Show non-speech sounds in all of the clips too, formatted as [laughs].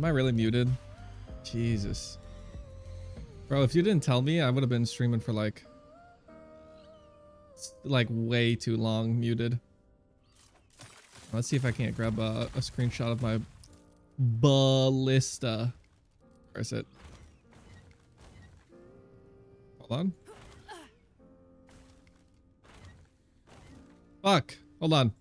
Am I really muted? Jesus. Bro, if you didn't tell me, I would have been streaming for like... Like way too long muted. Let's see if I can't grab a, a screenshot of my ballista. Where is it? Hold on. Fuck. Hold on.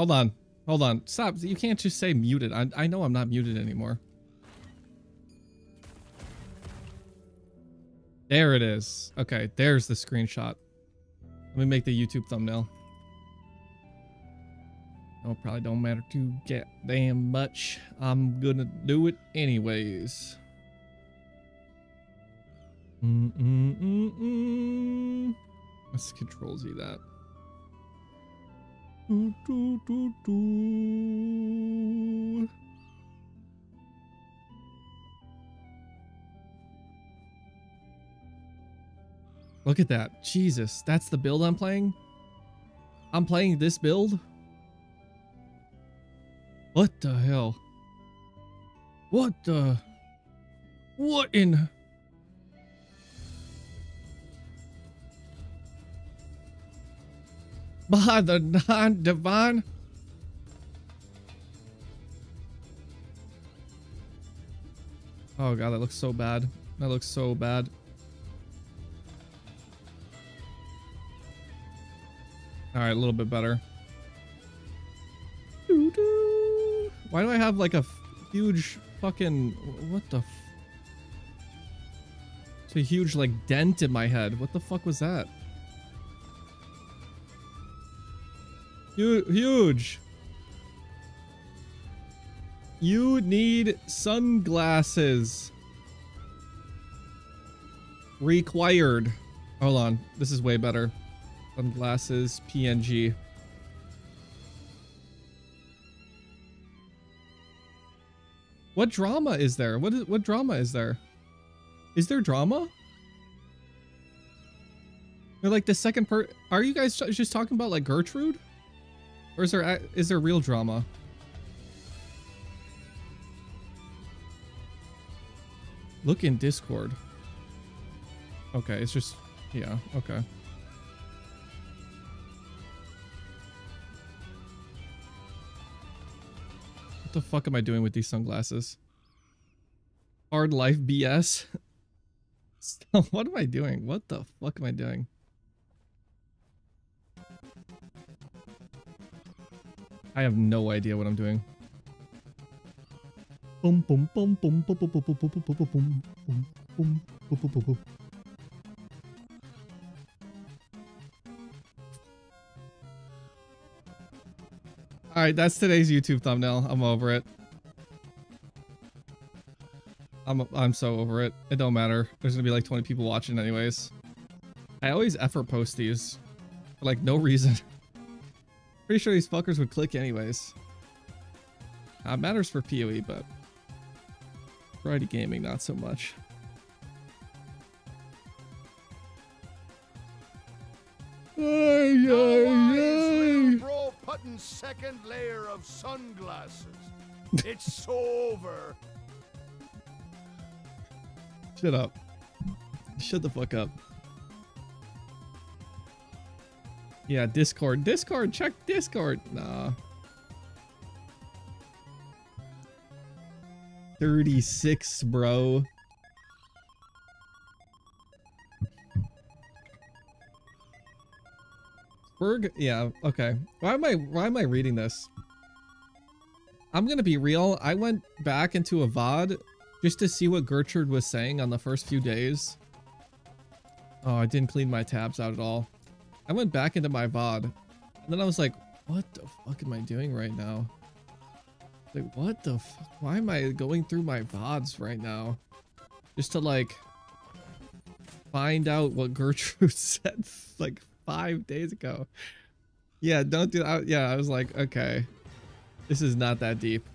Hold on. Hold on. Stop. You can't just say muted. I, I know I'm not muted anymore. There it is. Okay, there's the screenshot. Let me make the YouTube thumbnail. Oh, probably don't matter too damn much. I'm gonna do it anyways. Mm -mm -mm Let's control Z that. Do, do, do, do. Look at that. Jesus, that's the build I'm playing? I'm playing this build? What the hell? What the... What in... By the non-divine... Oh god, that looks so bad. That looks so bad. All right, a little bit better. Why do I have like a huge fucking... What the... It's a huge like dent in my head. What the fuck was that? Huge. You need sunglasses. Required. Hold on. This is way better. Sunglasses, PNG. What drama is there? What is what drama is there? Is there drama? Or like the second per are you guys just talking about like Gertrude? Or is there is there real drama? Look in Discord. Okay, it's just yeah, okay. What the fuck am I doing with these sunglasses? Hard life BS. [laughs] what am I doing? What the fuck am I doing? I have no idea what I'm doing. Boom boom boom boom boom boom boom boom boom boom boom boom boom boom boom boom All right, that's today's YouTube thumbnail. I'm over it. I'm I'm so over it. It don't matter. There's gonna be like 20 people watching anyways. I always effort post these for like no reason. Pretty sure these fuckers would click anyways. Uh, matters for PoE, but variety gaming not so much. Ay, ay, ay putting second layer of sunglasses. [laughs] it's over. Shut up. Shut the fuck up. Yeah, Discord. Discord. Check Discord. Nah. 36, bro. Berg, yeah, okay. Why am I why am I reading this? I'm gonna be real. I went back into a VOD just to see what Gertrude was saying on the first few days. Oh, I didn't clean my tabs out at all. I went back into my VOD. And then I was like, what the fuck am I doing right now? Like, what the fuck? Why am I going through my VODs right now? Just to like find out what [laughs] Gertrude said like five days ago. Yeah, don't do that. Yeah, I was like, okay, this is not that deep.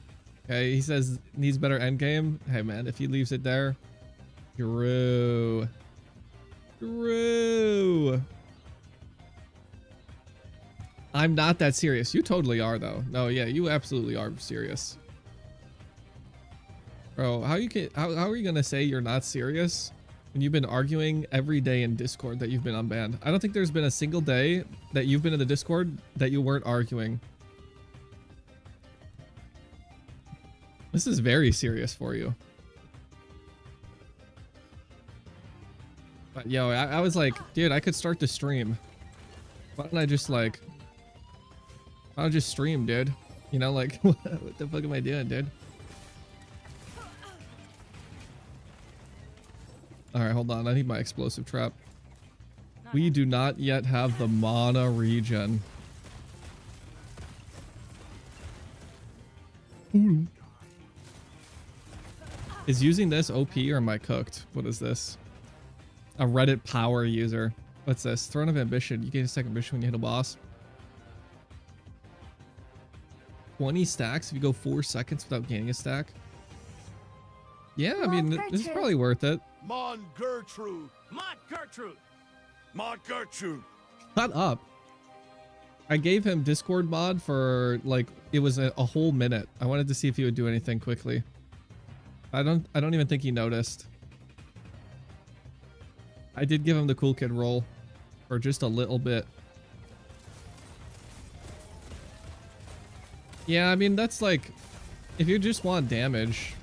Okay, he says needs better end game. Hey man, if he leaves it there, Drew. True. I'm not that serious. You totally are though. No, yeah, you absolutely are serious. Bro, how you can how, how are you gonna say you're not serious when you've been arguing every day in Discord that you've been unbanned? I don't think there's been a single day that you've been in the Discord that you weren't arguing. This is very serious for you. But yo, I, I was like, dude, I could start to stream. Why don't I just like I'll just stream, dude. You know, like, [laughs] what the fuck am I doing, dude? Alright, hold on. I need my explosive trap. We do not yet have the mana regen. Is using this OP or am I cooked? What is this? A Reddit power user. What's this? Throne of Ambition. You gain a second mission when you hit a boss. 20 stacks if you go four seconds without gaining a stack. Yeah, I mean, this is probably worth it. Mon Gertrude. Mon Gertrude. Mon Gertrude. Shut up. I gave him Discord mod for like it was a, a, whole minute. I wanted to see if he would do anything quickly. I don't I don't even think he noticed. I did give him the cool kid role for just a little bit. Yeah, I mean, that's like, if you just want damage,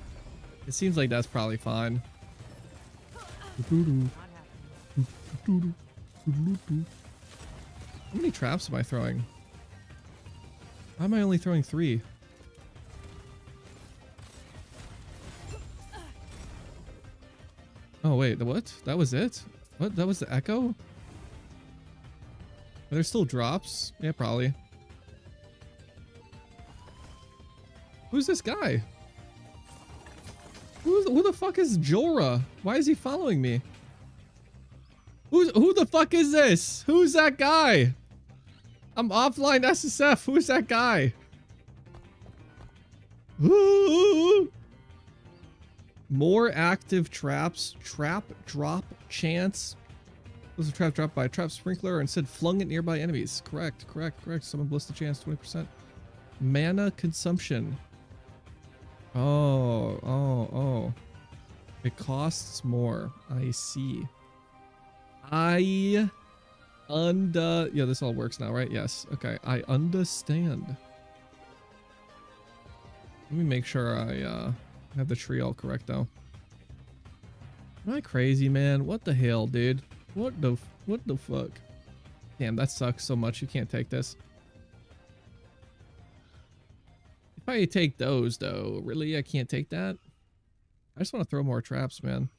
it seems like that's probably fine. How many traps am I throwing? Why am I only throwing three? Oh wait, the what? That was it? What? That was the echo? Are there still drops? Yeah, probably. Who's this guy? Who's, who the fuck is Jorah? Why is he following me? Who's, who the fuck is this? Who's that guy? I'm offline SSF. Who's that guy? Ooh. [laughs] More active traps. Trap drop chance. Was a trap dropped by a trap sprinkler and said flung at nearby enemies. Correct, correct, correct. Someone blessed the chance 20%. Mana consumption. Oh, oh, oh. It costs more. I see. I under yeah, this all works now, right? Yes. Okay, I understand. Let me make sure I uh have the tree all correct though. Am I crazy, man? What the hell, dude? What the what the fuck? Damn, that sucks so much. You can't take this. I take those, though, really, I can't take that? I just want to throw more traps, man.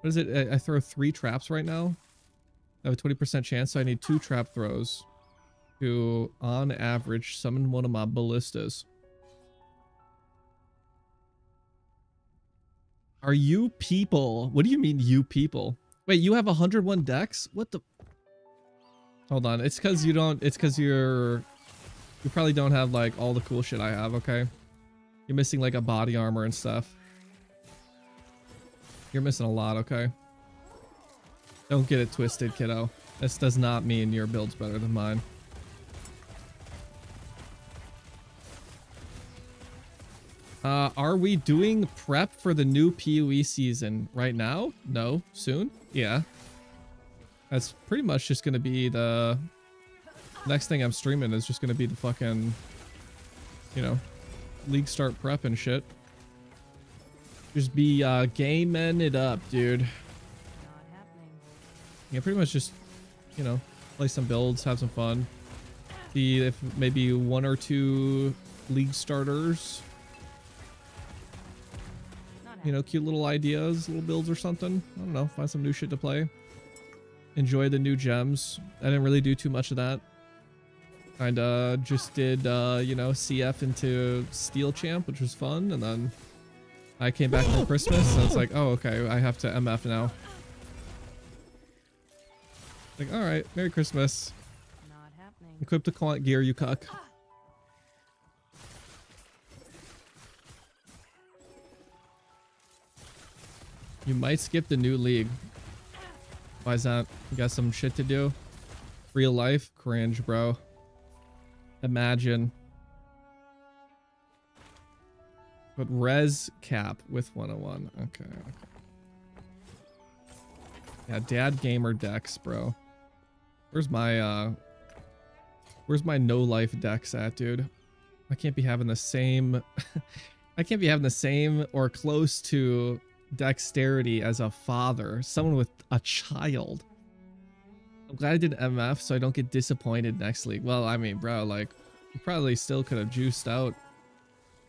What is it? I, throw three traps right now. I have a 20% chance, so I need two trap throws to, on average, summon one of my ballistas. Are you people? What do you mean, you people? Wait, you have 101 decks? What the? Hold on. It's because you don't... It's because you're you probably don't have like all the cool shit I have, okay? You're missing like a body armor and stuff. You're missing a lot, okay? Don't get it twisted, kiddo. This does not mean your build's better than mine. Uh, are we doing prep for the new PoE season right now? No. Soon? Yeah. That's pretty much just going to be the next thing I'm streaming is just gonna be the fucking, you know, league start prep and shit. Just be uh, gaming it up, dude. Yeah, pretty much just, you know, play some builds, have some fun. See if maybe one or two league starters. You know, cute little ideas, little builds or something. I don't know, find some new shit to play. Enjoy the new gems. I didn't really do too much of that. Kinda just did, uh, you know, CF into Steel Champ, which was fun, and then I came back for Christmas, and it's like, oh, okay, I have to MF now. Like, alright, Merry Christmas. Not happening. Equip the quant gear, you cuck. You might skip the new league. Why is that? You got some shit to do? Real life? Cringe, bro. Imagine. But res cap with 101. Okay. Yeah, dad gamer decks, bro. Where's my, uh... Where's my no life decks at, dude? I can't be having the same... [laughs] I can't be having the same or close to dexterity as a father. Someone with a child. I'm glad I did MF so I don't get disappointed next league. Well, I mean, bro, like, you probably still could have juiced out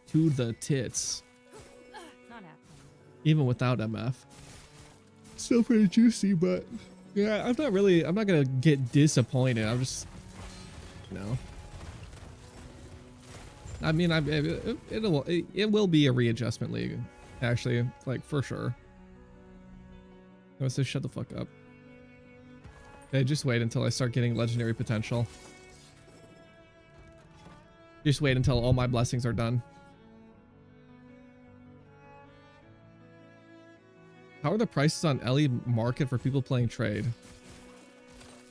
to the tits. Even without MF. Still pretty juicy, but yeah, I'm not really, I'm not gonna get disappointed. I'm just, you know. I mean, I it, it'll it, it will be a readjustment league, actually, like for sure. I was just shut the fuck up. Okay, just wait until I start getting legendary potential. Just wait until all my blessings are done. How are the prices on LE market for people playing trade?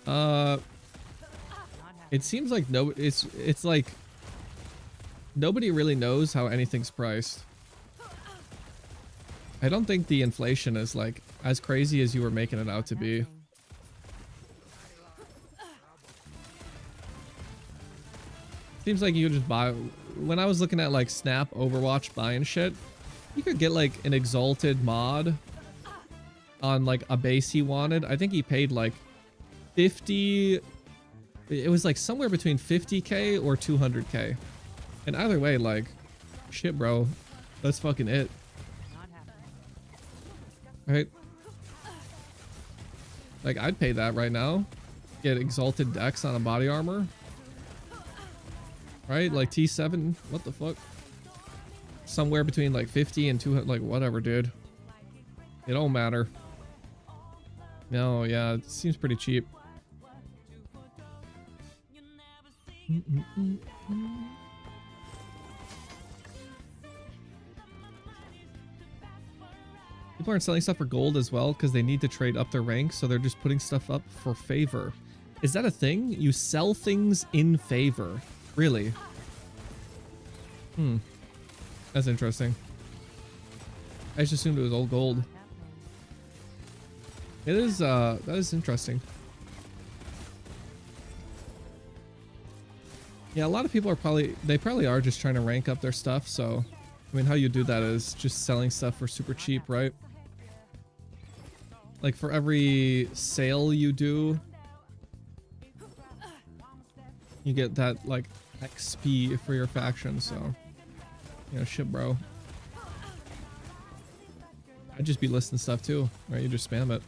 Uh, it seems like no, it's it's like nobody really knows how anything's priced. I don't think the inflation is like as crazy as you were making it out to be. Seems like you could just buy. When I was looking at like Snap Overwatch buying shit, you could get like an exalted mod on like a base he wanted. I think he paid like 50. It was like somewhere between 50k or 200k. And either way, like, shit, bro. That's fucking it. Right? Like, I'd pay that right now. Get exalted dex on a body armor. Right? Like T7. What the fuck? Somewhere between like 50 and 200. Like, whatever, dude. It don't matter. No, yeah, it seems pretty cheap. People aren't selling stuff for gold as well because they need to trade up their ranks, so they're just putting stuff up for favor. Is that a thing? You sell things in favor. Really? Hmm. That's interesting. I just assumed it was old gold. It is, uh, that is interesting. Yeah, a lot of people are probably, they probably are just trying to rank up their stuff, so, I mean, how you do that is just selling stuff for super cheap, right? Like, for every sale you do, you get that, like, XP for your faction, so, you know, shit, bro. I'd just be listing stuff too, right? You just spam it.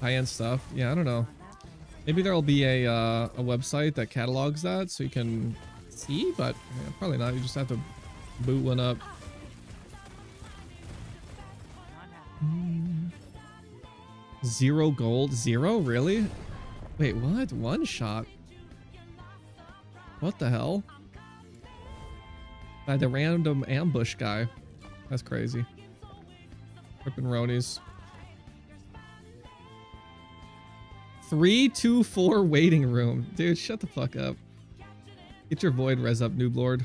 High-end stuff. Yeah, I don't know. Maybe there'll be a, uh, a website that catalogs that so you can see, but yeah, probably not. You just have to boot one up. Zero gold? Zero? Really? Wait, what? One shot? What the hell? By the random ambush guy. That's crazy. Ripping Ronies. Three, two, four waiting room. Dude, shut the fuck up. Get your void res up, noob lord.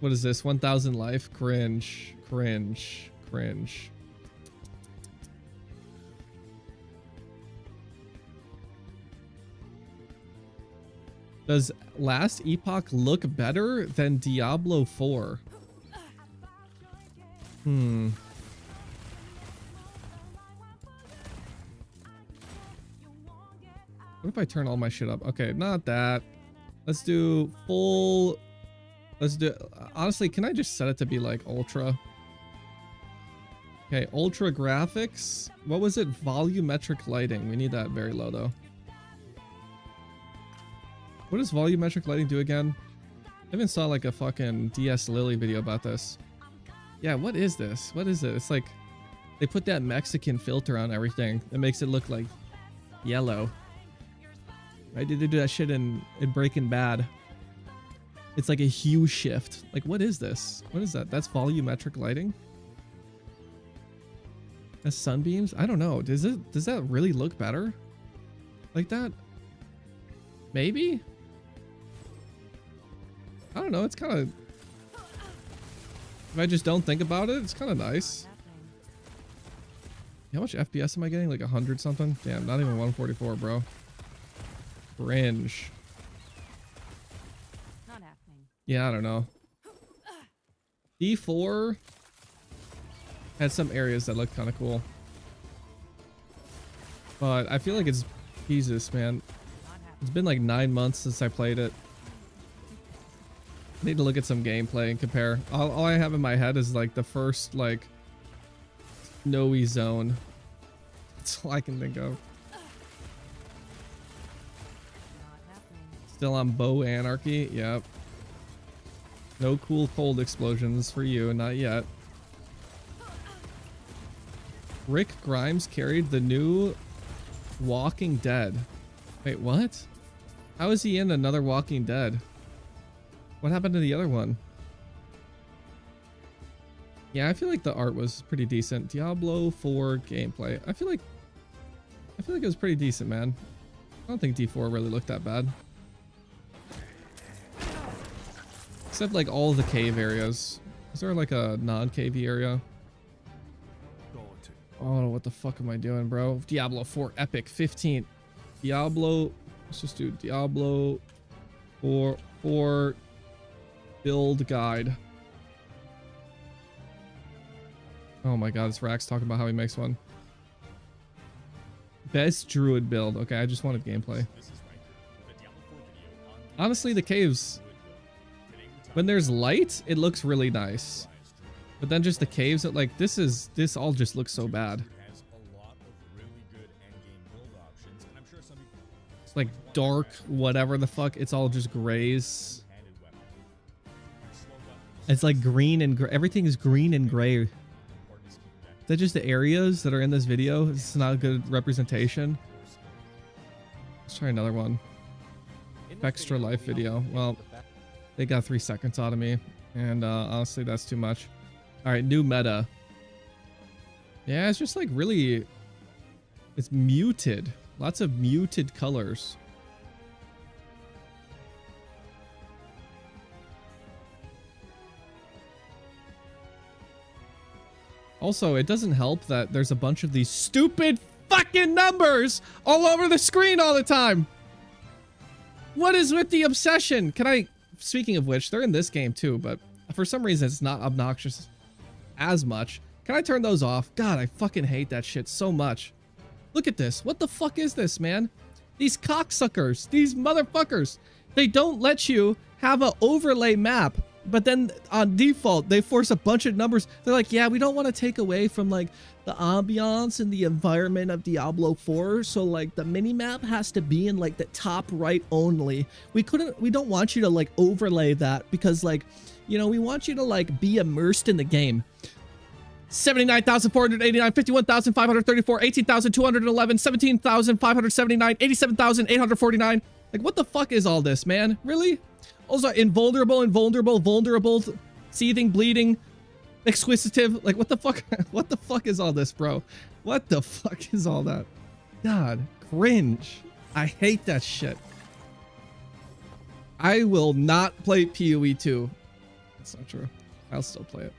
What is this? 1000 life? Cringe. Cringe. Cringe. Does Last Epoch look better than Diablo 4? Hmm. What if I turn all my shit up? Okay, not that. Let's do full... Let's do... Honestly, can I just set it to be like ultra? Okay, ultra graphics. What was it? Volumetric lighting. We need that very low though. What does volumetric lighting do again? I even saw like a fucking DS Lily video about this. Yeah, what is this? What is it? It's like they put that Mexican filter on everything. It makes it look like yellow. Right? Did they do that shit in, in Breaking Bad? It's like a hue shift. Like, what is this? What is that? That's volumetric lighting? as sunbeams? I don't know. Does it does that really look better? Like that? Maybe? I don't know. It's kind of... If I just don't think about it, it's kind of nice. How much FPS am I getting? Like 100 something? Damn, not even 144, bro. Cringe. Not happening. Yeah, I don't know. D4 had some areas that looked kind of cool. But I feel like it's... Jesus, man. It's been like nine months since I played it. Need to look at some gameplay and compare. All, all I have in my head is like the first like snowy zone. [laughs] That's all I can think of. Still on Bow Anarchy. Yep. No cool cold explosions for you. Not yet. Rick Grimes carried the new Walking Dead. Wait, what? How is he in another Walking Dead? What happened to the other one? Yeah, I feel like the art was pretty decent. Diablo 4 gameplay. I feel like I feel like it was pretty decent, man. I don't think D4 really looked that bad. Except like all the cave areas. Is there like a non-cavey area? Oh, what the fuck am I doing, bro? Diablo 4 Epic 15. Diablo. Let's just do Diablo 4 4 build guide. Oh my god, this Rax talking about how he makes one. Best druid build. Okay, I just wanted gameplay. Honestly, the caves, when there's light, it looks really nice. But then just the caves, like this is this all just looks so bad. It's like dark, whatever the fuck. It's all just grays. It's like green and gr everything is green and gray. Is that just the areas that are in this video? It's not a good representation. Let's try another one. Extra life video. Well, they got three seconds out of me. And uh, honestly, that's too much. All right, new meta. Yeah, it's just like really... It's muted. Lots of muted colors. Also, it doesn't help that there's a bunch of these stupid fucking numbers all over the screen all the time. What is with the obsession? Can I, speaking of which, they're in this game too, but for some reason it's not obnoxious as much. Can I turn those off? God, I fucking hate that shit so much. Look at this. What the fuck is this, man? These cocksuckers, these motherfuckers, they don't let you have an overlay map. But then on default, they force a bunch of numbers. They're like, yeah, we don't want to take away from like the ambiance and the environment of Diablo 4. So like the mini map has to be in like the top right only. We couldn't, we don't want you to like overlay that because like, you know, we want you to like be immersed in the game. 79,489, 51,534, 18,211, 17,579, 87,849. Like, what the fuck is all this, man? Really? Also, invulnerable, invulnerable, vulnerable, seething, bleeding, exquisitive. Like, what the fuck? [laughs] What the fuck is all this, bro? What the fuck [laughs] is all that? God, cringe. I hate that shit. I will not play PoE 2. That's not true. I'll still play it.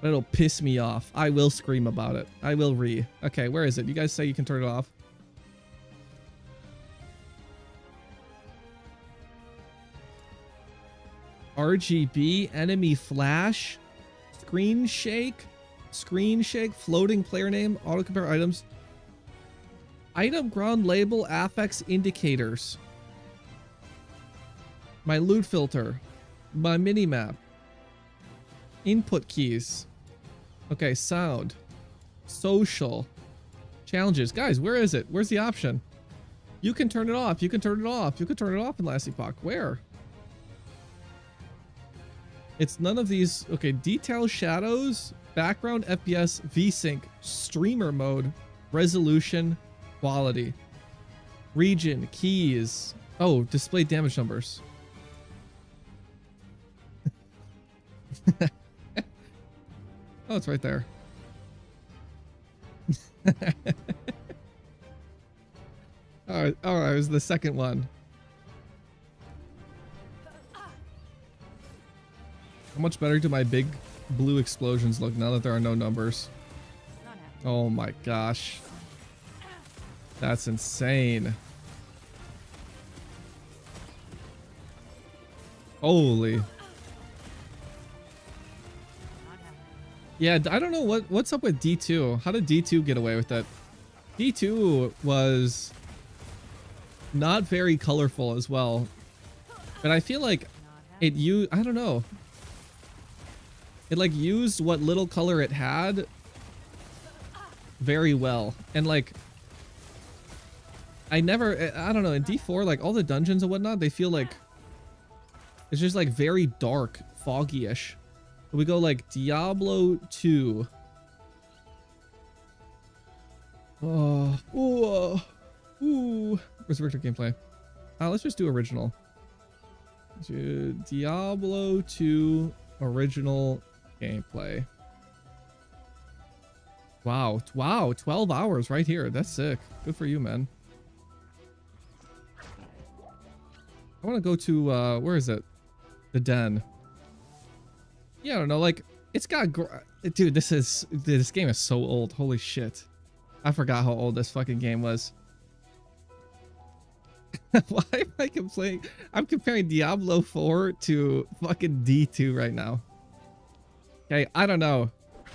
But it'll piss me off. I will scream about it. I will re. Okay, where is it? You guys say you can turn it off. RGB, enemy flash, screen shake, screen shake, floating player name, auto compare items, item ground label, affix indicators, my loot filter, my minimap, input keys. Okay, sound, social, challenges. Guys, where is it? Where's the option? You can turn it off. You can turn it off. You can turn it off in Last Epoch. Where? It's none of these. Okay, detail shadows, background FPS, VSync, streamer mode, resolution, quality, region, keys. Oh, display damage numbers. [laughs] oh, it's right there. [laughs] All right, all right, it was the second one. How much better do my big blue explosions look now that there are no numbers? Oh my gosh. That's insane. Holy. Yeah, I don't know what what's up with D2. How did D2 get away with it? D2 was not very colorful as well. But I feel like it you I don't know. It like used what little color it had very well. And like I never I don't know, in D4 like all the dungeons and whatnot, they feel like it's just like very dark, foggy-ish. We go like Diablo 2. Oh, ooh, uh, ooh. Victor gameplay? Uh, let's just do original. Diablo 2 original gameplay. Wow, wow, 12 hours right here. That's sick. Good for you, man. I want to go to, uh, where is it? The den. Yeah, I don't know, like, it's got, gr- dude, this is, this game is so old. Holy shit. I forgot how old this fucking game was. [laughs] Why am I complaining? I'm comparing Diablo 4 to fucking D2 right now. Okay, I don't know.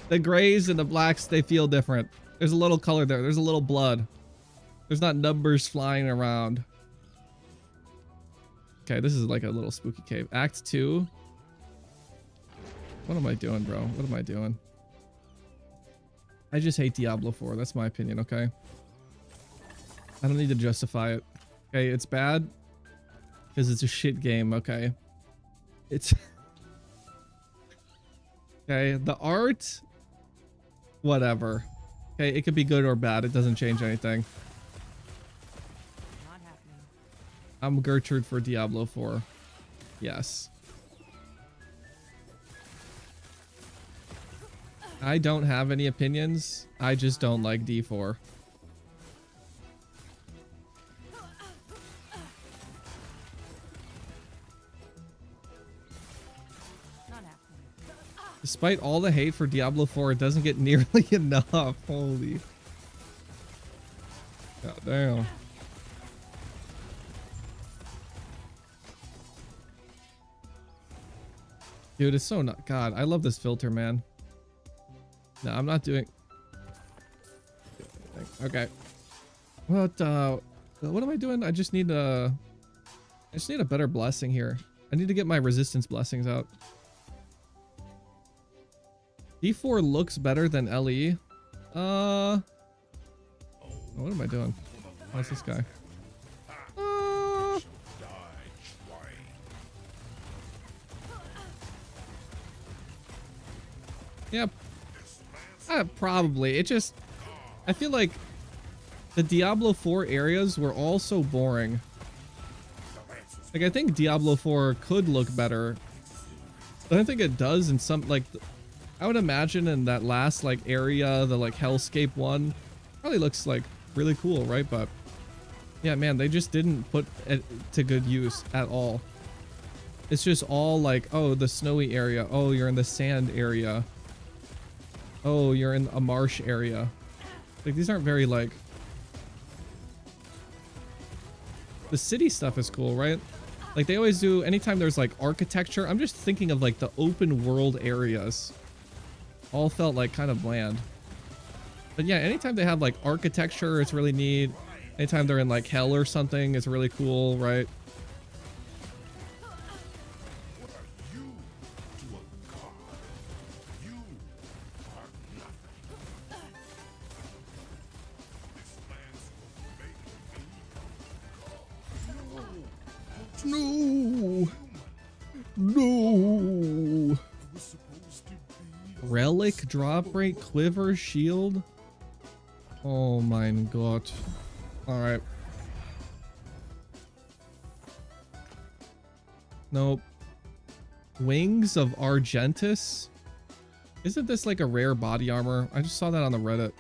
The grays and the blacks, they feel different. There's a little color there. There's a little blood. There's not numbers flying around. Okay, this is like a little spooky cave. Act 2. What am I doing, bro? What am I doing? I just hate Diablo 4. That's my opinion, okay? I don't need to justify it. Okay, it's bad because it's a shit game, okay? It's [laughs] Okay, the art whatever. Okay, it could be good or bad. It doesn't change anything. Not happening. I'm Gertrude for Diablo 4. Yes. I don't have any opinions. I just don't like D4. Despite all the hate for Diablo 4, it doesn't get [laughs] nearly enough. Holy. God damn. Dude, it's so not. God, I love this filter, man. No, I'm not doing. Okay. What? Uh, what am I doing? I just need a. I just need a better blessing here. I need to get my resistance blessings out. D4 looks better than LE. Uh. What am I doing? What's this guy? Uh, yeah. Uh, probably. It just. I feel like the Diablo 4 areas were all so boring. Like, I think Diablo 4 could look better. I think it does in some, like, I would imagine in that last, like, area, the, like, Hellscape one, probably looks, like, really cool, right? But, yeah, man, they just didn't put it to good use at all. It's just all, like, oh, the snowy area. Oh, you're in the sand area. Oh, you're in a marsh area. Like, these aren't very, like... The city stuff is cool, right? Like, they always do, anytime there's, like, architecture, I'm just thinking of, like, the open world areas. All felt, like, kind of bland. But yeah, anytime they have, like, architecture, it's really neat. Anytime they're in, like, hell or something, it's really cool, right? Relic, drop rate, quiver, shield. Oh my god. Alright. Nope. Wings of Argentus? Isn't this like a rare body armor? I just saw that on the Reddit.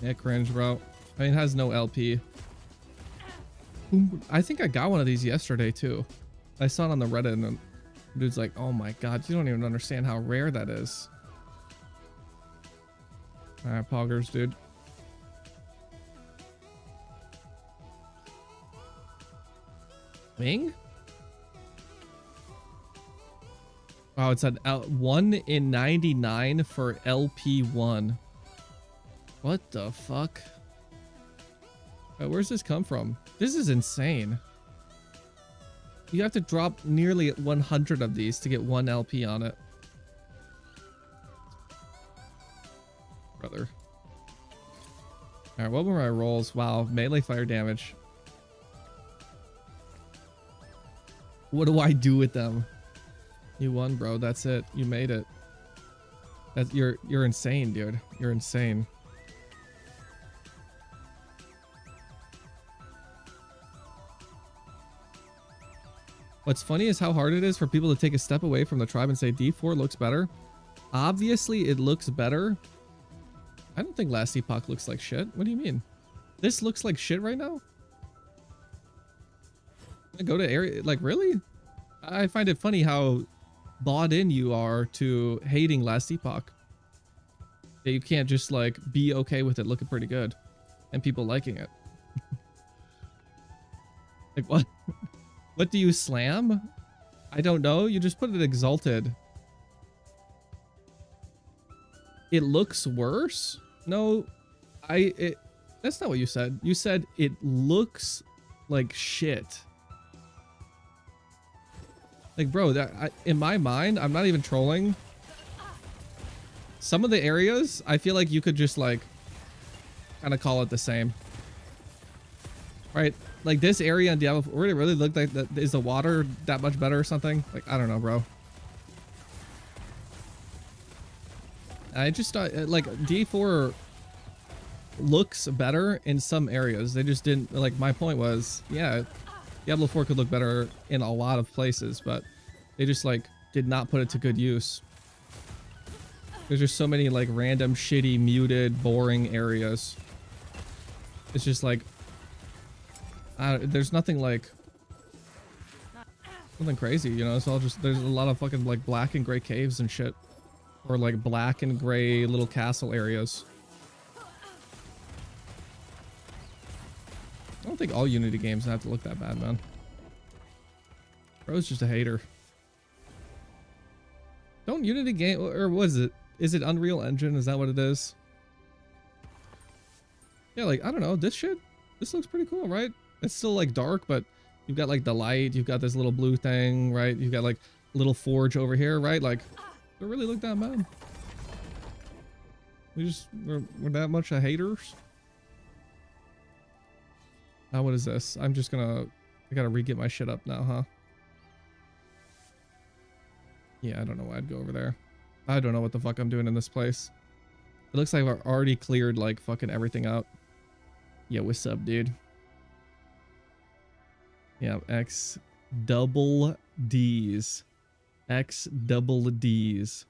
Yeah, cringe, bro. I mean, it has no LP. I think I got one of these yesterday too. I saw it on the Reddit and dude's like, "Oh my god, you don't even understand how rare that is." All right, poggers, dude. Wing? Wow, it's an L- 1 in 99 for LP1. What the fuck? Uh, where's this come from? This is insane. You have to drop nearly 100 of these to get one LP on it. Brother. Alright, what were my rolls? Wow, melee fire damage. What do I do with them? You won, bro. That's it. You made it. That's you're you're insane, dude. You're insane. What's funny is how hard it is for people to take a step away from the tribe and say D4 looks better. Obviously, it looks better. I don't think Last Epoch looks like shit. What do you mean? This looks like shit right now? I go to area like really? I find it funny how bought in you are to hating Last Epoch. That you can't just like be okay with it looking pretty good and people liking it. [laughs] like what? What do you slam? I don't know. You just put it exalted. It looks worse? No, I it that's not what you said. You said it looks like shit. Like, bro, that I, in my mind, I'm not even trolling. Some of the areas, I feel like you could just like kind of call it the same. Right? Like this area in Diablo, 4, it really looked like is the water that much better or something? Like, I don't know, bro. I just thought, uh, like, D4 looks better in some areas. They just didn't, like, my point was, yeah, Diablo 4 could look better in a lot of places, but they just, like, did not put it to good use. There's just so many, like, random, shitty, muted, boring areas. It's just, like, there's nothing, like, nothing crazy, you know? It's all just, there's a lot of fucking, like, black and gray caves and shit. Or, like, black and gray little castle areas. I don't think all Unity games have to look that bad, man. Bro's just a hater. Don't Unity game or was it? Is it Unreal Engine? Is that what it is? Yeah, like I don't know. This shit, this looks pretty cool, right? It's still like dark, but you've got like the light. You've got this little blue thing, right? You've got like little forge over here, right? Like, it really look that bad. We just we're, we're that much of haters. Now what is this? I'm just gonna I gotta re-get my shit up now, huh? Yeah, I don't know why I'd go over there. I don't know what the fuck I'm doing in this place. It looks like I've already cleared like fucking everything out. Yeah, what's up, dude? Yeah, X double D's. X double D's.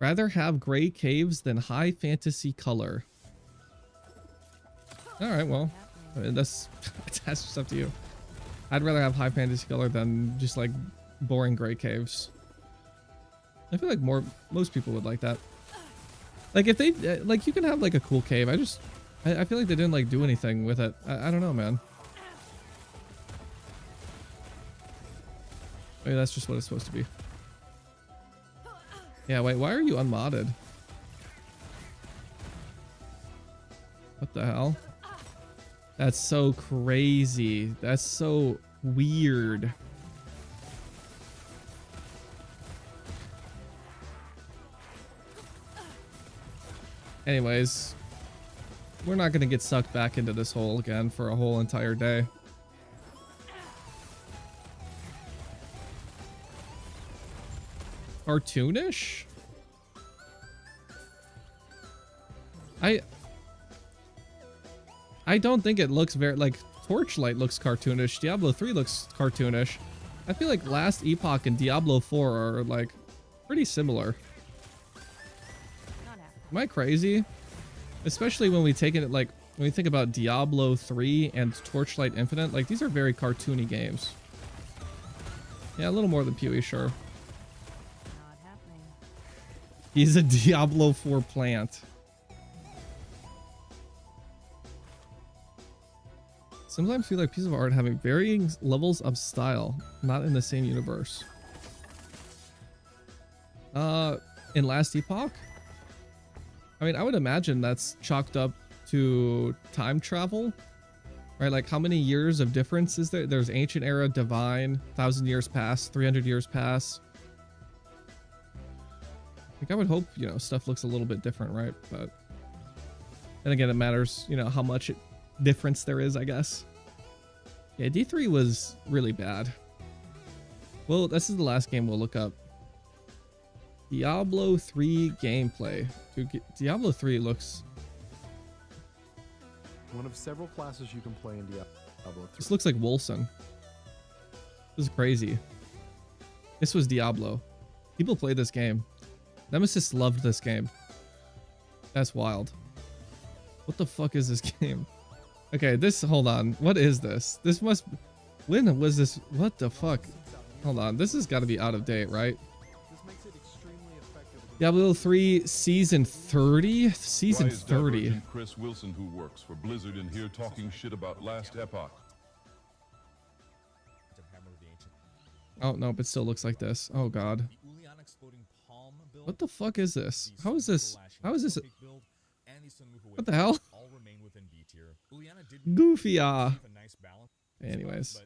Rather have gray caves than high fantasy color. Alright, well, I mean, that's, [laughs] that's just up to you. I'd rather have high fantasy color than just like boring gray caves. I feel like more most people would like that. Like if they like you can have like a cool cave. I just I, I feel like they didn't like do anything with it. I, I don't know, man. Maybe that's just what it's supposed to be. Yeah, wait, why are you unmodded? What the hell? That's so crazy. That's so weird. Anyways, we're not going to get sucked back into this hole again for a whole entire day. Cartoonish? I I don't think it looks very like Torchlight looks cartoonish. Diablo 3 looks cartoonish. I feel like Last Epoch and Diablo 4 are like pretty similar. Am I crazy? Especially when we take it like when we think about Diablo 3 and Torchlight Infinite, like these are very cartoony games. Yeah, a little more than Pewee, sure. He's a [laughs] Diablo 4 plant. Sometimes feel like pieces of art having varying levels of style, not in the same universe. Uh, in Last Epoch? I mean, I would imagine that's chalked up to time travel, right? Like, how many years of difference is there? There's Ancient Era, Divine, Thousand Years past, 300 Years Pass. Like, I would hope, you know, stuff looks a little bit different, right? But then again, it matters, you know, how much it, difference there is, I guess. Yeah, D3 was really bad. Well, this is the last game we'll look up. Diablo 3 gameplay. Dude, Diablo 3 looks... One of several classes you can play in Diablo 3. This looks like Wolson. This is crazy. This was Diablo. People play this game. Nemesis loved this game. That's wild. What the fuck is this [laughs] game? Okay, this, hold on. What is this? This must, when was this? What the fuck? Hold on. This has got to be out of date, right? This makes it extremely effective. Diablo 3 season 30? Season 30. Chris Wilson, who works for Blizzard, in here talking shit about Last Epoch? Oh, no, but still looks like this. Oh, God. What the fuck is this? How is this? How is this? What the hell? [laughs] Goofy, ah. Anyways.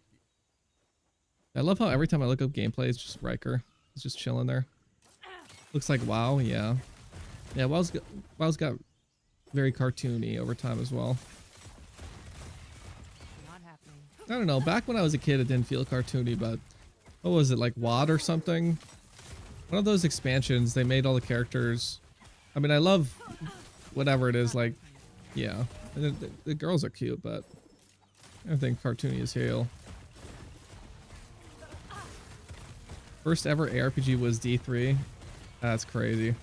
I love how every time I look up gameplay, it's just Riker. He's just chilling there. Looks like WoW, yeah. Yeah, WoW's got, WoW's got very cartoony over time as well. I don't know. Back when I was a kid, it didn't feel cartoony, but what was it like WoD or something? One of those expansions. They made all the characters. I mean, I love whatever it is. Like, yeah, the, the, the girls are cute, but I think cartoony is hell. First ever ARPG was D3. That's crazy.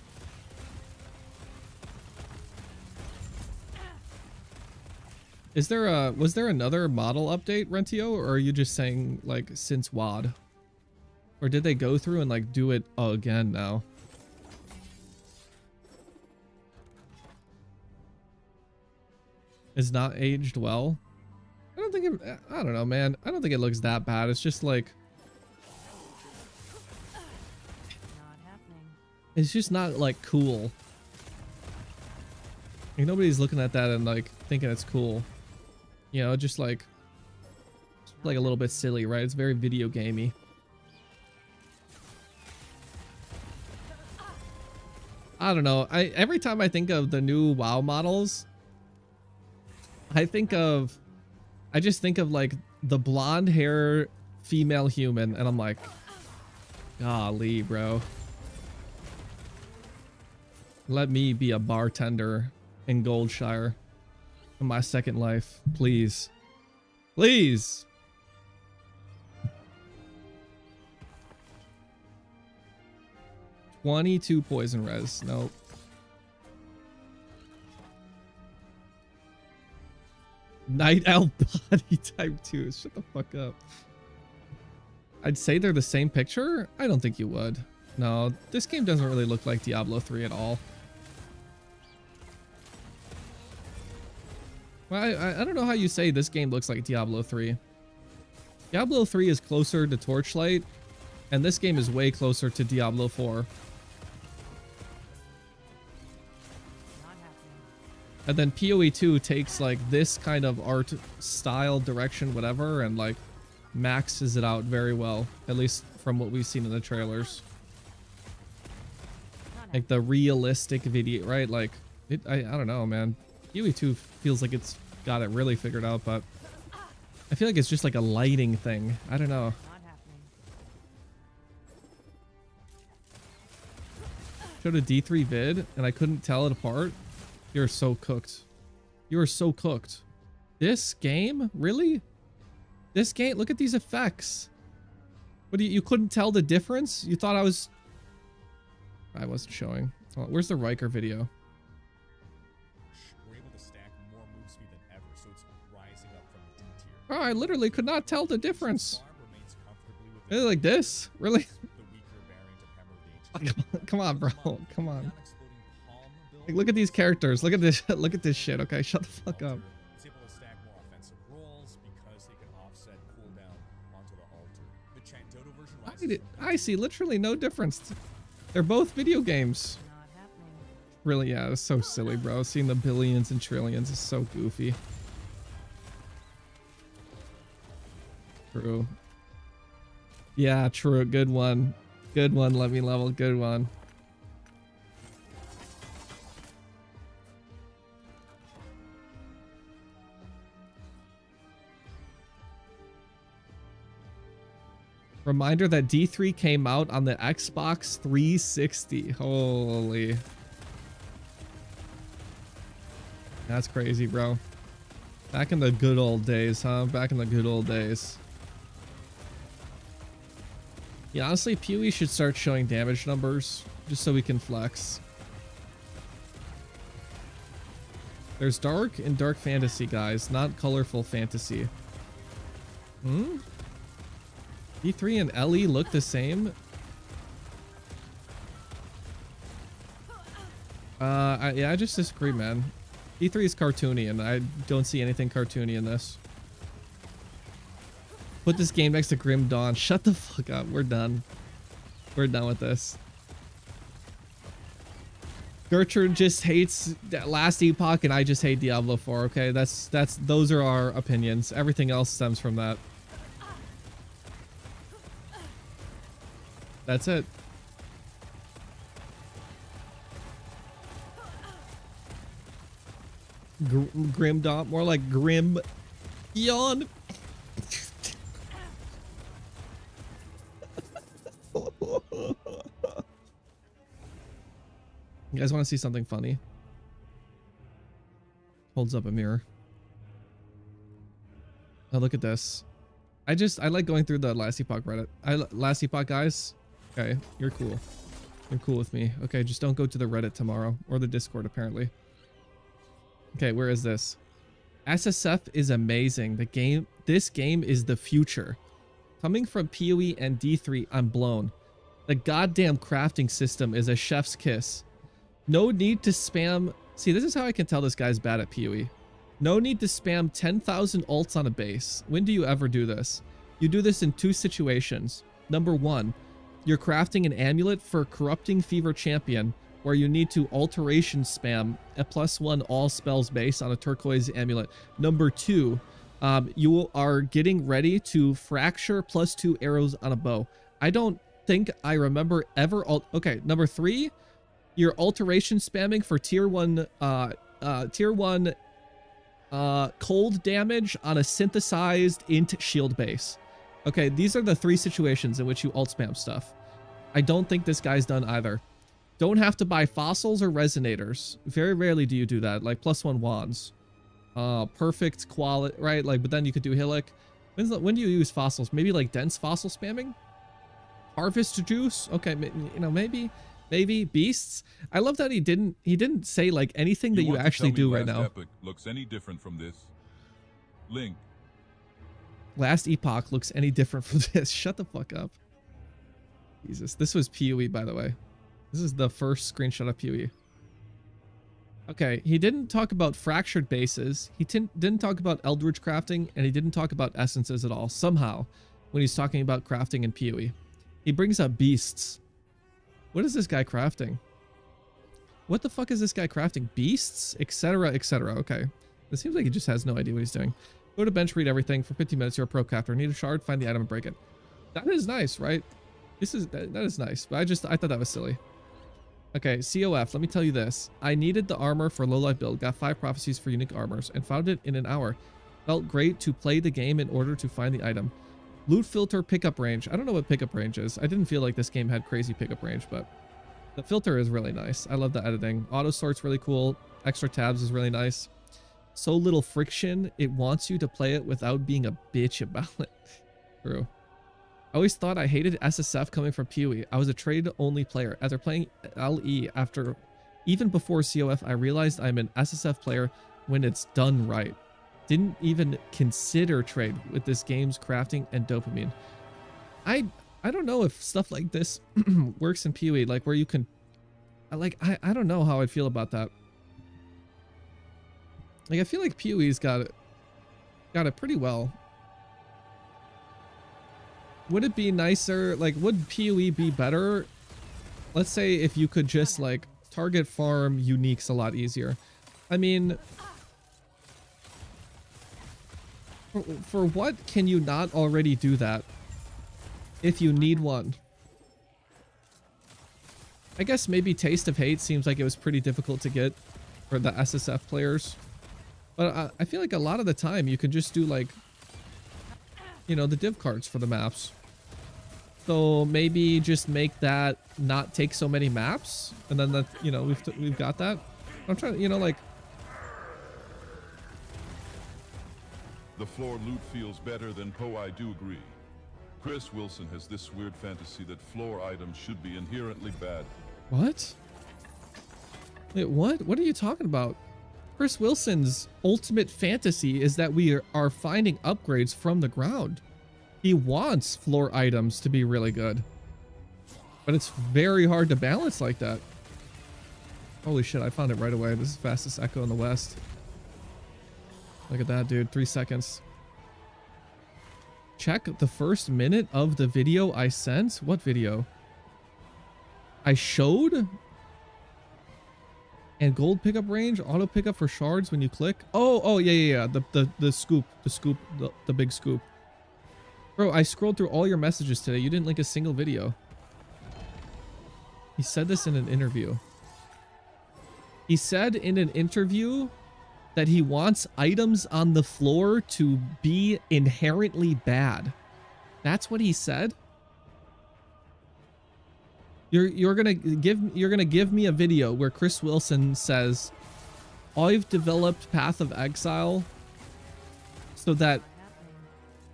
Is there a was there another model update, Rentio, or are you just saying like since WoD? Or did they go through and like do it again now? Is not aged well. I don't think it, I don't know, man. I don't think it looks that bad. It's just like it's just not like cool. Like nobody's looking at that and like thinking it's cool. You know, just like like a little bit silly, right? It's very video gamey. I don't know. I every time I think of the new WoW models, I think of I just think of like the blonde hair female human and I'm like, golly, bro. Let me be a bartender in Goldshire in my second life, please. Please. Twenty-two poison res. Nope. Night Owl [laughs] body type 2. Shut the fuck up. I'd say they're the same picture? I don't think you would. No, this game doesn't really look like Diablo 3 at all. Well, I, I, I don't know how you say this game looks like Diablo 3. Diablo 3 is closer to Torchlight, and this game is way closer to Diablo 4. And then PoE 2 takes like this kind of art style, direction, whatever, and like maxes it out very well, at least from what we've seen in the trailers. Like the realistic video, right? Like, it, I, I don't know, man. PoE 2 feels like it's got it really figured out, but I feel like it's just like a lighting thing. I don't know. Showed a D3 vid and I couldn't tell it apart. You're so cooked. You are so cooked. This game? Really? This game? Look at these effects. What, you, you couldn't tell the difference? You thought I was... I wasn't showing. Oh, where's the Riker video? Oh, I literally could not tell the difference. It's like this? [laughs] Really? [laughs] Come on, bro. Come on. Non-exploding palm Like, look at these characters. Look at this. [laughs] Look at this shit. Okay, shut the fuck up. It's able to stack more offensive rolls because it can offset cooldown onto the altar. The Chandoto version I, did- I see literally no difference. They're both video games. Really, yeah, it's so silly, bro. Seeing the billions and trillions is so goofy. True. Yeah, true. Good one. Good one. Let me level. Good one. Reminder that D3 came out on the Xbox 360. Holy. That's crazy, bro. Back in the good old days, huh? Back in the good old days. Yeah, honestly, Pewee should start showing damage numbers just so we can flex. There's dark and dark fantasy, guys, not colorful fantasy. Hmm? D3 and Ellie look the same? Uh, I, yeah, I just disagree, man. D3 is cartoony, and I don't see anything cartoony in this. Put this game next to Grim Dawn. [laughs] Shut the fuck up. We're done. We're done with this. Gertrude just hates that last epoch, and I just hate Diablo 4. Okay, that's that's those are our opinions. Everything else stems from that. That's it. Gr Grim Dawn, more like grim yawn. [laughs] you guys want to see something funny? Holds up a mirror. Oh, look at this. I just, I like going through the Last Epoch Reddit. I, Last Epoch guys, okay, you're cool. You're cool with me. Okay, just don't go to the Reddit tomorrow. Or the Discord, apparently. Okay, where is this? SSF is amazing. The game, this game is the future. Coming from PoE and D3, I'm blown. The goddamn crafting system is a chef's kiss. No need to spam. See, this is how I can tell this guy's bad at PoE. No need to spam 10,000 ults on a base. When do you ever do this? You do this in two situations. Number one, you're crafting an amulet for Corrupting Fever Champion, where you need to alteration spam a plus one all spells base on a turquoise amulet. Number two, um, you are getting ready to fracture plus two arrows on a bow. I don't think I remember ever. Okay, number three, you're alteration spamming for tier one, uh, uh, tier one, uh, cold damage on a synthesized int shield base. Okay, these are the three situations in which you alt spam stuff. I don't think this guy's done either. Don't have to buy fossils or resonators. Very rarely do you do that, like plus one wands. Uh, perfect quality, right? Like, but then you could do Hillock. When's the, when do you use fossils? Maybe like dense fossil spamming? Harvest juice? Okay, you know, maybe, maybe beasts. I love that he didn't, he didn't say like anything that you actually do right now. Epoch looks any different from this? Link, Last Epoch looks any different from [laughs] this. Shut the fuck up. Jesus, this was PoE, by the way. This is the first screenshot of PoE. Okay, he didn't talk about fractured bases. He didn't talk about Eldritch crafting, and he didn't talk about essences at all, somehow, when he's talking about crafting in PoE. He brings up beasts. What is this guy crafting? What the fuck is this guy crafting? Beasts? Etc, etc. Okay. It seems like he just has no idea what he's doing. Go to bench, read everything. For 15 minutes, you're a pro crafter. Need a shard, find the item, and break it. That is nice, right? This is that, that is nice, but I just I thought that was silly. Okay, COF, let me tell you this. I needed the armor for low life build, got five prophecies for unique armors, and found it in an hour. Felt great to play the game in order to find the item. Loot filter pickup range. I don't know what pickup range is. I didn't feel like this game had crazy pickup range, but the filter is really nice. I love the editing. Auto sort's really cool. Extra tabs is really nice. So little friction, it wants you to play it without being a bitch about it. [laughs] True. I always thought I hated SSF coming from PoE. I was a trade-only player. After playing LE after, even before COF, I realized I'm an SSF player when it's done right. didn't even consider trade with this game's crafting and dopamine. I I don't know if stuff like this [clears throat] works in PoE, like where you can I like I, I don't know how I'd feel about that. Like I feel like PoE's got it got it pretty well. Would it be nicer like would PoE be better? Let's say if you could just like target farm uniques a lot easier. I mean for, for what can you not already do that? If you need mm-hmm. one. I guess maybe Taste of Hate seems like it was pretty difficult to get for the SSF players. But I, I feel like a lot of the time you can just do like, you know, the div cards for the maps. So maybe just make that not take so many maps. And then that, you know, we've, we've got that. I'm trying to, you know, like, The floor loot feels better than Poe, I do agree. Chris Wilson has this weird fantasy that floor items should be inherently bad. What? Wait, what? What are you talking about? Chris Wilson's ultimate fantasy is that we are- are finding upgrades from the ground. He wants floor items to be really good. But it's very hard to balance like that. Holy shit, I found it right away. This is fastest echo in the west. Look at that, dude. Three seconds. Check the first minute of the video I sent. What video? I showed? And gold pickup range, auto pickup for shards when you click. Oh, oh, yeah, yeah, yeah. The, the, the scoop, the scoop, the, the big scoop. Bro, I scrolled through all your messages today. You didn't link a single video. He said this in an interview. He said in an interview that he wants items on the floor to be inherently bad. That's what he said. You're you're gonna give me you're gonna give me a video where Chris Wilson says, "I've developed Path of Exile so that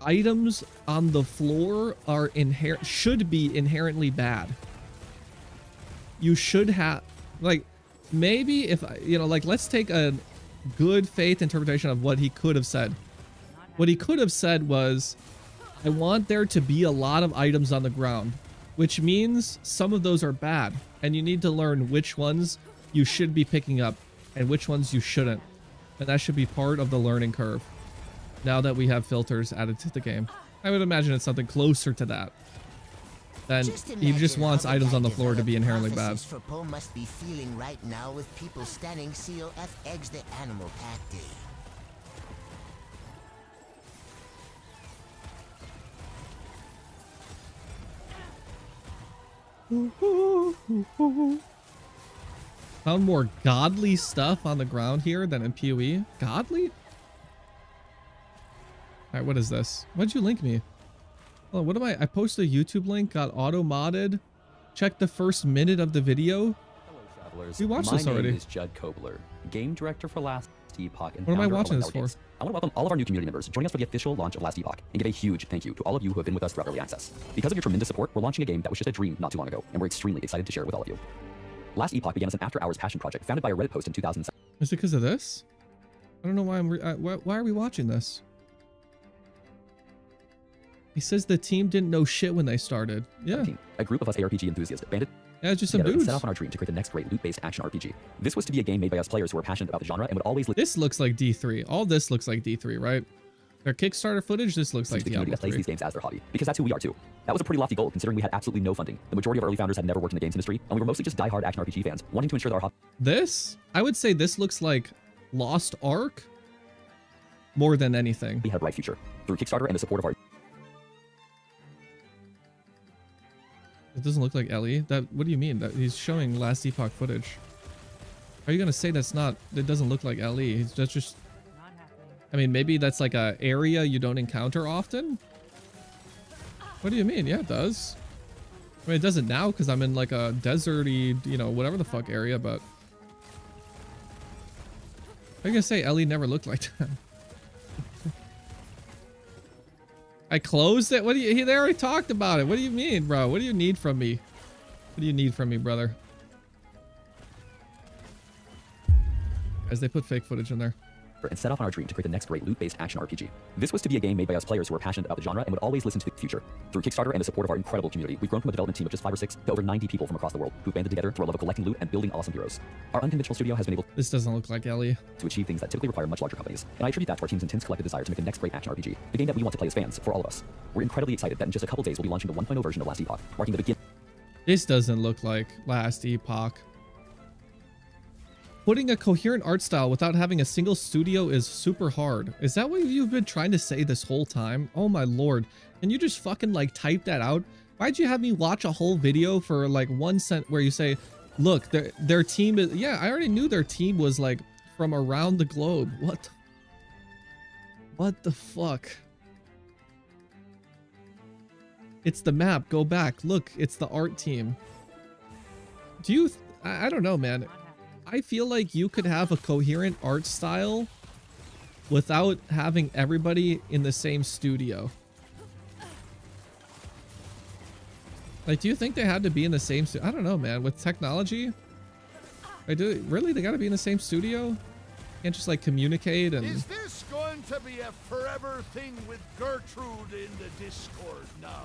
items on the floor are inherent should be inherently bad. You should have like maybe if you know like let's take a good faith interpretation of what he could have said. What he could have said was, I want there to be a lot of items on the ground, which means some of those are bad, and you need to learn which ones you should be picking up and which ones you shouldn't. And that should be part of the learning curve now that we have filters added to the game. I would imagine it's something closer to that. Then he just wants items on the floor to be inherently bad. prophecies For Poe must be feeling right now with people standing COF eggs the animal pack day. Found more godly stuff on the ground here than in PoE. Godly? Alright, what is this? Why'd you link me? Oh, what am I? I posted a YouTube link, got auto modded. Check the first minute of the video. Hello, Travelers, We watched my this already. My name is Judd Cobler, game director for Last Epoch and What am I watching this for? I want to welcome all of our new community members joining us for the official launch of Last Epoch and give a huge thank you to all of you who have been with us throughout early access. Because of your tremendous support, we're launching a game that was just a dream not too long ago, and we're extremely excited to share it with all of you. Last Epoch began as an after-hours passion project founded by a Reddit post in 2007. Is it because of this? I don't know why I'm. Re why, why are we watching this? He says the team didn't know shit when they started. Yeah, A group of us ARPG enthusiasts banded yeah, just some dudes. set off on our dream to create the next great loot-based action RPG. This was to be a game made by us players who are passionate about the genre and would always This looks like D3. All this looks like D3, right? Their Kickstarter footage. This looks like the community that plays these games as their hobby, because that's who we are too. That was a pretty lofty goal, considering we had absolutely no funding. The majority of early founders had never worked in the games industry, and we were mostly just die-hard action RPG fans, wanting to ensure that our hobby This, I would say, this looks like Lost Ark more than anything. We had a bright future. Through Kickstarter and the support of our It doesn't look like Ellie. That. What do you mean? That he's showing Last Epoch footage. Are you gonna say that's not? It doesn't look like Ellie. That's just. I mean, maybe that's like a area you don't encounter often. What do you mean? Yeah, it does. I mean, it doesn't now because I'm in like a deserty, you know, whatever the fuck area. But I'm gonna say Ellie never looked like that. I closed it. What do you? They already talked about it. What do you mean, bro? What do you need from me? What do you need from me, brother? As they put fake footage in there. And set off on our dream to create the next great loot-based action RPG. This was to be a game made by us players who were passionate about the genre and would always listen to the future. Through Kickstarter and the support of our incredible community, we've grown from a development team of just five or six to over 90 people from across the world who've banded together through a love of collecting loot and building awesome heroes. Our unconventional studio has been able This doesn't look like Ellie. to achieve things that typically require much larger companies, and I attribute that to our team's intense collective desire to make the next great action RPG, the game that we want to play as fans, for all of us. We're incredibly excited that in just a couple days we'll be launching the 1.0 version of Last Epoch, marking the beginning This doesn't look like Last Epoch. Putting a coherent art style without having a single studio is super hard. Is that what you've been trying to say this whole time? Oh my lord. Can you just fucking like type that out? Why'd you have me watch a whole video for like one cent where you say, look, their, their team is, yeah, I already knew their team was like from around the globe. What? What the fuck? It's the map. Go back. Look, it's the art team. Do you... I, I don't know, man. I feel like you could have a coherent art style without having everybody in the same studio. Like, do you think they had to be in the same I don't know, man. With technology? I do really? They gotta be in the same studio? Can't just like communicate and... Is this going to be a forever thing with Gertrude in the Discord now?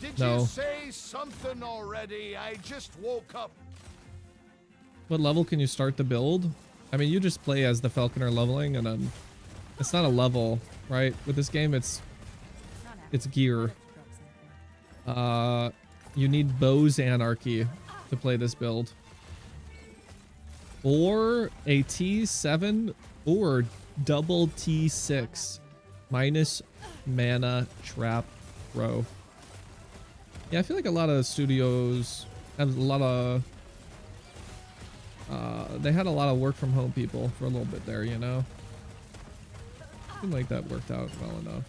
Did No. you say something already? I just woke up. What level can you start the build? I mean, you just play as the Falconer leveling, and then it's not a level, right? With this game, it's it's gear. Uh, you need Bose Anarchy to play this build, or a T7 or double T6 minus mana trap row. Yeah, I feel like a lot of studios have a lot of uh, they had a lot of work from home people for a little bit there, you know. Seemed like that worked out well enough.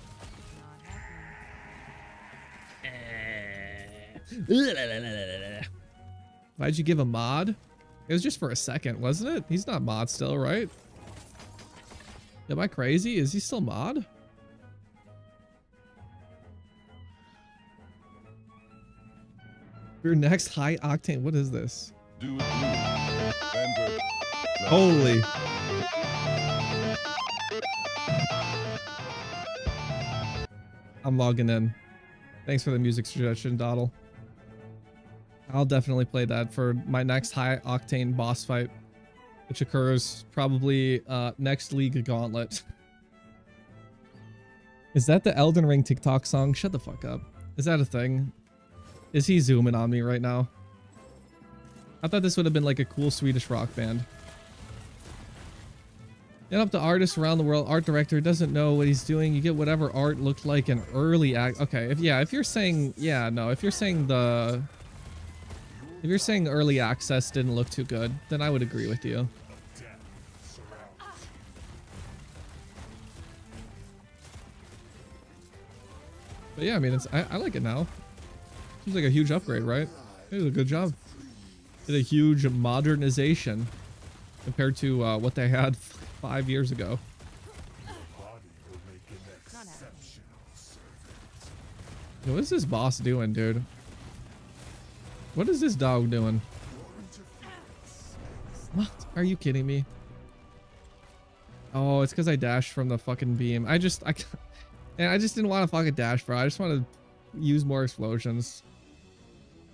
Why'd you give a mod? It was just for a second, wasn't it? He's not mod still, right? Am I crazy? Is he still mod? Your next high octane. What is this? Holy. I'm logging in. Thanks for the music suggestion, Doddle. I'll definitely play that for my next high octane boss fight, which occurs probably uh, next League Gauntlet. [laughs] Is that the Elden Ring TikTok song? Shut the fuck up. Is that a thing? Is he zooming on me right now? I thought this would have been like a cool Swedish rock band. Get up to artists around the world. Art director doesn't know what he's doing. You get whatever art looked like in early act. Okay, if yeah, if you're saying yeah, no, if you're saying the if you're saying early access didn't look too good, then I would agree with you. But yeah, I mean, it's I, I like it now. Seems like a huge upgrade, right? It was a good job. Did a huge modernization compared to uh, what they had [laughs] five years ago. What is this boss doing, dude? What is this dog doing? What? Are you kidding me? Oh, it's because I dashed from the fucking beam. I just, I, and I just didn't want to fucking dash, bro. I just want to use more explosions.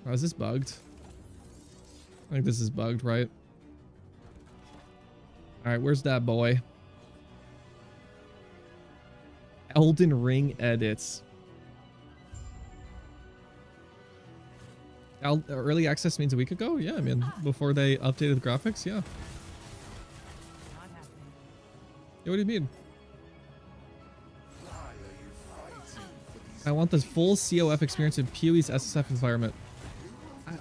Oh, is this bugged? I think this is bugged, right? All right, where's that boy? Elden Ring edits. Al- early access means a week ago? Yeah, I mean, before they updated the graphics, yeah. Yeah, what do you mean? I want the full COF experience in PoE's SSF environment.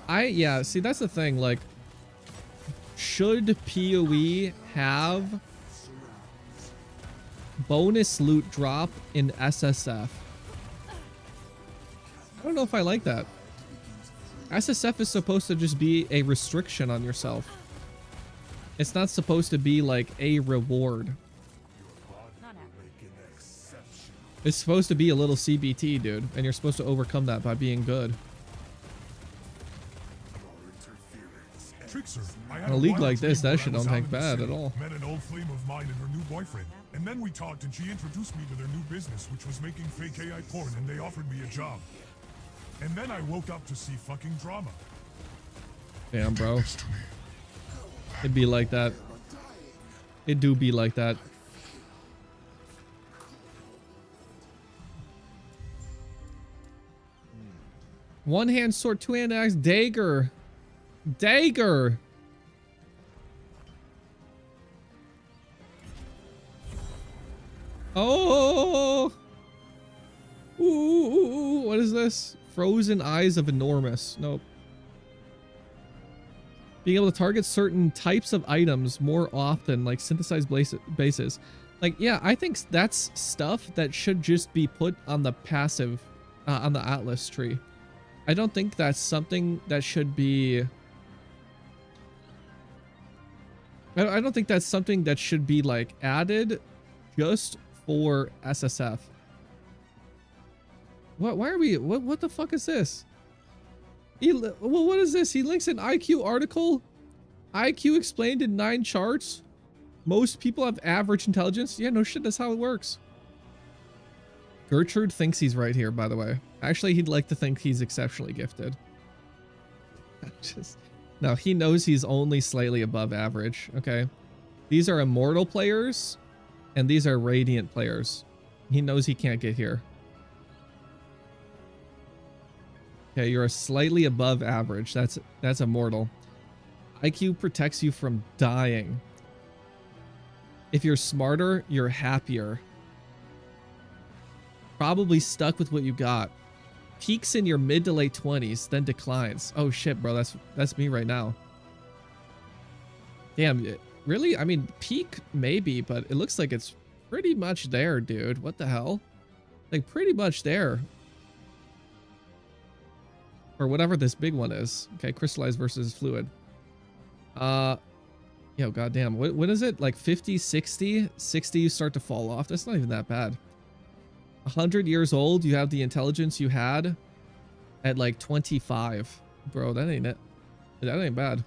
I, yeah, see that's the thing, like should PoE have bonus loot drop in SSF? I don't know if I like that. SSF is supposed to just be a restriction on yourself. It's not supposed to be like a reward. It's supposed to be a little CBT, dude, and you're supposed to overcome that by being good. In a league like this, that when I shit don't out think in the bad at all. Met an old flame of mine and her new boyfriend, And then we talked and she introduced me to their new business, which was making fake AI porn, and they offered me a job. And then I woke up to see fucking drama. Damn, bro. It'd be like that. It do be like that. One hand sword, two hand axe, dagger. Dagger. Oh. Ooh, what is this? Frozen eyes of enormous. Nope. Being able to target certain types of items more often, like synthesized bases. Like, yeah, I think that's stuff that should just be put on the passive, uh, on the Atlas tree. I don't think that's something that should be... I don't think that's something that should be, like, added just for SSF. What? Why are we? What? What the fuck is this? He, well, what is this? He links an IQ article. IQ explained in nine charts. Most people have average intelligence. Yeah, no shit. That's how it works. Gertrude thinks he's right here, by the way. Actually, he'd like to think he's exceptionally gifted. [laughs] Just no, he knows he's only slightly above average. Okay, these are immortal players, and these are radiant players. He knows he can't get here. Okay, you're slightly above average. That's that's immortal. IQ protects you from dying. If you're smarter, you're happier. Probably stuck with what you got. Peaks in your mid to late 20s, then declines. Oh shit, bro, that's that's me right now. Damn, really? I mean, peak maybe, but it looks like it's pretty much there, dude. What the hell? Like pretty much there or whatever this big one is. Okay, crystallized versus fluid. Uh, yo, goddamn, what, when is it? Like 50, 60? 60, you start to fall off. That's not even that bad. 100 years old, you have the intelligence you had at like 25. Bro, that ain't it. That ain't bad.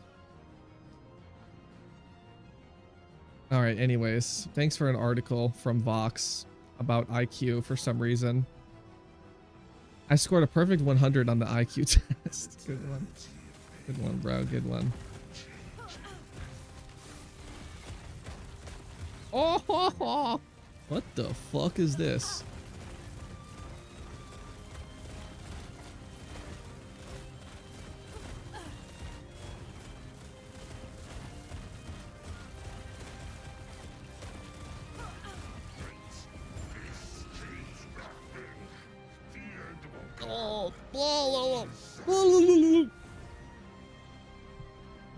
All right, anyways, thanks for an article from Vox about IQ for some reason. I scored a perfect 100 on the IQ [laughs] test. Good one. Good one, bro. Good one. Oh, [laughs] what the fuck is this? [laughs]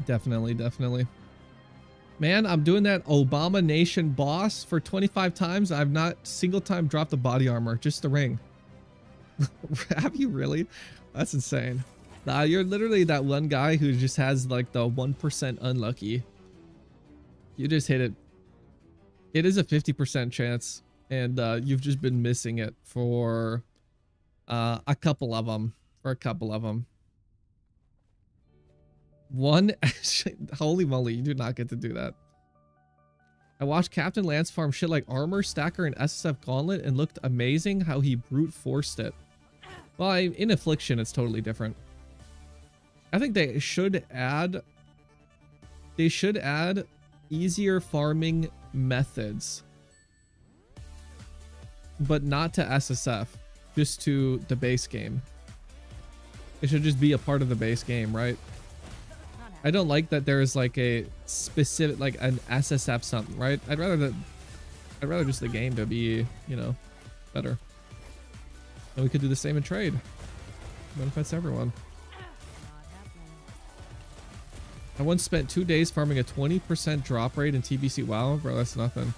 Definitely, definitely. Man, I'm doing that Obama Nation boss for 25 times. I've not single time dropped the body armor, just the ring. [laughs] Have you really? That's insane. Nah, you're literally that one guy who just has like the 1% unlucky. You just hit it. It is a 50% chance, and uh, you've just been missing it for uh, a couple of them. For a couple of them. One, [laughs] holy moly, you do not get to do that. I watched Captain Lance farm shit like Armor, Stacker, and SSF Gauntlet and looked amazing how he brute forced it. Well, I, in Affliction, it's totally different. I think they should add... They should add easier farming methods. But not to SSF. Just to the base game. It should just be a part of the base game, right? I don't like that there is like a specific like an SSF something, right? I'd rather that I'd rather just the game to be, you know, better. And we could do the same in trade. Benefits everyone. I once spent two days farming a 20% drop rate in TBC. Wow, bro, that's nothing.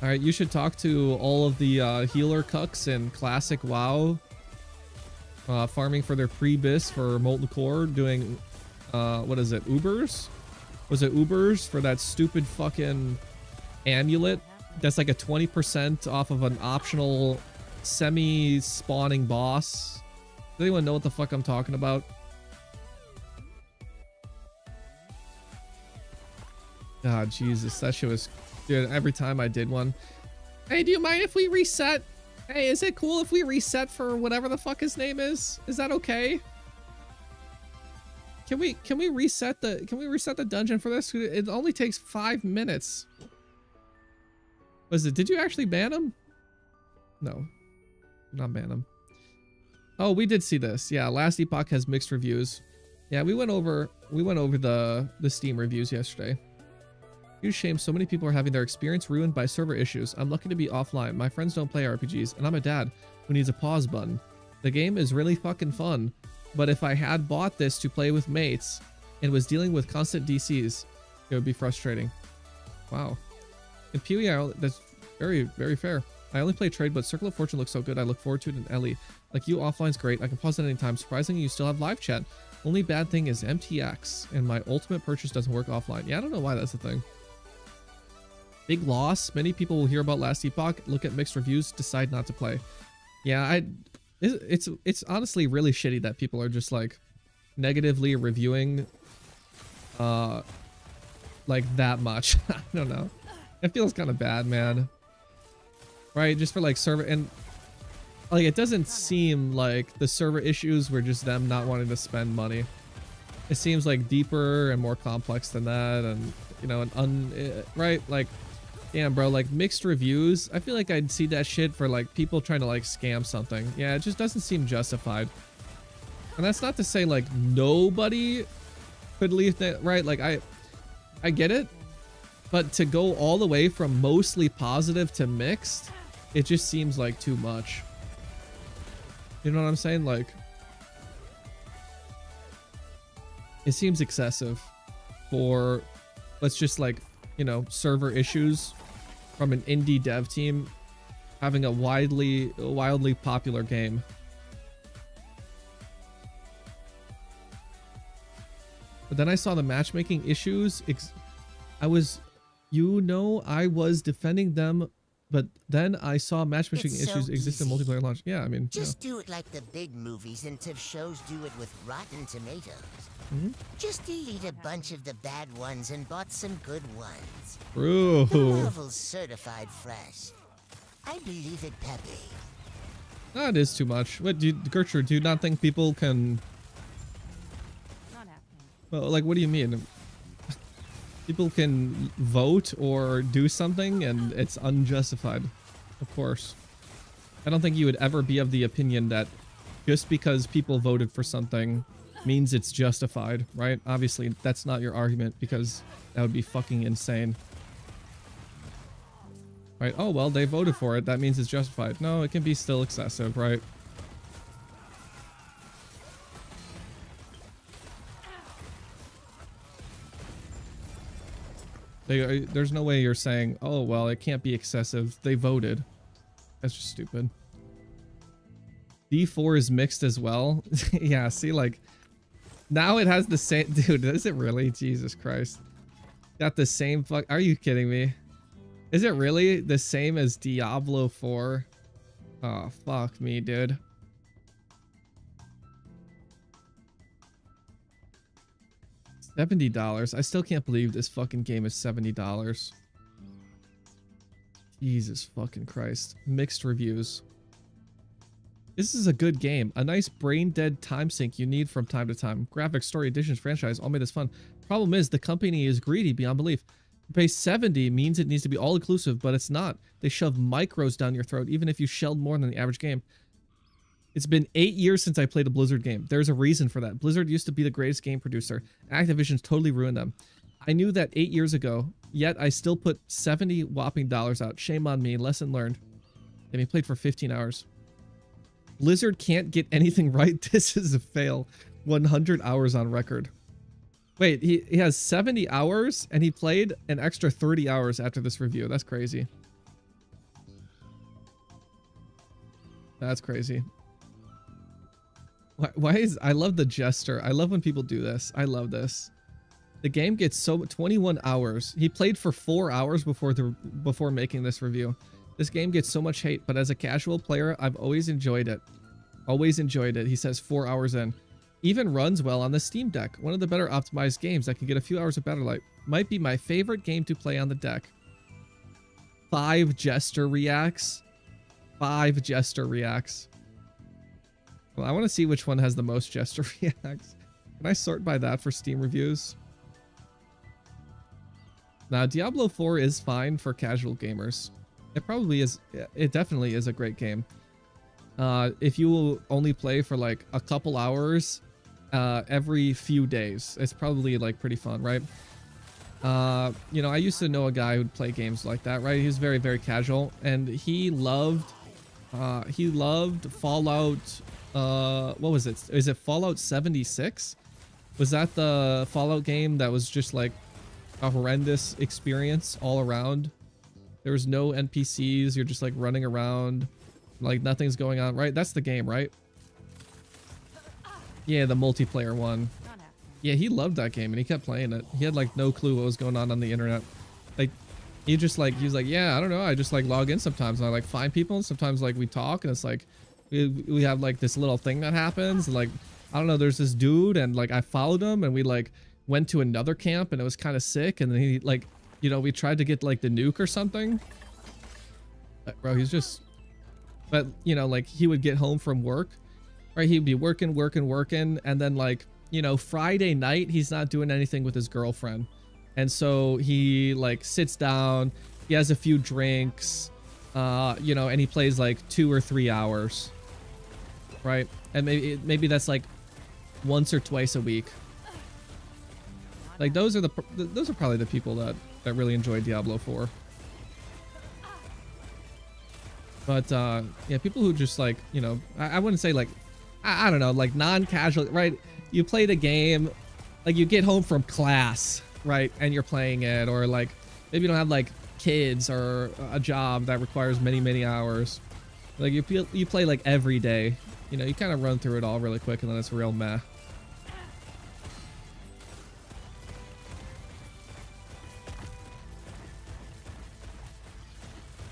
All right, you should talk to all of the uh, healer cucks in classic WoW. Uh, farming for their pre-bis for Molten Core, doing uh what is it ubers? Was it ubers for that stupid fucking amulet? That's like a 20% off of an optional semi spawning boss. Does anyone know what the fuck i'm talking about? God jesus that shit was Dude, every time I did one. Hey, do you mind if we reset? Hey, is it cool if we reset for whatever the fuck his name is? Is that okay? Can we can we reset the can we reset the dungeon for this? It only takes five minutes. Was it? Did you actually ban him? No, not ban him. Oh, we did see this. Yeah, Last Epoch has mixed reviews. Yeah, we went over we went over the the Steam reviews yesterday. Huge shame so many people are having their experience ruined by server issues. I'm lucky to be offline. My friends don't play RPGs, and I'm a dad who needs a pause button. The game is really fucking fun, but if I had bought this to play with mates and was dealing with constant DCs, it would be frustrating. Wow. In Pewy, I, that's very, very fair. I only play trade, but Circle of Fortune looks so good. I look forward to it in Ellie. Like you, offline's great. I can pause at any time. Surprisingly, you still have live chat. Only bad thing is MTX, and my ultimate purchase doesn't work offline. Yeah, I don't know why that's the thing. Big loss. Many people will hear about Last Epoch, look at mixed reviews, decide not to play. Yeah, I. It's it's honestly really shitty that people are just like negatively reviewing, uh, like that much. [laughs] I don't know. It feels kind of bad, man. Right, just for like server and like it doesn't seem like the server issues were just them not wanting to spend money. It seems like deeper and more complex than that, and you know, an un eh, right like Damn, bro, like mixed reviews. I feel like I'd see that shit for like people trying to like scam something. Yeah, it just doesn't seem justified. And that's not to say like nobody could leave that, right? Like I, I get it, but to go all the way from mostly positive to mixed, it just seems like too much. You know what I'm saying? Like, it seems excessive for, let's just like, you know, server issues from an indie dev team having a widely wildly popular game. But then I saw the matchmaking issues. I was, you know, I was defending them, but then I saw matchmaking It's so issues exist in multiplayer launch. Yeah, I mean, Just do it like the big movies and TV shows do it with Rotten Tomatoes. Mhm. Just delete a bunch of the bad ones and bought some good ones. yeah. Bro. The Marvel's certified fresh. I believe it, Pepe. That is too much. What do you, Gertrude, do you not think people can, Not happening. well, like, what do you mean? People can vote or do something and it's unjustified. Of course. I don't think you would ever be of the opinion that just because people voted for something means it's justified, right? Obviously, that's not your argument because that would be fucking insane. Right? Oh, well, they voted for it. That means it's justified. No, it can be still excessive, right? They, uh, there's no way you're saying, oh, well, it can't be excessive. They voted. That's just stupid. D4 is mixed as well. [laughs] yeah, see, like, now it has the same, [laughs] dude, is it really? Jesus Christ. Got the same fuck, are you kidding me? Is it really the same as Diablo 4? Oh, fuck me, dude. $70. I still can't believe this fucking game is $70. Jesus fucking Christ. Mixed reviews. This is a good game. A nice brain dead time sink you need from time to time. Graphics, story, additions, franchise all made this fun. Problem is, the company is greedy beyond belief. To pay 70 means it needs to be all inclusive, but it's not. They shove micros down your throat, even if you shelled more than the average game. It's been eight years since I played a Blizzard game. There's a reason for that. Blizzard used to be the greatest game producer. Activision's totally ruined them. I knew that eight years ago, yet I still put 70 whopping dollars out. Shame on me. Lesson learned. And he played for 15 hours. Blizzard can't get [laughs] anything right. This is a fail. 100 hours on record. Wait, he, he has 70 hours and he played an extra 30 hours after this review. That's crazy. That's crazy. Why, why is I love the jester. I love when people do this. I love this. The game gets so 21 hours. He played for 4 hours before the before making this review. This game gets so much hate, but as a casual player, I've always enjoyed it. Always enjoyed it. He says 4 hours in. Even runs well on the Steam Deck. One of the better optimized games that can get a few hours of battery life. Might be my favorite game to play on the deck. five Jester reacts. Five Jester reacts. Well, I want to see which one has the most Jester [laughs] reacts. Can I sort by that for Steam reviews? Now, Diablo 4 is fine for casual gamers. It probably is. It definitely is a great game. Uh, if you only play for like a couple hours uh, every few days, it's probably like pretty fun, right? Uh, you know, I used to know a guy who'd play games like that, right? He was very, very casual, and he loved, uh, he loved Fallout. Uh, what was it? Is it Fallout 76? Was that the Fallout game that was just like a horrendous experience all around? There was no NPCs. You're just like running around, like nothing's going on, right? That's the game, right? Yeah, the multiplayer one. Yeah, he loved that game and he kept playing it. He had like no clue what was going on on the internet. Like, he just like, he was like, yeah, I don't know. I just like log in sometimes and I like find people and sometimes like we talk and it's like, we, we have like this little thing that happens. And, like, I don't know, there's this dude and like I followed him and we like went to another camp and it was kind of sick. And then he like, you know, we tried to get like the nuke or something. But, bro, he's just, but you know, like he would get home from work right? He'd be working, working, working, and then like, you know, Friday night, he's not doing anything with his girlfriend. And so he like sits down, he has a few drinks, uh, you know, and he plays like two or three hours, right? And maybe maybe that's like once or twice a week. Like those are the those are probably the people that that really enjoy Diablo 4. But uh yeah, people who just like, you know, I, I wouldn't say like I, I don't know, like non-casual, right? You play the game, like you get home from class, right? And you're playing it, or like maybe you don't have like kids or a job that requires many, many hours. Like you you play like every day. You know, you kind of run through it all really quick and then it's real meh.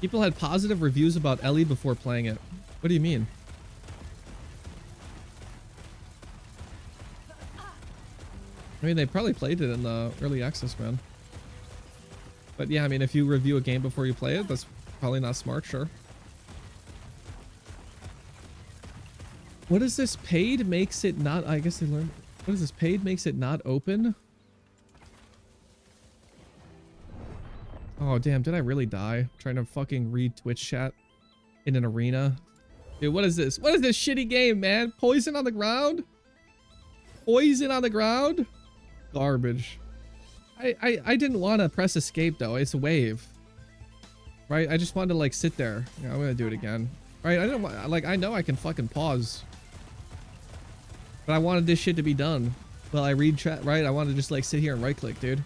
People had positive reviews about LE before playing it. What do you mean? I mean, they probably played it in the early access, man. But yeah, I mean, if you review a game before you play it, that's probably not smart, sure. What is this? Paid makes it not... I guess they learned... What is this? Paid makes it not open? Oh, damn. Did I really die? trying to fucking read Twitch chat in an arena. Dude, what is this? What is this shitty game, man? Poison on the ground? Poison on the ground? Garbage. I, I, I didn't want to press escape, though. It's a wave. Right? I just wanted to, like, sit there. Yeah, I'm gonna do it again. Right? I don't want... Like, I know I can fucking pause. But I wanted this shit to be done. Well, I read chat, right? I wanted to just, like, sit here and right-click, dude.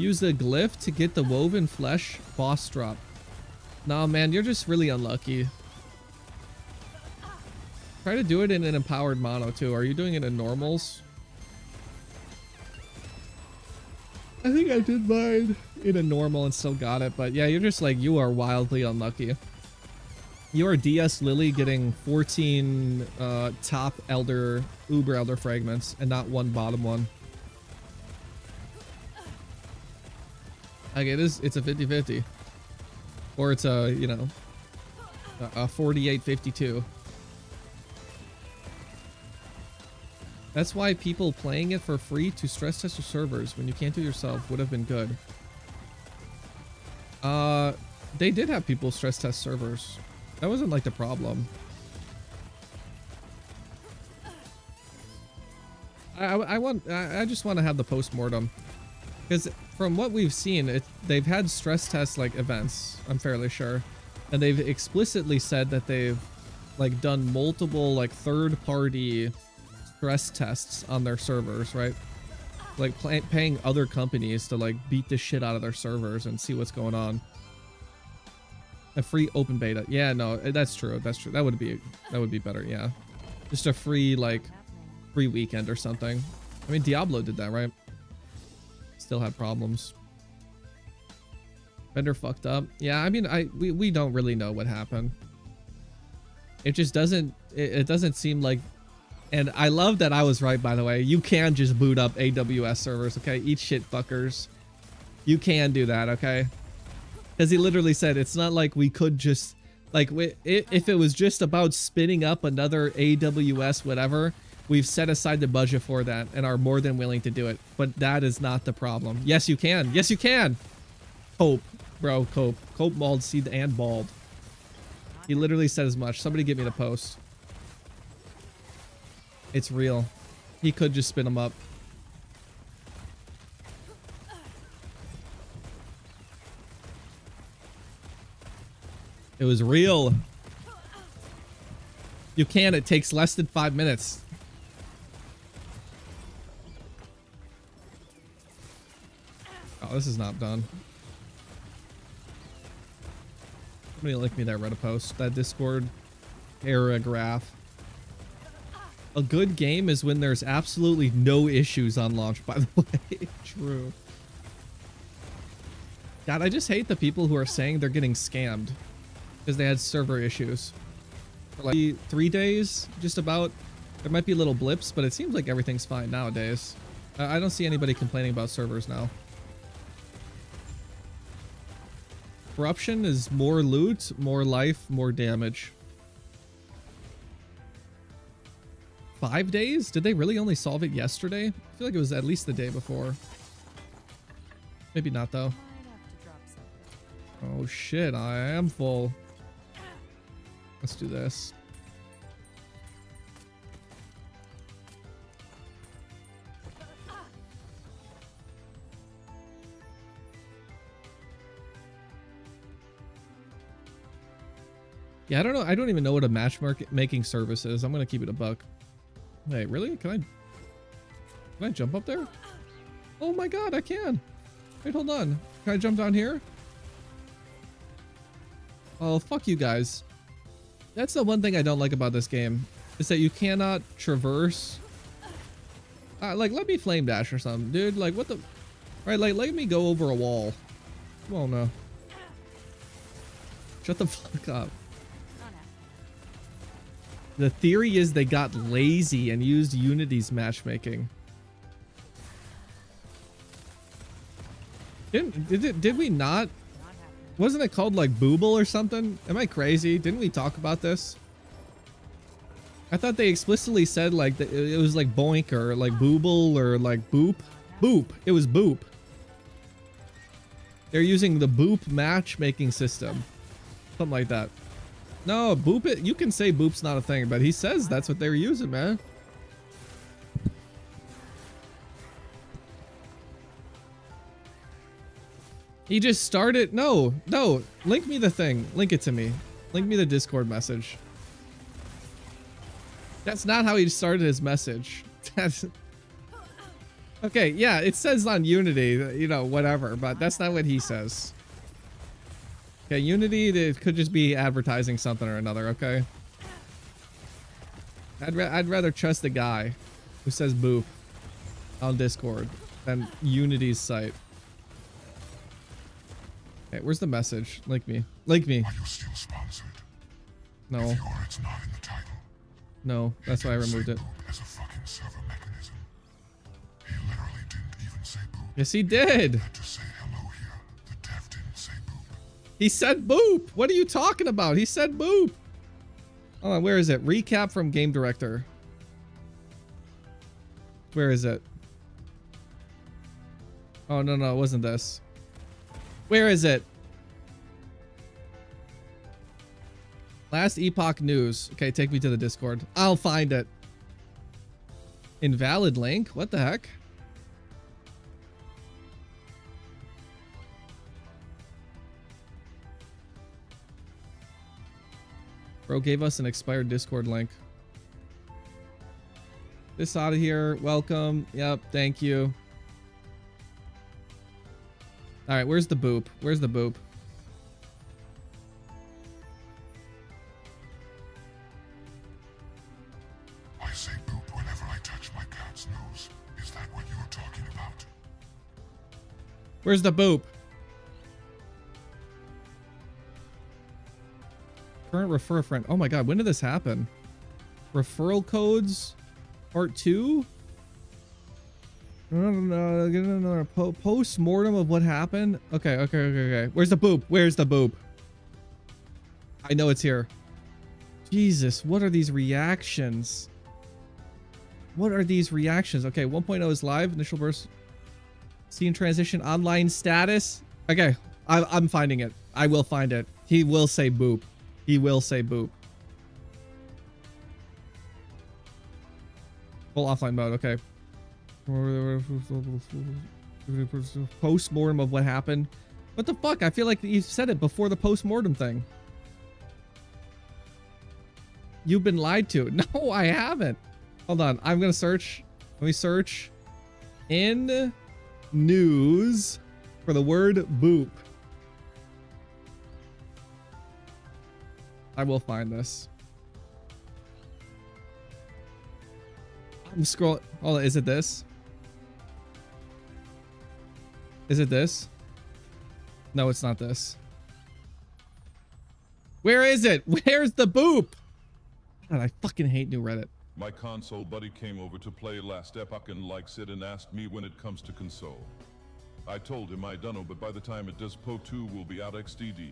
Use the glyph to get the woven flesh boss drop. Nah, man, you're just really unlucky. Try to do it in an empowered mono too. Are you doing it in normals? I think I did mine in a normal and still got it, but yeah, you're just like, you are wildly unlucky. You are DS Lily getting 14 uh, top Elder, Uber Elder fragments and not one bottom one. Okay, it is, it's a 50-50. Or it's a, you know, a 48-52. That's why people playing it for free to stress test your servers when you can't do yourself would have been good. Uh, they did have people stress test servers. That wasn't like the problem. I, I, I want, I, I just want to have the post-mortem. Because from what we've seen, it, they've had stress test like events, I'm fairly sure. And they've explicitly said that they've like done multiple like third party stress tests on their servers, right? Like paying other companies to like beat the shit out of their servers and see what's going on. A free open beta. Yeah, no, eh, that's true. That's true. That would be that would be better. Yeah, just a free like free weekend or something. I mean, Diablo did that, right? Still had problems. Vendor fucked up. Yeah, I mean, I we we don't really know what happened. It just doesn't. It, it doesn't seem like And I love that I was right, by the way. You can just boot up AWS servers, okay? Eat shit, fuckers. You can do that, okay? Because he literally said it's not like we could just, like, i- if it was just about spinning up another AWS whatever, we've set aside the budget for that and are more than willing to do it. But that is not the problem. Yes, you can. Yes, you can. Cope, bro, cope. Cope, mauled, seed, and bald. He literally said as much. Somebody get me the post. It's real. He could just spin them up. It was real. You can. It takes less than five minutes. Oh, this is not done. Somebody link me that Reddit post, that Discord paragraph. A good game is when there's absolutely no issues on launch, by the [laughs] way. True. God, I just hate the people who are saying they're getting scammed because they had server issues. For like three days, just about. There might be a little blips, but it seems like everything's fine nowadays. I don't see anybody complaining about servers now. Corruption is more loot, more life, more damage. Five days? Did they really only solve it yesterday? I feel like it was at least the day before. Maybe not though. Oh shit, I am full. Let's do this. Yeah, I don't know. I don't even know what a matchmaking service is. I'm gonna keep it a buck. Wait, really? Can I? Can I jump up there? Oh my god, I can. Wait, hold on. Can I jump down here? Oh, fuck you guys. That's the one thing I don't like about this game. Is that you cannot traverse. Uh, like, let me flame dash or something. Dude, like, what the... Right, like, let me go over a wall. On now. Shut the [laughs] fuck up. The theory is they got lazy and used Unity's matchmaking. Didn't did it, did we not? Wasn't it called like Booble or something? Am I crazy? Didn't we talk about this? I thought they explicitly said like it was like Boink or like Booble or like Boop. Boop. It was Boop. They're using the Boop matchmaking system. Something like that. No, Boop it. You can say Boop's not a thing, but he says that's what they were using, man. He just started. No, no. Link me the thing. Link it to me. Link me the Discord message. That's not how he started his message. [laughs] That's. Okay, yeah, it says on Unity, you know, whatever, but that's not what he says. Okay, Unity, it could just be advertising something or another, okay? I'd, ra I'd rather trust the guy who says boop on Discord than Unity's site. Okay, where's the message? Link me. Link me. Are you still sponsored? No. Are, it's not in the title. No, that's why I removed it. As a fucking server He said boop. What are you talking about? He said boop. Hold on, where is it? Recap from game director. Where is it? Oh, no, no, it wasn't this. Where is it? Last Epoch News. Okay, take me to the Discord. I'll find it. Invalid link? What the heck? Bro gave us an expired Discord link. This out of here. Welcome. Yep, thank you. All right, where's the boop? Where's the boop? I say boop whenever I touch my cat's nose. Is that what you were talking about? Where's the boop? Current refer friend. Oh my god, when did this happen? Referral codes Part two? No, no, no, get another po post mortem of what happened. Okay, okay, okay, okay. Where's the boop? Where's the boop? I know it's here. Jesus, what are these reactions? What are these reactions? Okay, 1.0 is live. Initial burst. Scene transition. Online status. Okay, I, I'm finding it. I will find it. He will say boop. He will say boop. Full offline mode. Okay. Post-mortem of what happened. What the fuck? I feel like you said it before the post-mortem thing. You've been lied to. [laughs] No, I haven't. Hold on. I'm going to search. Let me search in news for the word boop. I will find this. I'm scrolling. On. Oh, is it this? Is it this? No, it's not this. Where is it? [laughs] Where's the boop? God, I fucking hate new Reddit. My console buddy came over to play Last Epoch and likes it and asked me when it comes to console. I told him I dunno, but by the time it does, PoE 2 will be out XDD.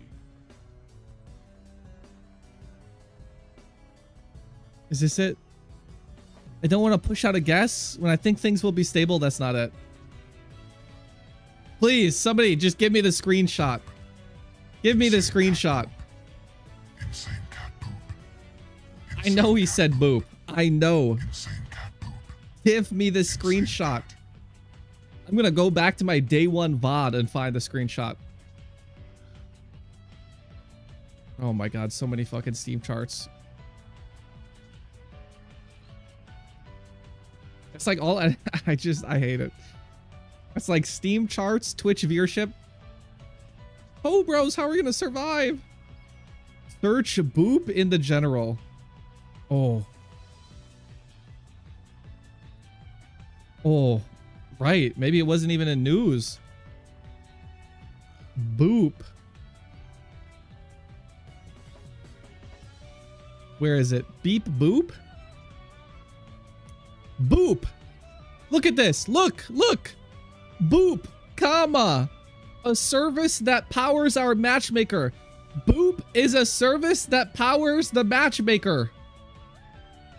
Is this it? I don't want to push out a guess when I think things will be stable. That's not it. Please, somebody just give me the screenshot. Give me the screenshot. I know he said boop. I know. Give me the screenshot. I'm gonna go back to my day one VOD and find the screenshot. Oh my god, so many fucking Steam charts. It's like all [laughs] I, just I hate it. It's like Steam charts, Twitch viewership. Oh bros, how are we gonna survive? Search boop in the general. Oh. Oh, right. Maybe it wasn't even in news. Boop. Where is it? Beep boop? Boop. Look at this. Look, look. Boop, comma. A service that powers our matchmaker. Boop is a service that powers the matchmaker.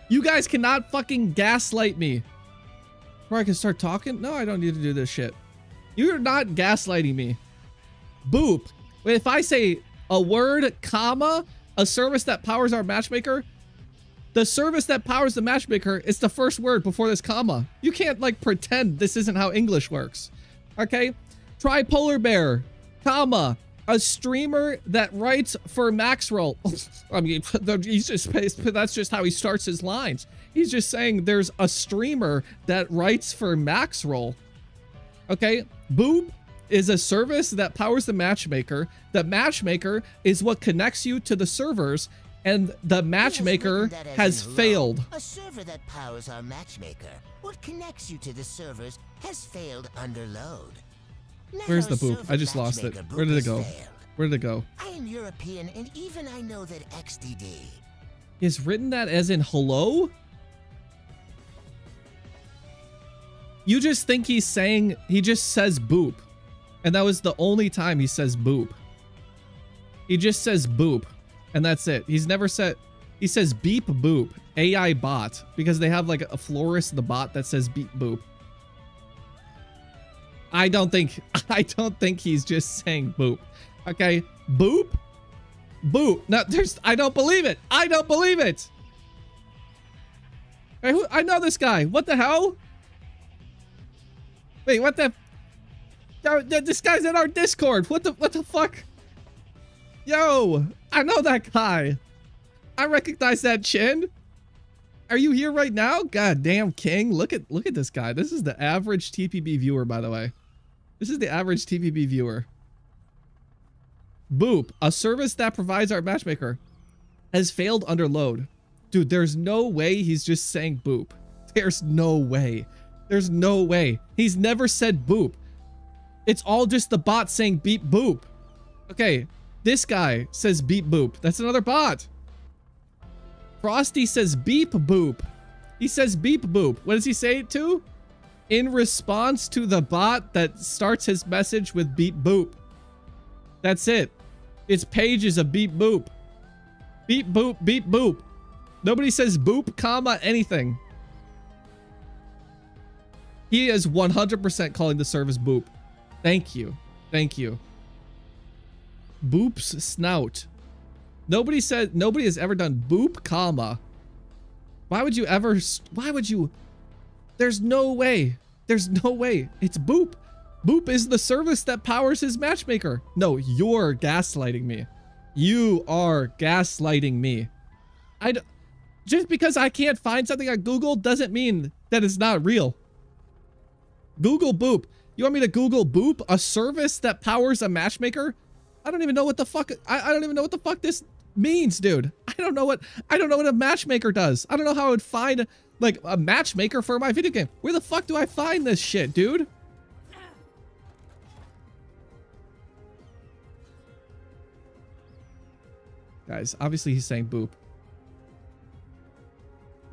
You guys cannot fucking gaslight me. Or I can start talking? No, I don't need to do this shit. You're not gaslighting me. Boop. If I say a word, comma, a service that powers our matchmaker, the service that powers the matchmaker is the first word before this comma. You can't like pretend this isn't how English works. Okay? Tripolar Bear, comma, a streamer that writes for Maxroll. [laughs] I mean, [laughs] he's just [laughs] that's just how he starts his lines. He's just saying there's a streamer that writes for Maxroll. Okay? Boop is a service that powers the matchmaker. The matchmaker is what connects you to the servers and the matchmaker He has, written that as has failed. A server that powers our matchmaker. What connects you to the servers has failed under load. Now Where's the boop? I just lost it. Where did it go? failed. Where did it go? I am European, and even I know that XDD. Is written that as in hello? You just think he's saying, he just says boop. And that was the only time he says boop. He just says boop. And that's it. He's never said, he says beep boop, AI bot, because they have like a florist, the bot that says beep boop. I don't think, [laughs] I don't think he's just saying boop. Okay, boop, boop. No, there's, I don't believe it. I don't believe it. Who, I know this guy. What the hell? Wait, what the? This guy's in our Discord. What the? What the fuck? Yo, I know that guy. I recognize that chin. Are you here right now? God damn, King. Look at look at this guy. This is the average TPB viewer, by the way. This is the average TPB viewer. Boop, a service that provides our matchmaker, has failed under load. Dude, there's no way he's just saying boop. There's no way. There's no way. He's never said boop. It's all just the bot saying beep boop. Okay, this guy says beep boop. That's another bot. Frosty says beep boop. He says beep boop. What does he say it to? In response to the bot that starts his message with beep boop. That's it. Its page is a beep boop. Beep boop, beep boop. Nobody says boop, comma, anything. He is 100% calling the service boop. Thank you. Thank you. Boop's snout. Nobody said, nobody has ever done boop, comma. Why would you ever, why would you, there's no way. There's no way. It's boop. Boop is the service that powers his matchmaker. No, you're gaslighting me. You are gaslighting me. I just because I can't find something on Google doesn't mean that it's not real. Google Boop. You want me to Google Boop, a service that powers a matchmaker? I don't even know what the fuck, I, I don't even know what the fuck this means, dude. I don't know what, I don't know what a matchmaker does. I don't know how I would find like a matchmaker for my video game. Where the fuck do I find this shit, dude? Guys, obviously he's saying boop.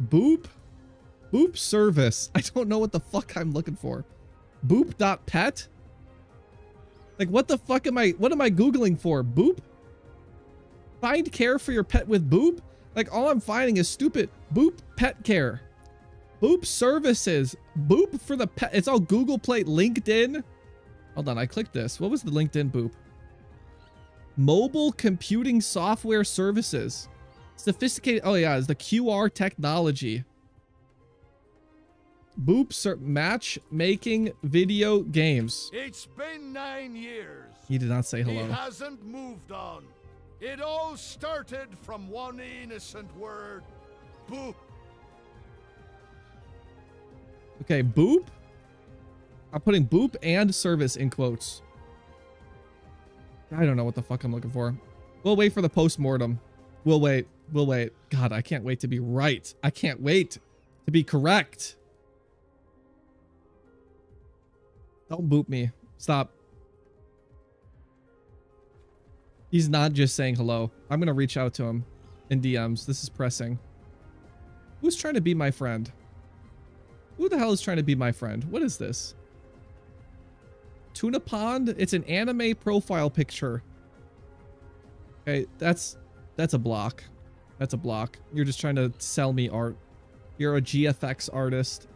Boop? Boop service. [laughs] I don't know what the fuck I'm looking for. Boop.pet? Like what the fuck am I, what am I Googling for? Boop? Find care for your pet with Boop? Like all I'm finding is stupid Boop pet care. Boop services. Boop for the pet. It's all Google Play, LinkedIn. Hold on, I clicked this. What was the LinkedIn boop? Mobile computing software services. Sophisticated. Oh yeah, it's the QR technology. Boop matchmaking video games. It's been nine years. He did not say hello. He hasn't moved on. It all started from one innocent word. Boop. Okay, boop. I'm putting boop and service in quotes. I don't know what the fuck I'm looking for. We'll wait for the post-mortem. We'll wait. We'll wait. God, I can't wait to be right. I can't wait to be correct. Don't boot me. Stop. He's not just saying hello. I'm going to reach out to him in DMs. This is pressing. Who's trying to be my friend? Who the hell is trying to be my friend? What is this? Tuna Pond? It's an anime profile picture. Okay, that's that's a block. That's a block. You're just trying to sell me art. You're a GFX artist.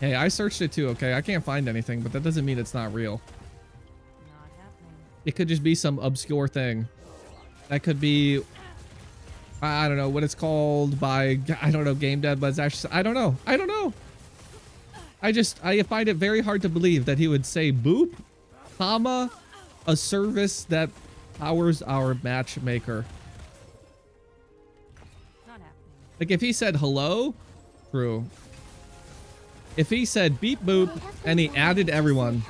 Hey, I searched it too, okay? I can't find anything, but that doesn't mean it's not real. Not happening. It could just be some obscure thing. That could be I don't know what it's called by I don't know game dev, but it's actually I don't know. I don't know. I just I find it very hard to believe that he would say boop, comma, a service that powers our matchmaker. Not happening. Like if he said hello, true. If he said beep boop and he added everyone.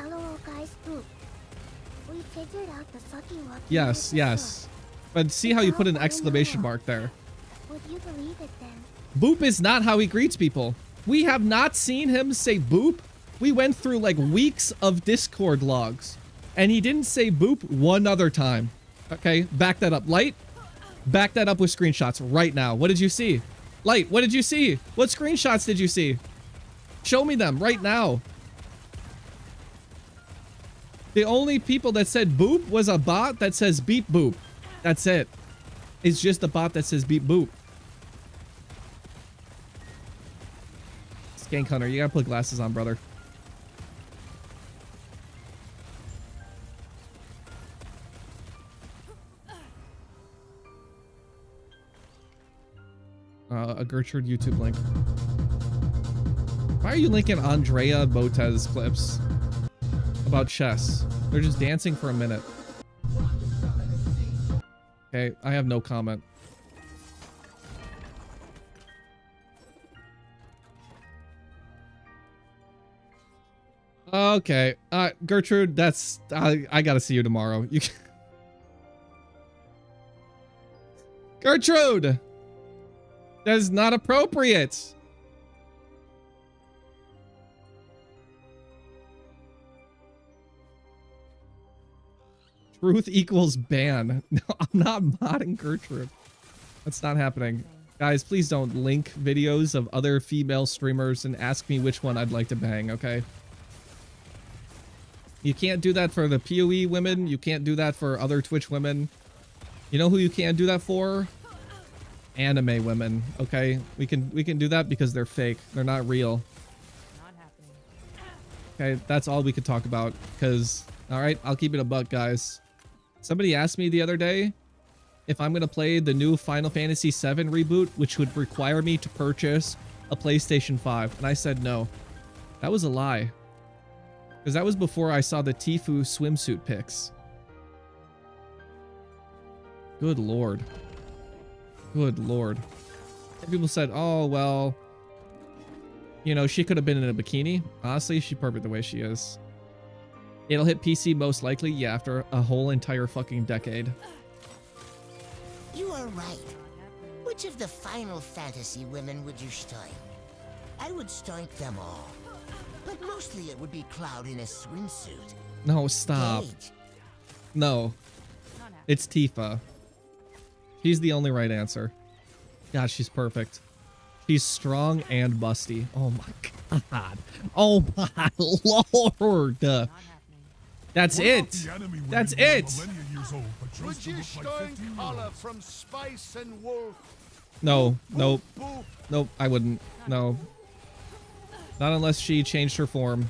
Yes, yes. But see how you put an exclamation mark there. Boop is not how he greets people. We have not seen him say boop. We went through like weeks of Discord logs. And he didn't say boop one other time. Okay, back that up. Light, back that up with screenshots right now. What did you see? Light, what did you see? What screenshots did you see? Show me them right now. The only people that said boop was a bot that says beep boop. That's it. It's just a bot that says beep boop. Skank Hunter, you gotta put glasses on, brother. Uh, a Gertrude YouTube link. Why are you linking Andrea Botez clips about chess? They're just dancing for a minute. Okay, I have no comment. Okay, uh, Gertrude, that's I. I gotta see you tomorrow. You. Gertrude, that is not appropriate. Truth equals ban. [laughs] No, I'm not modding Gertrude. That's not happening. Guys, please don't link videos of other female streamers and ask me which one I'd like to bang, okay? You can't do that for the PoE women. You can't do that for other Twitch women. You know who you can do that for? Anime women, okay? We can we can do that because they're fake. They're not real. Okay, that's all we could talk about. Because, all right, I'll keep it a buck, guys. Somebody asked me the other day if I'm going to play the new Final Fantasy VII reboot, which would require me to purchase a PlayStation 5. And I said no. That was a lie. Because that was before I saw the Tifa swimsuit pics. Good lord. Good lord. People said, oh, well, you know, she could have been in a bikini. Honestly, she's perfect the way she is. It'll hit PC most likely, yeah, after a whole entire fucking decade. You are right. Which of the Final Fantasy women would you stoink? I would stoink them all. But mostly it would be Cloud in a swimsuit. No, stop. Gage, No, it's Tifa. She's the only right answer. God, she's perfect. She's strong and busty. Oh my [laughs] god. Oh my [laughs] lord. Not happening. That's What about it. the enemy women That's it. millennia years old, but chose Would to you look like stoink 15 year Kala olds? from Spice and Wolf? No, nope, nope, I wouldn't. No. Not unless she changed her form.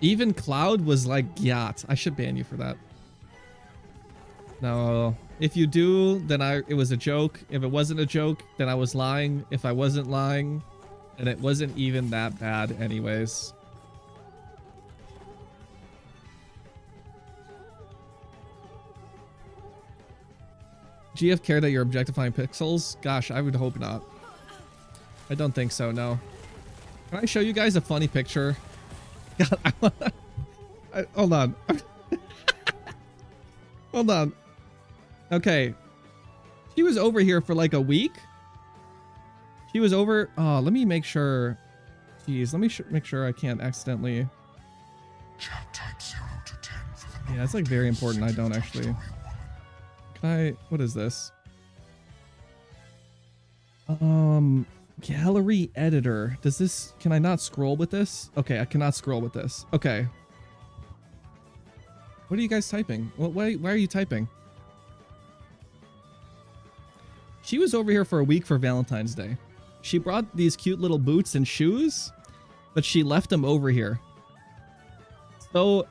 Even Cloud was like, yacht. I should ban you for that. No. If you do, then I it was a joke. If it wasn't a joke, then I was lying. If I wasn't lying, then it wasn't even that bad anyways. GF care that you're objectifying pixels? Gosh, I would hope not. I don't think so, no. Can I show you guys a funny picture? God, I wanna... I, hold on. [laughs] hold on. Okay. She was over here for like a week. She was over... Oh, let me make sure... Jeez, let me make sure I can't accidentally... Chat type 0 to 10 for the Yeah, that's like very important. I don't actually... Can I... What is this? Um... Gallery editor. Does this... Can I not scroll with this? Okay, I cannot scroll with this. Okay. What are you guys typing? What, why, why are you typing? She was over here for a week for Valentine's Day. She brought these cute little boots and shoes, but she left them over here. So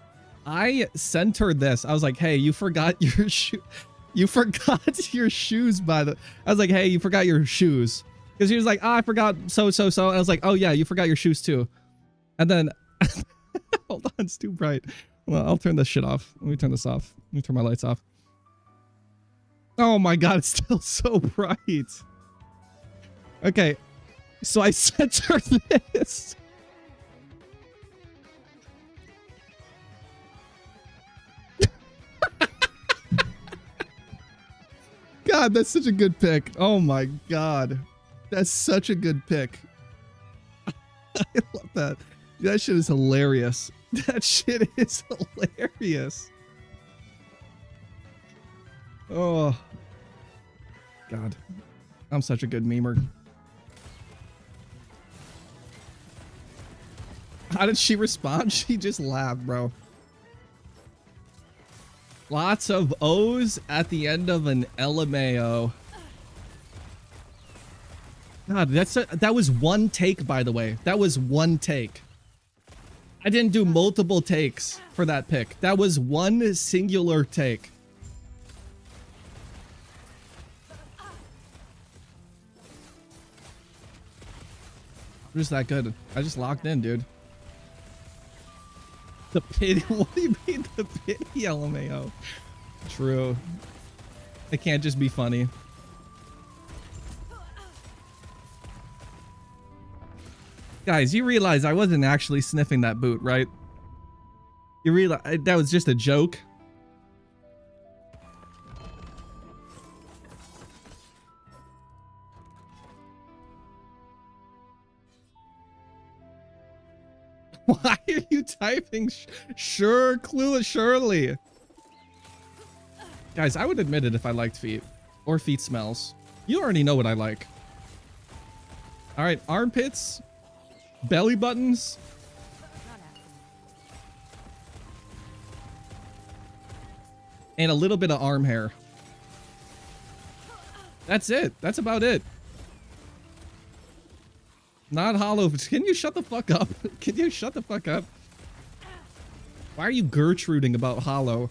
I sent her this. I was like, "Hey, you forgot [laughs] your shoe. You forgot [laughs] your shoes by the." I was like, "Hey, you forgot your shoes." Because she was like, oh, "I forgot so so so." And I was like, "Oh yeah, you forgot your shoes too." And then, [laughs] hold on, it's too bright. Well, I'll turn this shit off. Let me turn this off. Let me turn my lights off. Oh my god, it's still so bright. Okay, so I [laughs] sent her this. God, that's such a good pick. Oh my god. That's such a good pick. [laughs] I love that. That shit is hilarious. [laughs] That shit is hilarious. Oh. God. I'm such a good memer. How did she respond? [laughs] She just laughed, bro. Lots of O's at the end of an LMAO. God, that's a, that was one take, by the way. That was one take. I didn't do multiple takes for that pick. That was one singular take. I'm just that good. I just locked in, dude. The pity? [laughs] What do you mean the pity LMAO? True. It can't just be funny. Guys, you realize I wasn't actually sniffing that boot, right? You realize that was just a joke? [laughs] Why are you typing sure clueless surely? Guys, I would admit it if I liked feet. Or feet smells. You already know what I like. Alright, armpits. Belly buttons. And a little bit of arm hair. That's it. That's about it. Not Holo. Can you shut the fuck up? [laughs] Can you shut the fuck up? Why are you Gertruding about Holo?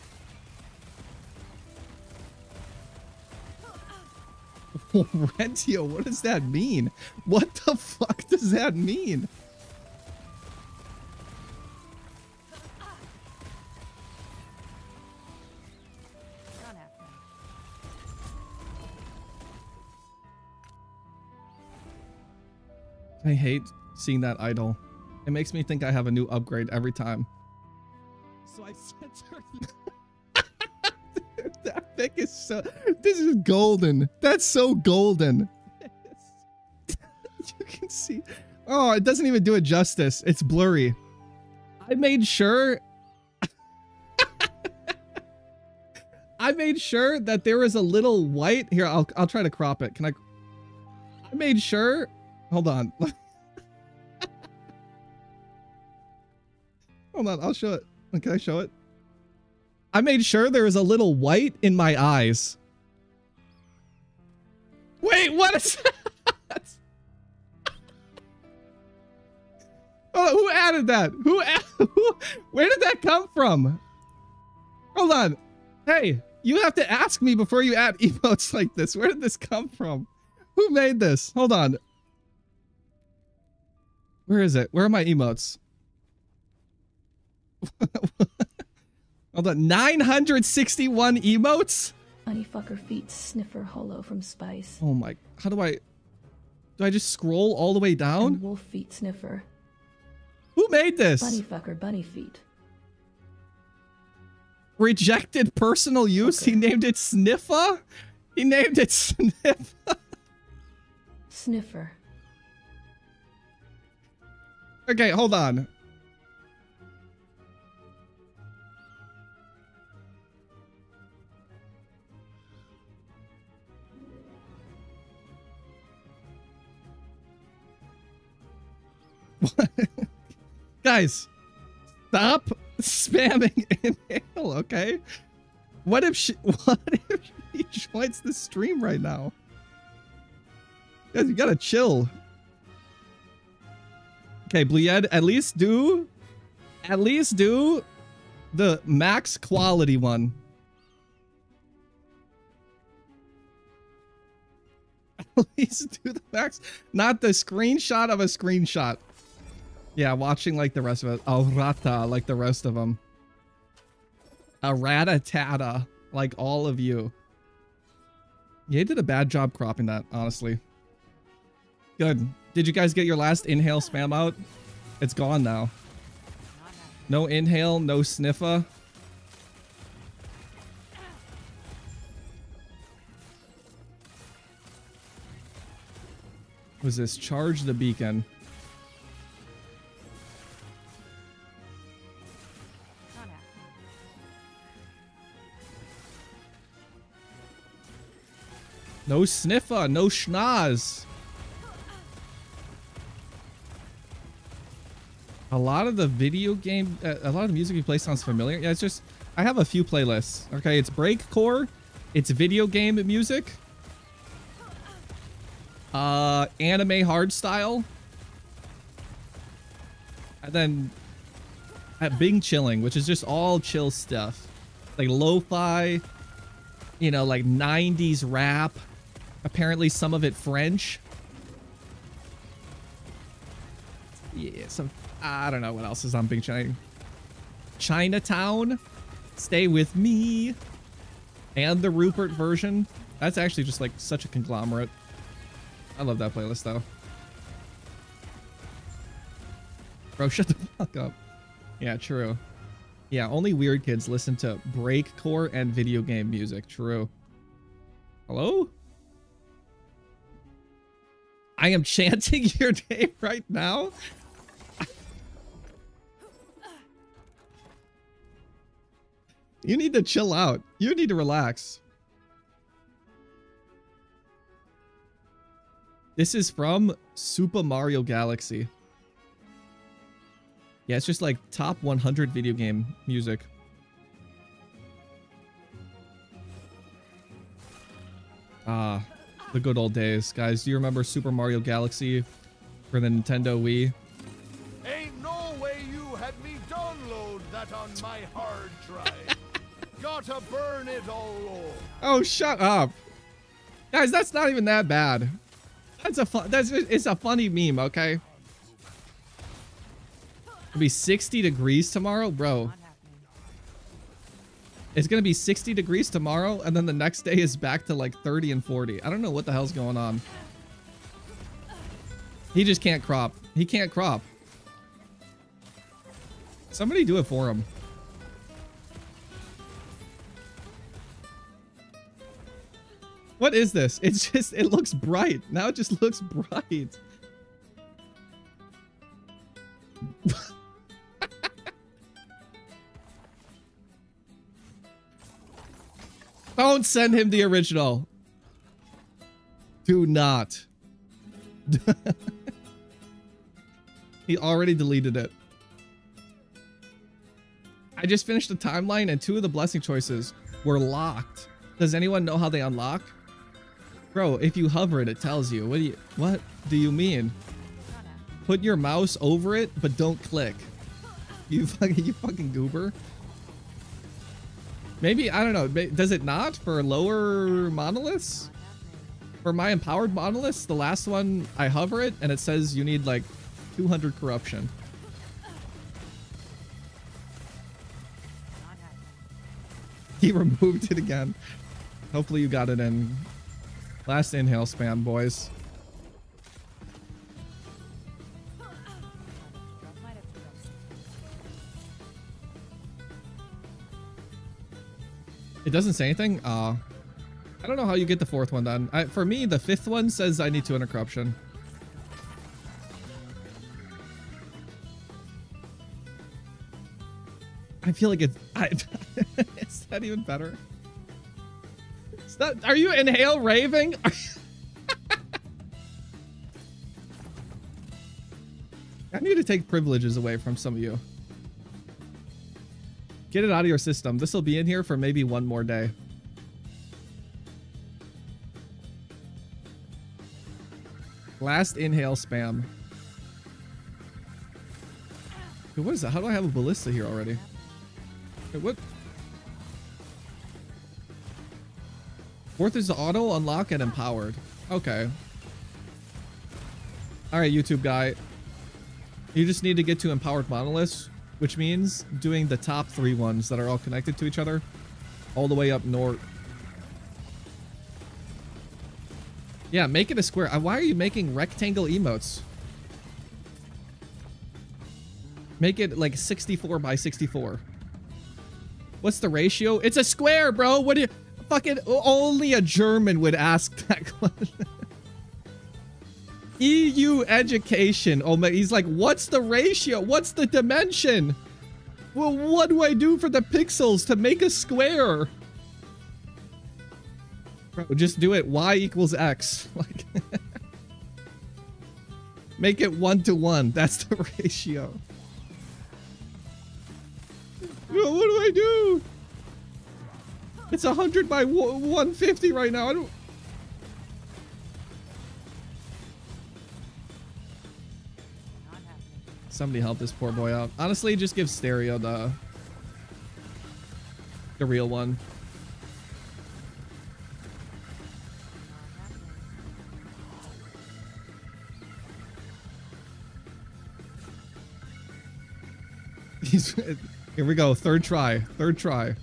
[laughs] Rentio, what does that mean? What the fuck does that mean? I hate seeing that idol. It makes me think I have a new upgrade every time. So I censored. Dude, that pic is so. This is golden. That's so golden. [laughs] you can see. Oh, it doesn't even do it justice. It's blurry. I made sure. [laughs] I made sure that there was a little white here. I'll I'll try to crop it. Can I? I made sure. Hold on. [laughs] Hold on. I'll show it. Can I show it? I made sure there was a little white in my eyes. Wait, what is that? [laughs] Oh, who added that? Who, [laughs] who? Where did that come from? Hold on. Hey, you have to ask me before you add emotes like this. Where did this come from? Who made this? Hold on. Where is it? Where are my emotes? [laughs] Hold on. 961 emotes? Bunny fucker feet sniffer Holo from spice. Oh my. How do I. Do I just scroll all the way down? And wolf feet sniffer. Who made this? Bunny fucker bunny feet. Rejected personal use? He named it Sniffa? He named it [laughs] Sniffa? Sniffer. Okay, hold on. [laughs] Guys, stop spamming [laughs] inhale, okay? What if she [laughs] what if she joins the stream right now? Guys, you gotta chill. Okay, Blied, at least do at least do the max quality one. [laughs] At least do the max, not the screenshot of a screenshot. Yeah, watching like the rest of it. Oh, rata, like the rest of them. A ratatata, like all of you. Yeah, did a bad job cropping that, honestly. Good. Did you guys get your last inhale spam out? It's gone now. No inhale, no sniffa. Was this charge the beacon? No sniffa, no schnoz. A lot of the video game, uh, a lot of the music we play sounds familiar. Yeah, it's just, I have a few playlists. Okay, it's breakcore, it's video game music, uh, anime hardstyle, and then at Bing Chilling, which is just all chill stuff. Like lo-fi, you know, like 90s rap, apparently some of it French. Yeah, some I don't know what else is on Big China. Chinatown, Stay With Me, and the Rupert version. That's actually just like such a conglomerate. I love that playlist though. Bro, [laughs] shut the fuck up. Yeah, true. Yeah, only weird kids listen to breakcore and video game music. True. Hello? I am [laughs] chanting your name right now? You need to chill out. You need to relax. This is from Super Mario Galaxy. Yeah, it's just like top 100 video game music. Ah, the good old days. Guys, do you remember Super Mario Galaxy for the Nintendo Wii? Ain't no way you had me download that on my hard. Gotta burn it all. Oh, shut up. Guys, that's not even that bad. That's a fun, that's, it's a funny meme, okay? It'll be 60 degrees tomorrow? Bro. It's gonna be 60 degrees tomorrow, and then the next day is back to like 30 and 40. I don't know what the hell's going on. He just can't crop. He can't crop. Somebody do it for him. What is this? It's just, it looks bright. Now it just looks bright. [laughs] Don't send him the original. Do not. [laughs] he already deleted it. I just finished the timeline and two of the blessing choices were locked. Does anyone know how they unlock? Bro, if you hover it, it tells you. What do you what do you mean? Put your mouse over it, but don't click. You [laughs] fucking you fucking goober. Maybe I don't know. Does it not for lower monoliths? For my empowered monoliths, the last one I hover it and it says you need like 200 corruption. He [laughs] removed it again. Hopefully you got it in. Last inhale spam, boys. It doesn't say anything? Uh, I don't know how you get the fourth one then. I, for me, the fifth one says I need 200 corruption. I feel like it's... I, [laughs] is that even better? That, are you inhale raving? [laughs] I need to take privileges away from some of you. Get it out of your system. This will be in here for maybe one more day. Last inhale spam. Wait, what is that? How do I have a ballista here already? What? Fourth is auto, unlock, and empowered. Okay. Alright, YouTube guy. You just need to get to empowered monoliths, which means doing the top three ones that are all connected to each other all the way up north. Yeah, make it a square. Uh, Why are you making rectangle emotes? Make it like 64 by 64. What's the ratio? It's a square, bro. What do you... Fucking... Only a German would ask that question. EU education. Oh my, he's like, what's the ratio? What's the dimension? Well, what do I do for the pixels to make a square? Bro, just do it. Y equals X. [laughs] Like, make it one to one. That's the [laughs] ratio. What do I do? It's 100 by 150 right now. I don't... Somebody help this poor boy out. Honestly, just give Stereo the the real one. He's, [laughs] here we go. Third try. Third try.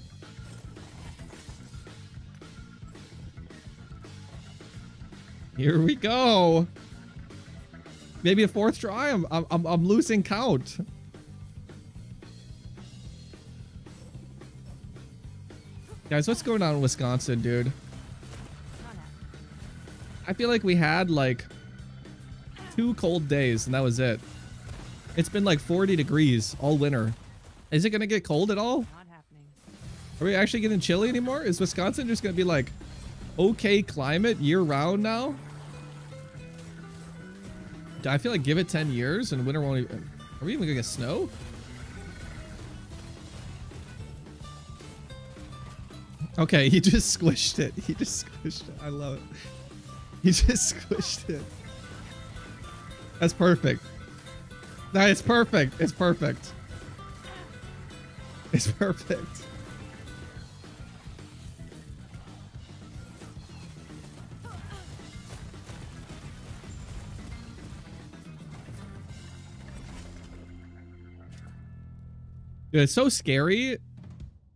Here we go. Maybe a fourth try. I'm I'm I'm losing count. Guys, what's going on in Wisconsin, dude? I feel like we had like two cold days and that was it. It's been like 40 degrees all winter. Is it gonna get cold at all? Are we actually getting chilly anymore? Is Wisconsin just gonna be like okay climate year round now? I feel like give it 10 years and winter won't even... Are we even gonna get snow? Okay, [laughs] he just squished it. He just squished it. I love it. He just [laughs] squished it. That's perfect. That is perfect. It's perfect. It's perfect. It's so scary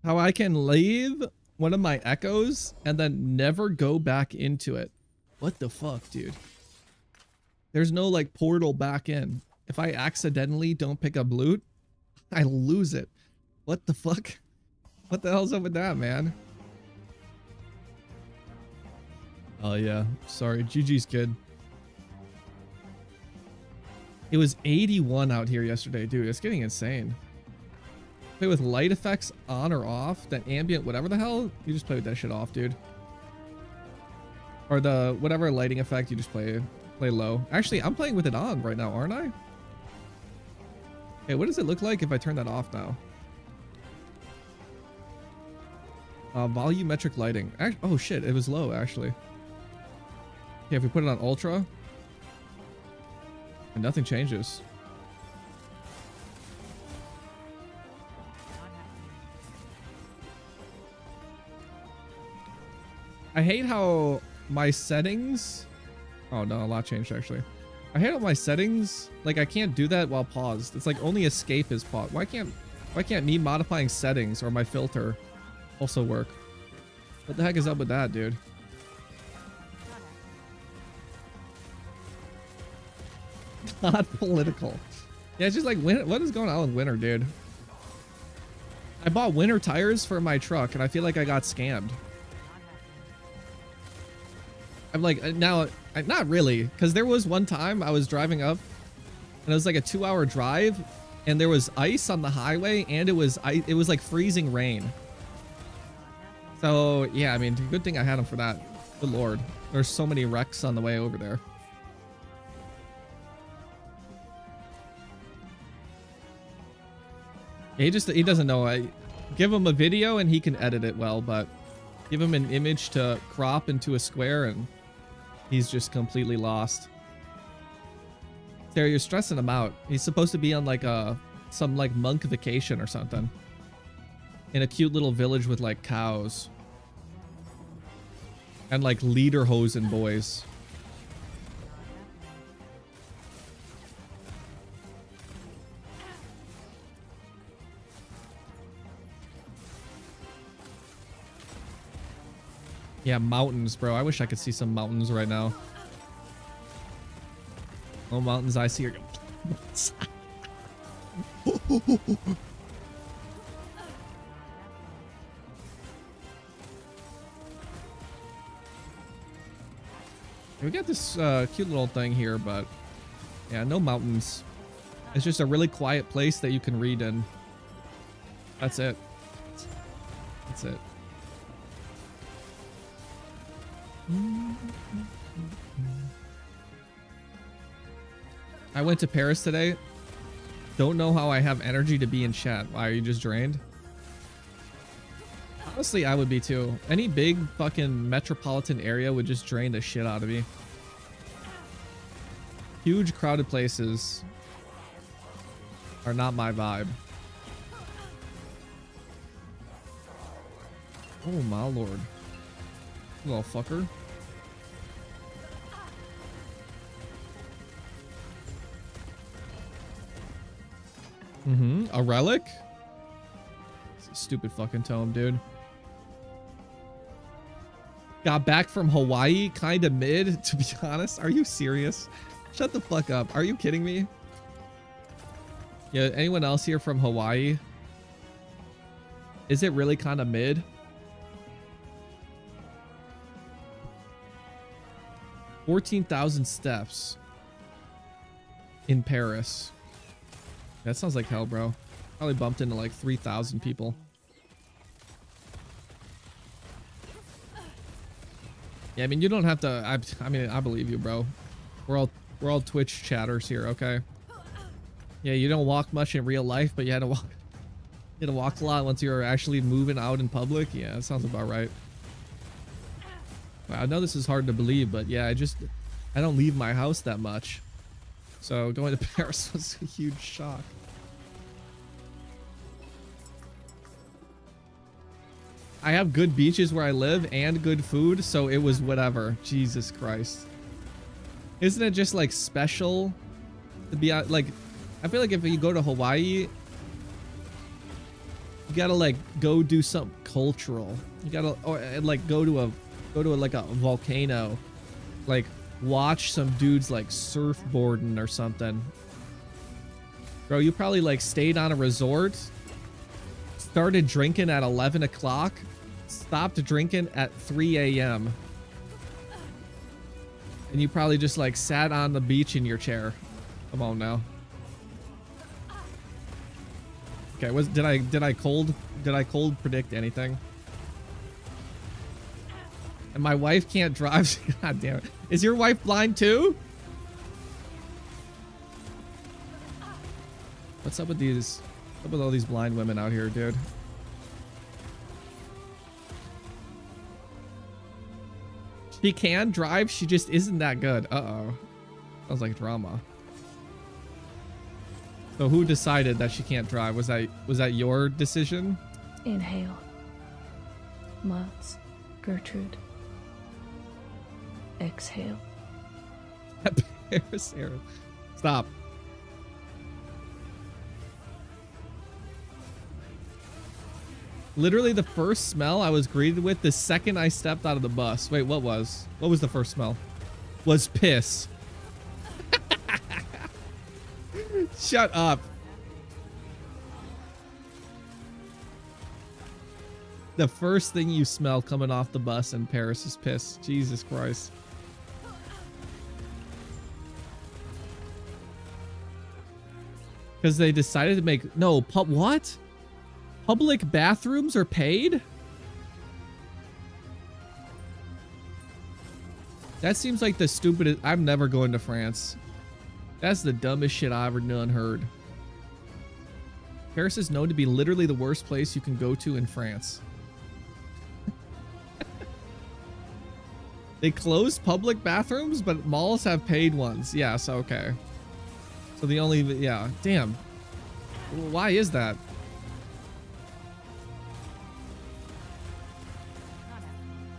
how I can leave one of my echoes and then never go back into it. What the fuck, dude? There's no like portal back in. If I accidentally don't pick up loot, I lose it. What the fuck? What the hell's up with that, man? Oh yeah, sorry. GG's good. It was 81 out here yesterday, dude. It's getting insane. Play with light effects on or off, that ambient, whatever the hell, you just play with that shit off, dude. Or the whatever lighting effect, you just play play low. Actually, I'm playing with it on right now, aren't I? Hey, what does it look like if I turn that off now? Uh, volumetric lighting. Oh shit, it was low actually. Yeah, if we put it on ultra, and nothing changes. I hate how my settings... Oh no, a lot changed actually. I hate how my settings, like I can't do that while paused. It's like only escape is paused. Why can't, why can't me modifying settings or my filter also work? What the heck is up with that, dude? [laughs] Not political. Yeah, it's just like, what is going on with winter, dude? I bought winter tires for my truck and I feel like I got scammed. I'm like, uh, now, not really, because there was one time I was driving up and it was like a two hour drive and there was ice on the highway and it was, it was like freezing rain. So yeah, I mean, good thing I had them for that. Good lord. There's so many wrecks on the way over there. He just, he doesn't know. I give him a video and he can edit it well, but give him an image to crop into a square and He's just completely lost. Sarah, you're stressing him out. He's supposed to be on like a some like monk vacation or something. In a cute little village with like cows. And like lederhosen boys. Yeah, mountains, bro. I wish I could see some mountains right now. Oh, mountains I see are... [laughs] [laughs] we got this uh, cute little thing here, but yeah, no mountains. It's just a really quiet place that you can read in. That's it. That's it. I went to Paris today. Don't know how I have energy to be in chat. Why are you just drained? Honestly, I would be too. Any big fucking metropolitan area would just drain the shit out of me. Huge crowded places are not my vibe. Oh my lord. Little fucker. Mm-hmm. A relic? stupid fucking tome, dude. Got back from Hawaii, kind of mid, [laughs] to be honest. Are you serious? Shut the fuck up. Are you kidding me? Yeah, anyone else here from Hawaii? Is it really kind of mid? Fourteen thousand steps in Paris. That sounds like hell, bro. Probably bumped into like 3,000 people. Yeah, I mean, you don't have to. I, I mean, I believe you, bro. We're all we're all Twitch chatters here, okay? Yeah, you don't walk much in real life, but you had to walk. [laughs] You had to walk a lot once you're actually moving out in public. Yeah, that sounds about right. Wow, I know this is hard to believe, but yeah, I just I don't leave my house that much. So going to Paris [laughs] was a huge shock. I have good beaches where I live and good food, so it was whatever. Jesus Christ. Isn't it just like special to be out like I feel like if you go to Hawaii you gotta like go do something cultural. You gotta or uh, like go to a go to a, like a volcano. Like watch some dudes like surfboarding or something. Bro, you probably like stayed on a resort, started drinking at 11 o'clock, stopped drinking at 3 a.m. And you probably just like sat on the beach in your chair. Come on now. Okay, was did I did I cold did I cold predict anything? And my wife can't drive. [laughs] God damn it. Is your wife blind too? What's up with these what's up with all these blind women out here, dude? She can drive, she just isn't that good. Uh-oh. Sounds like drama. So who decided that she can't drive? Was that was that your decision? Inhale. Mods. Gertrude. Exhale. [laughs] Paris Aaron. Stop. Literally the first smell I was greeted with the second I stepped out of the bus. Wait, what was? What was the first smell? Was piss. [laughs] Shut up. The first thing you smell coming off the bus in Paris is piss. Jesus Christ. Because they decided to make... No, pub... What? Public bathrooms are paid? That seems like the stupidest... I'm never going to France. That's the dumbest shit I ever done heard. Paris is known to be literally the worst place you can go to in France. [laughs] they closed public bathrooms, but malls have paid ones. Yes, okay. So the only... Yeah, damn. Why is that?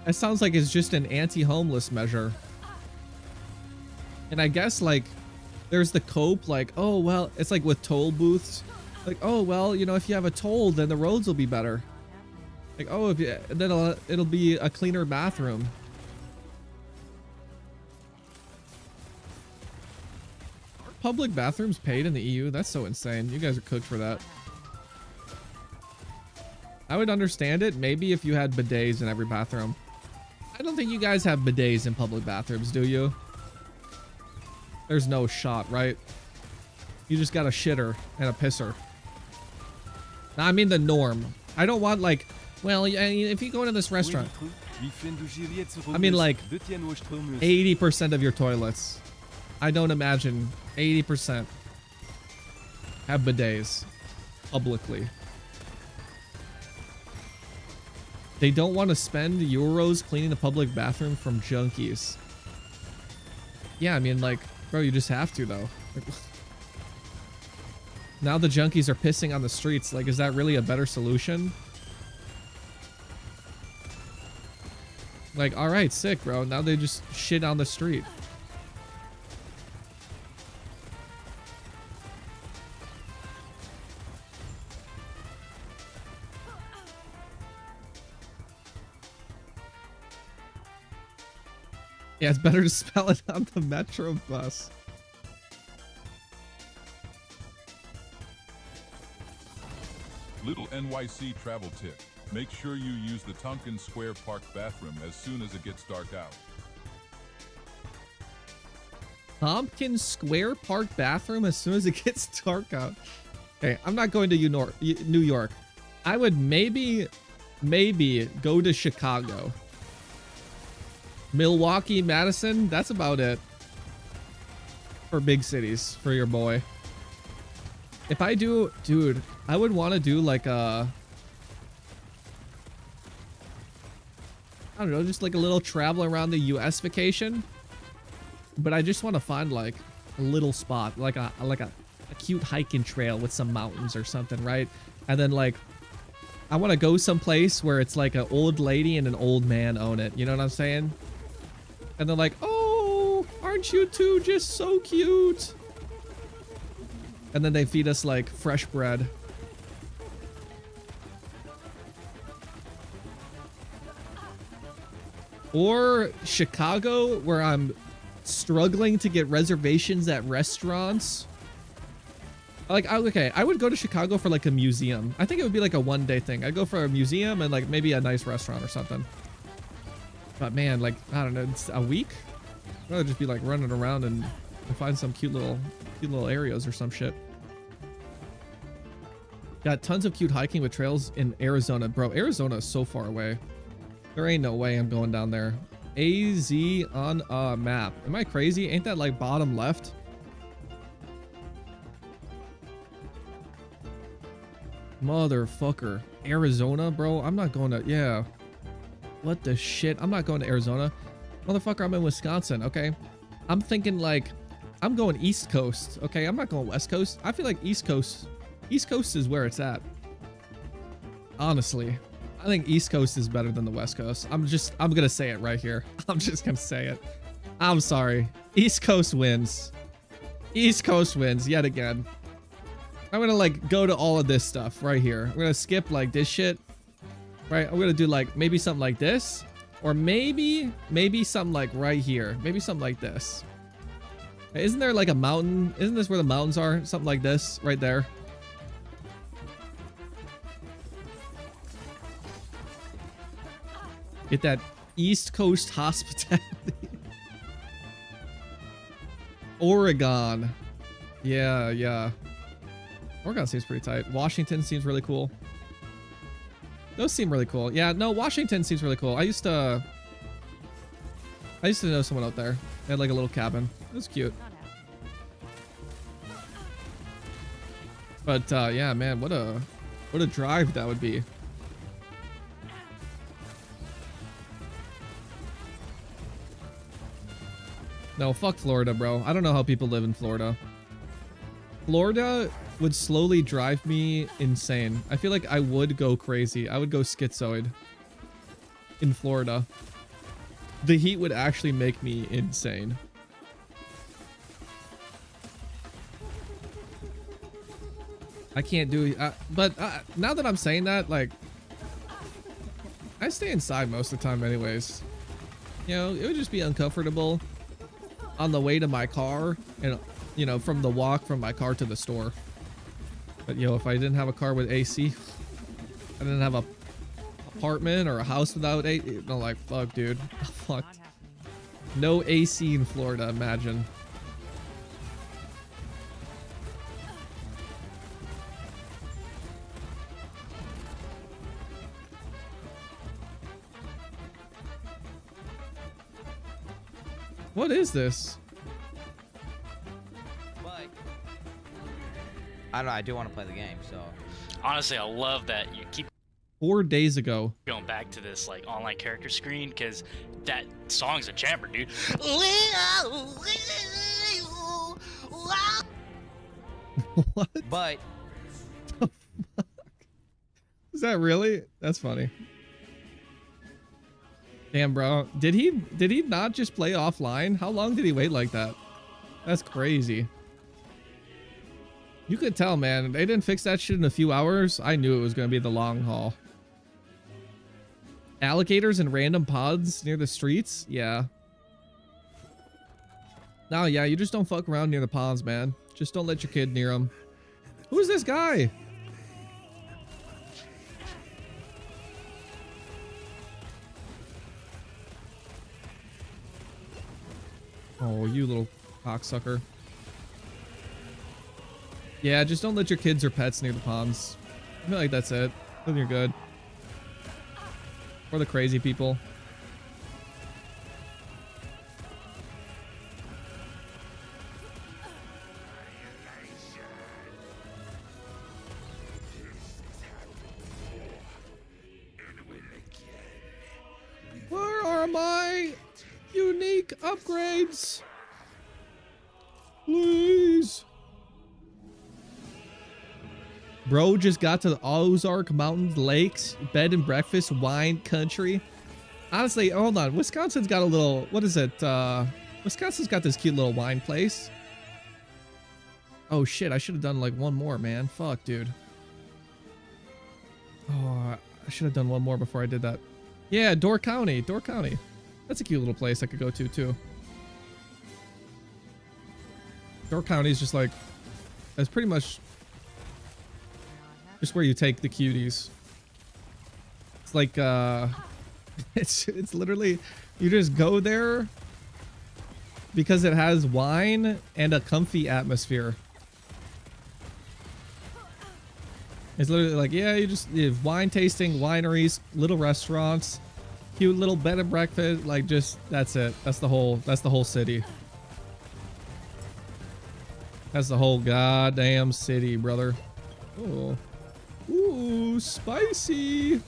That sounds like it's just an anti-homeless measure. And I guess, like, there's the cope, like, oh, well, it's like with toll booths. Like, oh, well, you know, if you have a toll, then the roads will be better. Like, oh, if you, then it'll, it'll be a cleaner bathroom. Public bathrooms paid in the EU? That's so insane. You guys are cooked for that. I would understand it maybe if you had bidets in every bathroom. I don't think you guys have bidets in public bathrooms, do you? There's no shot, right? You just got a shitter and a pisser. I mean the norm. I don't want like, well, if you go into this restaurant, I mean like 80% of your toilets. I don't imagine 80% have bidets publicly. They don't want to spend euros cleaning the public bathroom from junkies. Yeah, I mean, like, bro, you just have to, though. [laughs] now the junkies are pissing on the streets. Like, is that really a better solution? Like, alright, sick, bro. Now they just shit on the street. Yeah, it's better to spell it on the Metro bus. Little NYC travel tip. Make sure you use the Tompkins Square Park bathroom as soon as it gets dark out. Tompkins Square Park bathroom as soon as it [laughs] gets dark out. Okay, I'm not going to New York. I would maybe, maybe go to Chicago. Milwaukee, Madison. That's about it. For big cities, for your boy. If I do, dude, I would want to do like a, I don't know, just like a little travel around the U.S. vacation. But I just want to find like a little spot, like a like a, a cute hiking trail with some mountains or something, right? And then like, I want to go someplace where it's like an old lady and an old man own it. You know what I'm saying? And they're like, oh, aren't you two just so cute? And then they feed us like fresh bread. Or Chicago, where I'm struggling to get reservations at restaurants. Like, okay, I would go to Chicago for like a museum. I think it would be like a one day thing. I'd go for a museum and like maybe a nice restaurant or something. But man, like, I don't know, it's a week? I'd rather just be like running around and, and find some cute little, cute little areas or some shit. Got tons of cute hiking with trails in Arizona. Bro, Arizona is so far away. There ain't no way I'm going down there. AZ on a map. Am I crazy? Ain't that like bottom left? Motherfucker. Arizona, bro? I'm not going to... Yeah. What the shit? I'm not going to Arizona. Motherfucker, I'm in Wisconsin, okay? I'm thinking like... I'm going East Coast, okay? I'm not going West Coast. I feel like East Coast... East Coast is where it's at. Honestly. I think East Coast is better than the West Coast. I'm just... I'm gonna say it right here. [laughs] I'm just gonna say it. I'm sorry. East Coast wins. East Coast wins yet again. I'm gonna like go to all of this stuff right here. I'm gonna skip like this shit. Right? I'm gonna do like maybe something like this. Or maybe, maybe something like right here. Maybe something like this. Isn't there like a mountain? Isn't this where the mountains are? Something like this right there. Get that East Coast [laughs] hospitality. Oregon. Yeah, yeah. Oregon seems pretty tight. Washington seems really cool. Those seem really cool. Yeah, no, Washington seems really cool. I used to... I used to know someone out there. They had like a little cabin. It was cute. But uh, yeah, man, what a what a drive that would be. No, fuck Florida, bro. I don't know how people live in Florida. Florida would slowly drive me insane. I feel like I would go crazy. I would go schizoid in Florida. The heat would actually make me insane. I can't do uh, but now that I'm saying that, like, I stay inside most of the time anyways. You know, it would just be uncomfortable on the way to my car and, you know, from the walk from my car to the store. But, yo, if I didn't have a car with AC, I didn't have a apartment or a house without AC, no, like, fuck, dude. [laughs] Fuck. No AC in Florida, imagine. What is this? I don't know. I do want to play the game, so. Honestly, I love that you keep Four days ago. going back to this like online character screen because that song's a jammer, dude. [laughs] what? But Is that really? That's funny. Damn, bro. Did he did he not just play offline? How long did he wait like that? That's crazy. You could tell, man. They didn't fix that shit in a few hours. I knew it was going to be the long haul. Alligators and random pods near the streets? Yeah. No, yeah, you just don't fuck around near the ponds, man. Just don't let your kid near them. Who's this guy? Oh, you little cocksucker. Yeah, just don't let your kids or pets near the ponds. I feel like that's it. Then you're good. Or the crazy people. Where are my unique upgrades? Please. Bro just got to the Ozark Mountains, lakes, bed and breakfast, wine country. Honestly, hold on. Wisconsin's got a little, what is it? Uh, Wisconsin's got this cute little wine place. Oh shit, I should have done like one more, man. Fuck, dude. Oh, I should have done one more before I did that. Yeah, Door County, Door County. That's a cute little place I could go to too. Door County is just like, that's pretty much just where you take the cuties. It's like, uh, [laughs] it's, it's literally, you just go there because it has wine and a comfy atmosphere. It's literally like, yeah, you just you wine tasting, wineries, little restaurants, cute little bed and breakfast, like just that's it. That's the whole that's the whole city. That's the whole goddamn city, brother. Oh. Ooh, spicy.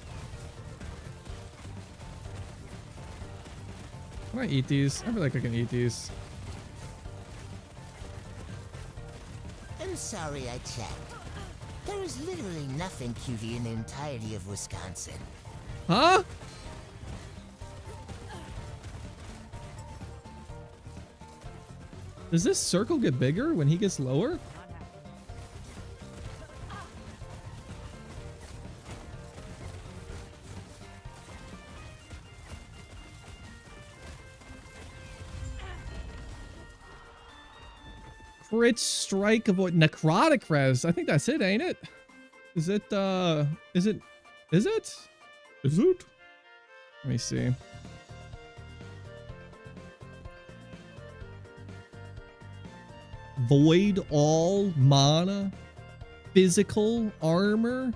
Can I eat these? I feel like I can eat these. I'm sorry I checked. There is literally nothing cutie in the entirety of Wisconsin. Huh? Does this circle get bigger when he gets lower? Crit strike avoid necrotic res. I think that's it, ain't it? Is it uh is it is it? Is it? Let me see. Void all mana physical armor.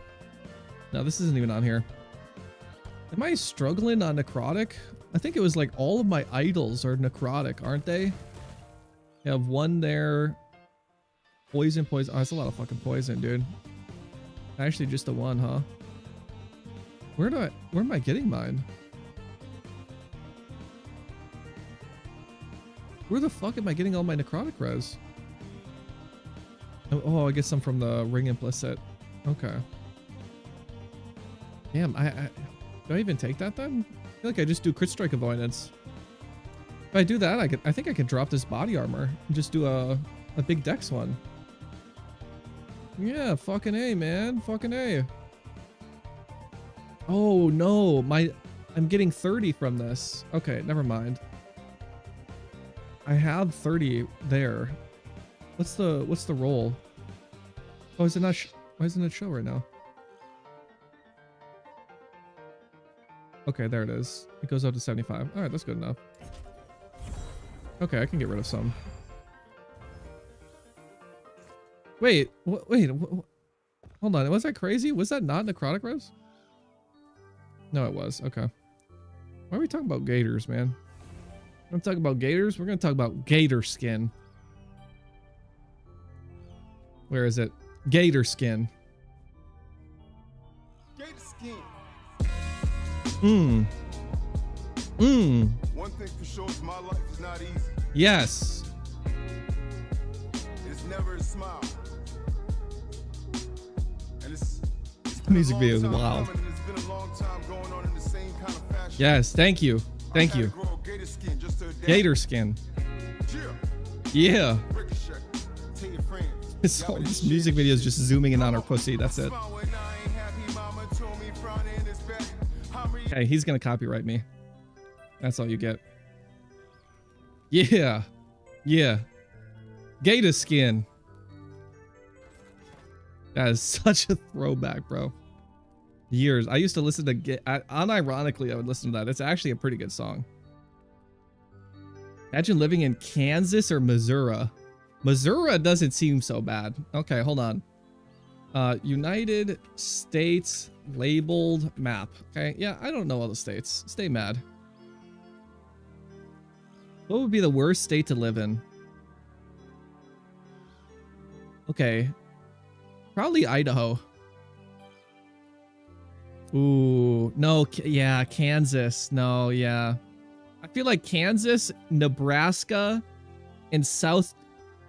No, this isn't even on here. Am I struggling on necrotic? I think it was like all of my idols are necrotic, aren't they? You have one there. Poison, poison. Oh, that's a lot of fucking poison, dude. Actually, just the one, huh? Where do I, where am I getting mine? Where the fuck am I getting all my necrotic res? Oh, oh I get some from the ring implicit. Okay. Damn, I, I do I even take that then? I feel like I just do crit strike avoidance. If I do that, I could I think I could drop this body armor and just do a a big dex one. Yeah, fucking A, man. Fucking A. Oh no, my I'm getting 30 from this. Okay, never mind. I have 30 there. What's the what's the roll? Oh, is it not? why isn't it show right now? Okay, there it is. It goes up to 75. All right, that's good enough. Okay, I can get rid of some. Wait, wait, hold on. Was that crazy? Was that not necrotic rose? No, it was. Okay. Why are we talking about gators, man? I'm talking about gators. We're gonna talk about gator skin. Where is it? Gator skin. Gator skin. Mmm. Mmm. One thing for sure is my life is not easy. Yes. Never a smile. And it's, it's music video is wild. it's been a long time going on in the same kind of. Yes, thank you. Thank you. gator skin. Gator skin. Yeah. Yeah. Ricochet. Tell your friends. [laughs] This, whole- this music video is just zooming in on her pussy. That's it. Hey, he's gonna copyright me. That's all you get. Yeah. Yeah. Gator skin. That is [laughs] such a throwback, bro. Years. I used to listen to get unironically, I would listen to that. It's actually a pretty good song. Imagine living in Kansas or Missouri. Missouri doesn't seem so bad. Okay, hold on. Uh, United States labeled map. Okay, yeah, I don't know all the states. Stay mad. What would be the worst state to live in? Okay. Probably Idaho. Ooh, no, yeah, Kansas. No, yeah. I feel like Kansas, Nebraska, and South.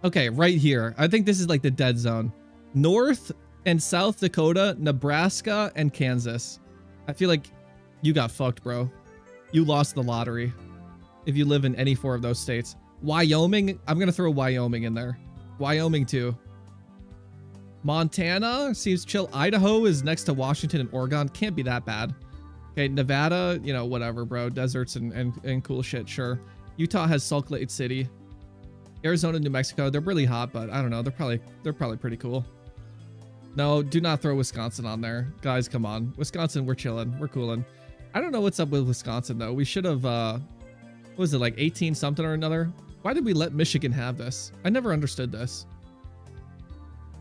Okay, right here. I think this is like the dead zone. North and South Dakota, Nebraska, and Kansas. I feel like you got fucked, bro. You lost the lottery if you live in any four of those states. Wyoming, I'm going to throw Wyoming in there. Wyoming too. Montana seems chill. Idaho is next to Washington and Oregon. Can't be that bad. Okay, Nevada, you know, whatever, bro. Deserts and, and, and cool shit, sure. Utah has Salt Lake City. Arizona, New Mexico, they're really hot, but I don't know. They're probably they're probably pretty cool. No, do not throw Wisconsin on there. Guys, come on. Wisconsin, we're chilling. We're cooling. I don't know what's up with Wisconsin, though. We should have, uh, what was it, like 18 something or another? Why did we let Michigan have this? I never understood this.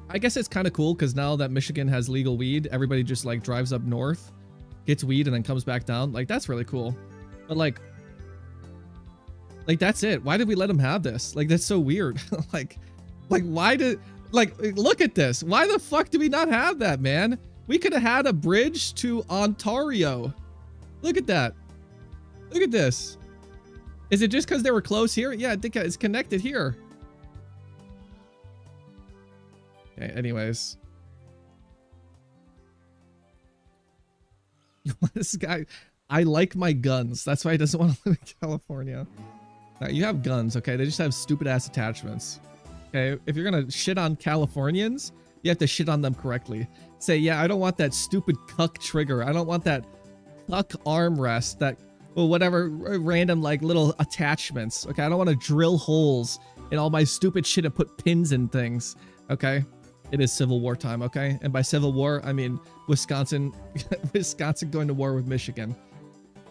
I guess it's kind of cool because now that Michigan has legal weed, everybody just like drives up north, gets weed, and then comes back down. Like, that's really cool. But like, like that's it. Why did we let them have this? Like, that's so weird. [laughs] like, like why did, like, look at this. Why the fuck do we not have that, man? We could have had a bridge to Ontario. Look at that. Look at this. Is it just because they were close here? Yeah, it's connected here. Anyways. [laughs] this guy, I like my guns. That's why he doesn't [laughs] want to live in California. Now, you have guns, okay? They just have stupid ass attachments. Okay, if you're gonna shit on Californians, you have to shit on them correctly. Say, yeah, I don't want that stupid cuck trigger. I don't want that cuck armrest, that well, whatever random like little attachments. Okay, I don't want to drill holes in all my stupid shit and put pins in things. Okay, it is Civil War time. Okay, and by Civil War I mean Wisconsin, [laughs] Wisconsin going to war with Michigan.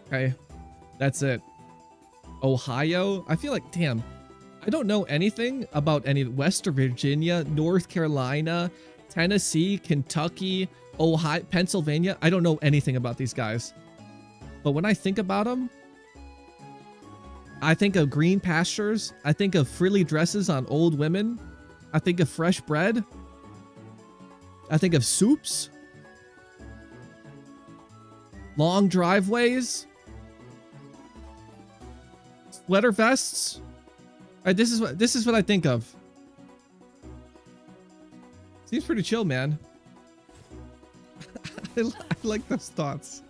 Okay, that's it. Ohio. I feel like damn. I don't know anything about any West Virginia, North Carolina, Tennessee, Kentucky, Ohio, Pennsylvania. I don't know anything about these guys. But when I think about them, I think of green pastures. I think of frilly dresses on old women. I think of fresh bread. I think of soups. Long driveways. Sweater vests. Right, this is what this is what I think of. Seems pretty chill, man. [laughs] I, I like those thoughts.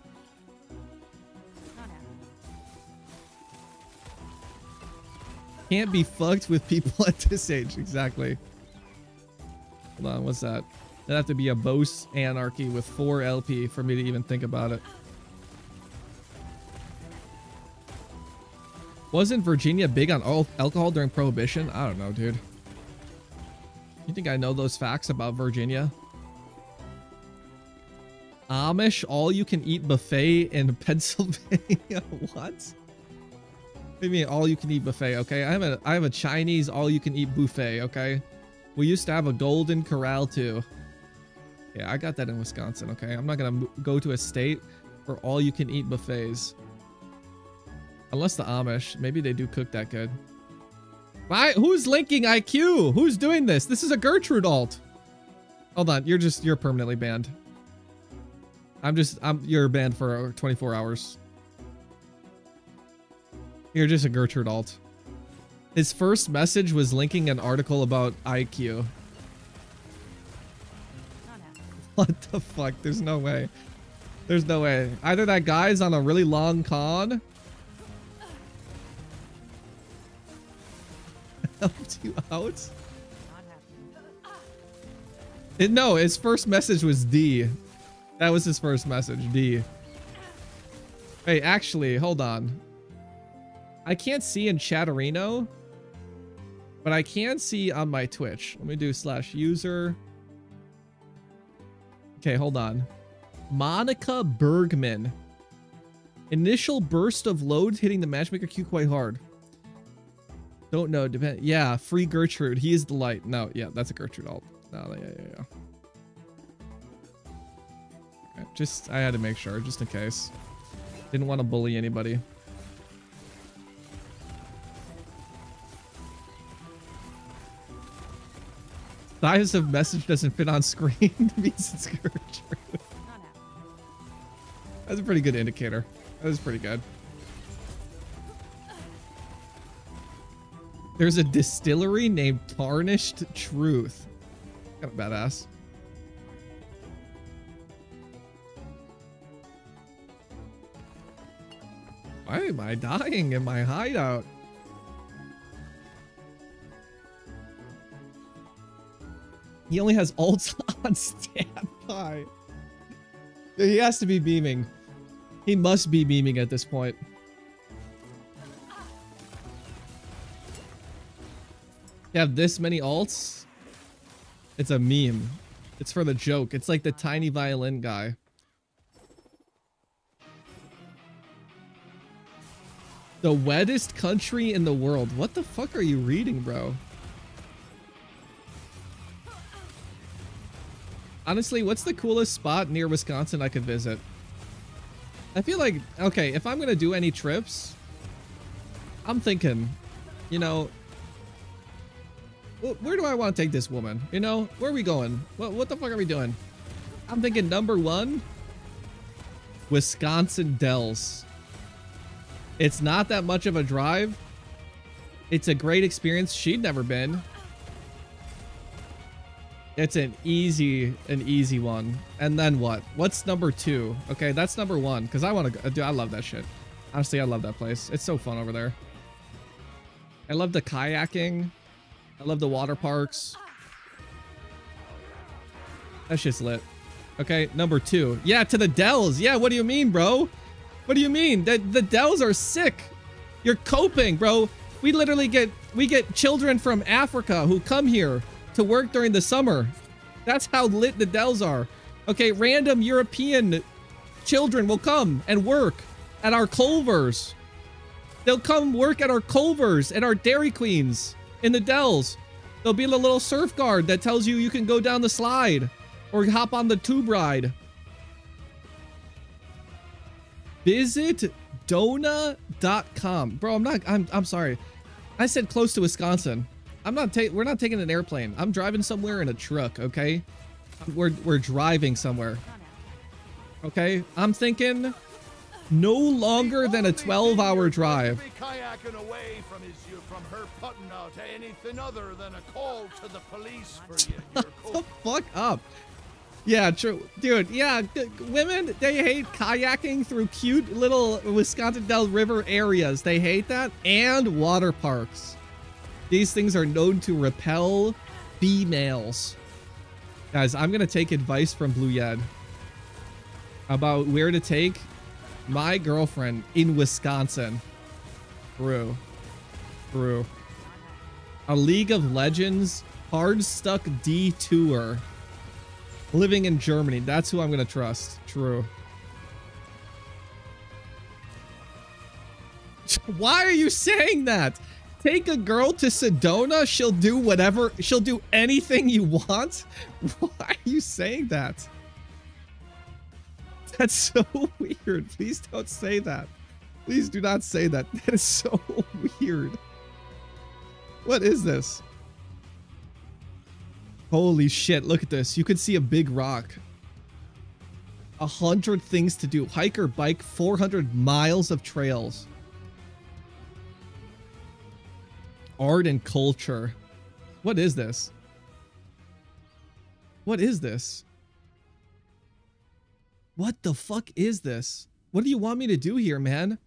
Can't be fucked with people [laughs] at this age. Exactly. Hold on, what's that? That'd have to be a Bose Anarchy with 4 LP for me to even think about it. Wasn't Virginia big on alcohol during Prohibition? I don't know, dude. You think I know those facts about Virginia? Amish all-you-can-eat buffet in [laughs] Pennsylvania? [laughs] what? You mean all you can eat buffet? Okay, I have a I have a Chinese all you can eat buffet. Okay, we used to have a Golden Corral too. Yeah, I got that in Wisconsin. Okay, I'm not gonna go to a state for all you can eat buffets, unless the Amish. Maybe they do cook that good. Why? Who's linking IQ? Who's doing this? This is a Gertrude alt. Hold on, you're just you're permanently banned. I'm just I'm you're banned for 24 hours. You're just a Gertrude alt. His first message was linking an article about IQ. What the fuck? There's no way. There's no way. Either that guy's on a really long con. [laughs] Helped you out? It, no, his first message was D. That was his first message, D. Hey, actually, hold on. I can't see in Chatterino, but I can see on my Twitch. Let me do slash user. Okay, hold on. Monica Bergman. Initial burst of loads hitting the matchmaker queue quite hard. Don't know. Depend. Yeah, free Gertrude. He is the light. No, yeah, that's a Gertrude alt. No, yeah, yeah, yeah. Just, I had to make sure, just in case. Didn't want to bully anybody. Size of message doesn't fit on screen means it's Gertrude. That's a pretty good indicator. That was pretty good. There's a distillery named Tarnished Truth. Kind of badass. Why am I dying in my hideout? He only has ults [laughs] on standby. He has to be beaming. He must be beaming at this point. You have this many alts? It's a meme. It's for the joke. It's like the tiny violin guy. The wettest country in the world. What the fuck are you reading, bro? Honestly, what's the coolest spot near Wisconsin I could visit? I feel like, okay, if I'm going to do any trips, I'm thinking, you know, wh- where do I want to take this woman? You know, where are we going? What, what the fuck are we doing? I'm thinking number one, Wisconsin Dells. It's not that much of a drive. It's a great experience. She'd never been. It's an easy, an easy one. And then what? What's number two? Okay, that's number one. Because I want to go. Dude, I love that shit. Honestly, I love that place. It's so fun over there. I love the kayaking. I love the water parks. That shit's lit. Okay, number two. Yeah, to the Dells. Yeah, what do you mean, bro? What do you mean? The, the Dells are sick. You're coping, bro. We literally get, we get children from Africa who come here to work during the summer. That's how lit the Dells are. Okay, random European children will come and work at our Culver's. They'll come work at our Culver's and our Dairy Queens in the Dells. There'll be a little surf guard that tells you you can go down the slide or hop on the tube ride. Visit Dona.com. Bro, I'm not I'm I'm sorry. I said close to Wisconsin. I'm not ta- we're not taking an airplane. I'm driving somewhere in a truck, okay? We're we're driving somewhere. Okay? I'm thinking no longer than a 12-hour drive. Be kayaking away from his you from her putting out anything other than a call to the police for you. You're the fuck up. Yeah, true. Dude, yeah, women, they hate kayaking through cute little Wisconsin Dells River areas. They hate that. And water parks. These things are known to repel females. Guys, I'm going to take advice from Blue Yed about where to take my girlfriend in Wisconsin. True. True. A League of Legends hard stuck D tour. Living in Germany. That's who I'm going to trust. True. [laughs] Why are you saying that? Take a girl to Sedona, she'll do whatever, she'll do anything you want? [laughs] Why are you saying that? That's so [laughs] weird. Please don't say that. Please do not say that. [laughs] That is so weird. What is this? Holy shit, look at this. You could see a big rock. A hundred things to do. Hike or bike, 400 miles of trails. Art and culture. What is this? What is this? What the fuck is this? What do you want me to do here, man?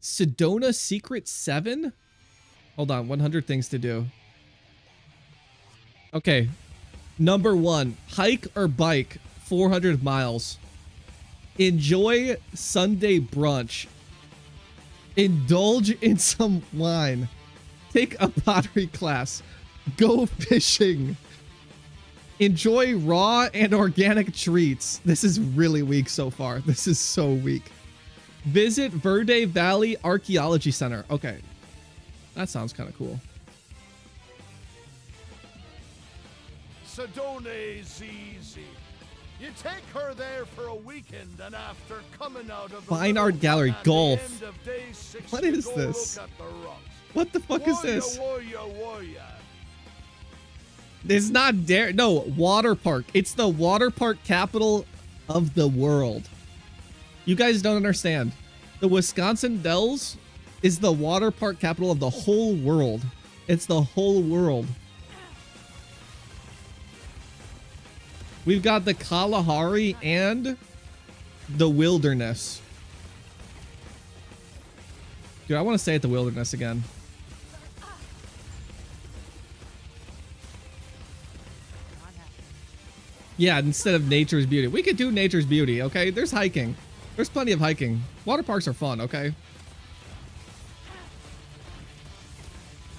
Sedona Secret 7? Hold on, 100 things to do. Okay. Number one, hike or bike 400 miles. Enjoy Sunday brunch. Indulge in some wine. Take a pottery class. Go fishing. Enjoy raw and organic treats. This is really weak so far. This is so weak. Visit Verde Valley Archaeology Center. Okay. That sounds kind of cool. You take her there for a weekend, and after coming out of the Fine art gallery, hut at the golf. end of day six, What is this? the. What the fuck is this? Warrior, warrior. It's not dare. No, water park. It's the water park capital of the world. You guys don't understand. The Wisconsin Dells is the water park capital of the whole world. It's the whole world. We've got the Kalahari and the wilderness. Dude, I want to stay at the wilderness again. Yeah, instead of nature's beauty. We could do nature's beauty, okay? There's hiking. There's plenty of hiking. Water parks are fun, okay?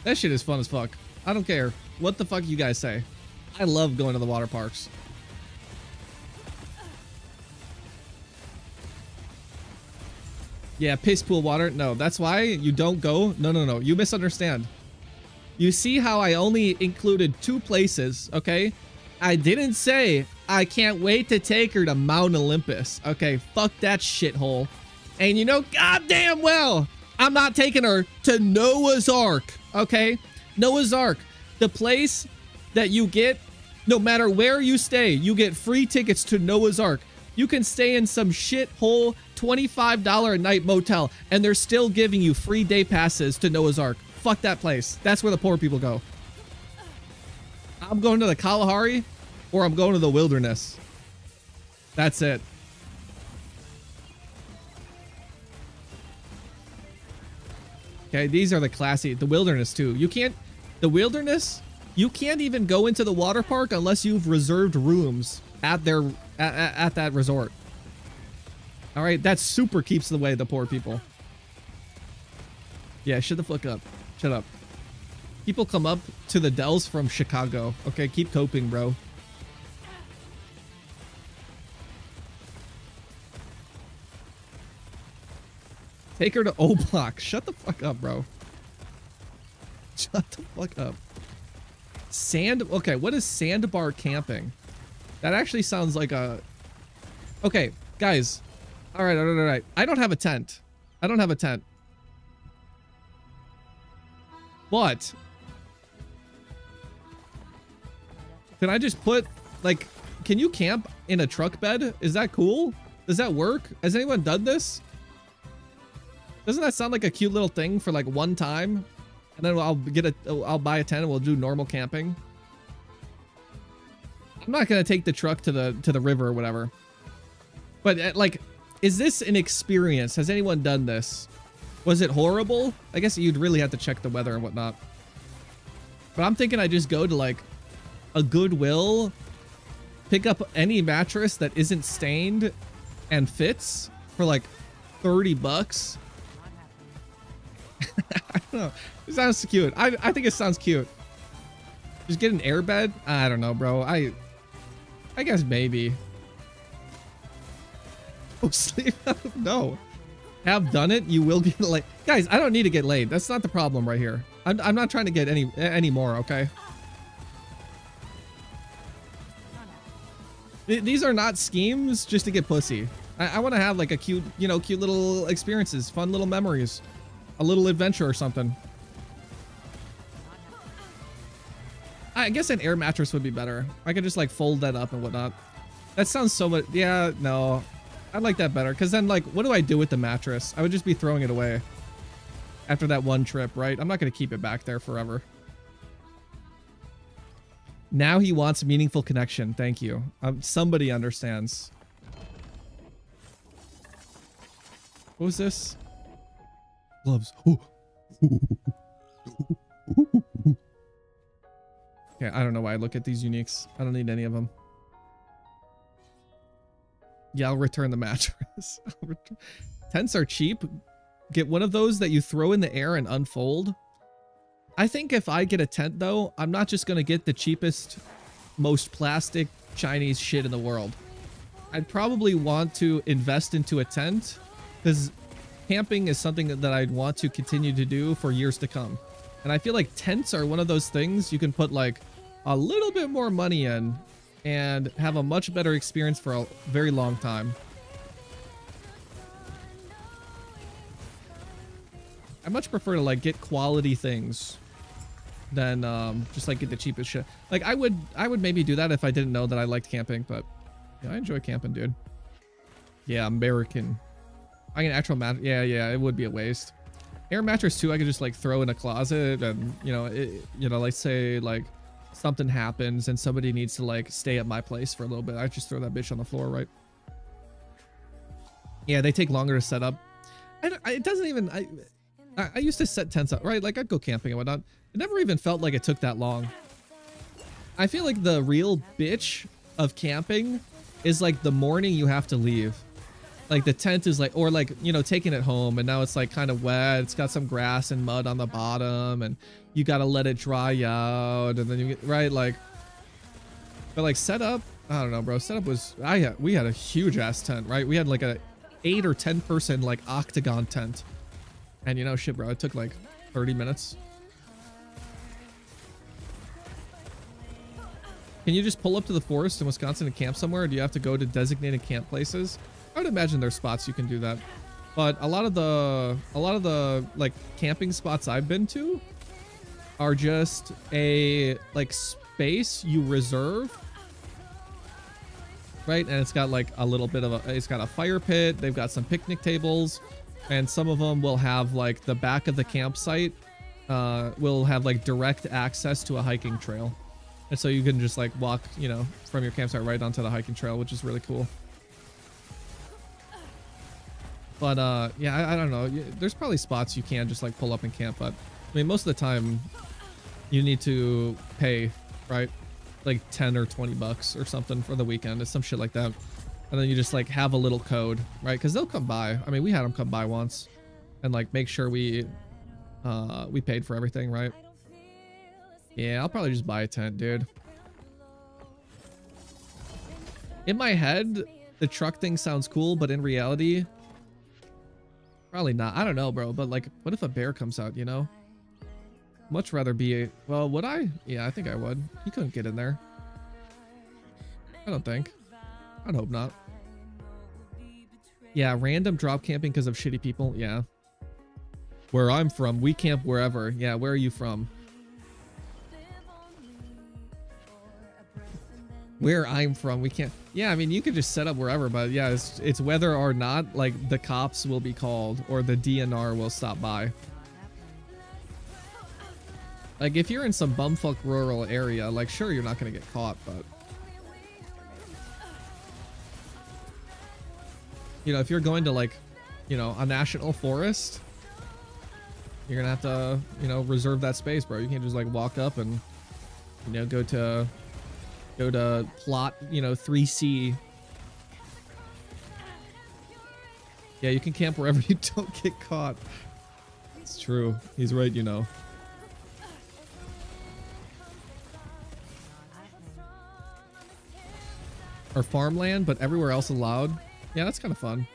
That shit is fun as fuck. I don't care what the fuck you guys say. I love going to the water parks. Yeah, piss pool water. No, that's why you don't go. No, no, no. You misunderstand. You see how I only included two places, okay? I didn't say I can't wait to take her to Mount Olympus. Okay, fuck that shithole. And you know, goddamn well, I'm not taking her to Noah's Ark, okay? Noah's Ark, the place that you get, no matter where you stay, you get free tickets to Noah's Ark. You can stay in some shithole $25 a night motel, and they're still giving you free day passes to Noah's Ark. Fuck that place. That's where the poor people go. I'm going to the Kalahari or I'm going to the wilderness. That's it. Okay, these are the classy, the wilderness too. You can't, the wilderness, you can't even go into the water park unless you've reserved rooms at their, at, at that resort. All right, that super keeps the way the poor people. Yeah, shut the fuck up. Shut up. People come up to the Dells from Chicago. Okay, keep coping, bro. Take her to O Block. [laughs] Shut the fuck up, bro. Shut the fuck up. Sand. Okay, what is sandbar camping? That actually sounds like a. Okay, guys. All right, all right, all right. I don't have a tent. I don't have a tent. But can I just put like, can you camp in a truck bed? Is that cool? Does that work? Has anyone done this? Doesn't that sound like a cute little thing for like one time? And then I'll get a, I'll buy a tent and we'll do normal camping. I'm not gonna take the truck to the to the river or whatever. But uh, like, is this an experience? Has anyone done this? Was it horrible? I guess you'd really have to check the weather and whatnot. But I'm thinking I just go to like a Goodwill, pick up any mattress that isn't stained and fits for like 30 bucks. [laughs] I don't know. It sounds cute. I, I think it sounds cute. Just get an airbed? I don't know, bro. I I guess maybe. [laughs] Sleep? no. Have done it, you will get laid. Guys, I don't need to get laid. That's not the problem right here. I'm, I'm not trying to get any any more, okay? These are not schemes just to get pussy. I, I want to have like a cute, you know, cute little experiences, fun little memories, a little adventure or something. I guess an air mattress would be better. I could just like fold that up and whatnot. That sounds so much. Yeah, no. I like that better. Because then, like, what do I do with the mattress? I would just be throwing it away after that one trip, right? I'm not going to keep it back there forever. Now he wants meaningful connection. Thank you. Um, somebody understands. What was this? Gloves. [laughs] okay, I don't know why I look at these uniques. I don't need any of them. Yeah, I'll return the mattress. [laughs] Tents are cheap. Get one of those that you throw in the air and unfold. I think if I get a tent, though, I'm not just going to get the cheapest, most plastic Chinese shit in the world. I'd probably want to invest into a tent because camping is something that I'd want to continue to do for years to come. And I feel like tents are one of those things you can put like a little bit more money in and have a much better experience for a very long time. I much prefer to like get quality things than um, just like get the cheapest shit. Like I would, I would maybe do that if I didn't know that I liked camping, but yeah, I enjoy camping, dude. Yeah, American. I can actual matter. Yeah, yeah, it would be a waste. Air mattress too, I could just like throw in a closet and you know, it, you know, like say like something happens and somebody needs to like stay at my place for a little bit. I just throw that bitch on the floor, right? Yeah, they take longer to set up. I, I- it doesn't even. I, I I used to set tents up, right? Like I'd go camping and whatnot. It never even felt like it took that long. I feel like the real bitch of camping is like the morning you have to leave. Like the tent is like, or like, you know, taking it home and now it's like kind of wet. It's got some grass and mud on the bottom and you got to let it dry out. And then you get, right? Like, but like setup, I don't know, bro. Setup was, I had, we had a huge ass tent, right? We had like a eight or 10 person like octagon tent. And you know, shit, bro, it took like 30 minutes. Can you just pull up to the forest in Wisconsin and camp somewhere? Do you have to go to designated camp places? I would imagine there's spots you can do that. But a lot of the a lot of the like camping spots I've been to are just a like space you reserve. Right? And it's got like a little bit of a it's got a fire pit, they've got some picnic tables, and some of them will have like the back of the campsite uh will have like direct access to a hiking trail. And so you can just like walk, you know, from your campsite right onto the hiking trail, which is really cool. But uh, yeah, I, I don't know. There's probably spots you can just like pull up and camp, but I mean, most of the time you need to pay, right? Like 10 or 20 bucks or something for the weekend. It's some shit like that. And then you just like have a little code, right? Because they'll come by. I mean, we had them come by once and like make sure we uh we paid for everything, right? Yeah, I'll probably just buy a tent, dude. In my head, the truck thing sounds cool, but in reality, probably not. I don't know, bro. But like, what if a bear comes out, you know? Much rather be a... Well, would I? Yeah, I think I would. He couldn't get in there. I don't think. I'd hope not. Yeah, random drop camping because of shitty people. Yeah. Where I'm from, we camp wherever. Yeah, where are you from? where I'm from, we can't. Yeah, I mean, you could just set up wherever, but yeah, it's, it's whether or not like the cops will be called or the DNR will stop by. Like if you're in some bumfuck rural area, like sure you're not gonna get caught, but you know if you're going to like, you know, a national forest, you're gonna have to you know reserve that space, bro. You can't just like walk up and you know go to go to plot you know 3c yeah you can camp wherever [laughs] you don't get caught. It's true. He's right you know. Or farmland but everywhere else allowed. Yeah that's kind of fun.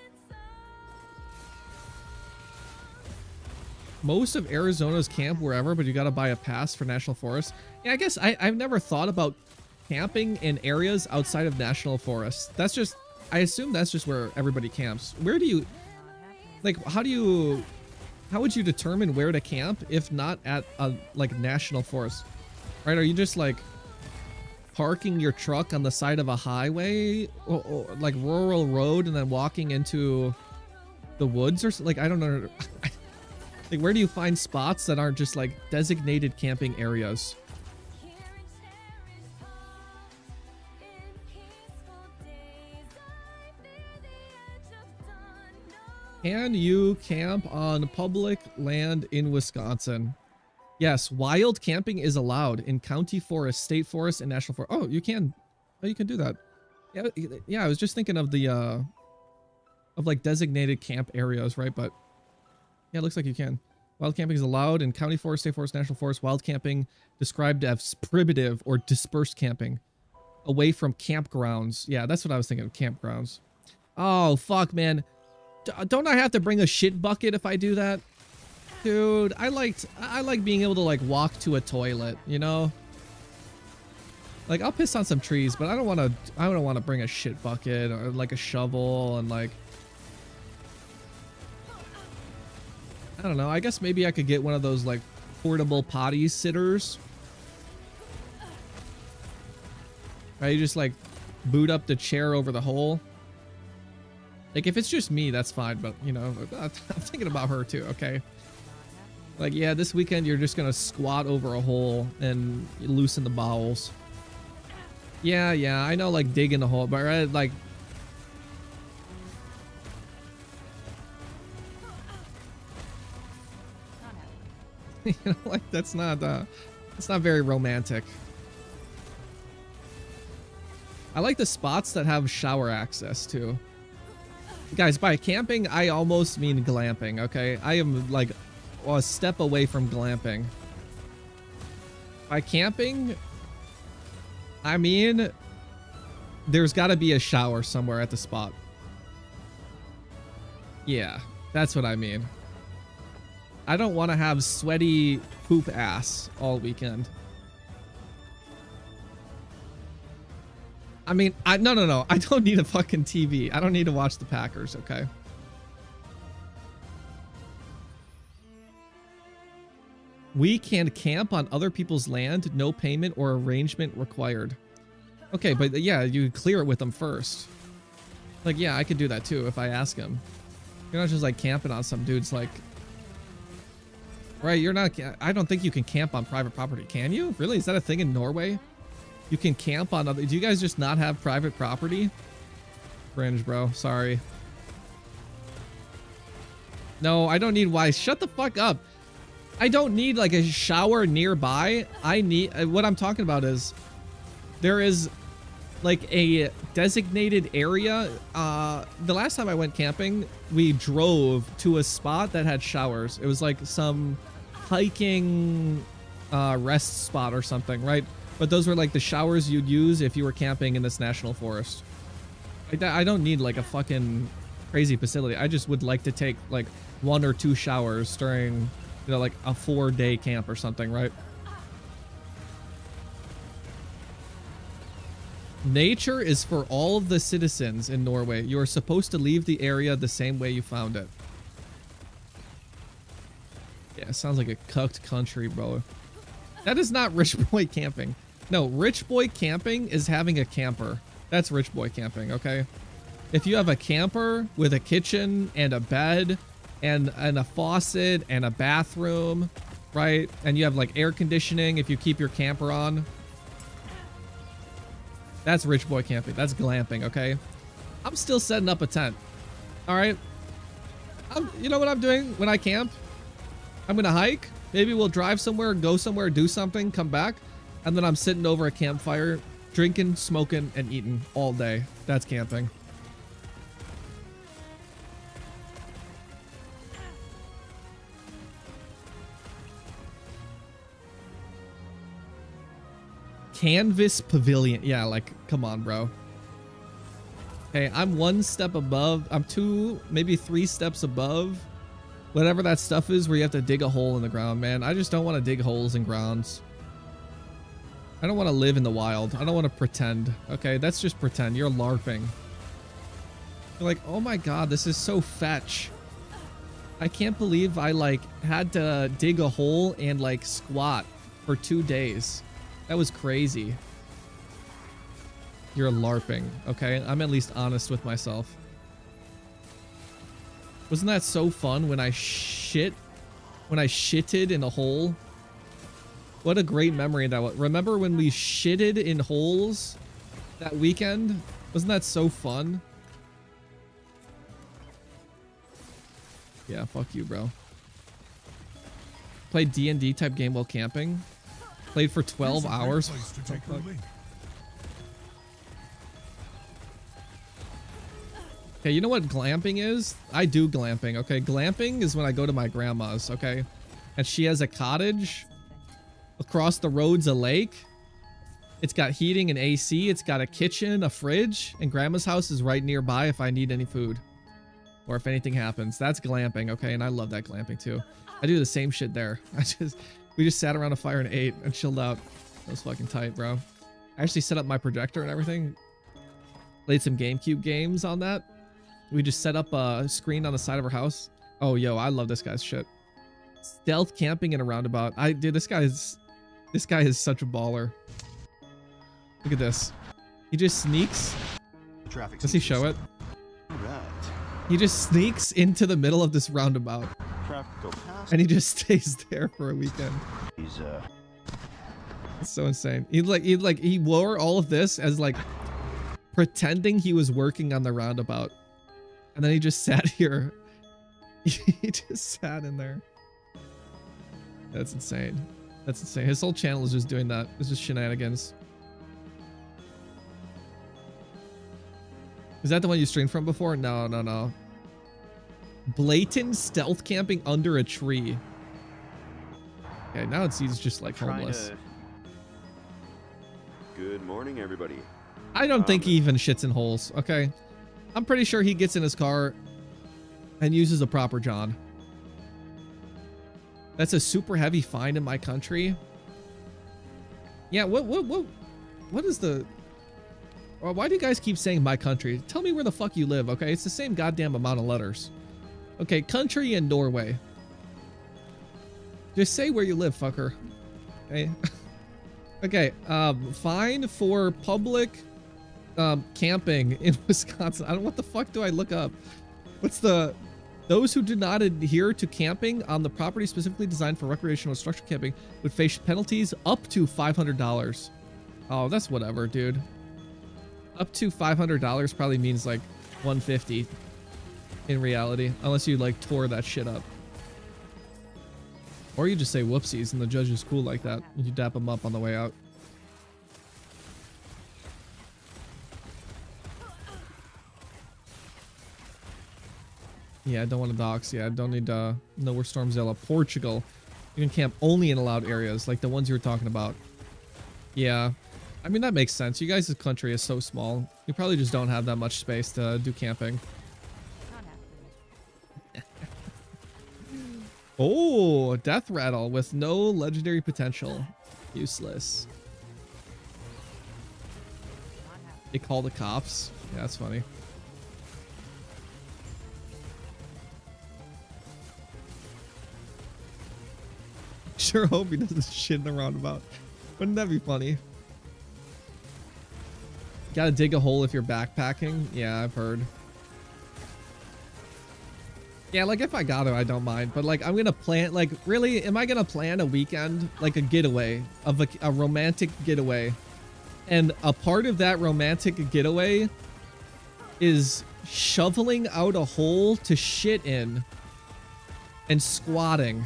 Most of Arizona's camp wherever, but you got to buy a pass for national forest. Yeah, I guess I, I've never thought about camping in areas outside of national forests. That's just, I assume that's just where everybody camps. Where do you, like, how do you, how would you determine where to camp if not at a, like, national forest? Right? Are you just, like, parking your truck on the side of a highway or, or like, rural road and then walking into the woods or, like, I don't know. [laughs] Like, where do you find spots that aren't just like designated camping areas? Can you camp on public land in Wisconsin? Yes, wild camping is allowed in county forest, state forest, and national forest. Oh, you can. Oh, you can do that. Yeah, yeah. I was just thinking of the uh, of like designated camp areas, right? But yeah, it looks like you can. Wild camping is allowed in county forest, state forest, national forest. Wild camping described as primitive or dispersed camping away from campgrounds. Yeah, that's what I was thinking of campgrounds. Oh, fuck, man. Don't I have to bring a shit bucket if I do that? Dude, I liked I like being able to like walk to a toilet, you know? Like I'll piss on some trees, but I don't want to I don't want to bring a shit bucket or like a shovel and like I don't know. I guess maybe I could get one of those like portable potty sitters. Right, you just like boot up the chair over the hole. Like if it's just me, that's fine, but you know, [laughs] I'm thinking about her too, okay? Like, yeah, this weekend you're just gonna squat over a hole and loosen the bowels. Yeah, yeah, I know, like digging the hole, but right, like. [laughs] you know, like that's not uh, it's not very romantic. I like the spots that have shower access too. Guys, by camping, I almost mean glamping, okay? I am like a step away from glamping. By camping, I mean there's got to be a shower somewhere at the spot. Yeah, that's what I mean. I don't want to have sweaty poop ass all weekend. I mean, I no no no. I don't need a fucking TV. I don't need to watch the Packers, okay? We can camp on other people's land, no payment or arrangement required. Okay, but yeah, you clear it with them first. Like, yeah, I could do that too if I ask him. You're not just like camping on some dude's like... Right, you're not... I don't think you can camp on private property. Can you? Really? Is that a thing in Norway? You can camp on other... Do you guys just not have private property? Cringe, bro. Sorry. No, I don't need why. Shut the fuck up. I don't need like a shower nearby. I need... uh, What I'm talking about is... There is like a designated area. Uh, the last time I went camping, we drove to a spot that had showers. It was like some hiking uh, rest spot or something, right? But those were like the showers you'd use if you were camping in this national forest. Like I don't need like a fucking crazy facility. I just would like to take like one or two showers during, you know, like a four day camp or something, right? Nature is for all of the citizens in Norway. You are supposed to leave the area the same way you found it. Yeah, sounds like a cucked country, bro. That is not [laughs] rich boy camping. No, rich boy camping is having a camper. That's rich boy camping, okay? If you have a camper with a kitchen and a bed and, and a faucet and a bathroom, right? And you have like air conditioning if you keep your camper on. That's rich boy camping. That's glamping, okay? I'm still setting up a tent. All right? I'm, you know what I'm doing when I camp? I'm going to hike. Maybe we'll drive somewhere, go somewhere, do something, come back. And then I'm sitting over a campfire, drinking, smoking, and eating all day. That's camping. Canvas Pavilion. Yeah, like, come on, bro. Hey, I'm one step above. I'm two, maybe three steps above whatever that stuff is where you have to dig a hole in the ground, man. I just don't want to dig holes in grounds. I don't want to live in the wild. I don't want to pretend. Okay, that's just pretend. You're LARPing. You're like, oh my god, this is so fetch. I can't believe I, like, had to dig a hole and, like, squat for two days. That was crazy. You're LARPing, okay? I'm at least honest with myself. Wasn't that so fun when I shit? When I shitted in a hole? What a great memory that was. Remember when we shitted in holes that weekend? Wasn't that so fun? Yeah, fuck you, bro. Played D&D type game while camping. Played for 12 hours. Okay, you know what glamping is? I do glamping, okay? Glamping is when I go to my grandma's, okay? And she has a cottage. Across the road's a lake. It's got heating and AC. It's got a kitchen, a fridge. And grandma's house is right nearby if I need any food. Or if anything happens. That's glamping, okay? And I love that glamping too. I do the same shit there. [laughs] I just... We just sat around a fire and ate and chilled out. That was fucking tight, bro. I actually set up my projector and everything. Played some GameCube games on that. We just set up a screen on the side of our house. Oh, yo, I love this guy's shit. Stealth camping in a roundabout. I dude, this guy is this guy is such a baller. Look at this. He just sneaks. Traffic Does he show it? Right. He just sneaks into the middle of this roundabout. have to go past. And he just [laughs] stays there for a weekend. He's uh. It's so insane. He like he like he wore all of this as like pretending he was working on the roundabout. And then he just [laughs] sat here. [laughs] he just sat in there. That's insane. That's insane. His whole channel is just doing that. It's just shenanigans. Is that the one you streamed from before? No, no, no. Blatant stealth camping under a tree. Okay, now it's he's just like homeless. to- Good morning, everybody. I don't think um, he even shits in holes, okay? I'm pretty sure he gets in his car and uses a proper John. That's a super heavy fine in my country. Yeah, what what what what is the why do you guys keep saying my country? Tell me where the fuck you live, okay? It's the same goddamn amount of letters. Okay, country and Norway. Just say where you live, fucker. Okay. [laughs] okay, um fine for public um camping in [laughs] Wisconsin. I don't what the fuck do I look up? What's the those who do not adhere to camping on the property specifically designed for recreational structure camping would face penalties up to $500. Oh, that's whatever, dude. Up to $500 probably means like 150 in reality, unless you like tore that shit up. Or you just say whoopsies and the judge is cool like that. and You dap him up on the way out. Yeah, I don't want to dox. Yeah, I don't need uh, to know where Stormzilla. Portugal. You can camp only in allowed areas, like the ones you were talking about. Yeah. I mean, that makes sense. You guys' country is so small. You probably just don't have that much space to do camping. [laughs] oh, Death Rattle with no legendary potential. Useless. They call the cops. Yeah, that's funny. Sure hope he doesn't shit in the roundabout. Wouldn't that be funny? Gotta dig a hole if you're backpacking? Yeah, I've heard. Yeah, like if I got to, I don't mind. But like, I'm gonna plan. Like, really, am I gonna plan a weekend, like a getaway of a, a romantic getaway, and a part of that romantic getaway is shoveling out a hole to shit in and squatting.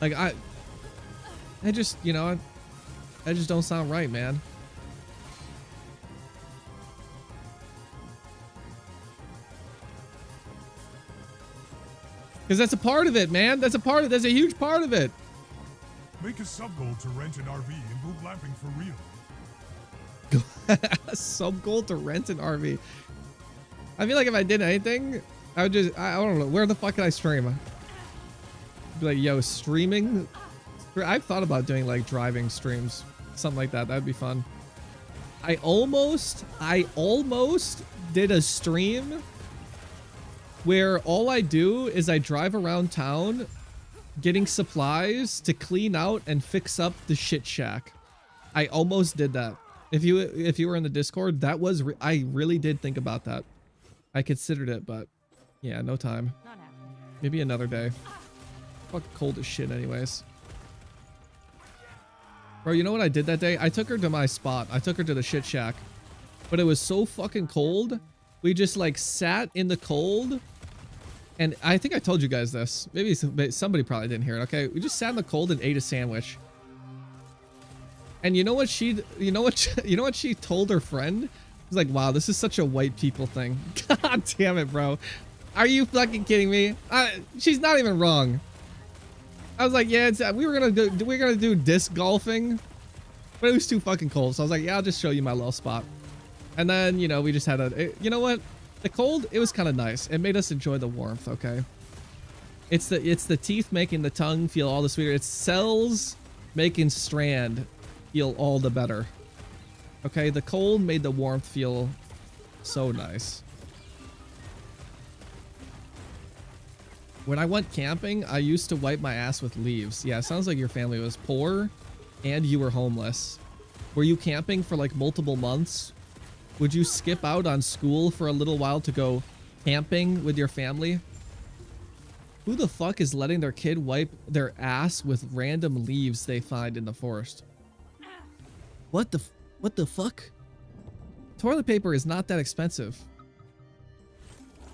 Like I, I just you know, I, I just don't sound right, man. Because that's a part of it, man. That's a part of. That's a huge part of it. Make a sub goal to rent an RV and go glamping for real. [laughs] Sub goal to rent an RV. I feel like if I did anything, I would just. I, I don't know. Where the fuck can I stream? Be like, yo, streaming. I've thought about doing like driving streams, something like that. That'd be fun. I almost, I almost did a stream where all I do is I drive around town getting supplies to clean out and fix up the shit shack. I almost did that. If you if you were in the Discord, that was re I really did think about that. I considered it, but yeah, no time. Maybe another day. Fuck cold as shit anyways. Bro, you know what I did that day? I took her to my spot. I took her to the shit shack. But it was so fucking cold. We just like sat in the cold. And I think I told you guys this. Maybe somebody probably didn't hear it. Okay, we just sat in the cold and ate a sandwich. And you know what she, you know what, she, [laughs] you know what she told her friend? She's like, "Wow, this is such a white people thing." [laughs] God damn it, bro. Are you fucking kidding me? She's not even wrong. I was like, yeah, uh, we were gonna do, we were gonna do disc golfing, but it was too fucking cold. So I was like, yeah, I'll just show you my little spot. And then you know we just had a, it- you know what? The cold, it was kind of nice. It made us enjoy the warmth. Okay. It's the it's the teeth making the tongue feel all the sweeter. It's cells making strand feel all the better. Okay, the cold made the warmth feel so nice. When I went camping, I used to wipe my ass with leaves. Yeah, sounds like your family was poor and you were homeless. Were you camping for like multiple months? Would you skip out on school for a little while to go camping with your family? Who the fuck is letting their kid wipe their ass with random leaves they find in the forest? What the what the fuck? Toilet paper is not that expensive.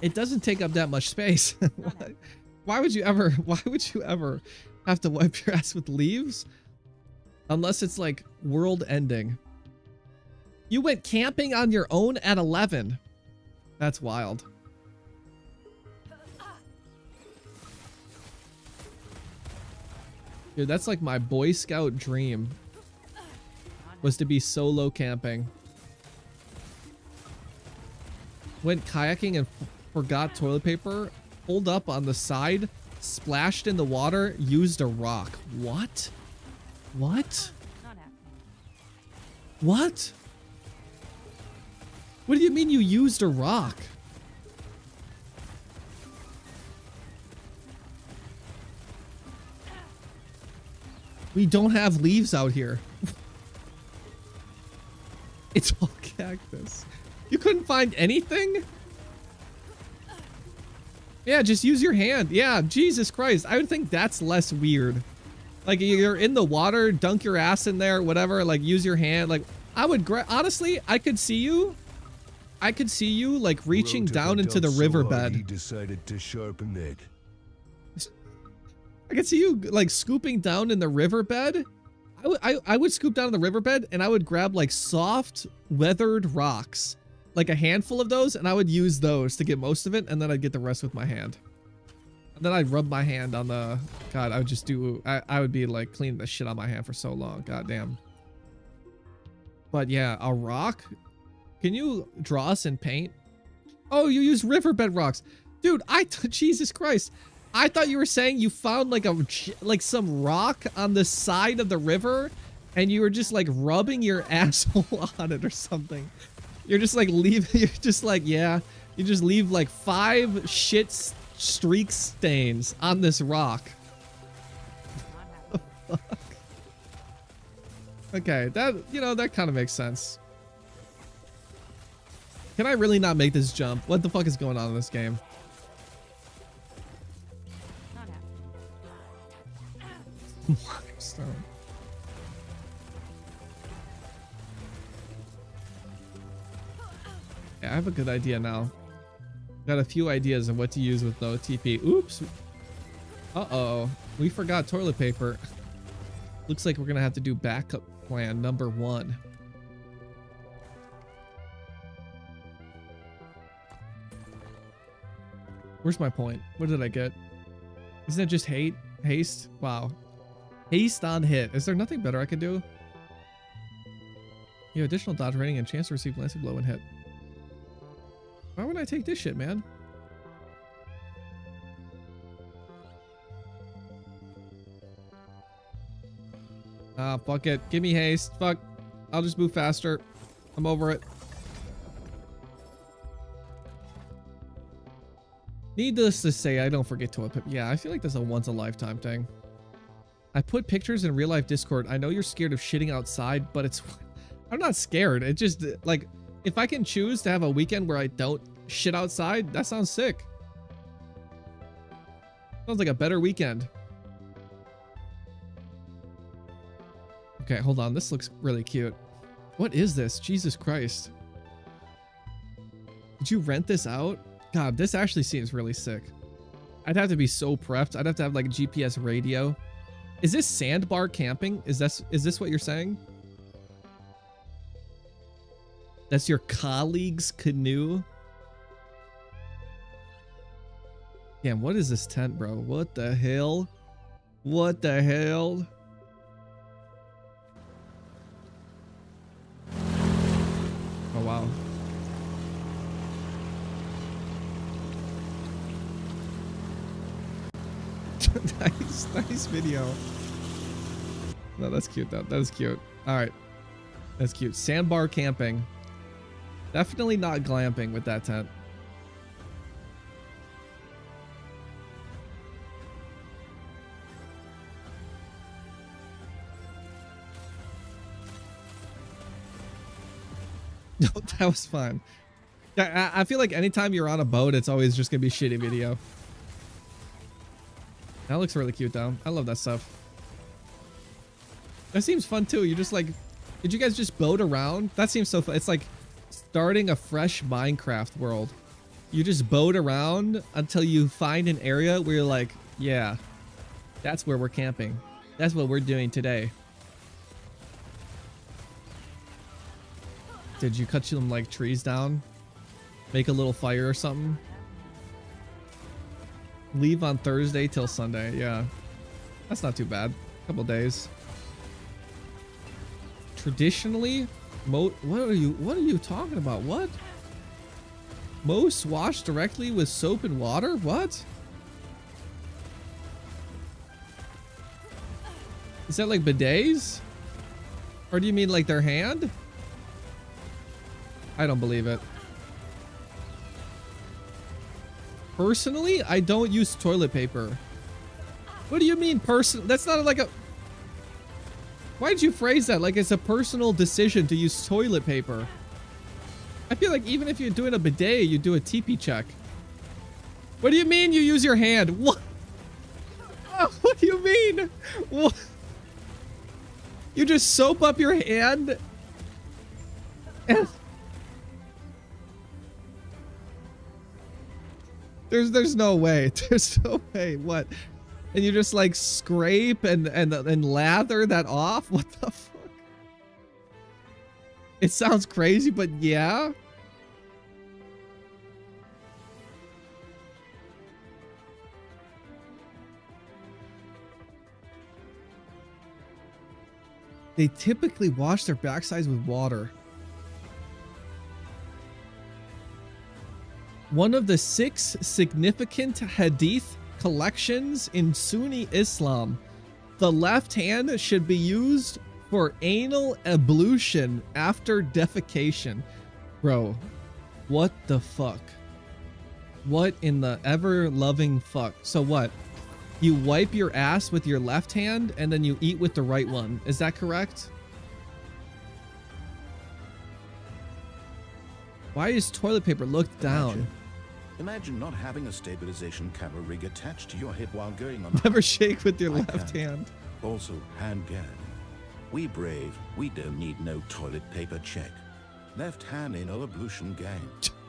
It doesn't take up that much space. [laughs] why, would you ever [laughs] why would you ever have to wipe your ass with leaves? Unless it's like world ending. You went camping on your own at 11. That's wild. Dude, that's like my Boy Scout dream. Was to be solo camping. Went kayaking and forgot toilet paper. Pulled up on the side. Splashed in the water. Used a rock. What? What? What? What do you mean you used a rock? We don't have leaves out here. [laughs] it's all cactus. You couldn't find anything? Yeah, just use your hand. Yeah, Jesus Christ. I would think that's less weird. Like you're in the water, dunk your ass in there, whatever, like use your hand. Like I would honestly, I could see you. I could see you like reaching down into the riverbed. He decided to sharpen it. I could see you like scooping down in the riverbed. I would I, I would scoop down in the riverbed and I would grab like soft weathered rocks, like a handful of those, and I would use those to get most of it, and then I'd get the rest with my hand. And then I'd rub my hand on the God, I would just do I, I would be like cleaning the shit on my hand for so long. God damn. But yeah, a rock? Can you draw us in paint? Oh, you use riverbed rocks. Dude, I [laughs] Jesus Christ. I thought you were saying you found like a like some rock on the side of the river and you were just like rubbing your [laughs] asshole on it or something. You're just like leave [laughs] you're just like yeah, you just leave like five shit streak stains on this rock. [laughs] okay, that you know that kind of makes sense. Can I really not make this jump? What the fuck is going on in this game? [laughs] I have a good idea now. Got a few ideas of what to use with no TP. Oops. Uh-oh. We forgot toilet paper. [laughs] Looks like we're gonna have to do backup plan number one. Where's my point? What did I get? Isn't it just hate? Haste? Wow. Haste on hit. Is there nothing better I could do? You have additional dodge rating and chance to receive glancing blow and hit. Why would I take this shit, man? Ah, fuck it. Give me haste. Fuck. I'll just move faster. I'm over it. Needless to say, I don't forget to equip. Yeah, I feel like that's a once a lifetime thing. I put pictures in real life Discord. I know you're scared of shitting outside, but it's... [laughs] I'm not scared. It just, like, if I can choose to have a weekend where I don't shit outside, that sounds sick. Sounds like a better weekend. Okay, hold on. This looks really cute. What is this? Jesus Christ. Did you rent this out? God, this actually seems really sick. I'd have to be so prepped. I'd have to have like a GPS radio. Is this sandbar camping? Is this is this what you're saying? That's your colleague's canoe? Damn, what is this tent, bro? What the hell? What the hell? Oh, wow. [laughs] nice, nice video. No, that's cute though. That is cute. All right. That's cute. Sandbar camping. Definitely not glamping with that tent. [laughs] No, that was. Yeah, I, I feel like anytime you're on a boat, it's always just gonna be shitty video. That looks really cute though. I love that stuff. That seems fun too. You just like, did you guys just boat around? That seems so fun. It's like starting a fresh Minecraft world. You just boat around until you find an area where you're like, yeah, that's where we're camping. That's what we're doing today. Did you cut some like trees down? Make a little fire or something? Leave on Thursday till Sunday. Yeah. That's not too bad. A couple days. Traditionally, mo what are you what are you talking about? What? Most wash directly with soap and water? What? Is that like bidets? Or do you mean like their hand? I don't believe it. Personally, I don't use toilet paper. What do you mean person? That's not like a... Why'd you phrase that like it's a personal decision to use toilet paper? I feel like even if you're doing a bidet, you do a TP check. What do you mean you use your hand? What? [laughs] What do you mean? What? You just soap up your hand? [laughs] There's there's no way. [laughs] There's no way. What? And you just like scrape and and and lather that off? [laughs] What the fuck? It sounds crazy, but yeah. They typically wash their backsides with water. One of the six significant hadith collections in Sunni Islam. The left hand should be used for anal ablution after defecation. Bro, what the fuck? What in the ever loving fuck? So what? You wipe your ass with your left hand and then you eat with the right one. Is that correct? Why is toilet paper looked down? Imagine not having a stabilization camera rig attached to your hip while going on. [laughs] Never shake with your I left can. hand. Also, hand can. We brave, we don't need no toilet paper check. Left hand in all ablution gang. [laughs]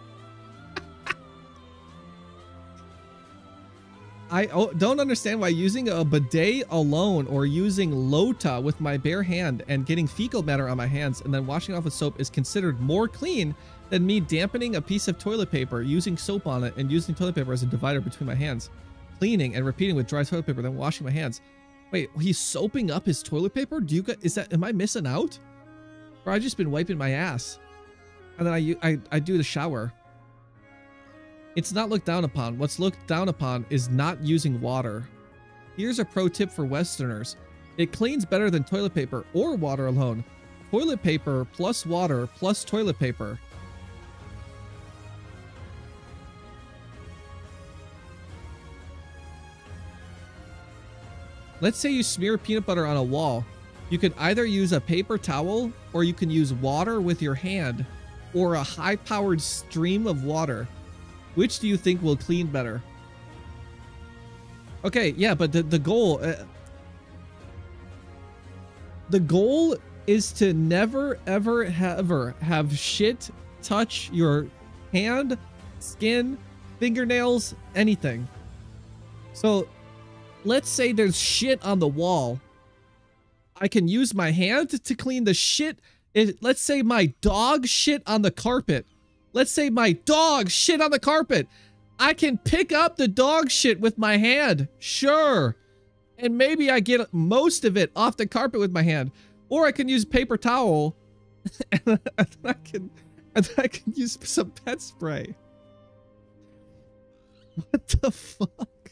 I oh, don't understand why using a bidet alone or using Lota with my bare hand and getting fecal matter on my hands and then washing off with soap is considered more clean than me dampening a piece of toilet paper, using soap on it, and using toilet paper as a divider between my hands, cleaning and repeating with dry toilet paper, then washing my hands. Wait, he's soaping up his toilet paper? Do you is that, am I missing out? Or I've just been wiping my ass. And then I, I, I do the shower. It's not looked down upon. What's looked down upon is not using water. Here's a pro tip for Westerners. It cleans better than toilet paper or water alone. Toilet paper plus water plus toilet paper. Let's say you smear peanut butter on a wall. You can either use a paper towel or you can use water with your hand or a high-powered stream of water. Which do you think will clean better? Okay, yeah, but the, the goal... Uh, the goal is to never, ever, ever have shit touch your hand, skin, fingernails, anything. So, let's say there's shit on the wall. I can use my hand to clean the shit. It, let's say my dog shit on the carpet. Let's say my dog shit on the carpet. I can pick up the dog shit with my hand. Sure. And maybe I get most of it off the carpet with my hand. Or I can use paper towel. [laughs] and I can and I can use some pet spray. What the fuck?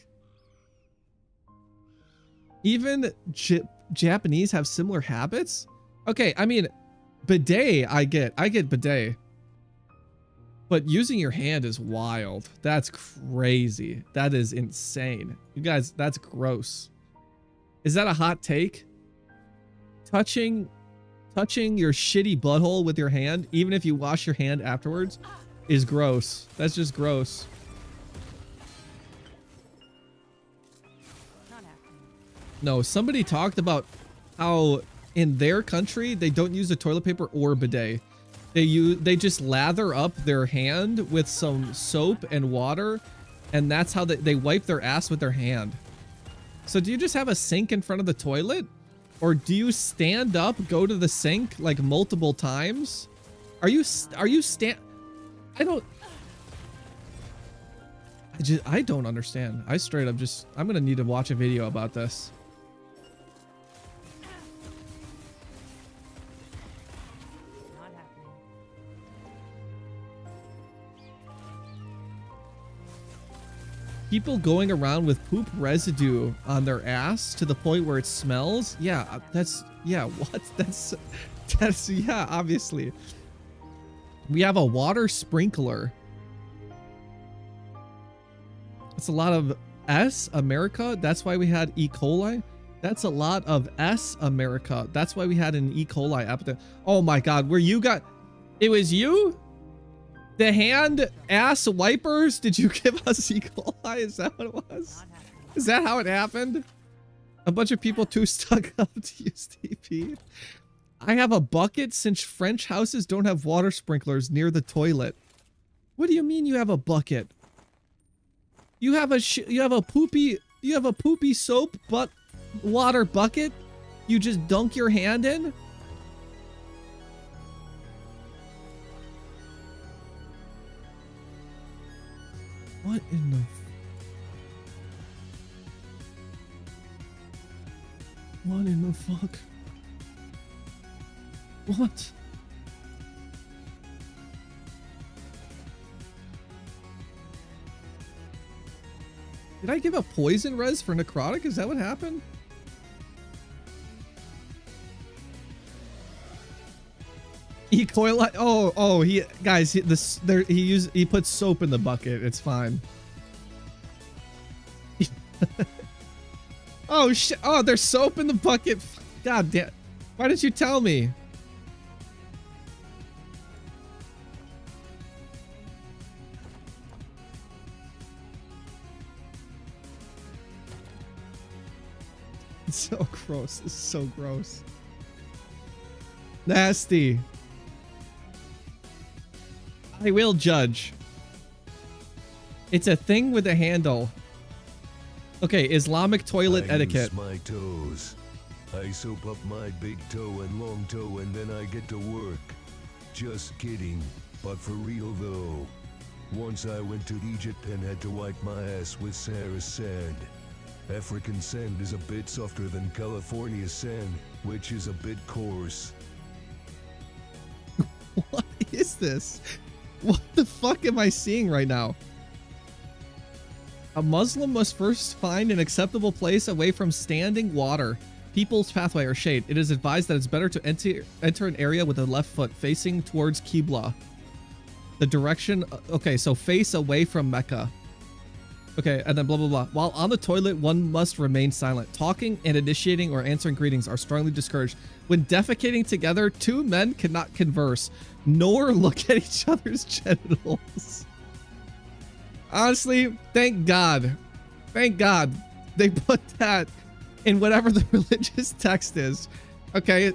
Even J Japanese have similar habits? Okay, I mean, bidet, I get. I get bidet. But using your hand is wild. That's crazy. That is insane. You guys, that's gross. Is that a hot take? Touching touching your shitty butthole with your hand, even if you wash your hand afterwards, is gross. That's just gross. No, somebody talked about how in their country they don't use a toilet paper or bidet. They use they just lather up their hand with some soap and water, and that's how they, they wipe their ass with their hand. So do you just have a sink in front of the toilet? Or do you stand up, go to the sink like multiple times? Are you are you stand I don't I just I don't understand. I straight up just I'm going to need to watch a video about this. People going around with poop residue on their ass to the point where it smells? Yeah, uh, that's yeah, [laughs] what? That's that's yeah, obviously. We have a water sprinkler. It's a lot of S America. That's why we had E. coli. That's a lot of S America. That's why we had an E. coli epidemic. Oh my God, were you got? It was you? The hand ass wipers? Did you [laughs] give us E. coli? Is that what it was? Is that how it happened? A bunch of people too [laughs] stuck up to use TP. I have a bucket since French houses don't have water sprinklers near the toilet. What do you mean you have a bucket? You have a you have a poopy you have a poopy soap but water bucket? You just dunk your hand in? What in the What in the fuck? What? Did I give a poison res for necrotic? Is that what happened? [laughs] E. coli. Oh, oh, he guys, he, this there he used he put soap in the bucket. It's fine. [laughs] oh shit! Oh, there's soap in the bucket. God damn! Why didn't you tell me? [laughs] So gross. It's so gross. Nasty. I will judge. It's a thing with a handle. Okay, Islamic toilet I etiquette. My toes. I soap up my big toe and long toe and then I get to work. Just kidding. But for real though. Once I went to Egypt and had to wipe my ass with Sahara sand. African sand is a bit softer than California sand, which is a bit coarse. [laughs] what is this? [laughs] What the fuck am I seeing right now? A Muslim must first find an acceptable place away from standing water, people's pathway, or shade. It is advised that it's better to enter enter an area with the left foot facing towards Qibla. The direction, uh, okay, so face away from Mecca. Okay, and then blah, blah, blah. While on the toilet, one must remain silent. Talking and initiating or answering greetings are strongly discouraged. When defecating together, two men cannot converse, nor [laughs] look at each other's genitals. Honestly, thank God. Thank God they [laughs] put that in whatever the [laughs] religious text is. Okay.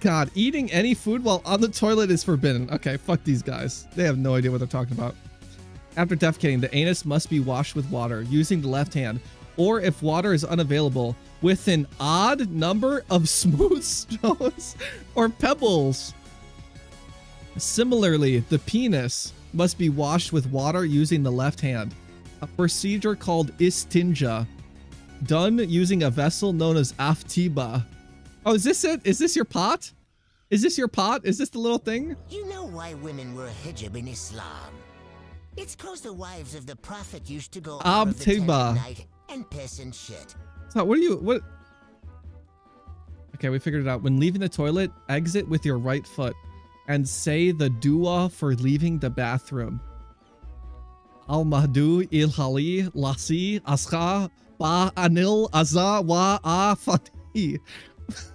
God, eating any food while on the toilet is forbidden. Okay, fuck these guys. They have no idea what they're talking about. After defecating, the anus must be washed with water using the left hand, or if water is unavailable, with an odd number of [laughs] smooth stones or pebbles. Similarly, the penis must be washed with water using the left hand, a procedure called istinja, done using a vessel known as aftiba. Oh, is this it? Is this your pot? Is this your pot? Is this the little thing? You know why women wear a hijab in Islam? It's cause the wives of the Prophet used to go out of the tent Abtiba. And piss and shit. So what are you what? Okay, we figured it out. When leaving the toilet, exit with your right foot and say the dua for leaving the bathroom. Al Mahdu il Hali Lasi Asha Ba Anil Azza Wa A Fatih. [laughs]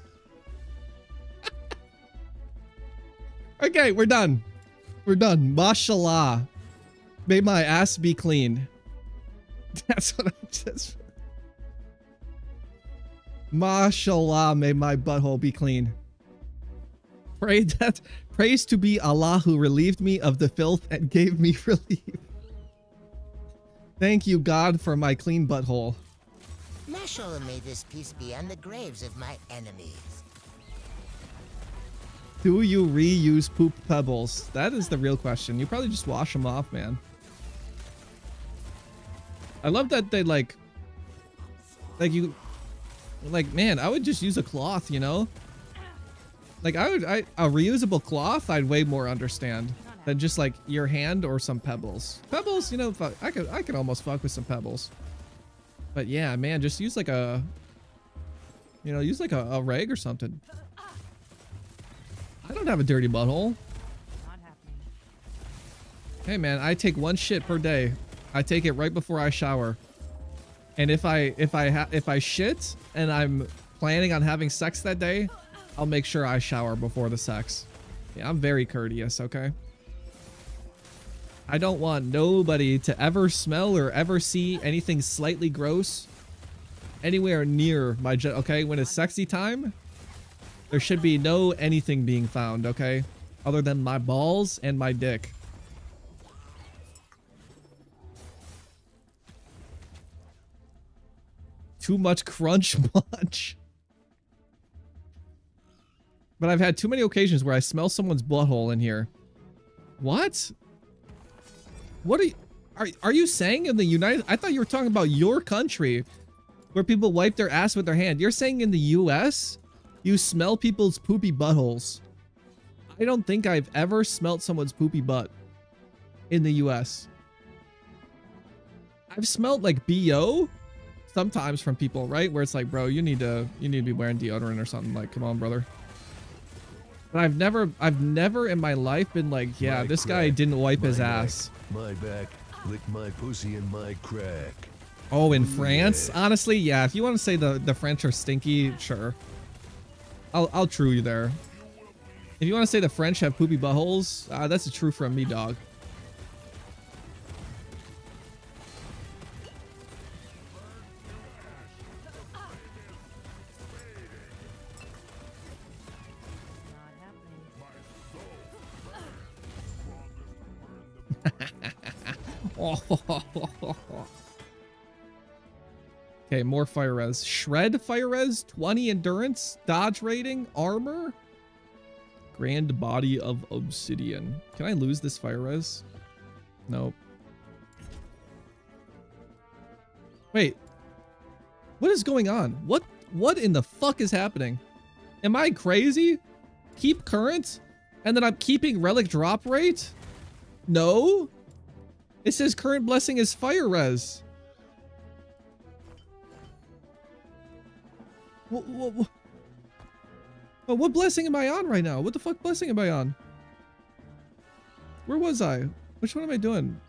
Okay, we're done. We're done. Mashallah. May my ass be clean. [laughs] That's what I'm just. Mashallah, may my butthole be clean. Pray that praise to be Allah who relieved me of the filth and gave me [laughs] relief. Thank you, God, for my clean butthole. Mashallah may this peace be on the graves of my enemies. Do you reuse poop pebbles? That is the real question. You probably just wash them off, man. I love that they like, like you, like man, I would just use a cloth, you know. Like I would, I a reusable cloth, I'd way more understand than just like your hand or some pebbles. Pebbles, you know, fuck, I could, I could almost fuck with some pebbles. But yeah, man, just use like a, you know, use like a, a rag or something. I don't have a dirty butthole. Hey man, I take one shit per day. I take it right before I shower. And if I if I if I shit and I'm planning on having sex that day, I'll make sure I shower before the sex. Yeah, I'm very courteous, okay? I don't want nobody to ever smell or ever see anything slightly gross anywhere near my okay? When it's sexy time, there should be no anything being found, okay? Other than my balls and my dick. Too much crunch [laughs] munch. But I've had too many occasions where I smell someone's butthole in here. What? What are you... Are, are you saying in the United... I thought you were talking about your country. Where people wipe their ass with their hand. You're saying in the US? You smell people's poopy buttholes. I don't think I've ever smelt someone's poopy butt. In the US. I've smelled like BO sometimes from people, right? Where it's like, bro, you need to you need to be wearing deodorant or something. Like, come on, brother. But I've never I've never in my life been like, yeah, My this guy didn't wipe his ass. My back, lick my pussy and my crack. Oh, in France? Honestly, yeah. If you want to say the the French are stinky, sure. I'll I'll true you there. If you want to say the French have poopy buttholes, uh, that's a true from me, dog. Okay, more fire res. Shred fire res, 20 endurance, dodge rating, armor. Grand body of obsidian. Can I lose this fire res? Nope. Wait. What is going on? What what in the fuck is happening? Am I crazy? Keep current? And then I'm keeping relic drop rate? No? It says current blessing is fire res. What, what, what, oh, what blessing am I on right now? What the fuck blessing am I on? Where was I? Which one am I doing?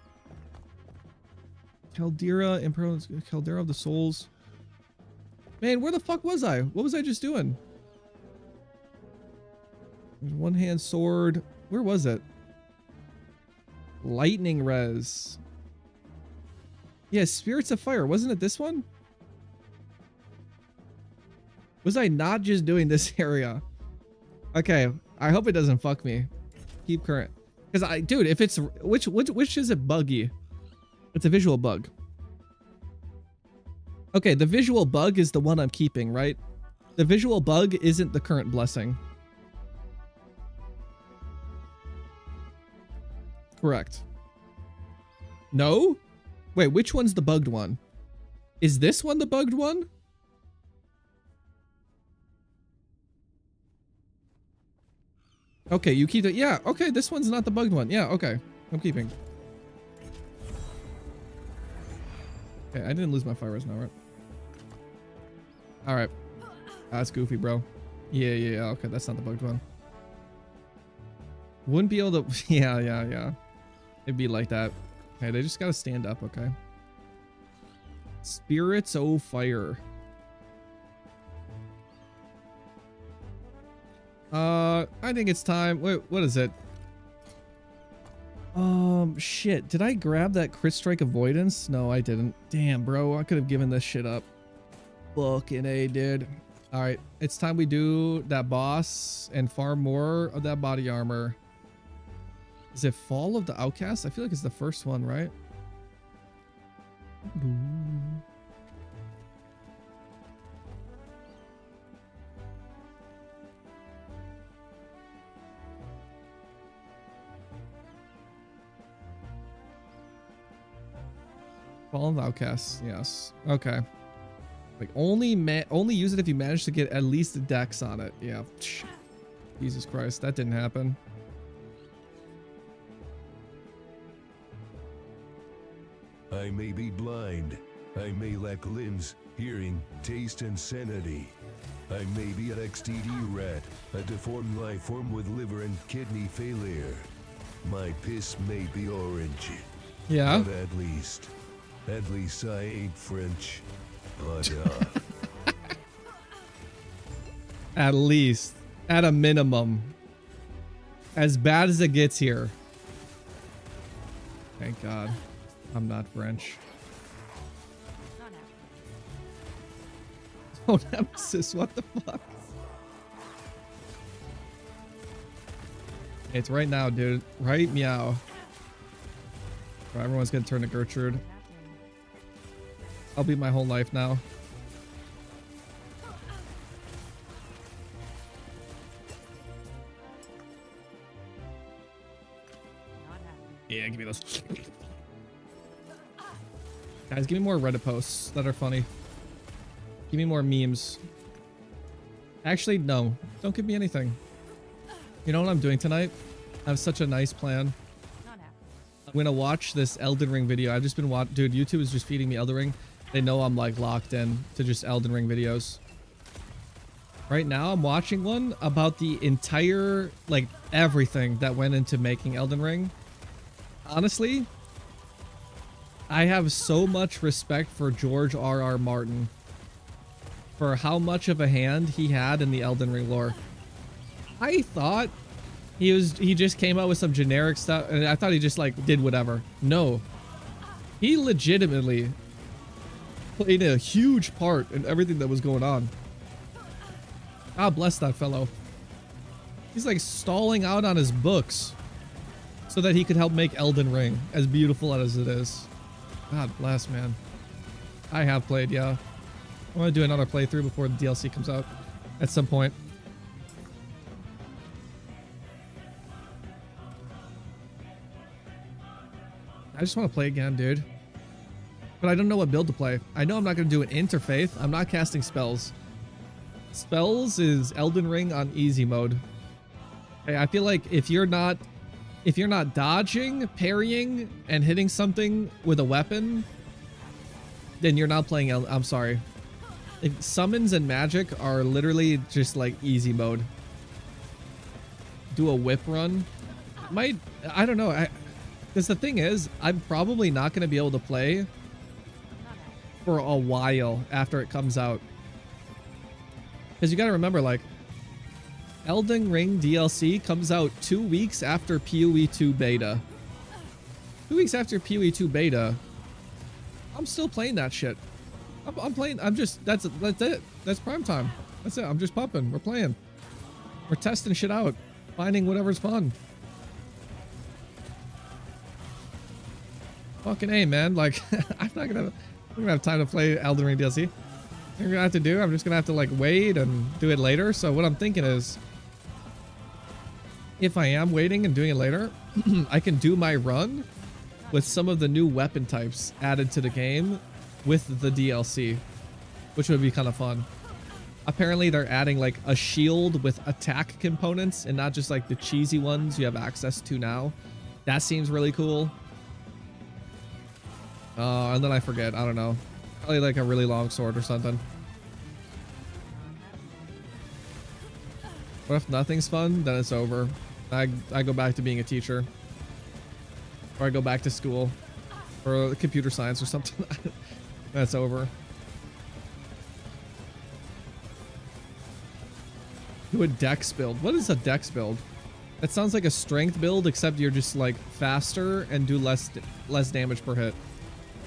Caldera, Imperial, Caldera of the Souls. Man, where the fuck was I? What was I just doing? One hand sword. Where was it? Lightning res. Yeah, Spirits of Fire. Wasn't it this one? Was I not just doing this [laughs] area? Okay, I hope it doesn't fuck me. Keep current. Because I, dude, if it's, which, which, which is it buggy? It's a visual bug. Okay, the visual bug is the one I'm keeping, right? The visual bug isn't the current blessing. Correct. No? Wait, which one's the bugged one? Is this one the bugged one? Okay, you keep it. Yeah, okay, this one's not the bugged one. Yeah, okay. I'm keeping. Okay, I didn't lose my fire res now, right? Alright. That's goofy, bro. Yeah, yeah, yeah. Okay, that's not the bugged one. Wouldn't be able to... [laughs] Yeah, yeah, yeah. It'd be like that. Okay, they just gotta stand up, okay? Spirits oh Fire. Uh, I think it's time. Wait, what is it? Um, shit. Did I grab that crit strike avoidance? No, I didn't. Damn, bro. I could have given this shit up. Fucking A, dude. All right, it's time we do that boss and farm more of that body armor. Is it Fall of the Outcast? I feel like it's the first one, right? Fall of Outcasts, yes. Okay. Like only ma only use it if you manage to get at least a dex on it. Yeah. Jesus Christ, that didn't happen. I may be blind. I may lack limbs, hearing, taste, and sanity. I may be an XTD rat, a deformed life form with liver and kidney failure. My piss may be orange. Yeah. But at least, at least I ain't French. But, uh, [laughs] At least. At a minimum. As bad as it gets here. Thank God. I'm not French. [laughs] Oh, Nemesis, what the fuck? It's right now, dude. Right meow. Everyone's gonna turn to Gertrude. I'll be my whole life now. Yeah, give me those. Guys, give me more Reddit posts that are funny. Give me more memes. Actually, no. Don't give me anything. You know what I'm doing tonight? I have such a nice plan. I'm gonna watch this Elden Ring video. I've just been watching. Dude, YouTube is just feeding me Elden Ring. They know I'm like locked in to just Elden Ring videos. Right now, I'm watching one about the entire, like, everything that went into making Elden Ring. Honestly, I have so much respect for George R. R. Martin for how much of a hand he had in the Elden Ring lore. I thought he was he just came out with some generic stuff and I thought he just like did whatever. No. He legitimately played a huge part in everything that was going on. God bless that fellow. He's like stalling out on his books so that he could help make Elden Ring as beautiful as it is. God bless, man. I have played, yeah. I want to do another playthrough before the DLC comes out at some point. I just want to play again, dude. But I don't know what build to play. I know I'm not going to do an interfaith. I'm not casting spells. Spells is Elden Ring on easy mode. I feel like if you're not if you're not dodging, parrying, and hitting something with a weapon, then you're not playing El I'm sorry. If summons and magic are literally just like easy mode. Do a whip run. Might I don't know. I because the thing is, I'm probably not going to be able to play for a while after it comes out. Because you got to remember, like, Elden Ring DLC comes out two weeks after PoE 2 beta. Two weeks after PoE 2 beta, I'm still playing that shit. I'm, I'm playing. I'm just. That's that's it. That's prime time. That's it. I'm just pumping. We're playing. We're testing shit out, finding whatever's fun. Fucking A, man. Like, [laughs] I'm not gonna, I'm gonna have time to play Elden Ring DLC. I'm gonna have to do, I'm just gonna have to like wait and do it later. So what I'm thinking is, if I am waiting and doing it later, [clears throat] I can do my run with some of the new weapon types added to the game with the DLC, which would be kind of fun. Apparently they're adding like a shield with attack components and not just like the cheesy ones you have access to now. That seems really cool. Uh, and then I forget. I don't know. Probably like a really long sword or something. What if nothing's fun? Then it's over. I, I go back to being a teacher. Or I go back to school. Or computer science or something. [laughs] That's over. Do a dex build. What is a dex build? That sounds like a strength build, except you're just like faster and do less less damage per hit.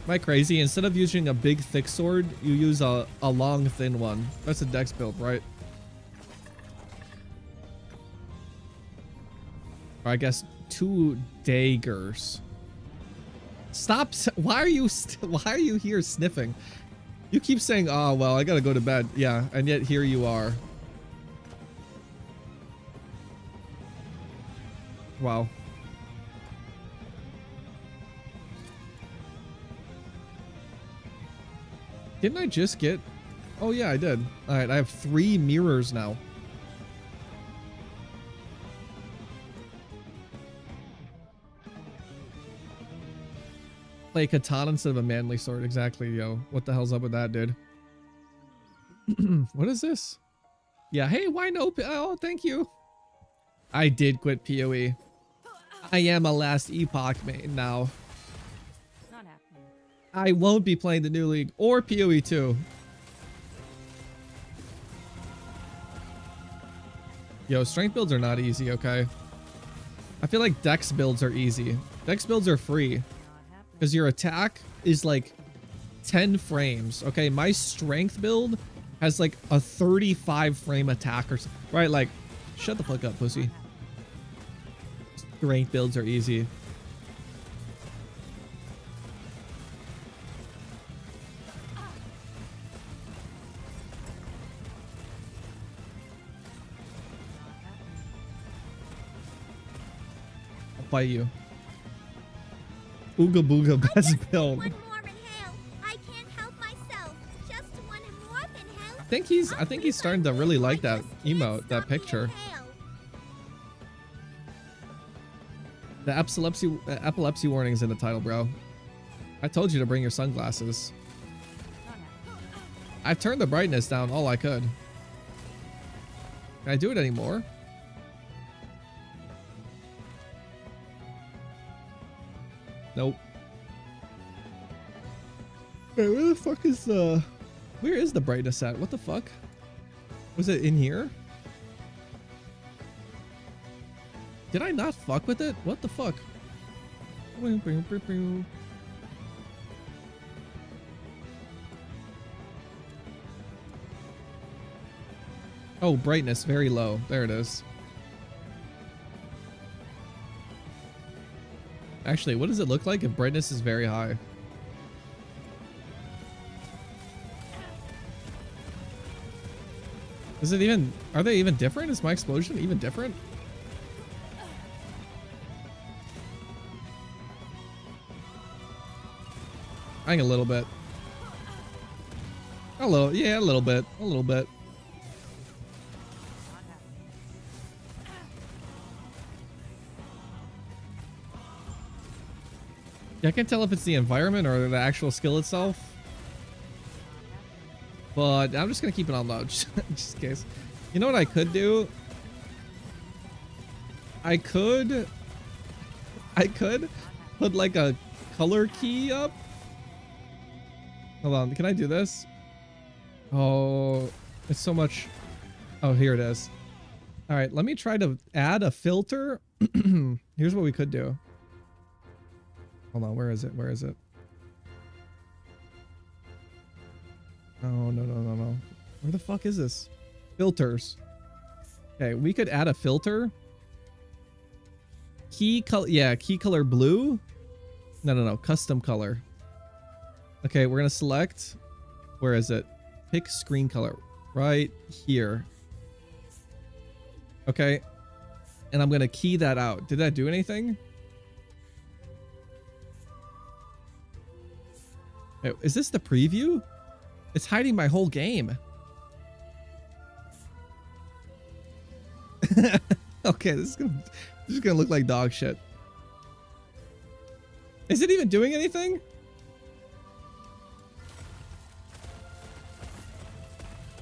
Am I crazy? Instead of using a big thick sword, you use a, a long thin one. That's a dex build, right? Or I guess two daggers. Stop! Why are you? [laughs] Why are you here sniffing? You keep saying, "Oh well, I gotta go to bed." Yeah, and yet here you are. Wow. Didn't I just get? Oh yeah, I did. All right, I have three mirrors now. Play a katana instead of a manly sword. Exactly, yo. What the hell's up with that, dude? [clears throat] what is this? Yeah, hey, why no? Oh, thank you. I did quit PoE. I am a last epoch main now. I won't be playing the new league or PoE 2. Yo, strength builds are not easy, okay? I feel like dex builds are easy. Dex builds are free. Because your attack is like 10 frames. Okay, my strength build has like a 35 frame attack or something. Right, like, shut the fuck up, pussy. Strength builds are easy. Fight you. Ooga booga best build. I think he's I think he's starting to really like that emote, that picture. The epilepsy epilepsy warning's in the title, bro. I told you to bring your sunglasses. I've turned the brightness down all I could. Can I do it anymore? Nope. Wait, where the fuck is the... Where is the brightness at? What the fuck? Was it in here? Did I not fuck with it? What the fuck? Oh, brightness very low. There it is. Actually, what does it look like if brightness is very high? Is it even, are they even different? Is my explosion even different? I think a little bit. A little, yeah, a little bit, a little bit. I can't tell if it's the environment or the actual skill itself. But I'm just gonna keep it on low, just, [laughs] just in case. You know what I could do? I could... I could put like a color key up. Hold on, can I do this? Oh, it's so much... Oh, here it is. All right, let me try to add a filter. [clears throat] Here's what we could do. Hold on, where is it? Where is it? Oh, no, no, no, no. Where the fuck is this? Filters. Okay, we could add a filter. Key color, yeah, key color blue. No, no, no, custom color. Okay, we're gonna select, where is it? Pick screen color, right here. Okay, and I'm gonna key that out. Did that do anything? Wait, Is this the preview? It's hiding my whole game. [laughs] okay, this is gonna this is gonna look like dog shit. Is it even doing anything?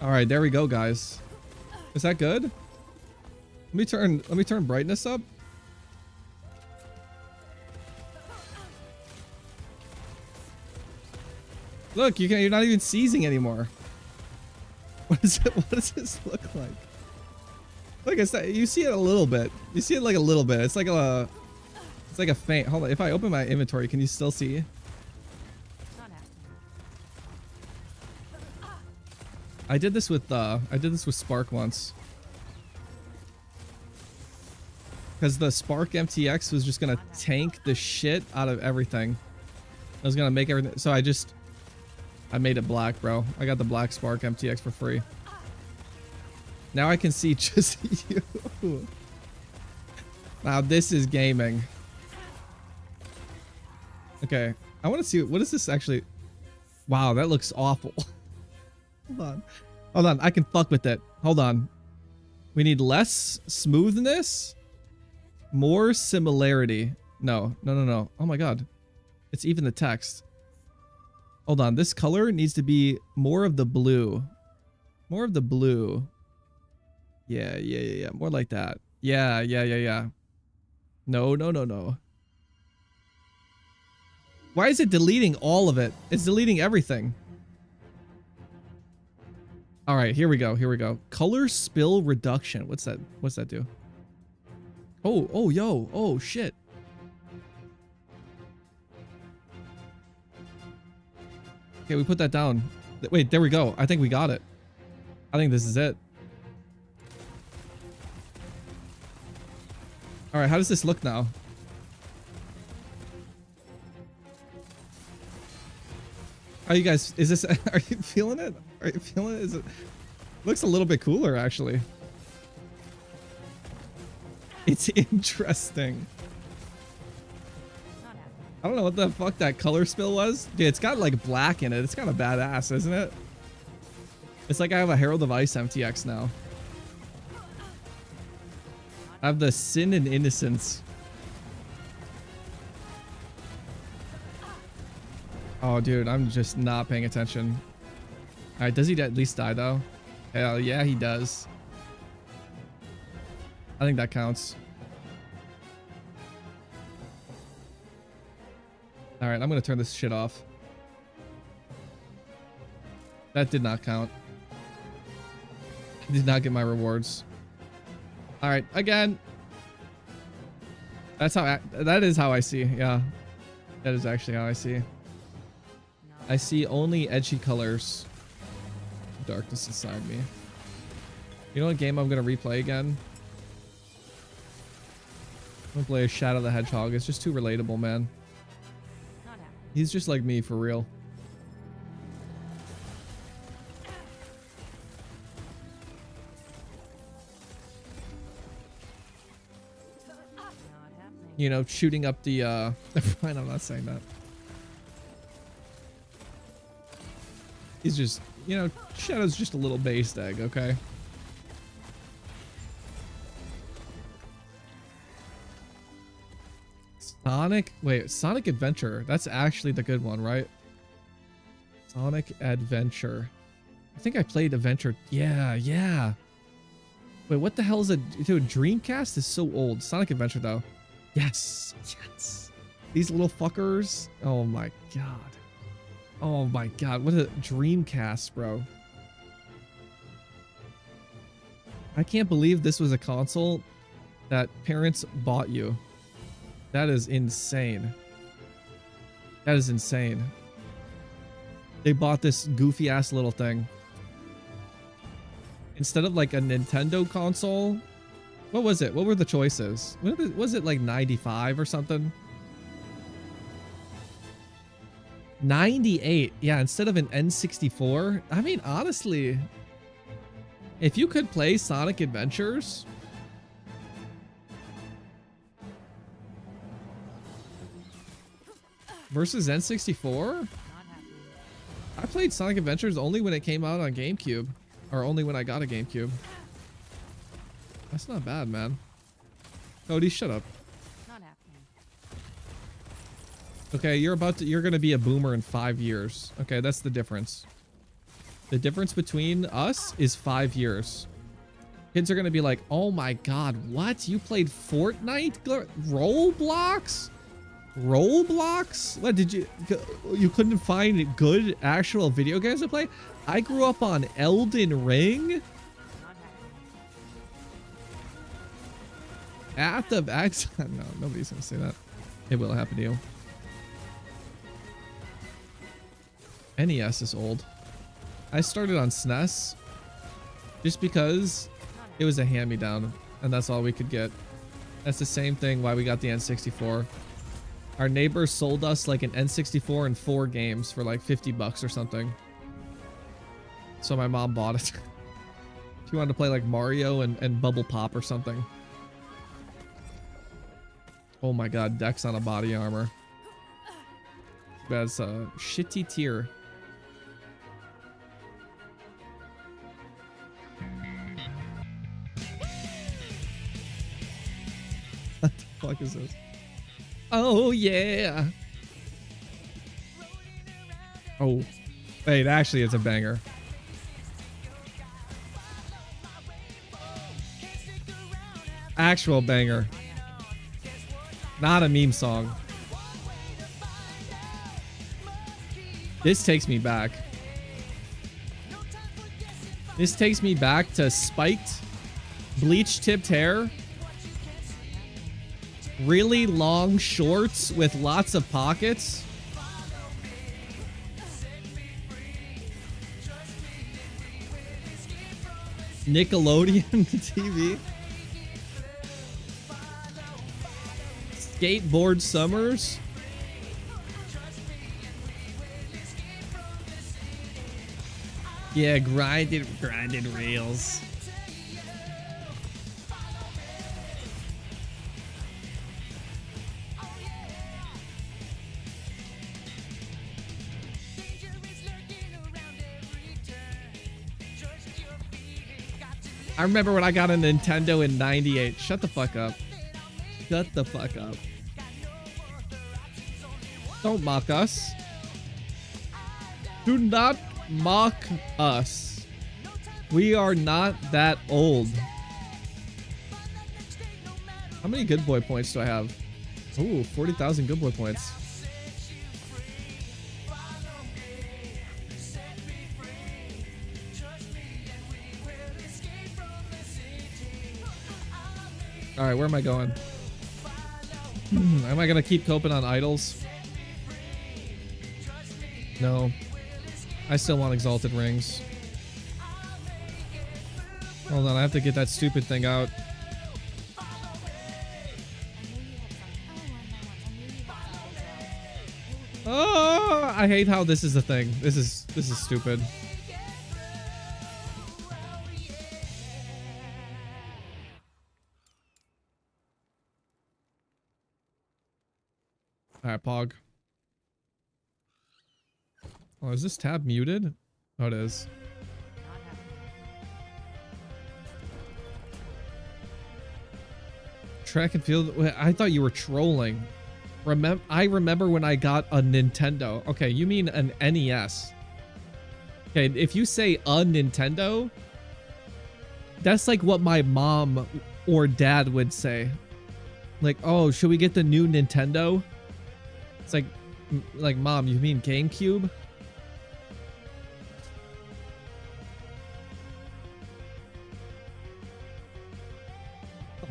All right, there we go, guys. Is that good? Let me turn let me turn brightness up. Look, you can, you're not even seizing anymore. [laughs] What is it? What does this look like? Look, it's not, you see it a little bit. You see it like a little bit. It's like a, it's like a faint. Hold on. If I open my inventory, can you still see? I did this with uh, I did this with Spark once. Because the Spark MTX was just gonna tank the shit out of everything. I was gonna make everything. So I just I made it black, bro. I got the black Spark MTX for free. Now I can see [laughs] just you. Now this is gaming. Okay, I want to see what is this actually. Wow, that looks awful. [laughs] Hold on, hold on. I can fuck with it. Hold on. We need less smoothness, more similarity. No, no, no, no. Oh my god, it's even the text. Hold on, this color needs to be more of the blue. More of the blue. Yeah, yeah, yeah, yeah. More like that. Yeah, yeah, yeah, yeah. No, no, no, no. Why is it deleting all of it? It's deleting everything. All right, here we go. Here we go. Color spill reduction. What's that? What's that do? Oh, oh, yo. Oh, shit. Okay, we put that down. Wait, there we go. I think we got it. I think this is it. All right, how does this look now? Are you guys, is this, [laughs] are you feeling it? Are you feeling it? Is it, looks a little bit cooler actually. It's [laughs] interesting. I don't know what the fuck that color spill was. Dude, it's got like black in it. It's kind of badass, isn't it? It's like I have a Herald of Ice MTX now. I have the Sin and Innocence. Oh, dude, I'm just not paying attention. All right, does he at least die, though? Hell yeah, he does. I think that counts. All right, I'm to turn this shit off. That did not count. I did not get my rewards. All right, again. That's how I, that is how I see. Yeah. That is actually how I see. I see only edgy colors. Darkness inside me. You know what game I'm to replay again? I'm to play Shadow the Hedgehog. It's just too relatable, man. He's just like me, for real. You know, shooting up the, uh... [laughs] I'm not saying that. He's just, you know, Shadow's just a little base egg, okay? Sonic? Wait, Sonic Adventure. That's actually the good one, right? Sonic Adventure. I think I played Adventure. Yeah, yeah. Wait, what the hell is a dude? Dreamcast is so old. Sonic Adventure though. Yes, yes. These little fuckers. Oh my god. Oh my god, what a Dreamcast, bro. I can't believe this was a console that parents bought you. That is insane. That is insane. They bought this goofy ass little thing. Instead of like a Nintendo console, what was it? What were the choices? Was it like 95 or something? 98. Yeah, instead of an N64. I mean, honestly, if you could play Sonic Adventures versus N64? I played Sonic Adventures only when it came out on GameCube. Or only when I got a GameCube. That's not bad, man. Cody, shut up. Okay, you're about to, you're to be a boomer in five years. Okay, that's the difference. The difference between us is five years. Kids are to be like, oh my god, what? You played Fortnite? Roblox? Roblox? What did you you couldn't find good actual video games to play? I grew up on Elden Ring. At the back, [laughs] no, nobody's gonna say that. It will happen to you. NES is old. I started on SNES just because it was a hand-me-down and that's all we could get. That's the same thing why we got the N64. Our neighbor sold us like an N64 and four games for like 50 bucks or something. So my mom bought it. [laughs] she wanted to play like Mario and, and Bubble Pop or something. Oh my god, Dex on a body armor. That's a shitty tier. [laughs] what the fuck is this? Oh yeah. Oh, wait, actually it's a banger. Actual banger. Not a meme song. This takes me back. This takes me back to spiked, bleach tipped hair, really long shorts with lots of pockets. Nickelodeon [laughs] TV. Skateboard summers. Yeah, grinded, grinded rails. I remember when I got a Nintendo in 98. Shut the fuck up. Shut the fuck up. Don't mock us. Do not mock us. We are not that old. How many good boy points do I have? Ooh, 40,000 good boy points. All right, where am I going? Hmm, am I gonna keep coping on idols? No. I still want exalted rings. Hold on, I have to get that stupid thing out. Oh, I hate how this is a thing. This is this is stupid. Oh, is this tab muted? Oh, it is. Track and field. I thought you were trolling. Remember, I remember when I got a Nintendo. Okay, you mean an NES. Okay, if you say a Nintendo, that's like what my mom or dad would say. Like, oh, should we get the new Nintendo? It's like, like, mom, you mean GameCube?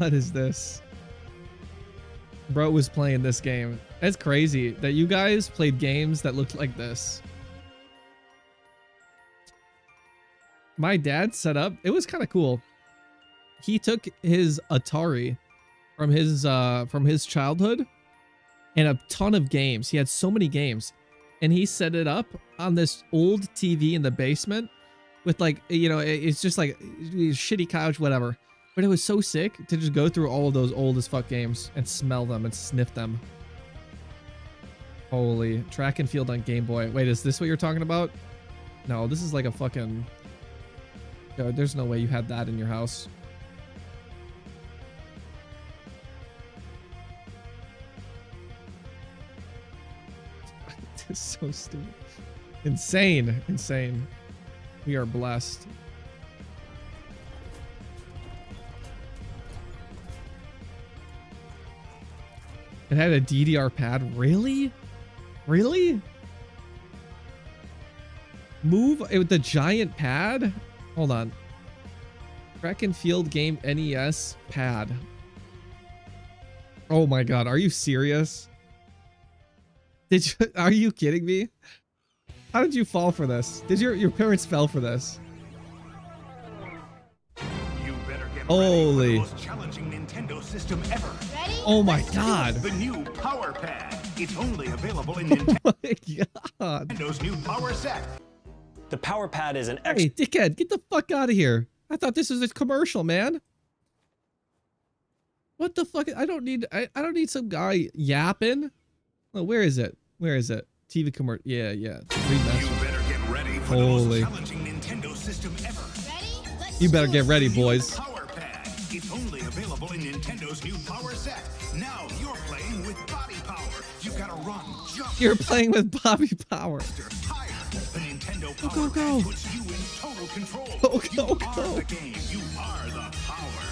What is this? Bro was playing this game. It's crazy that you guys played games that looked like this. My dad set up, it was kind of cool. He took his Atari from his uh from his childhood and a ton of games. He had so many games. And he set it up on this old TV in the basement with like, you know, it's just like shitty couch, whatever. But it was so sick to just go through all of those old as fuck games and smell them and sniff them. Holy. Track and field on Game Boy. Wait, is this what you're talking about? No, this is like a fucking... Yo, there's no way you had that in your house. [laughs] so stupid. Insane. Insane. We are blessed. It had a DDR pad. Really? Really? Move with the giant pad? Hold on. Track and field game NES pad. Oh my god, are you serious? Did you [laughs] are you kidding me? How did you fall for this? Did your your parents fell for this? You better get Holy. ready for the most challenging Nintendo system ever. Ready? Oh my god. The new Power Pad. It's only available in Oh my god. Nintendo's new Power Set. The Power Pad is an Hey, dickhead, get the fuck out of here. I thought this was a commercial, man. What the fuck? I don't need I, I don't need some guy yapping. Oh, where is it? Where is it? TV commercial. Yeah, yeah. Remaster. Better get ready for Holy. the most challenging Nintendo system ever. You better get ready, boys. Power Pad. It's only available in Nintendo's new Power Set. Now you're playing with body power. You gotta run, jump, You're playing with Bobby Power. higher. The Nintendo Go, Power go, go. Pad puts you in total control. Go, go, you are go. the game. You are the power.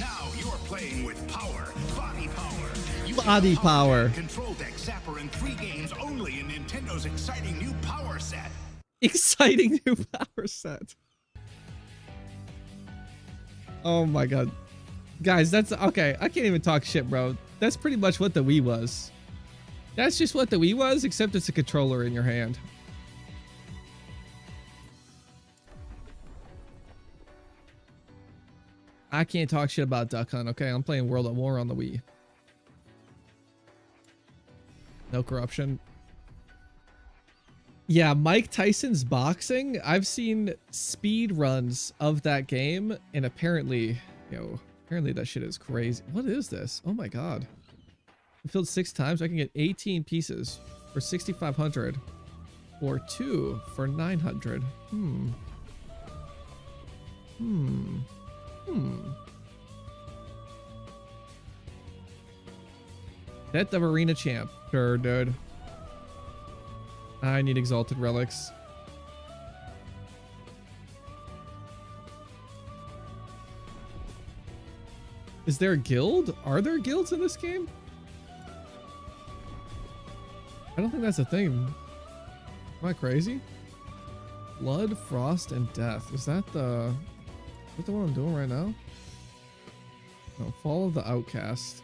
Now you're playing with power, body power. You get Body power. Control Deck Zapper in three games only in Nintendo's exciting new Power Set. Exciting new [laughs] power set. Oh my god. Guys, that's okay. I can't even talk shit, bro. That's pretty much what the Wii was. That's just what the Wii was, except it's a controller in your hand. I can't talk shit about Duck Hunt, okay? I'm playing World at War on the Wii. No corruption. Yeah, Mike Tyson's boxing. I've seen speed runs of that game, and apparently, yo, apparently that shit is crazy. What is this? Oh my god. I filled six times. I can get 18 pieces for 6,500, or two for 900. Hmm. Hmm. Hmm. Death of Arena Champ. Sure, dude. I need exalted relics. Is there a guild? Are there guilds in this game? I don't think that's a thing. Am I crazy? Blood, frost, and death. Is that the... Is that the one I'm doing right now? No, Fall of the Outcast.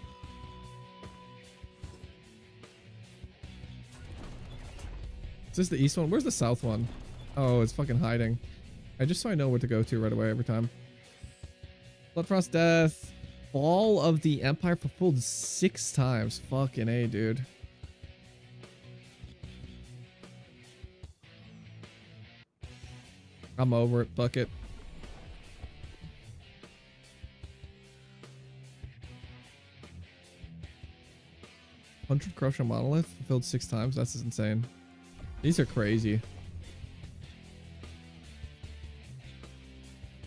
Is this the east one? Where's the south one? Oh, it's fucking hiding. I just so I know where to go to right away every time. Blood, Frost, Death. Fall of the Empire fulfilled six times. Fucking A, dude. I'm over it. Bucket. Hundred corruption monolith fulfilled six times. That's insane. These are crazy.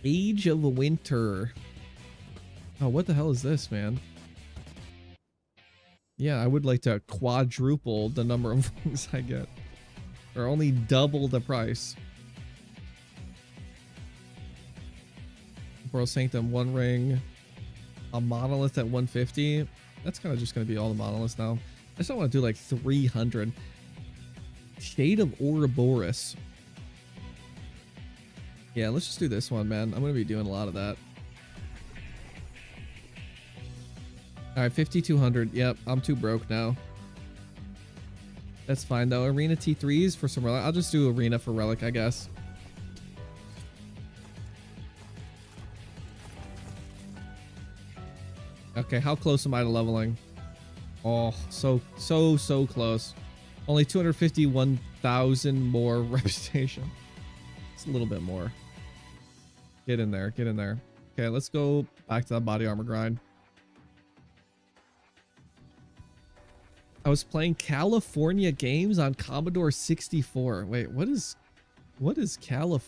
Age of the Winter. Oh, what the hell is this, man? Yeah, I would like to quadruple the number of [laughs] rings I get. Or only double the price. World Sanctum, one ring. A monolith at 150. That's kind of just going to be all the monoliths now. I don't want to do like 300. Shade of Ouroboros. Yeah, let's just do this one, man. I'm going to be doing a lot of that. All right, 5,200. Yep, I'm too broke now. That's fine, though. Arena T3s for some relic. I'll just do Arena for relic, I guess. Okay, how close am I to leveling? Oh, so, so, so close. Only 251,000 more [laughs] reputation. It's a little bit more. Get in there, get in there. Okay, let's go back to that body armor grind. I was playing California games on Commodore 64. Wait, what is, what is Calif?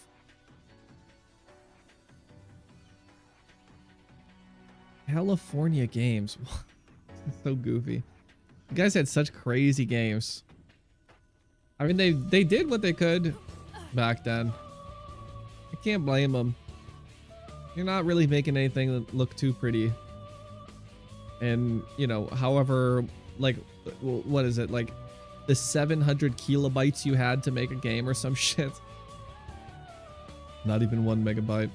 California games. [laughs] so goofy. You guys had such crazy games. I mean, they they did what they could back then. I can't blame them. You're not really making anything look too pretty. And, you know, however, like, what is it? Like, the 700 kilobytes you had to make a game or some [laughs] shit. Not even one megabyte.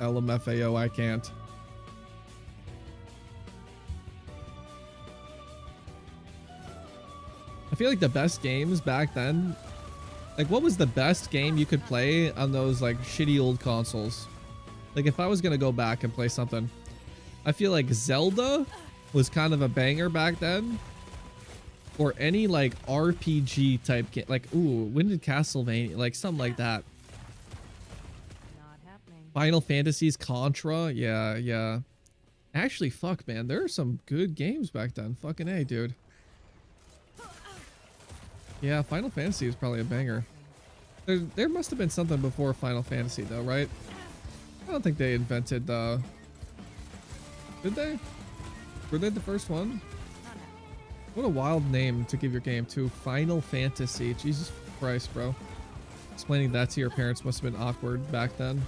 LMFAO, I can't. I feel like the best games back then Like, what was the best game you could play on those, like, shitty old consoles? Like, if I was gonna go back and play something, I feel like Zelda was kind of a banger back then. Or any, like, RPG type game. Like, ooh, when did Castlevania, like, something like that. Final Fantasies, Contra, yeah, yeah. Actually, fuck, man, there are some good games back then. Fucking A, dude. Yeah, Final Fantasy is probably a banger. There, there must have been something before Final Fantasy, though, right? I don't think they invented the... Did they? Were they the first one? What a wild name to give your game to. Final Fantasy. Jesus Christ, bro. Explaining that to your parents must have been awkward back then.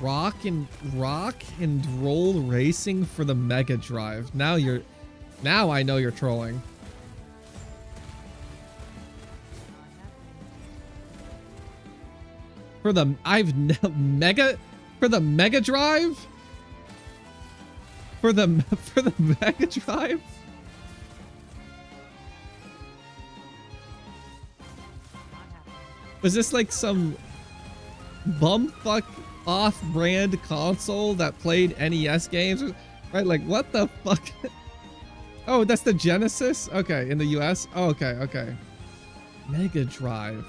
Rock and rock and roll racing for the Mega Drive. Now you're now I know you're trolling. For the I've [laughs] mega for the Mega Drive? For the [laughs] for the Mega Drive? Was this like some bumfuck off-brand console that played NES games? Right, like what the fuck? [laughs] oh, that's the Genesis? Okay, in the US? Oh, okay, okay. Mega Drive.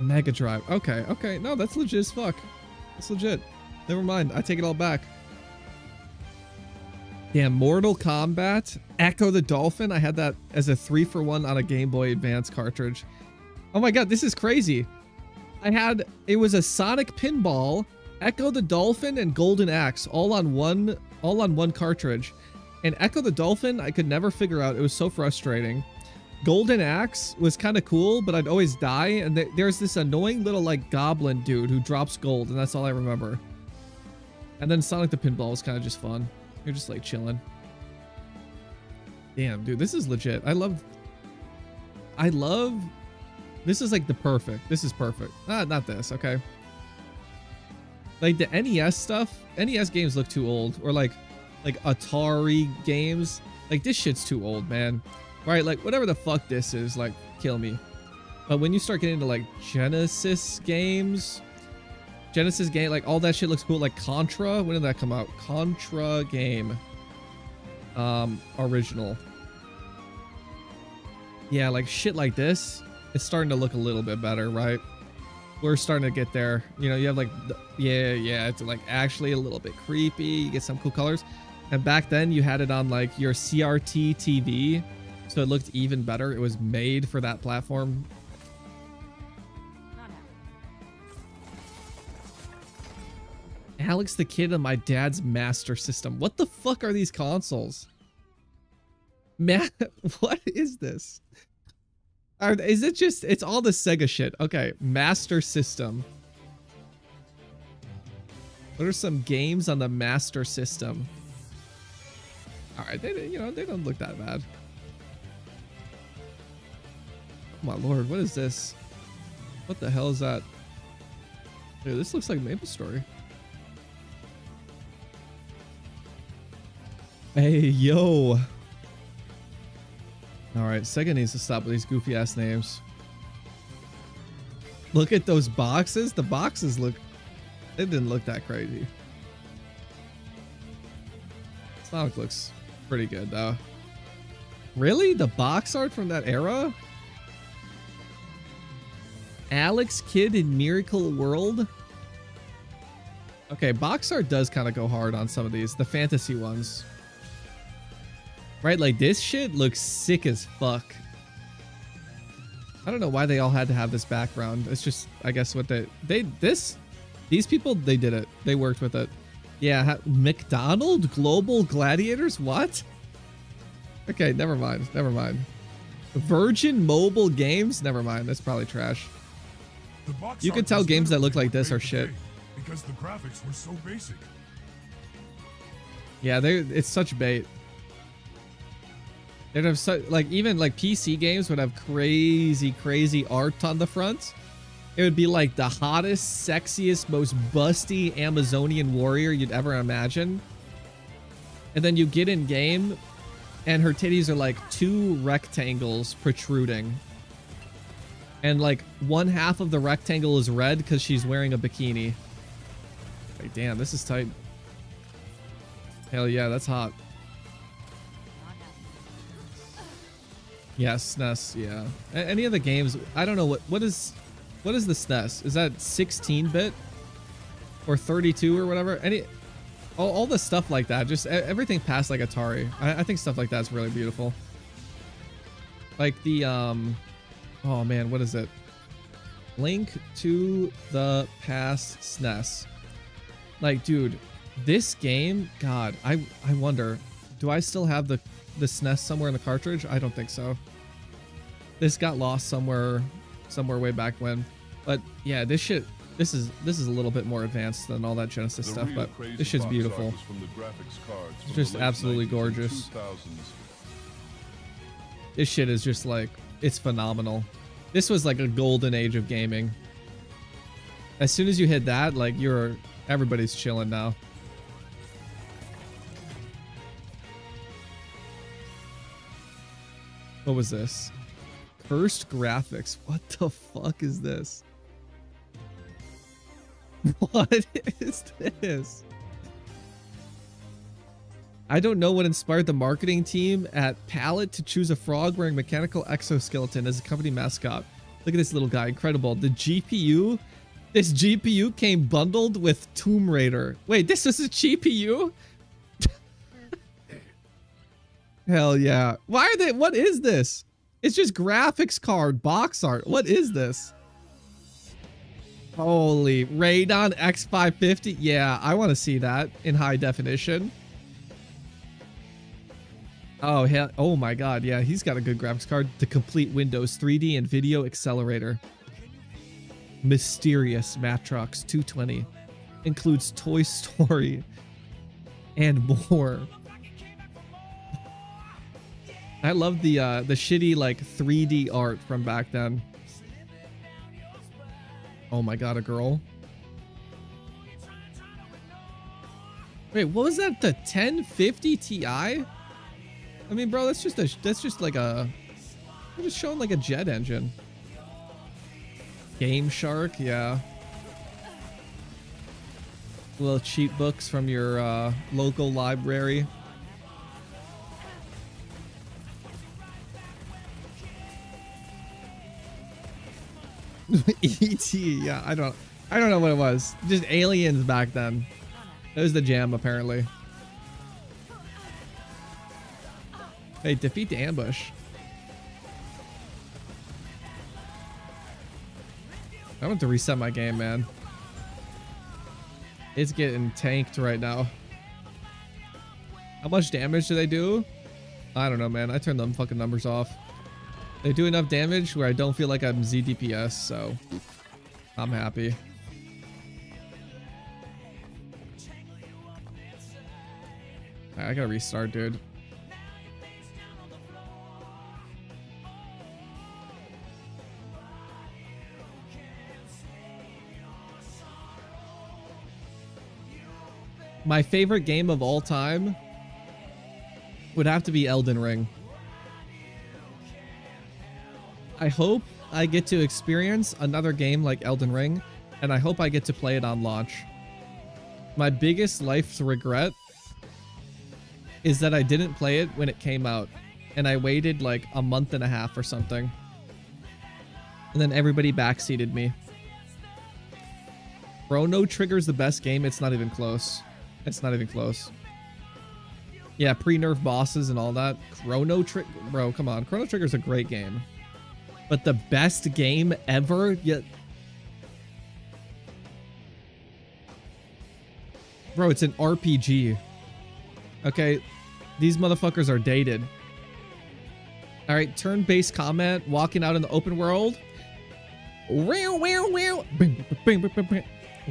Mega Drive. Okay, okay. No, that's legit as fuck. That's legit. Never mind. I take it all back. Damn, Mortal Kombat, Ecco the Dolphin. I had that as a three for one on a Game Boy Advance cartridge. Oh my god, this is crazy. I had, it was a Sonic Pinball, Ecco the Dolphin, and Golden Axe all on one, all on one cartridge. And Ecco the Dolphin, I could never figure out. It was so frustrating. Golden Axe was kind of cool, but I'd always die. And th there's this annoying little like goblin dude who drops gold, and that's all I remember. And then Sonic the Pinball was kind of just fun. You're just like chilling. Damn, dude, this is legit. I love. I love. This is like the perfect. This is perfect. Ah, not this. Okay. Like the NES stuff. NES games look too old, or like, like Atari games. Like this shit's too old, man. Right? Like whatever the fuck this is, like kill me. But when you start getting into like Genesis games, Genesis game, like all that shit looks cool. Like Contra, when did that come out? Contra game. Um, original. Yeah, like shit like this, it's starting to look a little bit better, right? We're starting to get there. You know, you have like, yeah, yeah, it's like actually a little bit creepy. You get some cool colors. And back then you had it on like your CRT TV. So it looked even better. It was made for that platform. Alex the Kid on my dad's Master System. What the fuck are these consoles? Man, [laughs] what is this? Are, is it just, it's all the Sega shit. Okay, Master System. What are some games on the Master System? All right, they, you know, they don't look that bad. Oh my lord, what is this? What the hell is that? Dude, this looks like Maple Story. Hey, yo. Alright, Sega needs to stop with these goofy ass names. Look at those boxes. The boxes look... It didn't look that crazy. Sonic looks pretty good, though. Really? The box art from that era? Alex Kidd in Miracle World? Okay, box art does kind of go hard on some of these. The fantasy ones. Right, like this shit looks sick as fuck. I don't know why they all had to have this background. It's just, I guess what they, they, this, these people, they did it. They worked with it. Yeah, McDonald Global Gladiators? What? Okay, never mind. Never mind. Virgin Mobile Games? Never mind. That's probably trash. You can tell games that look like this are shit. Because the graphics were so basic. Yeah, they it's such bait. They'd have so, like even like PC games would have crazy, crazy art on the front. It would be like the hottest, sexiest, most busty Amazonian warrior you'd ever imagine. And then you get in game and her titties are like two rectangles protruding. And like one half of the rectangle is red because she's wearing a bikini. Like, damn, this is tight. Hell yeah, that's hot. Yeah, SNES, yeah. A- any of the games, I don't know what what is what is the SNES? Is that 16-bit or 32 or whatever? Any all, all the stuff like that, just everything past like Atari. I, I think stuff like that's really beautiful. Like the um oh man, what is it? Link to the past SNES. Like, dude, this game, God, I I wonder, do I still have the the SNES somewhere in the cartridge? I don't think so. This got lost somewhere somewhere way back when. But yeah, this shit this is this is a little bit more advanced than all that Genesis The stuff, but this shit's beautiful. from the graphics cards It's from just absolutely gorgeous. This shit is just like it's phenomenal. This was like a golden age of gaming. As soon as you hit that, like you're everybody's chilling now. What was this? Cursed graphics. What the fuck is this? [laughs] What is this? I don't know what inspired the marketing team at Palette to choose a frog wearing mechanical exoskeleton as a company mascot. Look at this little guy, incredible. The GPU, this GPU came bundled with Tomb Raider. Wait, this is a GPU? [laughs] Hell yeah. Why are they, what is this? It's just graphics card, box art. What is this? Holy, Radeon X550? Yeah, I want to see that in high definition. Oh, hell, oh my god, yeah, he's got a good graphics card. The complete Windows 3D and video accelerator. Mysterious Matrox 220. Includes Toy Story [laughs] and more. [laughs] I love the uh, the shitty like 3D art from back then. Oh my god, a girl. Wait, what was that? The 1050 Ti? I mean, bro, that's just a that's just like a just showing like a jet engine. Game Shark, yeah. Little cheat books from your uh, local library. [laughs] ET, yeah, I don't I don't know what it was. Just aliens back then. It was the jam apparently. Hey, defeat the ambush. I want to reset my game, man. It's getting tanked right now. How much damage do they do? I don't know, man. I turned them fucking numbers off. They do enough damage where I don't feel like I'm ZDPS, so I'm happy. Alright, I gotta restart, dude. My favorite game of all time would have to be Elden Ring. I hope I get to experience another game like Elden Ring, and I hope I get to play it on launch. My biggest life's regret is that I didn't play it when it came out, and I waited like a month and a half or something. And then everybody backseated me. Bro, Chrono Trigger's the best game, it's not even close. It's not even close. Yeah, pre-nerf bosses and all that. Chrono Trigger, bro, come on. Chrono Trigger's a great game. But the best game ever? Yeah. Bro, it's an RPG. Okay, these motherfuckers are dated. All right, turn-based combat, walking out in the open world. Wow, wow, wow.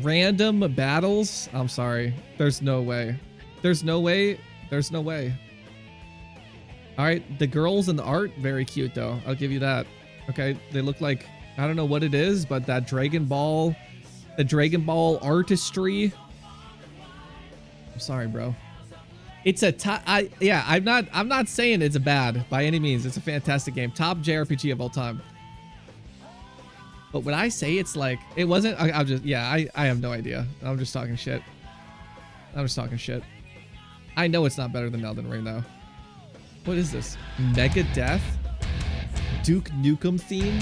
Random battles. I'm sorry. There's no way. There's no way. There's no way. All right, the girls in the art, very cute though. I'll give you that. Okay, they look like I don't know what it is, but that Dragon Ball, the Dragon Ball artistry. I'm sorry, bro. It's a top. I yeah. I'm not. I'm not saying it's a bad by any means. It's a fantastic game. Top JRPG of all time. But when I say it's like it wasn't, I, I'm just yeah. I I have no idea. I'm just talking shit. I'm just talking shit. I know it's not better than Elden Ring though. What is this? Mega Death? Duke Nukem theme?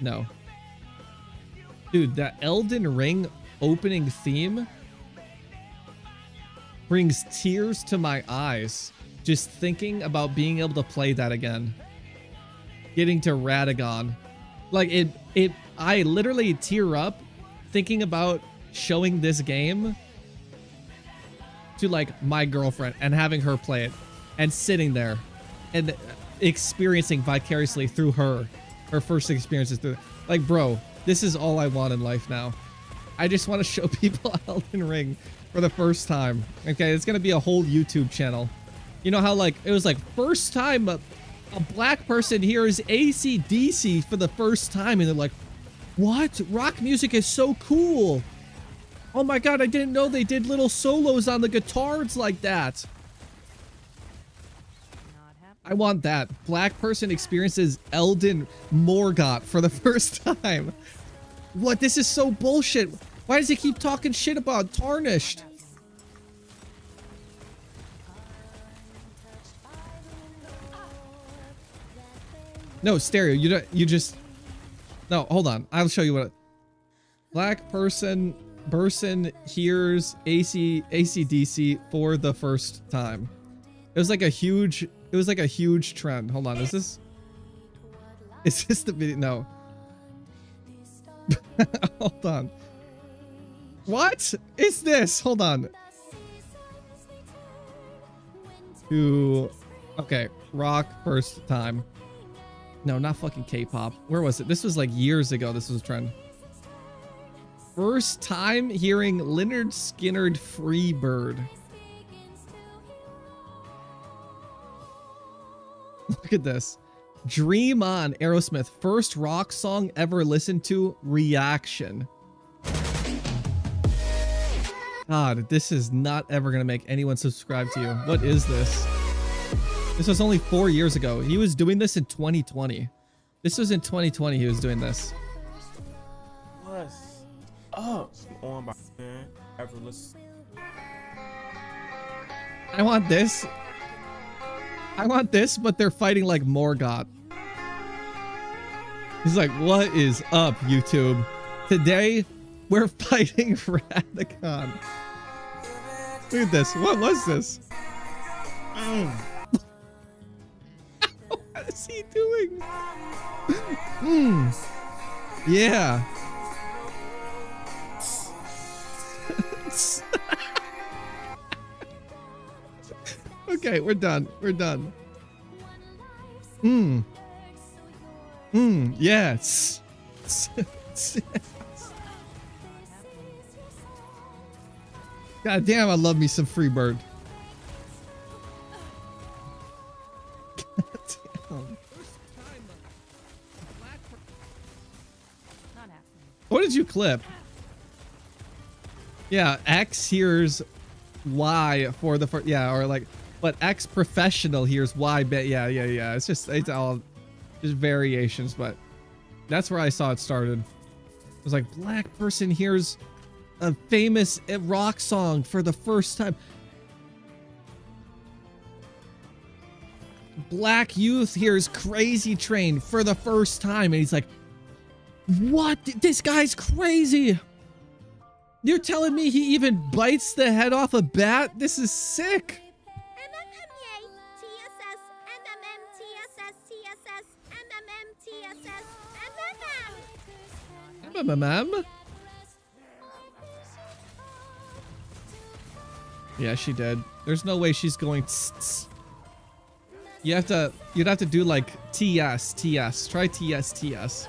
No. Dude, that Elden Ring opening theme brings tears to my eyes just thinking about being able to play that again. Getting to Radagon. Like it it I literally tear up thinking about showing this game to like my girlfriend and having her play it and sitting there and experiencing vicariously through her her first experiences through like bro this is all i want in life now. I just want to [laughs] show people [laughs] elden ring for the first time okay? It's gonna be a whole youtube channel. You know how like it was like first time a, black person hears acdc for the first time and they're like what rock music is so cool oh my god i didn't know they did little solos on the guitars like that I want that. Black person experiences Elden Morgott for the [laughs] first time. What? This is so bullshit. Why does he keep talking shit about Tarnished? No, stereo. You don't. You just. No, hold on. I'll show you what. Black person person hears AC ACDC for the first time. It was like a huge. It was like a huge trend. Hold on. Is this? Is this the video? No. [laughs] Hold on. What is this? Hold on. To okay, rock first time. No, not fucking K-pop. Where was it? This was like years ago. This was a trend. First time hearing Lynyrd Skynyrd Freebird. [laughs] Look at this. Dream On, Aerosmith. First rock song ever listened to. Reaction. God, this is not ever going to make anyone subscribe to you. What is this? This was only four years ago. He was doing this in 2020. This was in 2020 he was doing this. What's up? On by man. Effortless. I want this. I want this, but they're fighting like Morgott. He's like, what is up, YouTube? Today, we're [laughs] fighting for Radagon. Look at this. What was this? Mm. What is he doing? Hmm. Yeah. [laughs] okay, we're done. We're done. Hmm. Hmm. Yes. [laughs] God damn, I love me some Freebird. What did you clip? Yeah, X hears Y for the first. Yeah, or like, but X professional hears Y. Bet. Yeah, yeah, yeah. It's just it's all just variations, but that's where I saw it started. It was like black person hears a famous eh, rock song for the first time. Black youth hears Crazy Train for the first time, and he's like, "What? This guy's crazy." You're telling me he even bites the head off a bat? This is sick. MMM? Yeah, she did. There's no way she's going. Tss, tss. You have to. You'd have to do like TS, TS. Try TS, TS.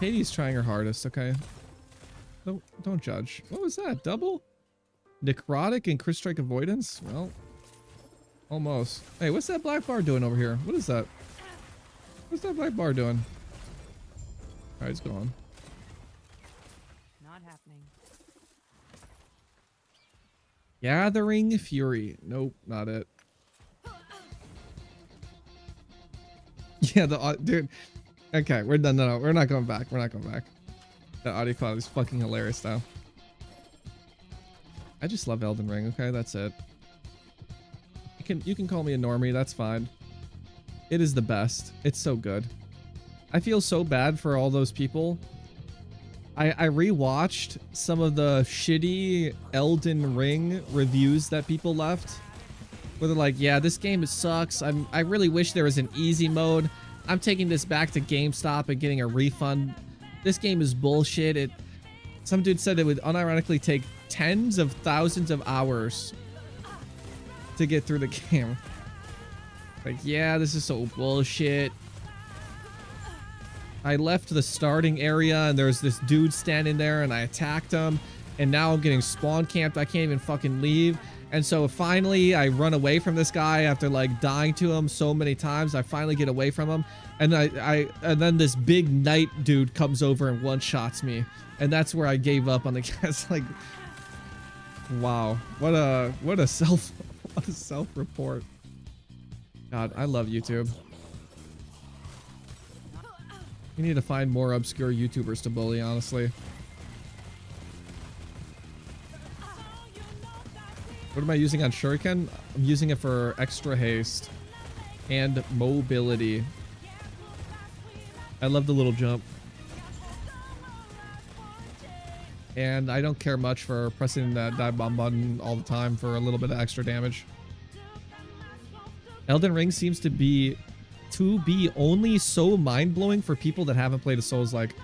Katie's trying her hardest, okay? Don't don't judge. What was that? Double? Necrotic and Chris Strike Avoidance? Well, almost. Hey, what's that black bar doing over here? What is that? What's that black bar doing? Alright, it's gone. Not happening. Gathering Fury. Nope, not it. [laughs] Yeah, the dude. Okay, we're done. No, no, we're not going back. We're not going back. That audio is fucking hilarious though. I just love Elden Ring. Okay, that's it. You can you can call me a normie. That's fine. It is the best. It's so good. I feel so bad for all those people. I I rewatched some of the shitty Elden Ring reviews that people left where they're like, yeah, this game sucks. I'm, I really wish there was an easy mode. I'm taking this back to GameStop and getting a refund. This game is bullshit. It. Some dude said it would unironically take tens of thousands of hours to get through the [laughs] game. Like, yeah, this is so bullshit. I left the starting area and there's this dude standing there and I attacked him and now I'm getting spawn camped. I can't even fucking leave. And so finally I run away from this guy after like dying to him so many times. I finally get away from him. And I, I and then this big knight dude comes over and one shots me. And that's where I gave up on the [laughs] guys like Wow. What a what a self [laughs] what a self report. God, I love YouTube. We need to find more obscure YouTubers to bully, honestly. What am I using on Shuriken? I'm using it for extra haste and mobility. I love the little jump. And I don't care much for pressing that dive bomb button all the time for a little bit of extra damage. Elden Ring seems to be to be only so mind-blowing for people that haven't played a Souls like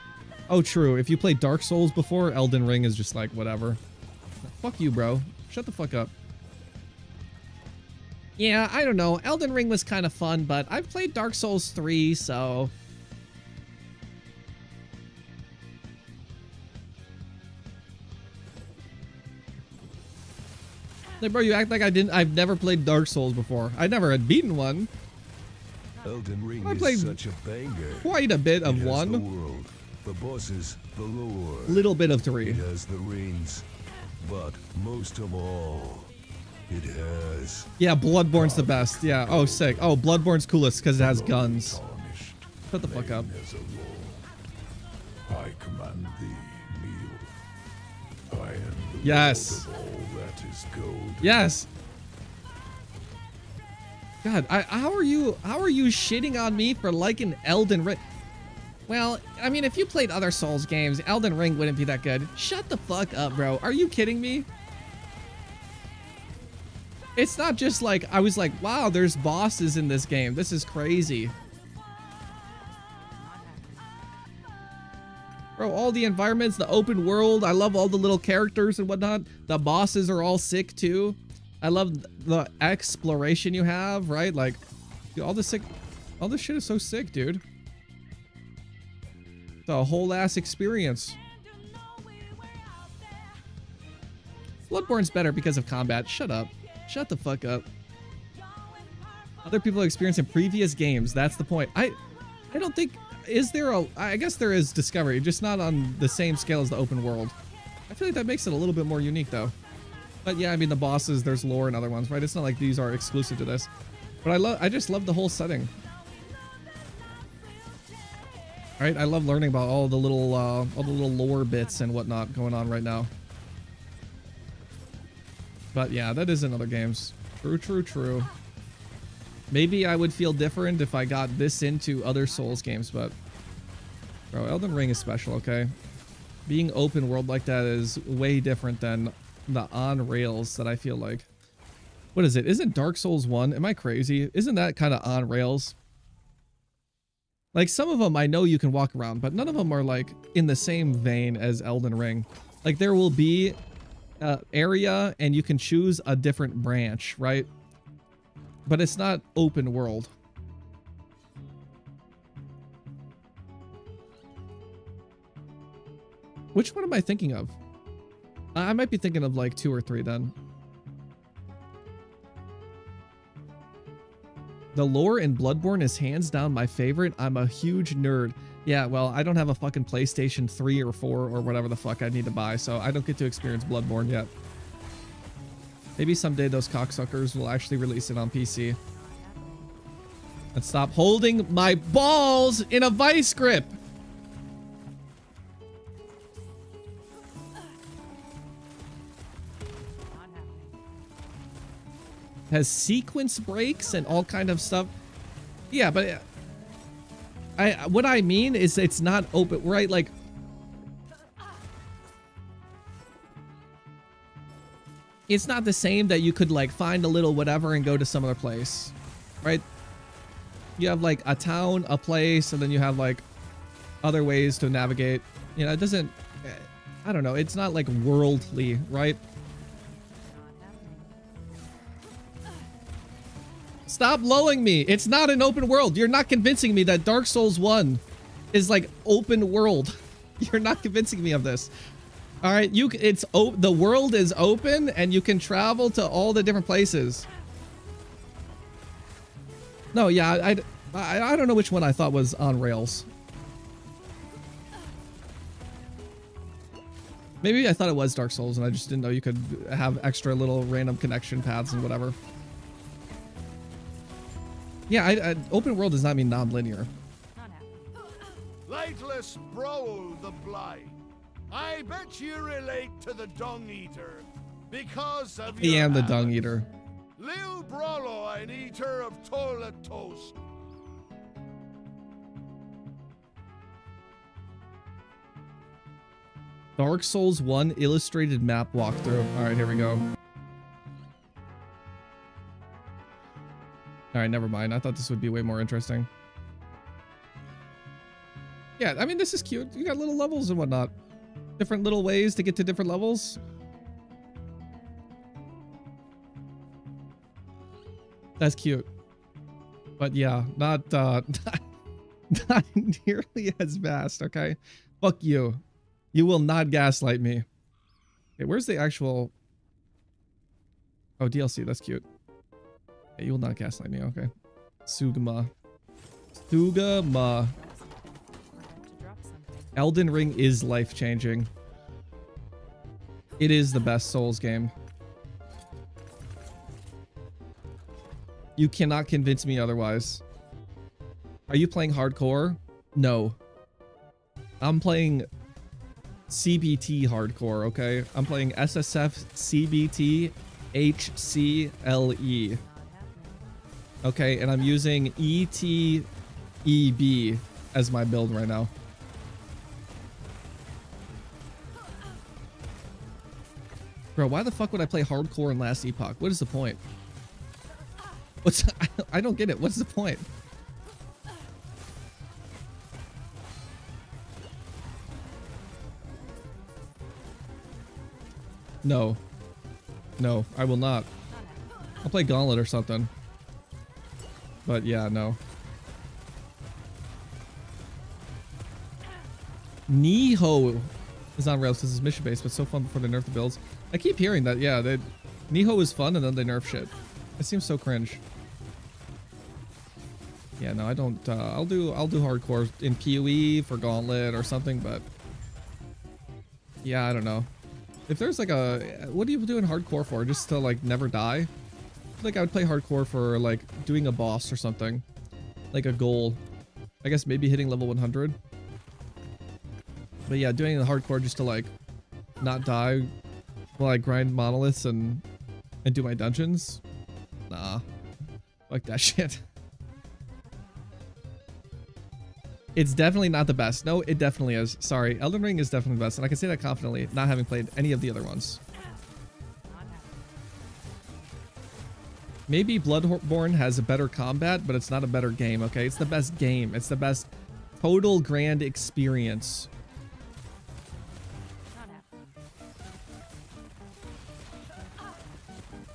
oh true if you played Dark Souls before Elden Ring is just like whatever fuck you bro shut the fuck up yeah I don't know Elden Ring was kind of fun but I've played Dark Souls 3 so Like, bro, you act like I didn't. I've never played Dark Souls before. I never had beaten one. Elden Ring I is played such a banger. quite a bit of one. The world, the bosses, the lore. Little bit of three. It has the rings, but most of all, it has. Yeah, Bloodborne's the best. Yeah. Oh, sick. Oh, Bloodborne's coolest because it has guns. Shut the fuck up. As a law. I command thee, kneel. I am the Yes. all that is gold. Yes. God, I, how are you? How are you shitting on me for liking Elden Ring? Well, I mean, if you played other Souls games, Elden Ring wouldn't be that good. Shut the fuck up, bro. Are you kidding me? It's not just like I was like, wow, there's bosses in this game. This is crazy. Bro, all the environments, the open world. I love all the little characters and whatnot. The bosses are all sick too. I love the exploration you have, right? Like, all this sick, all this shit is so sick, dude. The whole ass experience. Bloodborne's better because of combat. Shut up. Shut the fuck up. Other people experience in previous games. That's the point. I, I don't think is there a. I guess there is discovery, just not on the same scale as the open world. I feel like that makes it a little bit more unique though. But yeah, I mean the bosses, there's lore and other ones, right? It's not like these are exclusive to this. But I love I just love the whole setting. I love learning about all the little uh all the little lore bits and whatnot going on right now. But yeah, that is in other games. True, true, true. Maybe I would feel different if I got this into other Souls games, but bro, Elden Ring is special, okay? Being open world like that is way different than the on rails that I feel like. What is it? Isn't Dark Souls 1? Am I crazy? Isn't that kind of on rails? Like some of them I know you can walk around, but none of them are like in the same vein as Elden Ring. Like there will be a area and you can choose a different branch, right? But it's not open world. Which one am I thinking of? I might be thinking of like two or three then. The lore in Bloodborne is hands down my favorite. I'm a huge nerd. Yeah, well, I don't have a fucking PlayStation 3 or 4 or whatever the fuck I need to buy, so I don't get to experience Bloodborne yet. Maybe someday those cocksuckers will actually release it on PC. And stop holding my balls in a vice grip! Has sequence breaks and all kind of stuff. Yeah, but uh, I what I mean is it's not open, right? Like it's not the same that you could like find a little whatever and go to some other place, right? You have like a town, a place, and then you have like other ways to navigate. You know, it doesn't. I don't know. It's not like worldly, right? Stop lulling me. It's not an open world. You're not convincing me that Dark Souls 1 is like open world. [laughs] You're not convincing me of this. All right, you it's the world is open and you can travel to all the different places. No, yeah, I, I, I don't know which one I thought was on rails. Maybe I thought it was Dark Souls and I just didn't know you could have extra little random connection paths and whatever. Yeah, I, I, open world does not mean non-linear. Lightless Brawl the Blind. I bet you relate to the Dung Eater because of I am the Dung Eater. Lil Brolo, an eater of toilet toast. Dark Souls 1 illustrated map walkthrough. All right, here we go. Alright, never mind. I thought this would be way more interesting. Yeah, I mean, this is cute. You got little levels and whatnot. Different little ways to get to different levels. That's cute. But yeah, not, uh, not, [laughs] not nearly as vast, okay? Fuck you. You will not gaslight me. Okay, where's the actual... Oh, DLC. That's cute. You will not gaslight me, okay. Sugama. Sugama. Elden Ring is life-changing. It is the best Souls game. You cannot convince me otherwise. Are you playing hardcore? No. I'm playing CBT hardcore, okay? I'm playing SSF CBT HCLE. Okay, and I'm using ETEB as my build right now. Bro, why the fuck would I play hardcore in Last Epoch? What is the point? What's [laughs] I don't get it. What's the point? No. No, I will not. I'll play Gauntlet or something. But yeah, no. Niho is on rails because it's mission based, but so fun before they nerf the builds. I keep hearing that, yeah, they, Niho is fun and then they nerf shit. It seems so cringe. Yeah, no, I don't, uh, I'll do, I'll do hardcore in PoE for Gauntlet or something, but yeah, I don't know. If there's like a, what do you do in hardcore for? Just to like never die? Like I would play hardcore for like doing a boss or something. Like a goal. I guess maybe hitting level 100. But yeah, doing the hardcore just to like not die while I grind monoliths and and do my dungeons. Nah. Like that [laughs] shit. It's definitely not the best. No, it definitely is. Sorry. Elden Ring is definitely the best. And I can say that confidently, not having played any of the other ones. Maybe Bloodborne has a better combat, but it's not a better game, okay? It's the best game. It's the best Total grand experience.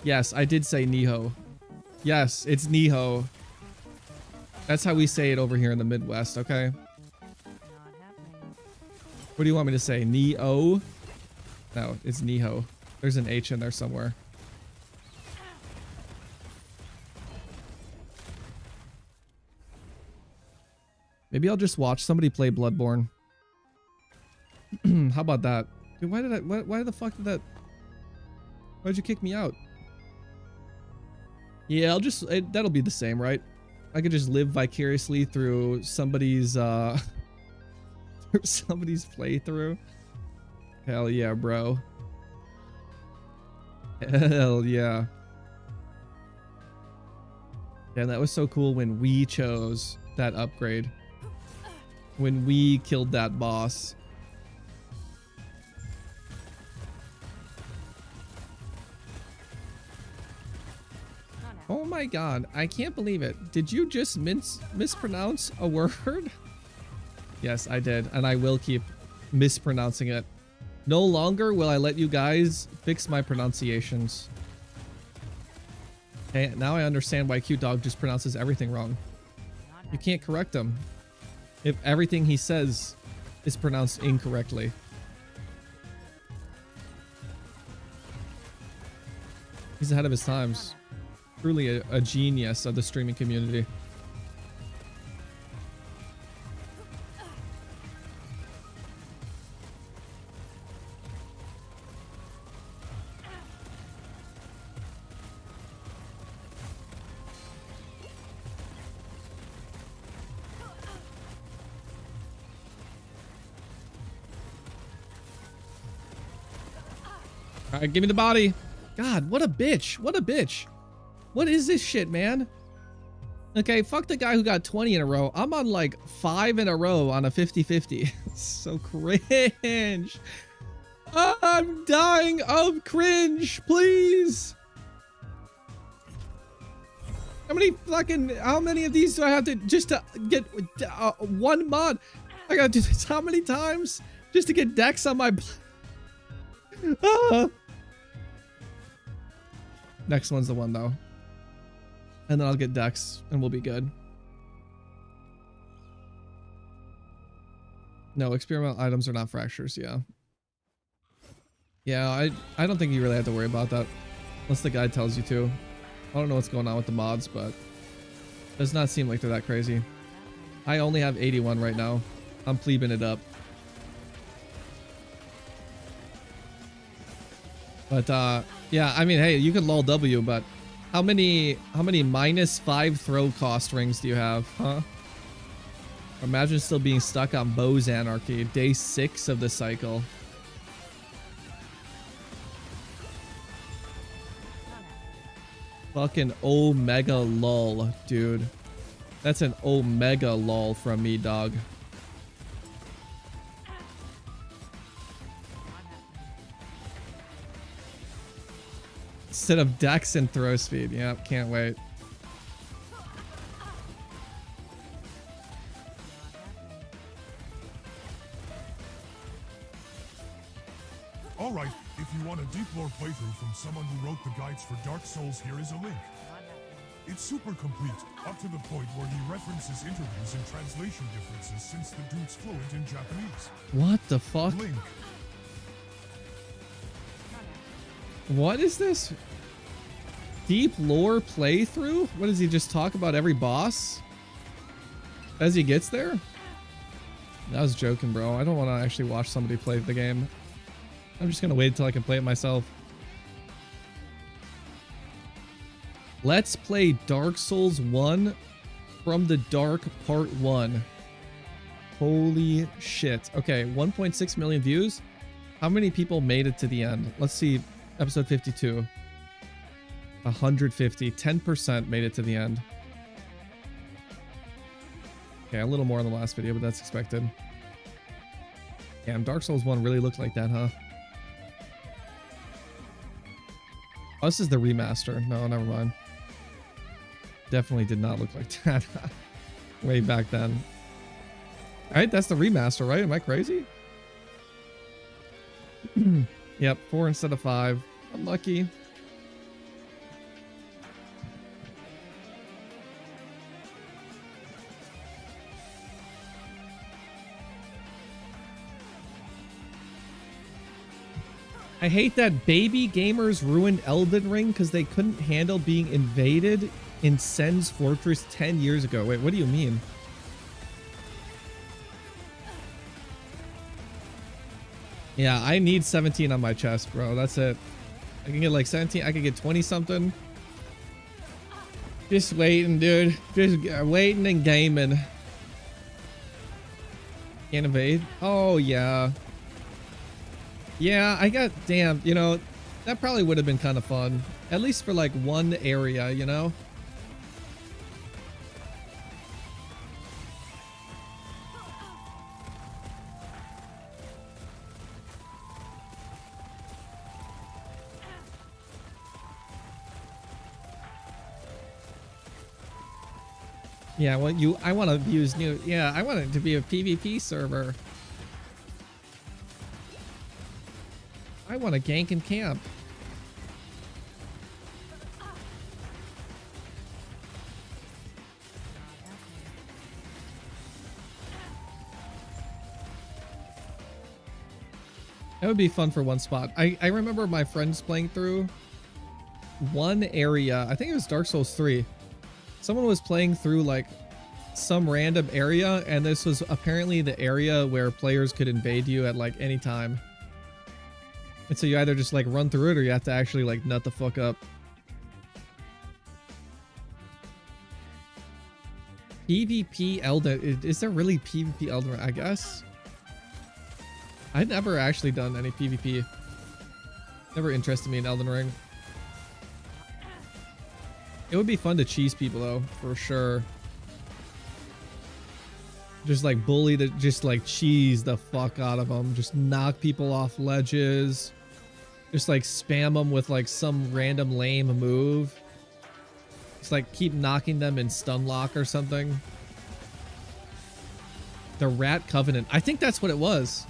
Yes, I did say Niho. Yes, it's Niho. That's how we say it over here in the Midwest, okay? What do you want me to say? Neo? No, it's Niho. There's an H in there somewhere. Maybe I'll just watch somebody play Bloodborne. [clears throat] How about that? Dude, why did I, why, why the fuck did that, why'd you kick me out? Yeah, I'll just, it, that'll be the same, right? I could just live vicariously through somebody's, uh, [laughs] through somebody's playthrough. Hell yeah, bro. Hell yeah. Yeah, that was so cool when we chose that upgrade. When we killed that boss. Oh my god, I can't believe it. Did you just mispronounce a word? [laughs] yes, I did, and I will keep mispronouncing it. No longer will I let you guys fix my pronunciations. Okay, now I understand why Cute Dog just pronounces everything wrong. You can't correct him if everything he says is pronounced incorrectly. He's ahead of his times. Truly a, a genius of the streaming community. Right, give me the body. God, what a bitch. What a bitch. What is this shit, man? Okay, fuck the guy who got 20 in a row. I'm on like five in a row on a 50-50. [laughs] so cringe. I'm dying of cringe, please. How many fucking, how many of these do I have to, just to get uh, one mod? I gotta do this how many times? Just to get Dex on my... [laughs] ah. Next one's the one though. And then I'll get Dex and we'll be good. No, experimental items are not fractures, yeah. Yeah, I, I don't think you really have to worry about that. Unless the guide tells you to. I don't know what's going on with the mods, but... Does not seem like they're that crazy. I only have 81 right now. I'm plebing it up. But uh, yeah, I mean, hey, you can lull W, but how many how many minus five throw cost rings do you have, huh? Imagine still being stuck on Bo's Anarchy, day six of the cycle. Fucking Omega lull, dude. That's an Omega lull from me, dog. Instead of dex and throw speed. Yep, can't wait. Alright, if you want a deep lore playthrough from someone who wrote the guides for Dark Souls, here is a link. It's super complete, up to the point where he references interviews and translation differences since the dude's fluent in Japanese. What the fuck? Link. What is this? Deep lore playthrough? What does he just talk about every boss? As he gets there? I was joking, bro. I don't want to actually watch somebody play the game. I'm just going to wait until I can play it myself. Let's play Dark Souls 1 from the Dark Part 1. Holy shit. Okay, 1.6 million views. How many people made it to the end? Let's see. Episode 52. 150. 10% made it to the end. Okay, a little more in the last video, but that's expected. Damn, Dark Souls 1 really looked like that, huh? Oh, this is the remaster. No, never mind. Definitely did not look like [laughs] that way back then. All right, that's the remaster, right? Am I crazy? [clears throat] yep, four instead of five. Unlucky. I hate that baby gamers ruined Elden Ring because they couldn't handle being invaded in Sen's Fortress 10 years ago. Wait, what do you mean? Yeah, I need 17 on my chest, bro. That's it. I can get like 17. I can get 20 something. Just waiting, dude. Just uh, waiting and gaming. Can't invade. Oh, yeah. Yeah, I got, damn, you know, that probably would have been kind of fun. At least for like one area, you know? Yeah, well, you, I want to use new, yeah, I want it to be a PvP server. I want a gank in camp. That would be fun for one spot. I, I remember my friends playing through one area. I think it was Dark Souls 3. Someone was playing through like some random area and this was apparently the area where players could invade you at like any time. And so you either just like run through it or you have to actually like nut the fuck up. PvP Elden. Is, there really PvP Elden? I guess. I'd never actually done any PvP. Never interested me in Elden Ring. It would be fun to cheese people though, for sure. Just like bully the, just like cheese the fuck out of them. Just knock people off ledges. Just like spam them with like some random lame move. Just like keep knocking them in stun lock or something. The Rat Covenant. I think that's what it was.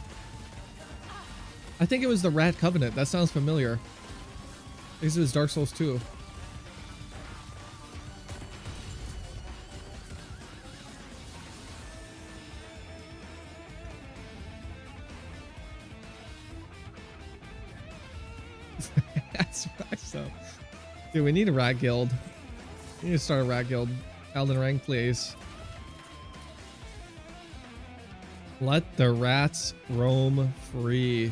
I think it was the Rat Covenant. That sounds familiar. This is Dark Souls 2. Dude, we need a rat guild. We need to start a rat guild. Elden Ring, please. Let the rats roam free.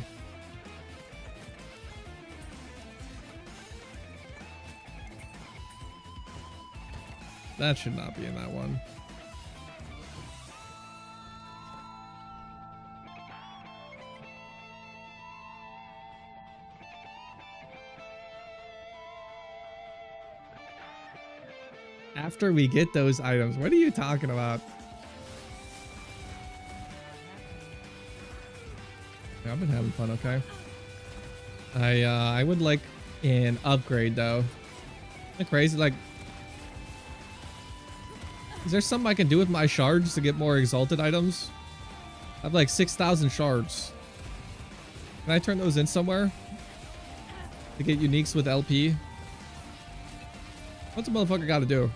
That should not be in that one. After we get those items, what are you talking about? Yeah, I've been having fun, okay? I uh, I would like an upgrade though. Isn't crazy? Like, is there something I can do with my shards to get more exalted items? I have like 6,000 shards. Can I turn those in somewhere? To get uniques with LP? What's a motherfucker got to do?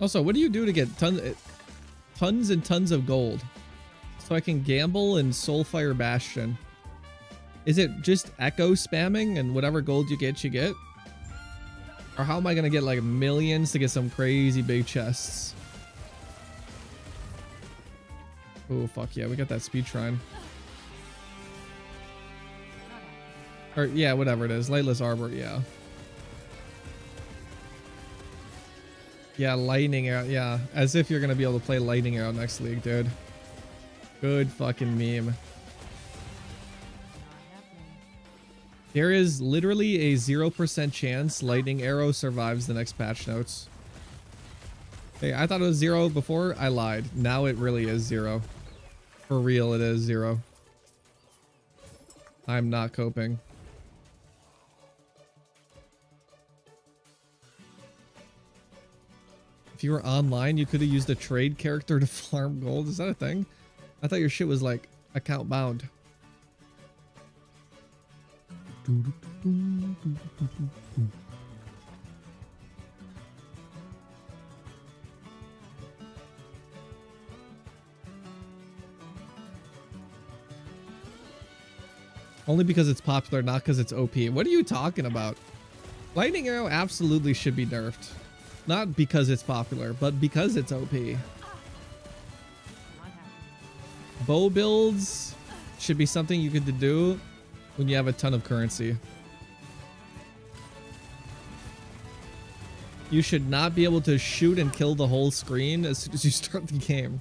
Also, what do you do to get tons, uh, tons and tons of gold? So I can gamble in Soulfire Bastion. Is it just echo spamming and whatever gold you get, you get? Or how am I to get like millions to get some crazy big chests? Oh, fuck yeah. We got that speed shrine. Or, yeah, whatever it is. Lightless Arbor, yeah. Yeah, lightning arrow. Yeah, as if you're gonna be able to play lightning arrow next league, dude. Good fucking meme. There is literally a 0% chance lightning arrow survives the next patch notes. Hey, I thought it was zero before. I lied. Now it really is zero. For real, it is zero. I'm not coping. If you were online, you could have used a trade character to [laughs] farm gold. Is that a thing? I thought your shit was like account bound. Only because it's popular, not because it's OP. What are you talking about? Lightning Arrow absolutely should be nerfed. Not because it's popular, but because it's OP. Bow builds should be something you could do when you have a ton of currency. You should not be able to shoot and kill the whole screen as soon as you [laughs] start the game.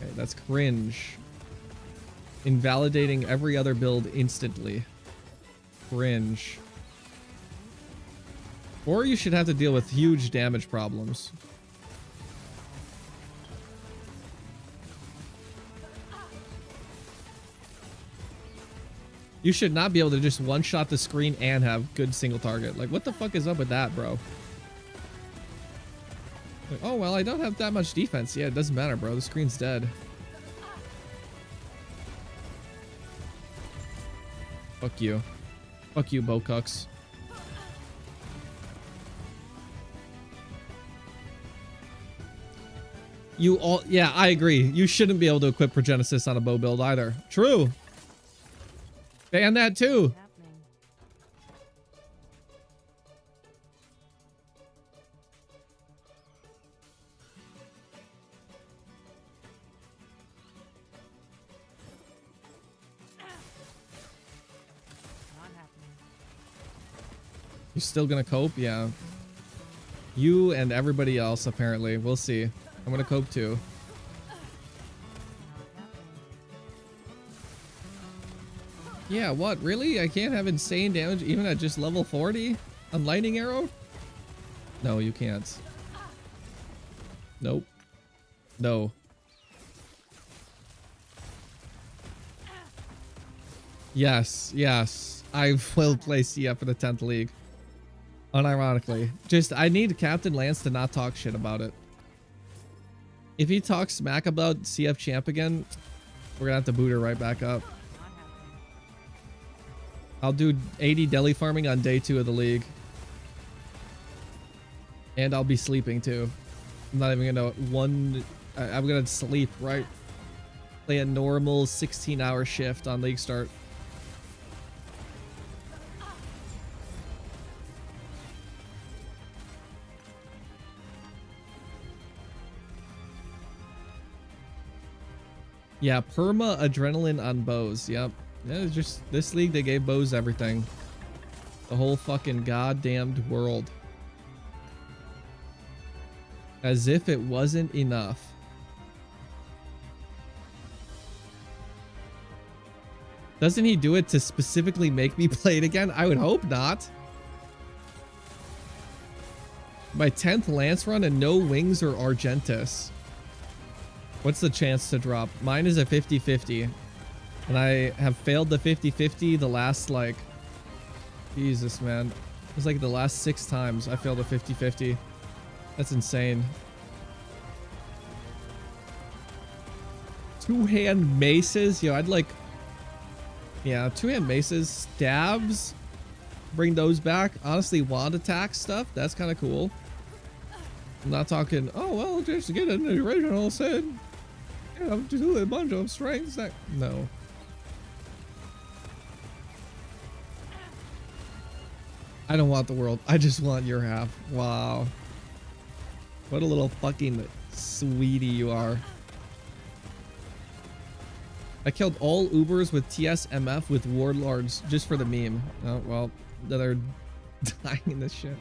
Okay, that's cringe. Invalidating every other build instantly. Cringe. Or you should have to deal with huge damage problems. You should not be able to just one-shot the screen and have good single target. Like, what the fuck is up with that, bro? Like, oh, well, I don't have that much defense. Yeah, it doesn't matter, bro. The screen's dead. Fuck you. Fuck you, Bocucks. You all, yeah, I agree. You shouldn't be able to equip Progenesis on a bow build either. True. Ban that too. You're still gonna cope? Yeah. You and everybody else, apparently. We'll see. I'm gonna cope too. Yeah, what? Really? I can't have insane damage even at just level 40 on Lightning Arrow? No, you can't. Nope. No. Yes, yes. I will play CF in the 10th league. Unironically. Just, I need Captain Lance to not talk shit about it. If he talks smack about CF champ again, we're gonna have to boot her right back up. I'll do 80 deli farming on day two of the league. And I'll be sleeping too. I'm not even gonna one, I, I'm gonna sleep, right? Play a normal 16 hour shift on league start. Yeah, perma adrenaline on bows. Yep. Yeah, just this league they gave bows everything. The whole fucking goddamned world. As if it wasn't enough. Doesn't he do it to specifically make me [laughs] play it again? I would hope not. My 10th Lance run and no wings or Argentus. What's the chance to drop? Mine is a 50-50. And I have failed the 50-50 the last, like... Jesus, man. It was like the last six times I failed a 50-50. That's insane. Two-hand maces? Yo, I'd like... Yeah, two-hand maces. Stabs? Bring those back. Honestly, wand attack stuff? That's kind of cool. I'm not talking, oh, well, just to get an original set. I'm doing a bunch of strengths. That no. I don't want the world. I just want your half. Wow. What a little fucking sweetie you are. I killed all Ubers with TSMF with Warlords just for the meme. Oh, well, they're [laughs] dying in this shit.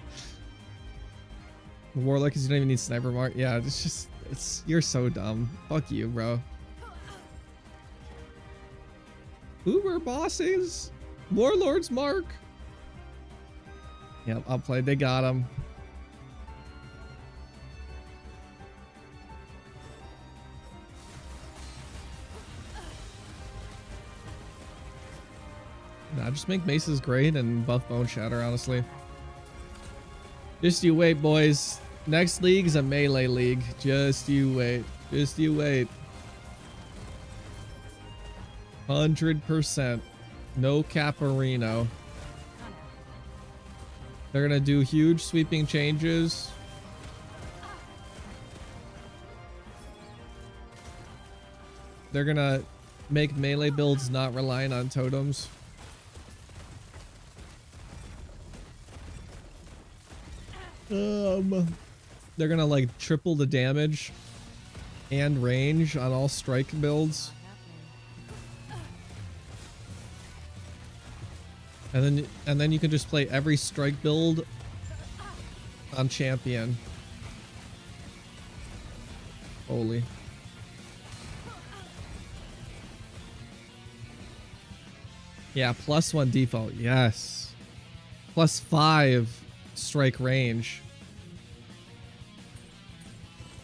Warlock because you don't even need sniper mark. Yeah, it's just it's you're so dumb. Fuck you, bro. Uber bosses, Warlord's mark. Yep, I'll play. They got him. Nah, just make Maces great and buff Boneshatter, honestly. Just you wait, boys. Next league's a melee league. Just you wait. Just you wait. 100%. No Caparino. They're going to do huge sweeping changes. They're going to make melee builds not relying on totems. Um, they're gonna like triple the damage and range on all strike builds. And then and then you can just play every strike build on champion. Holy. Yeah, plus one default. Yes. Plus five strike range.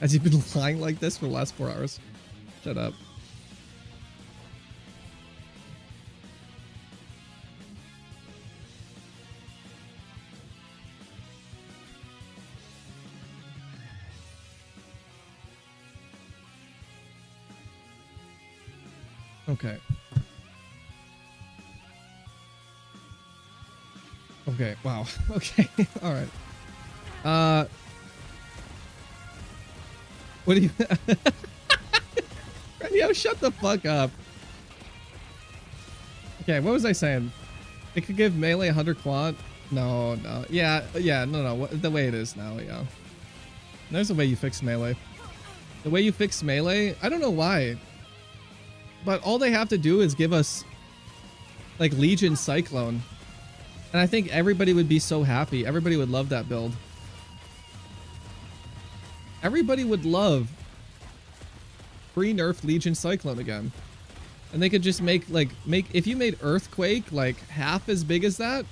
Has he been [laughs] lying like this for the last four hours? Shut up. Okay. Okay, wow. [laughs] Okay, [laughs] alright. Uh... What do you... [laughs] Yo, shut the fuck up. Okay, what was I saying? It could give melee 100 quant? No, no. Yeah, yeah, no, no. The way it is now, yeah. There's a way you fix melee. The way you fix melee, I don't know why. But all they have to do is give us like Legion Cyclone. And I think everybody would be so happy. Everybody would love that build. Everybody would love free nerf Legion Cyclone again. And they could just make like make if you made Earthquake like half as big as that.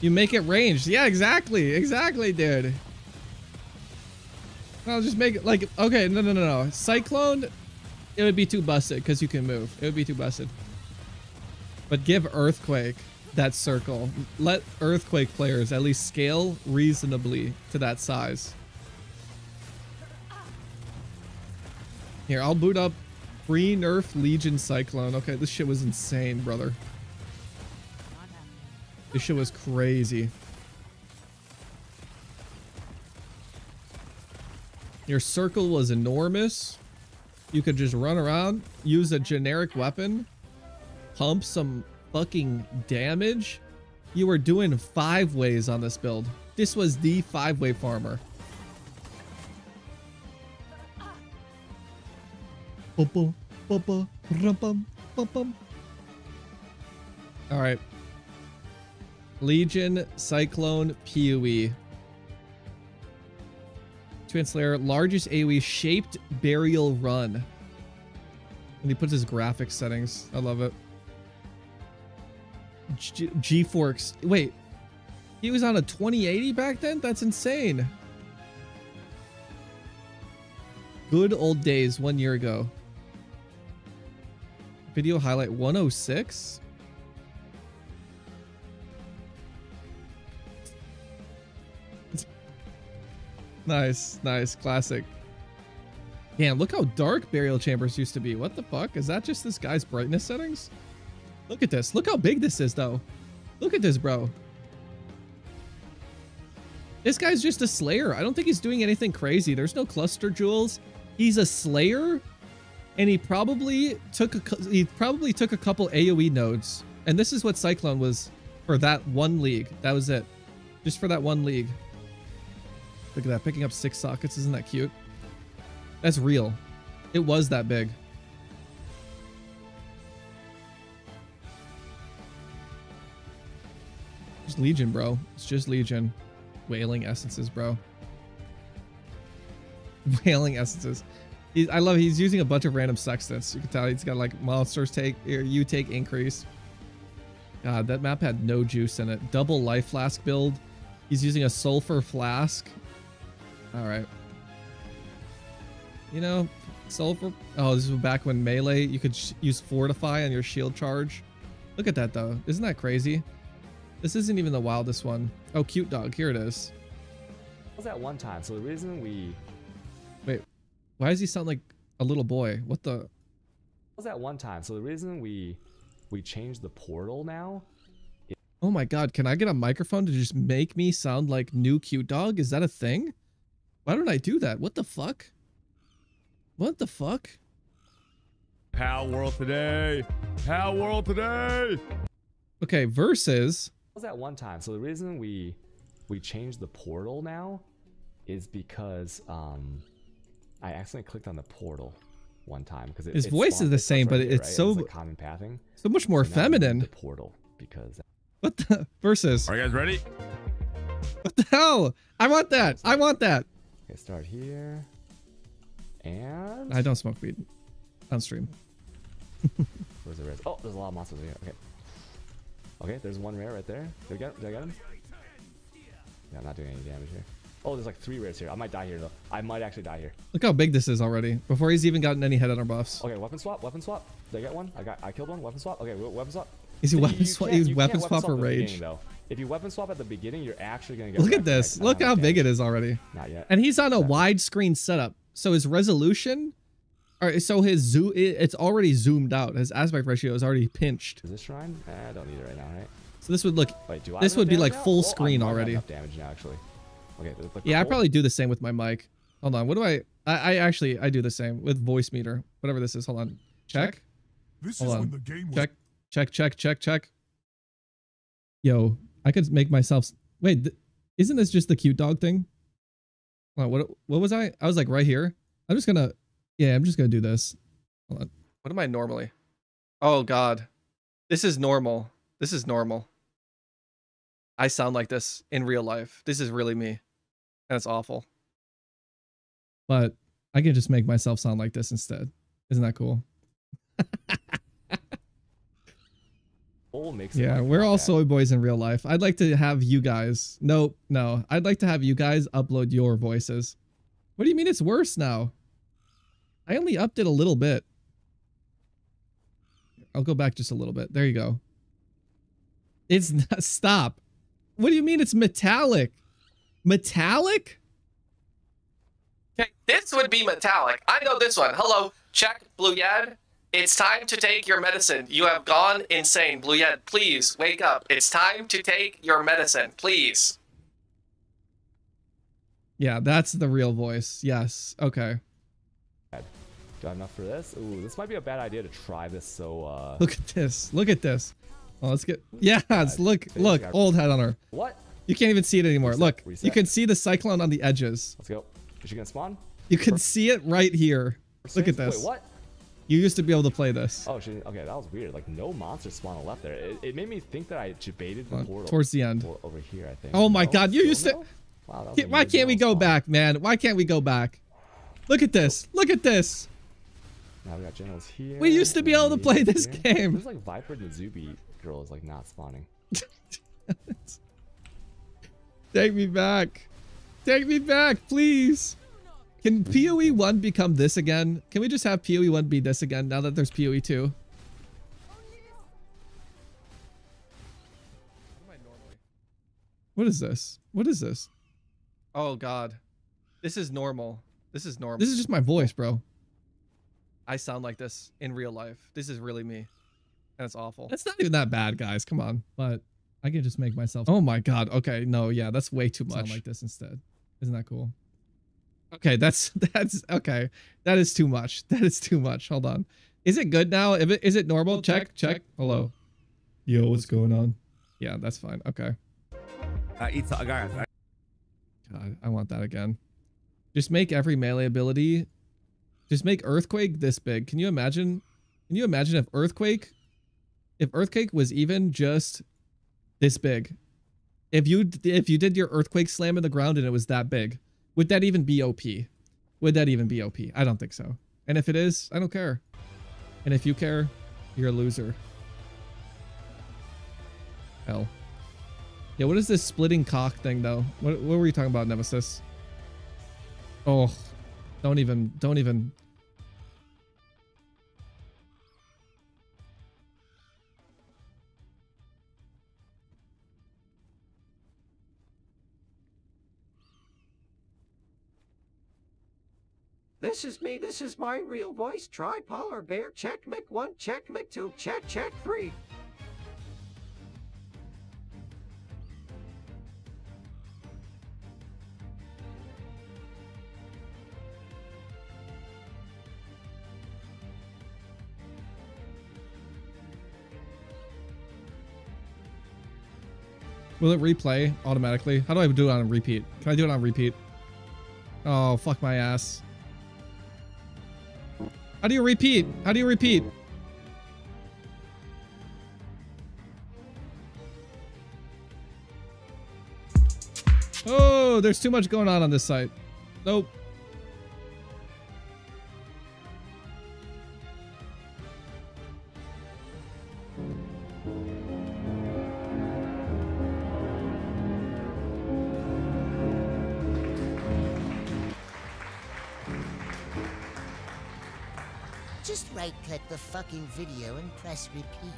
You make it ranged. Yeah, exactly. Exactly, dude. I'll just make it like okay, no no no no. Cyclone it would be too busted because you can move. It would be too busted. But give Earthquake that circle. Let Earthquake players at least scale reasonably to that size. Here, I'll boot up free nerf Legion Cyclone. Okay, this shit was insane, brother. This shit was crazy. Your circle was enormous. You could just run around, use a generic weapon, pump some fucking damage. You were doing five ways on this build. This was the five way farmer. All right. Legion, Cyclone, PoE. Twin Slayer, largest AoE shaped burial run. And he puts his graphics settings. I love it. GeForce. Wait, he was on a 2080 back then? That's insane. Good old days one year ago. Video highlight 106? [laughs] Nice, nice, classic. Damn, look how dark burial chambers used to be. What the fuck? Is that just this guy's brightness settings? Look at this. Look how big this is, though. Look at this, bro. This guy's just a slayer. I don't think he's doing anything crazy. There's no cluster jewels. He's a slayer, and he probably took a he probably took a couple AOE nodes. And this is what Cyclone was for that one league. That was it. Just for that one league. Look at that, picking up six sockets. Isn't that cute? That's real. It was that big. Just Legion, bro. It's just Legion. Wailing essences, bro. [laughs] Wailing essences. He's, I love he's using a bunch of random sextants. You can tell he's got like monsters take or you take increase. God, that map had no juice in it. Double life flask build. He's using a sulfur flask. All right. You know, Sulfur. Oh, this was back when melee you could use fortify on your shield charge. Look at that though. Isn't that crazy? This isn't even the wildest one. Oh, cute dog. Here it is. was that one time. So the reason we Wait, why does he sound like a little boy? What the? was that one time. So the reason we we changed the portal now. Oh my god, can I get a microphone to just make me sound like new cute dog? Is that a thing? Why don't I do that? What the fuck? What the fuck? Palworld Today. Palworld Today. Okay, versus. Was that one time. So the reason we we changed the portal now is because um I accidentally clicked on the portal one time because it, His it voice is the same, but here, it's right? so- like common pathing. so much more So now I moved feminine. The portal because What the [laughs] versus? Are you guys ready? What the hell? I want that. I want that. okay, start here. And I don't smoke weed on stream. [laughs] Where's the rares? Oh, there's a lot of monsters here. Okay. Okay, there's one rare right there. Did I get, did I get him? Yeah, I'm not doing any damage here. Oh, there's like three rares here. I might die here though. I might actually die here. Look how big this is already. Before he's even gotten any Headhunter buffs. Okay, weapon swap, weapon swap. Did I get one? I got, I killed one. Weapon swap. Okay, weapon swap. Is he weapon swap- he's weapon swap for rage? though. If you weapon swap at the beginning, you're actually gonna get. Look at this. Look how of big it is already. Not yet. And he's on a widescreen setup. So his resolution, or so his zoom, it's already zoomed out. His aspect ratio is already pinched. Is this shrine? Eh, I don't need it right now, right? So this would look. Wait, do I this would be like now? full Oh, screen might have already. enough damage now, actually. Okay. the- the Yeah, I probably do the same with my mic. Hold on. What do I? I, I actually I do the same with Voicemeeter. Whatever this is. Hold on. Check. This Hold is on. when the game was Check. Check. Check. Check. Check. Yo, I could make myself. Wait, th- isn't this just the cute dog thing? Hold on, what what was I? I was like right here. I'm just gonna. Yeah, I'm just gonna do this. Hold on. What am I normally? Oh God, this is normal. This is normal. I sound like this in real life. This is really me, and it's awful. But I can just make myself sound like this instead. Isn't that cool? [laughs] Makes Yeah, we're all soy boys in real life. I'd like to have you guys. Nope, no. I'd like to have you guys upload your voices. What do you mean it's worse now? I only upped it a little bit. I'll go back just a little bit. There you go. It's not, [laughs] stop. What do you mean it's metallic? Metallic? Okay, this would be metallic. I know this one. Hello, check Blue Yad. It's time to take your medicine. You have gone insane. Blue Yad, please wake up. It's time to take your medicine, please. Yeah, that's the real voice. Yes. Okay. Do I have enough for this? Ooh, this might be a bad idea to try this. So, uh, Look at this. Look at this. Oh, let's get. [laughs] Yes. Look. Look. Old Headhunter. What? You can't even see it anymore. Look. You can see the cyclone on the edges. let's go. Is she gonna spawn? You can see it right here. Look at this. Wait, what? You used to be able to play this. Oh, she, okay, that was weird. Like no monster spawn left there. It, it made me think that I debated the portal towards the end. over here. I think. Oh my No? God! You used to. Wow, Why can't we go back, man? Why can't we go back? Look at this. Look at this. Now we got generals here. We used to be able to and play here. this game. There's like Viper and the Zubi girl is like not spawning. [laughs] Take me back. Take me back, please. Can PoE 1 become this again? Can we just have PoE 1 be this again now that there's PoE 2? What is this? What is this? Oh god. This is normal. This is normal. This is just my voice, bro. I sound like this in real life. This is really me. And it's awful. It's not even that bad, guys. Come on. But I can just make myself. Oh my god. Okay. No, yeah, that's way too much. Sound like this instead. Isn't that cool? Okay, that's [laughs] that's okay. That is too much. That is too much. Hold on. Is it good now? If it, is it normal? Check, check. Hello. Yo, what's going on? Yeah, that's fine. Okay. It's, guys, God, I want that again. Just make every melee ability. Just make Earthquake this big. Can you imagine? Can you imagine if Earthquake, if Earthquake was even just this big? If you if you did your Earthquake slam in the ground and it was that big, would that even be OP? Would that even be OP? I don't think so. And if it is, I don't care. And if you care, you're a loser. Hell. Yeah, what is this splitting CoC thing though? What what were you talking about, Nemesis? Oh, don't even, don't even. This is me, this is my real voice, tripolar bear, check mic one, check mic two, check check three. Will it replay automatically? How do I do it on repeat? Can I do it on repeat? Oh, fuck my ass. How do you repeat? How do you repeat? Oh, there's too much going on on this site. Nope. Fucking video and press repeat.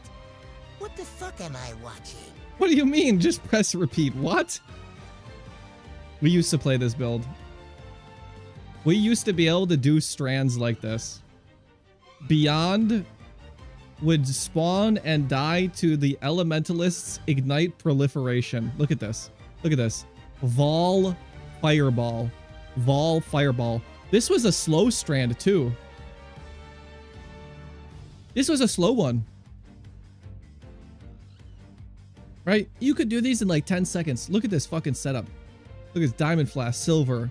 What the fuck am I watching? What do you mean? Just press repeat. What? We used to play this build. We used to be able to do strands like this. Beyond would spawn and die to the elementalist's ignite proliferation. Look at this. Look at this. Vaal fireball. Vaal fireball. This was a slow strand too. This was a slow one. Right? You could do these in like 10 seconds. Look at this fucking setup. Look at this diamond flask, silver.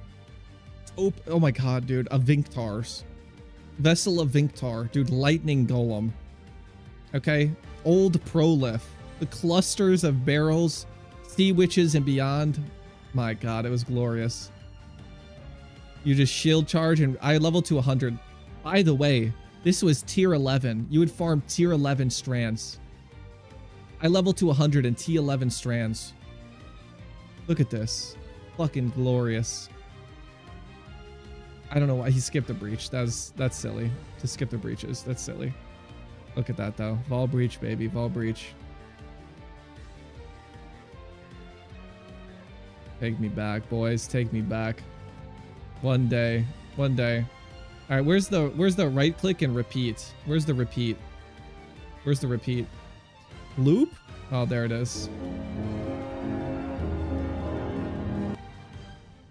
Oh, oh my god, dude. A Vinktars. Vessel of Vinktar. Dude, lightning golem. Okay? Old Prolif. The clusters of barrels, sea witches and beyond. My god, it was glorious. You just shield charge and I level to 100. By the way, this was tier 11. You would farm tier 11 strands. I level to 100 in T11 strands. Look at this. Fucking glorious. I don't know why he skipped a breach. That's that's silly. To skip the breaches. That's silly. Look at that though. Vaal breach, baby. Vaal breach. Take me back, boys. Take me back. One day. One day. All right, where's the where's the right click and repeat? Where's the repeat? Where's the repeat? Loop? Oh, there it is.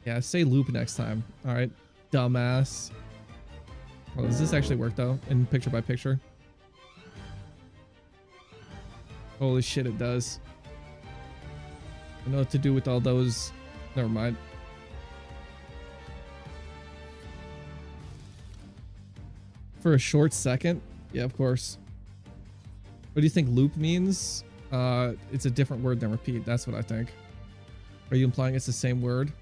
Yeah, say loop next time. All right, dumbass. Well, does this actually work though in picture by picture? Holy shit, it does. I know what to do with all those. Never mind. For a short second? Yeah, of course. What do you think loop means? Uh, it's a different word than repeat. That's what I think. Are you implying it's the same word?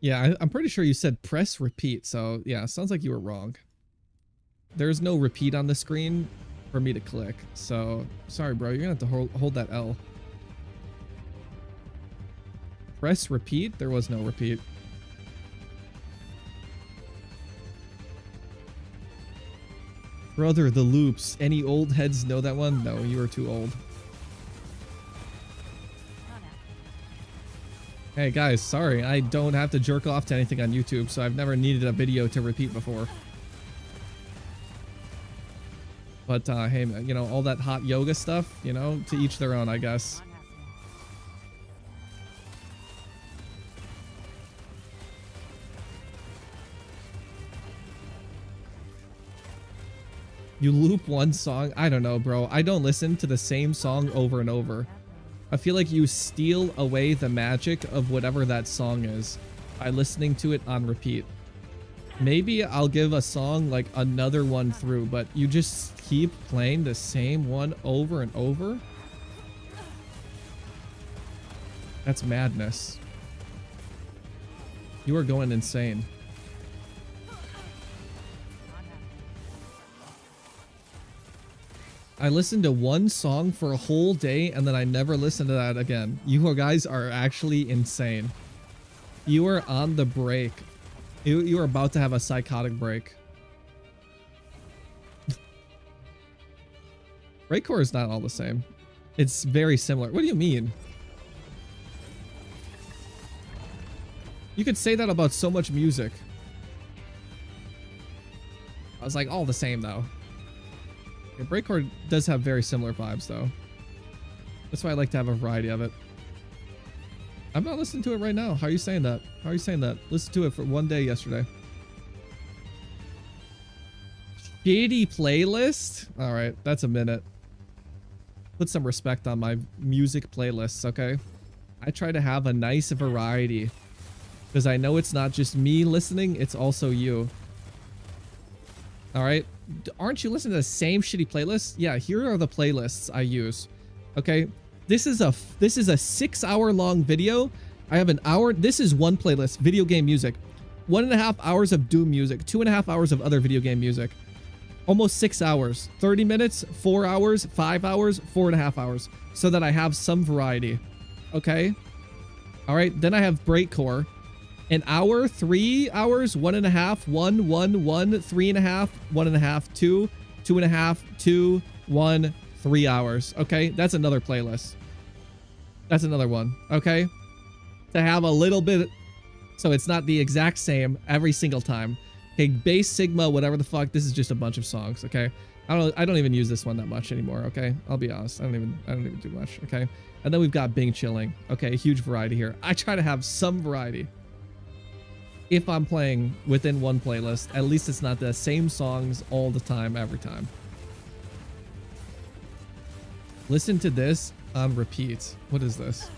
Yeah, I, I'm pretty sure you said press repeat. So yeah, sounds like you were wrong. There's no repeat on the screen for me to click. So sorry, bro. You're gonna have to hold, hold that L. Press repeat. There was no repeat. Brother, the loops. Any old heads know that one? No, you are too old. Hey guys, sorry, I don't have to jerk off to anything on YouTube, so I've never needed a video to repeat before. But uh, hey, you know, all that hot yoga stuff, you know, to each their own, I guess. You loop one song? I don't know, bro. I don't listen to the same song over and over. I feel like you steal away the magic of whatever that song is by listening to it on repeat. Maybe I'll give a song like another one through, but you just keep playing the same one over and over? That's madness. You are going insane. I listened to one song for a whole day and then I never listened to that again. You guys are actually insane. You are on the break. You, you are about to have a psychotic break. [laughs] Breakcore is not all the same. It's very similar. What do you mean? You could say that about so much music. I was like, all the same though. Yeah, Breakcore does have very similar vibes though. That's why I like to have a variety of it. I'm not listening to it right now. How are you saying that? How are you saying that? Listen to it for one day yesterday. Shitty playlist? Alright, that's a minute. Put some respect on my music playlists, okay? I try to have a nice variety. Because I know it's not just me listening, it's also you. Alright? Aren't you listening to the same shitty playlists? Yeah, here are the playlists I use. Okay? This is a this is a six hour long video. I have an hour. This is one playlist, video game music. One and a half hours of Doom music. Two and a half hours of other video game music. Almost six hours. 30 minutes, four hours, five hours, four and a half hours. So that I have some variety. Okay? Alright, then I have Breakcore. An hour, three hours, one and a half, one, one, one, three and a half, one and a half, two, two and a half, two, one, three hours. Okay, that's another playlist. That's another one. Okay, to have a little bit, so it's not the exact same every single time. Okay, base sigma, whatever the fuck. This is just a bunch of songs. Okay, I don't. I don't even use this one that much anymore. Okay, I'll be honest. I don't even. I don't even do much. Okay, and then we've got Bing chilling. Okay, huge variety here. I try to have some variety. If I'm playing within one playlist, at least it's not the same songs all the time, every time. Listen to this on repeat. What is this?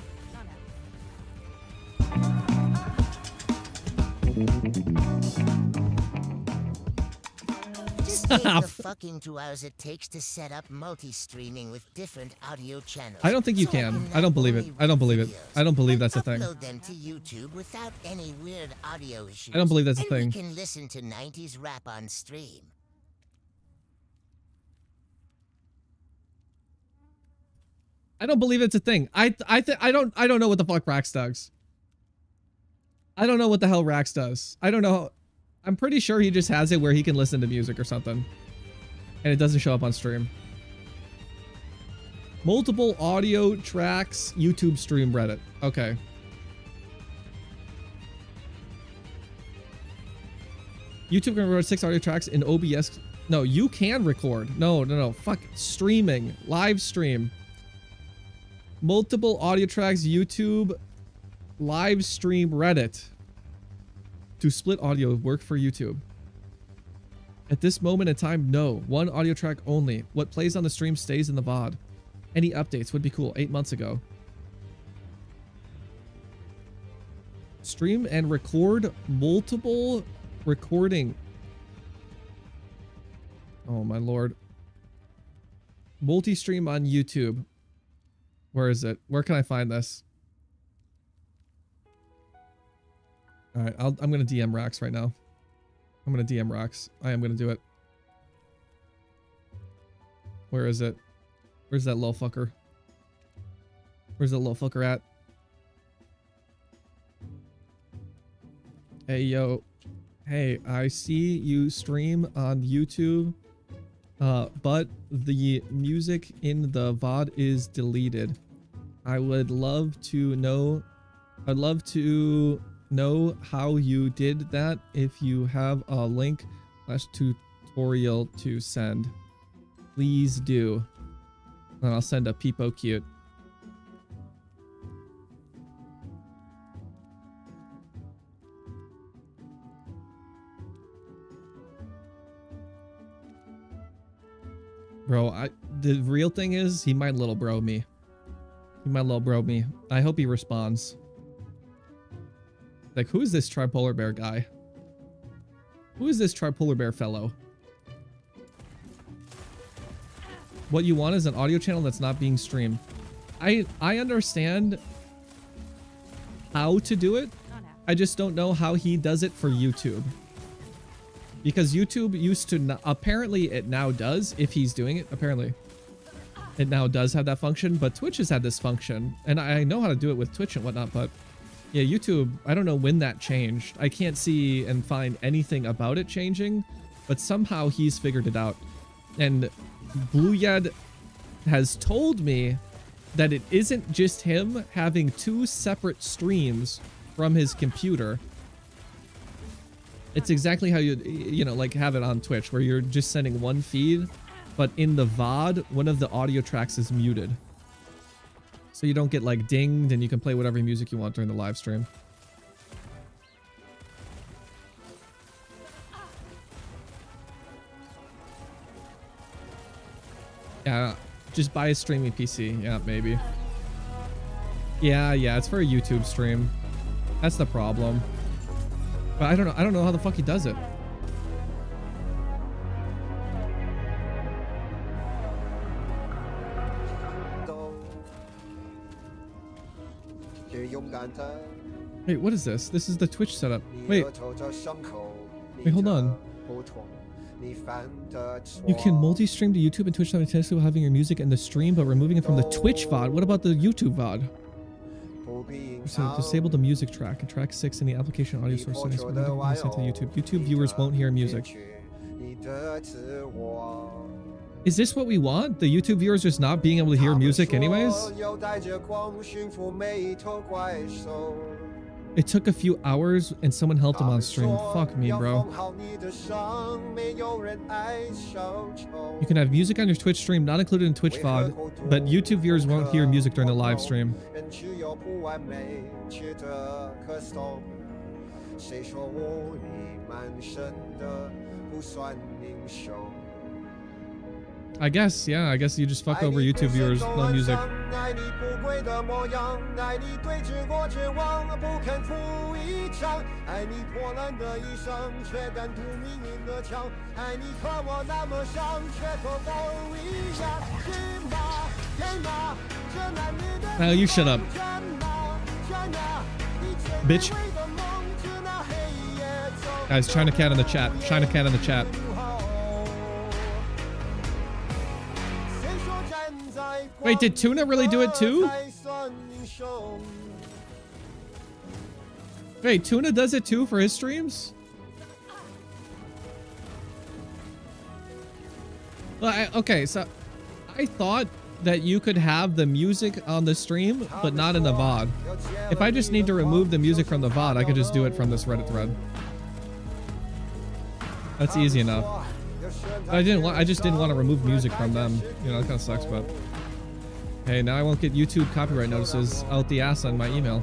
Take the [laughs] fucking two hours it takes to set up multi-streaming with different audio channels. I don't think you so can. I don't believe it. I don't believe it. I don't believe that's a thing. Upload them to YouTube without any weird audio issues. I don't believe that's a thing. and. We can listen to 90s rap on stream. I don't believe it's a thing. I I th I don't I don't know what the fuck Rax does. I don't know what the hell Rax does. I don't know. I'm pretty sure he just has it where he can listen to music or something. And it doesn't show up on stream. Multiple audio tracks, YouTube stream, Reddit. Okay. YouTube can record six audio tracks in OBS. No, you can record. No, no, no. Fuck. Streaming. Live stream. Multiple audio tracks, YouTube, live stream, Reddit. To split audio work for YouTube. At this moment in time, no. One audio track only. What plays on the stream stays in the VOD. Any updates would be cool. Eight months ago. Stream and record multiple recording. Oh my lord. Multi-stream on YouTube. Where is it? Where can I find this? All right, I'll, I'm going to DM Rax right now. I'm going to DM Rax. I am going to do it. Where is it? Where's that little fucker? Where's that little fucker at? Hey, yo. Hey, I see you stream on YouTube, uh, but the music in the VOD is deleted. I would love to know, I'd love to know how you did that if you have a link slash tutorial to send. Please do. And I'll send a peepo cute. Bro, I the real thing is he might little bro me. He might little bro me. I hope he responds. Like, who is this tripolar bear guy? Who is this tripolar bear fellow? What you want is an audio channel that's not being streamed. I I understand how to do it. I just don't know how he does it for YouTube. Because YouTube used to, n- apparently it now does, if he's doing it, apparently. It now does have that function, but Twitch has had this function. And I know how to do it with Twitch and whatnot, but yeah, YouTube, I don't know when that changed. I can't see and find anything about it changing, but somehow he's figured it out. And Blue Yed has told me that it isn't just him having two separate streams from his computer. It's exactly how you you know like have it on Twitch where you're just sending one feed, but in the VOD one of the audio tracks is muted. So you don't get like dinged and you can play whatever music you want during the live stream. Yeah, just buy a streaming PC. Yeah, maybe. Yeah, yeah, it's for a YouTube stream. That's the problem. But I don't know. I don't know how the fuck he does it. Wait, what is this? This is the Twitch setup. Wait. Wait, hold on. You can multi-stream to YouTube and Twitch simultaneously while having your music in the stream, but removing it from the Twitch VOD. What about the YouTube VOD? So disable the music track and track six in the application audio source settings. when to YouTube. YouTube viewers won't hear music. Is this what we want? The YouTube viewers just not being able to hear music anyways? It took a few hours and someone helped him on stream. Fuck me, bro. You can have music on your Twitch stream, not included in Twitch VOD, but YouTube viewers won't hear music during the live stream. I guess, yeah, I guess you just fuck over YouTube viewers, love music. Now you shut up. Bitch. Guys, China Cat in the chat. China Cat in the chat. Wait, did Tuna really do it too? Wait, Tuna does it too for his streams? Well, I, okay, so I thought that you could have the music on the stream, but not in the VOD. If I just need to remove the music from the VOD, I could just do it from this Reddit thread. That's easy enough. But I didn't want. I just didn't want to remove music from them. You know, that kind of sucks, but. Hey, now I won't get YouTube copyright notices out the ass on my email.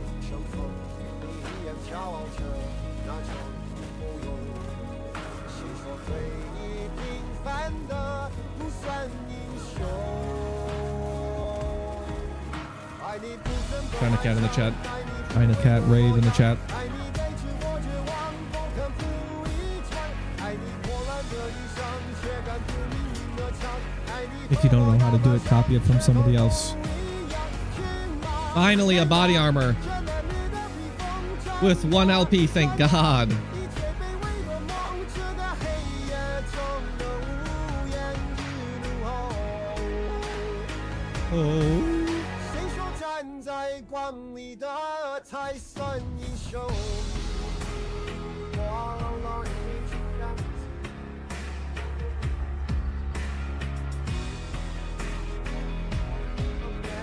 China Cat in the chat. China Cat Rave in the chat. If you don't know how to do it, copy it from somebody else. Finally, a body armor. With one LP, thank God. Oh. oh.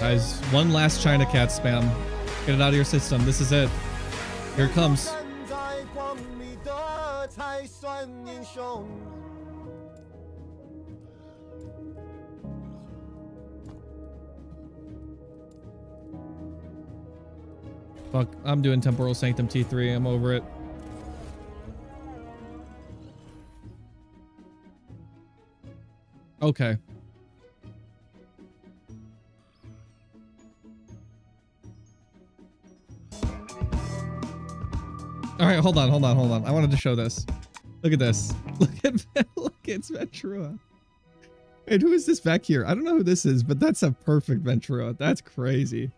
Guys, one last China Cat spam. Get it out of your system. This is it. Here it comes. Fuck, I'm doing Temporal Sanctum T3. I'm over it. Okay. All right, hold on, hold on, hold on. I wanted to show this. Look at this. [laughs] Look at [laughs] look, it's Ventura. Wait, who is this back here? I don't know who this is, but that's a perfect Ventura. That's crazy.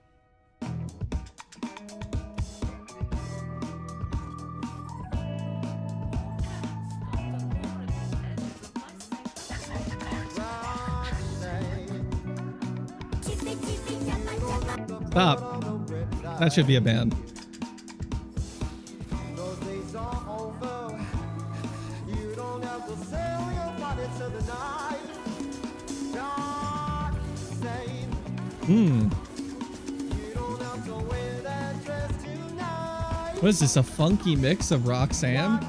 Stop. That should be a ban. Tonight. What is this? A funky mix of Roxanne?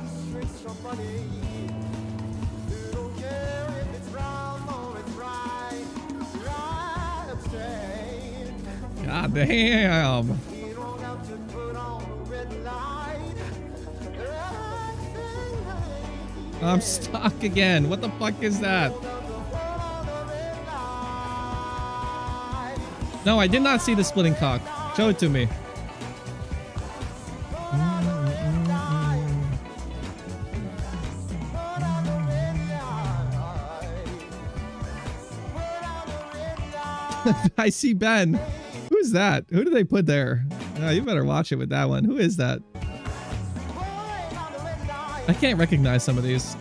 God damn. I'm stuck again. What the fuck is that? No, I did not see the splitting CoC. Show it to me. [laughs] I see Ben. Who's that? Who do they put there? No, you better watch it with that one. Who is that? I can't recognize some of these.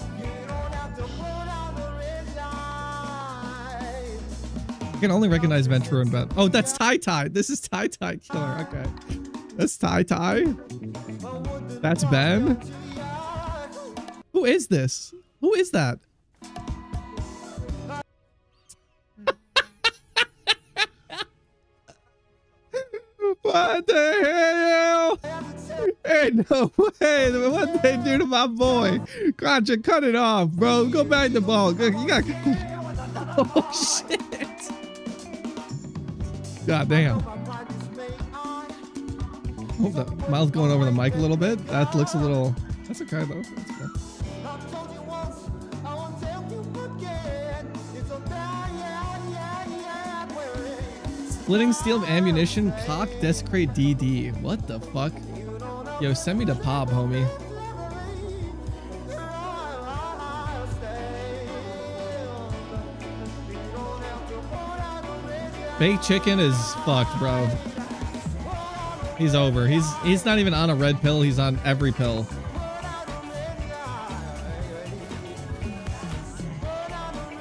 Can only recognize Ventura and Ben. Oh, that's Tai Tai. This is Tai Tai Killer. Okay. That's Tai Tai. That's Ben. Who is this? Who is that? [laughs] What the hell? Hey, no way. What they do to my boy? Gotcha, cut it off, bro. Go back the ball. You got. [laughs] Oh, shit. God damn. Oh, mouth going over the mic a little bit. That looks a little. That's okay, though. That's okay. Splitting steel ammunition, CoC desecrate DD. What the fuck? Yo, send me the PoB, homie. Baked chicken is fucked, bro. He's over. He's he's not even on a red pill. He's on every pill.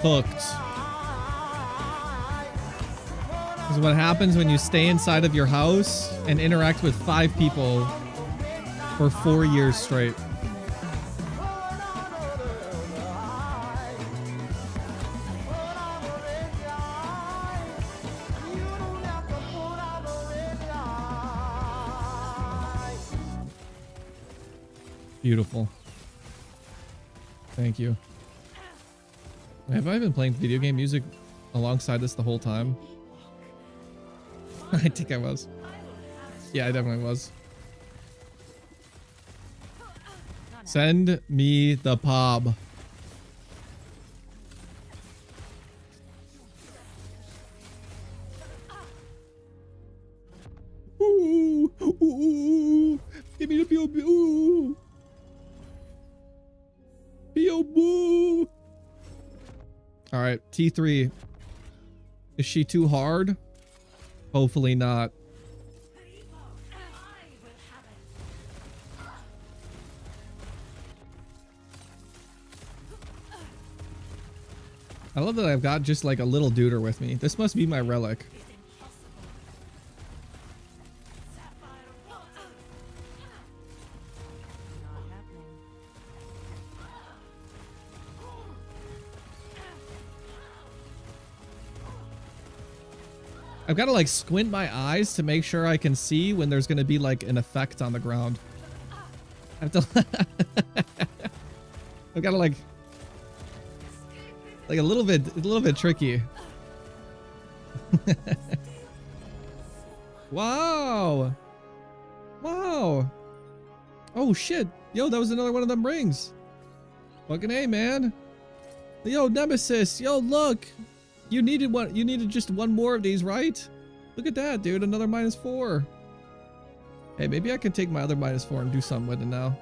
Hooked. This is what happens when you stay inside of your house and interact with five people for four years straight. Beautiful. Thank you. Have I been playing video game music alongside this the whole time? [laughs] I think I was. Yeah, I definitely was. Send me the PoB. T3. Is she too hard? Hopefully not. I love that I've got just like a little duder with me. This must be my relic. Got to like squint my eyes to make sure I can see when there's going to be like an effect on the ground. I have to I've got to like like a little bit a little bit tricky. [laughs] wow. Wow. Oh shit. Yo, that was another one of them rings. Fucking A, man. Yo, Nemesis. Yo, look. You needed one. You needed just one more of these, right? Look at that, dude. Another minus four. Hey, maybe I can take my other minus four and do something with it now.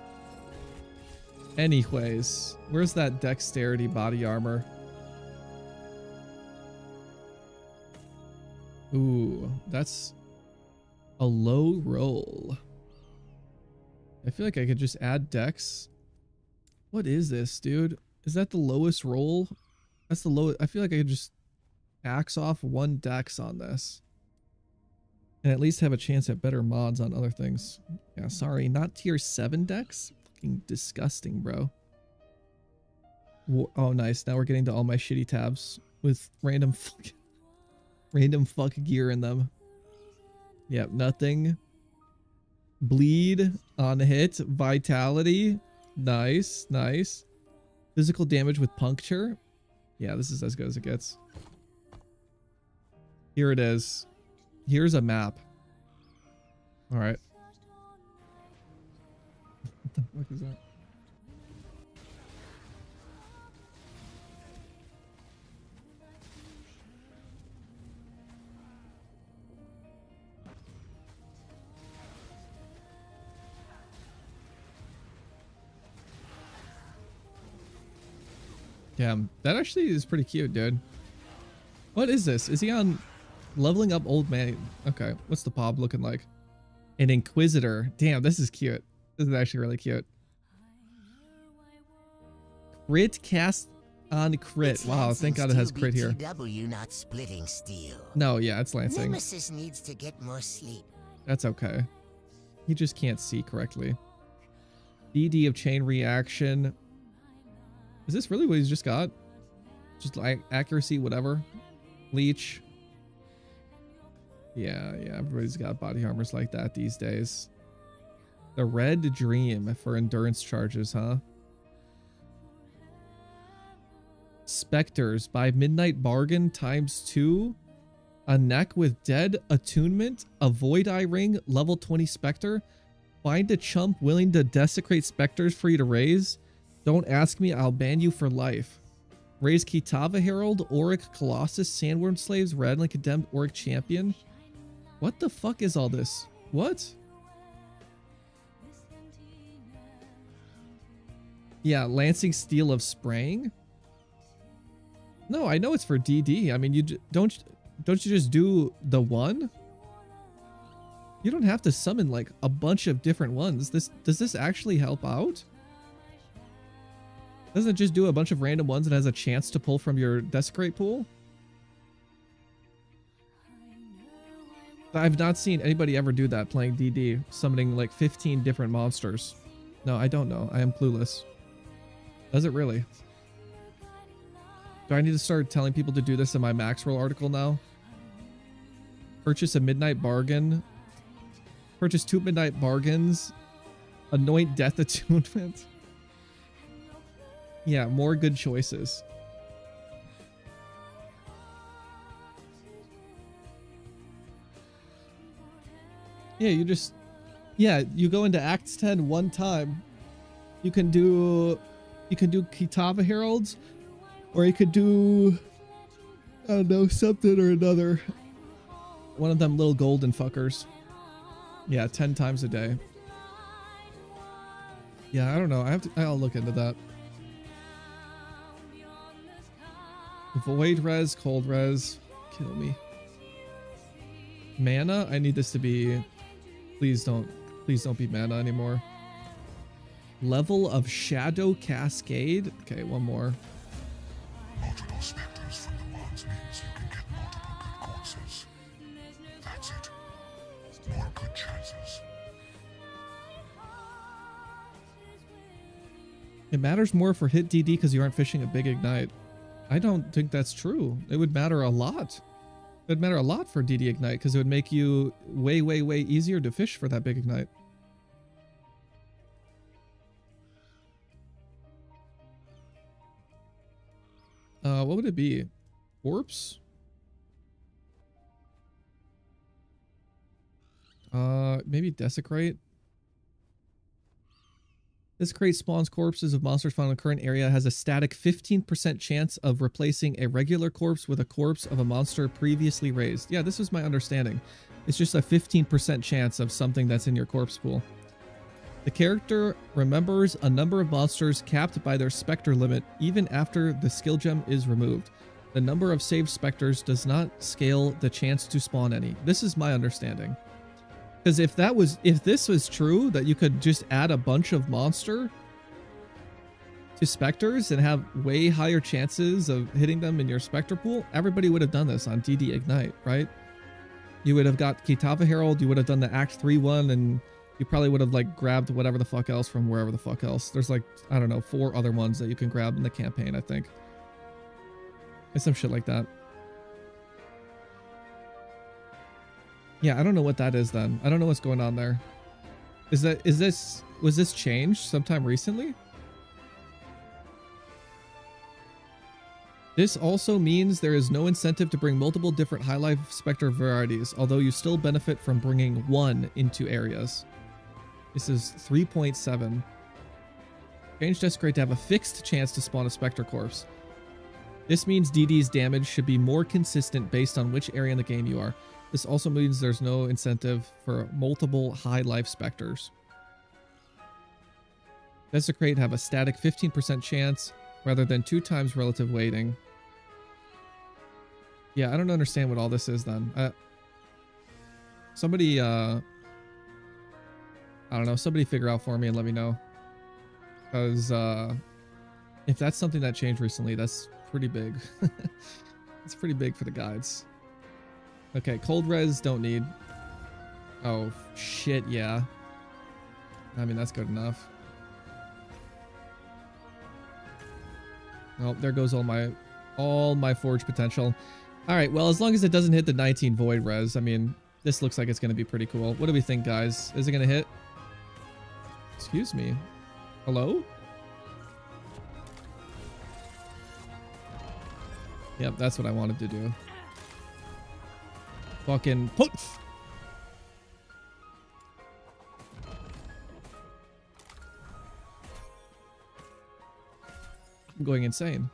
Anyways, where's that dexterity body armor? Ooh, that's a low roll. I feel like I could just add dex. What is this, dude? Is that the lowest roll? That's the lowest. I feel like I could just axe off one dex on this. And at least have a chance at better mods on other things. Yeah, sorry, not tier 7 dex? Fucking disgusting, bro. Oh, nice. Now we're getting to all my shitty tabs with random fuck, [laughs] random fuck gear in them. Yep, nothing. Bleed on hit. Vitality. Nice, nice. Physical damage with puncture. Yeah, this is as good as it gets. Here it is. Here's a map. All right. what the fuck is that? Damn, that actually is pretty cute, dude. What is this? Is he on leveling up old man? Okay, what's the PoB looking like? An Inquisitor. Damn, this is cute. This is actually really cute. Crit cast on crit. It's Wow, thank God it has crit here. Not splitting steel. No, yeah, it's Lancing. Nemesis needs to get more sleep. That's okay. He just can't see correctly. DD of chain reaction. Is this really what he's just got? Just like accuracy, whatever. Leech. Yeah, yeah, everybody's got body armors like that these days. The red dream for endurance charges, huh? Specters by midnight bargain times two. A neck with death attunement, a void eye ring, level 20 specter. Find a chump willing to desecrate specters for you to raise. Don't ask me, I'll ban you for life. Raise Kitava Herald, Auric Colossus, Sandworm Slaves, Radlin Condemned, Auric Champion. What the fuck is all this? What? Yeah, Lancing Steel of Spraying. No, I know it's for DD. I mean, you don't don't you just do the one? You don't have to summon like a bunch of different ones. This does this actually help out? Doesn't it just do a bunch of random ones and has a chance to pull from your desecrate pool? I've not seen anybody ever do that playing DD, summoning like 15 different monsters. No, I don't know. I am clueless. Does it really? Do I need to start telling people to do this in my Maxroll article now? Purchase a midnight bargain. Purchase two midnight bargains. Anoint death attunement. [laughs] Yeah, more good choices. Yeah, you just yeah, you go into Acts 10 one time. You can do you can do Kitava Heralds, or you could do I don't know, something or another. One of them little golden fuckers. Yeah, 10 times a day. Yeah, I don't know. I have to I'll look into that. Void res, cold res, kill me. Mana, I need this to be please don't please don't be mana anymore. Level of Shadow Cascade. Okay, one more. Multiple specters from the mods means you can get multiple good courses. That's it. More good chances. It matters more for hit DD because you aren't fishing a big ignite. I don't think that's true. It would matter a lot. It would matter a lot for DD ignite because it would make you way, way, way easier to fish for that big ignite. Uh, what would it be? Corpse? Uh, maybe Desecrate? Desecrate spawns corpses of monsters found in the current area has a static 15% chance of replacing a regular corpse with a corpse of a monster previously raised. Yeah, this was my understanding. It's just a 15% chance of something that's in your corpse pool. The character remembers a number of monsters capped by their specter limit even after the skill gem is removed. The number of saved specters does not scale the chance to spawn any. This is my understanding. Because if that was, if this was true, that you could just add a bunch of monster to specters and have way higher chances of hitting them in your specter pool, everybody would have done this on DD Ignite, right? you would have got Kitava Herald, you would have done the Act 3 one, and you probably would have like grabbed whatever the fuck else from wherever the fuck else. There's like, I don't know, four other ones that you can grab in the campaign, I think. And some shit like that. Yeah, I don't know what that is then. I don't know what's going on there. Is that is this was this changed sometime recently? This also means there is no incentive to bring multiple different High Life Spectre varieties, although you still benefit from bringing one into areas. This is 3.7. Change Desecrate to have a fixed chance to spawn a Spectre Corpse. This means DD's damage should be more consistent based on which area in the game you are. This also means there's no incentive for multiple high life specters. Desecrate have a static 15% chance rather than two times relative weighting. Yeah, I don't understand what all this is then. Uh, somebody, uh, I don't know, somebody figure out for me and let me know. Because, uh, if that's something that changed recently, that's pretty big. [laughs] it's pretty big for the guides. Okay, cold res don't need. Oh, shit, yeah. I mean, that's good enough. Oh, there goes all my all my forge potential. All right, well, as long as it doesn't hit the 19 void res, I mean, this looks like it's going to be pretty cool. What do we think, guys? Is it going to hit? Excuse me. Hello? Yep, that's what I wanted to do. Fucking put. I'm going insane.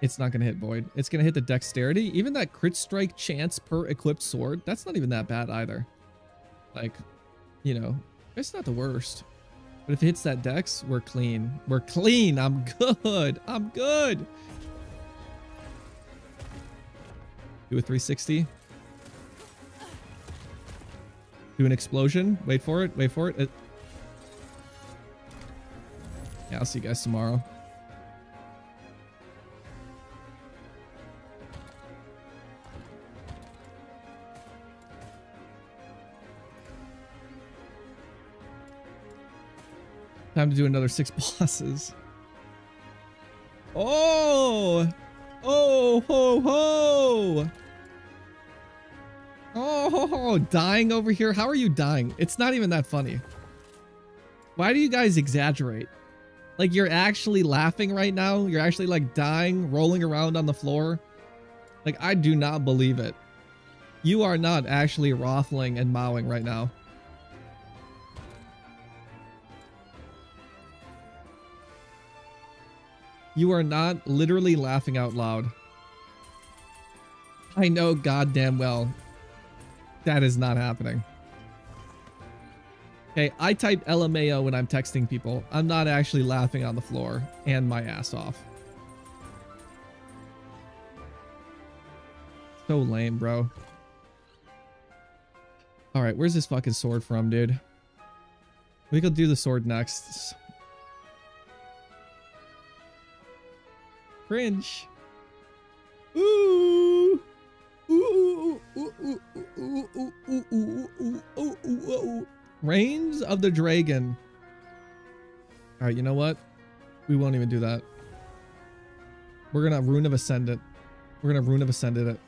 It's not going to hit Void. It's going to hit the Dexterity. Even that crit strike chance per equipped sword, that's not even that bad either. Like, you know, it's not the worst. But if it hits that Dex, we're clean. We're clean. I'm [laughs] good. I'm good. Do a 360. Do an explosion. Wait for it. Wait for it. it. Yeah, I'll see you guys tomorrow. Time to do another six [laughs] bosses. Oh! Oh, ho, ho! Oh, dying over here. How are you dying? It's not even that funny. Why do you guys exaggerate? Like you're actually laughing right now? You're actually like dying, rolling around on the floor? Like I do not believe it. You are not actually rothling and mowing right now. You are not literally laughing out loud. I know goddamn well that is not happening. Okay, I type LMAO when I'm texting people. I'm not actually laughing on the floor and my ass off. So lame, bro. Alright, where's this fucking sword from, dude? We could do the sword next. Cringe. Ooh. Reigns of the Dragon. All right, you know what? We won't even do that. We're gonna Rune of Ascendance. We're gonna Rune of Ascendance it.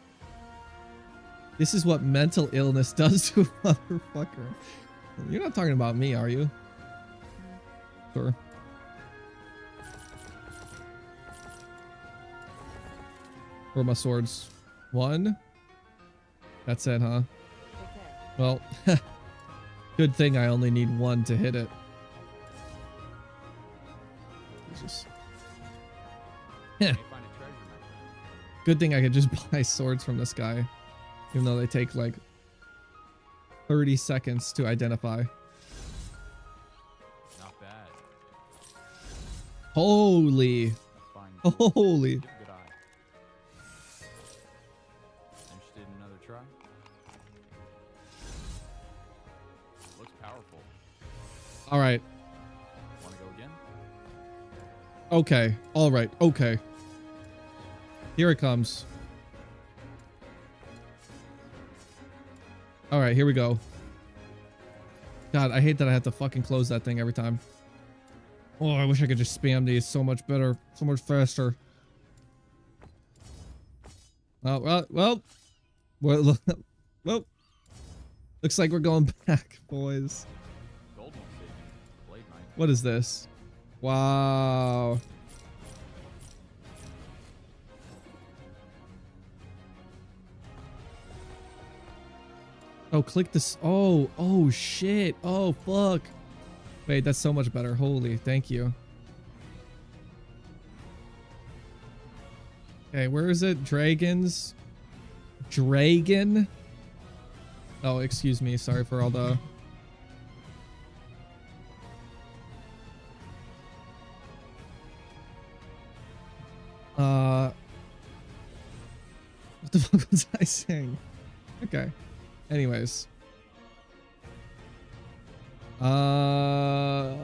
This is what mental illness [laughs] does to a motherfucker. You're not talking about me, are you? Sure. Where are my swords? One. That's it, huh? Well, [laughs] good thing I only need one to hit it. Jesus. Good thing I could just [laughs] buy swords from this guy. Even though they take like 30 seconds to identify. Not bad. Holy. [laughs] Holy. All right. Want to go again? Okay. All right. Okay. Here it comes. All right, here we go. God, I hate that I have to fucking close that thing every time. Oh, I wish I could just spam these so much better, so much faster. Oh, well, well, well, [laughs] well. Looks like we're going [laughs] back, boys. What is this? Wow. Oh, click this. Oh, oh shit. Oh, fuck. Wait, that's so much better. Holy, thank you. Okay, where is it? Dragons? Dragon? Oh, excuse me. Sorry for all the... Uh... What the [laughs] fuck was I saying? Okay. Anyways. Uh,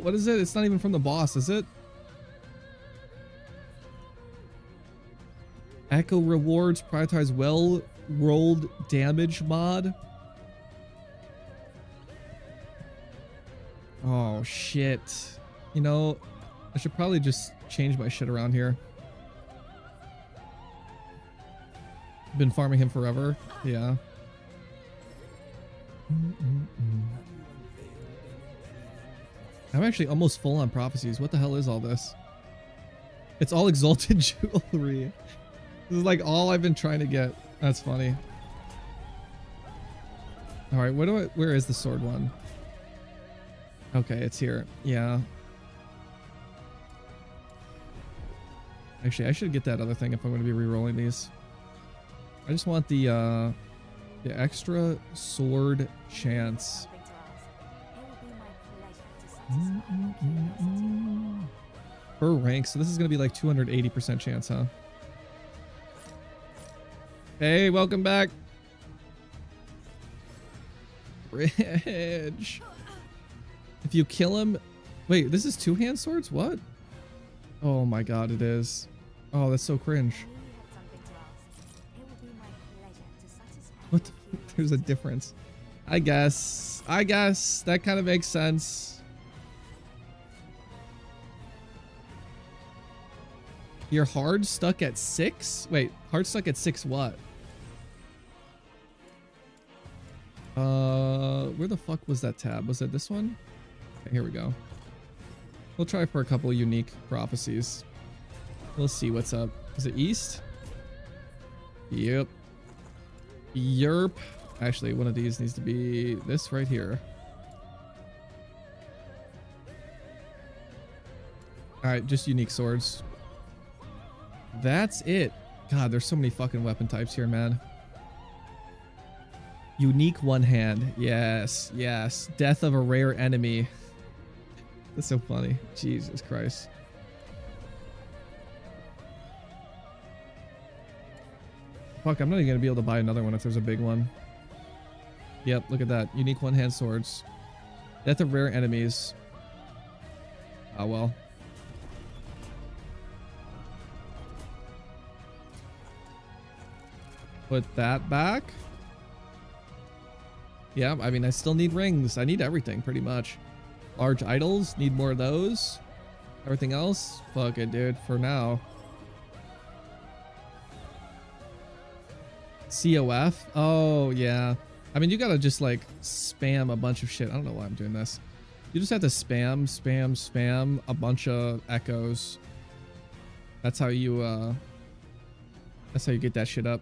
what is it? It's not even from the boss, is it? Echo rewards prioritize well rolled damage mod. Oh shit. You know, I should probably just change my shit around here. Been farming him forever. Yeah. I'm actually almost full on prophecies. What the hell is all this? It's all [laughs] exalted jewelry. This is like all I've been trying to get. That's funny. All right, what do I, where is the sword one? Okay, it's here. Yeah. Actually, I should get that other thing if I'm going to be re-rolling these. I just want the uh, the extra sword chance. Per rank, so this is gonna be like 280% chance, huh? Hey, welcome back. Bridge. If you kill him... Wait, this is two-hand swords? What? Oh my god, it is. Oh, that's so cringe. What? The, [laughs] there's a difference. I guess. I guess that kind of makes sense. You're hard stuck at six? Wait, hard stuck at six what? Uh, where the fuck was that tab? Was it this one? Okay, here we go. We'll try for a couple unique prophecies. We'll see what's up. Is it east? Yep. Yerp. Actually, one of these needs to be this right here. Alright, just unique swords. That's it. God, there's so many fucking weapon types here, man. Unique one hand. Yes, yes. Death of a rare enemy. [laughs] That's so funny. Jesus Christ. Fuck, I'm not even going to be able to buy another one if there's a big one. Yep, look at that. Unique one-hand swords. Death of rare enemies. Oh, well. Put that back. Yeah, I mean, I still need rings. I need everything, pretty much. Large idols, need more of those. Everything else, fuck it, dude, for now. COF? Oh, yeah. I mean, you gotta just, like, spam a bunch of shit. I don't know why I'm doing this. You just have to spam, spam, spam a bunch of echoes. That's how you, uh... That's how you get that shit up.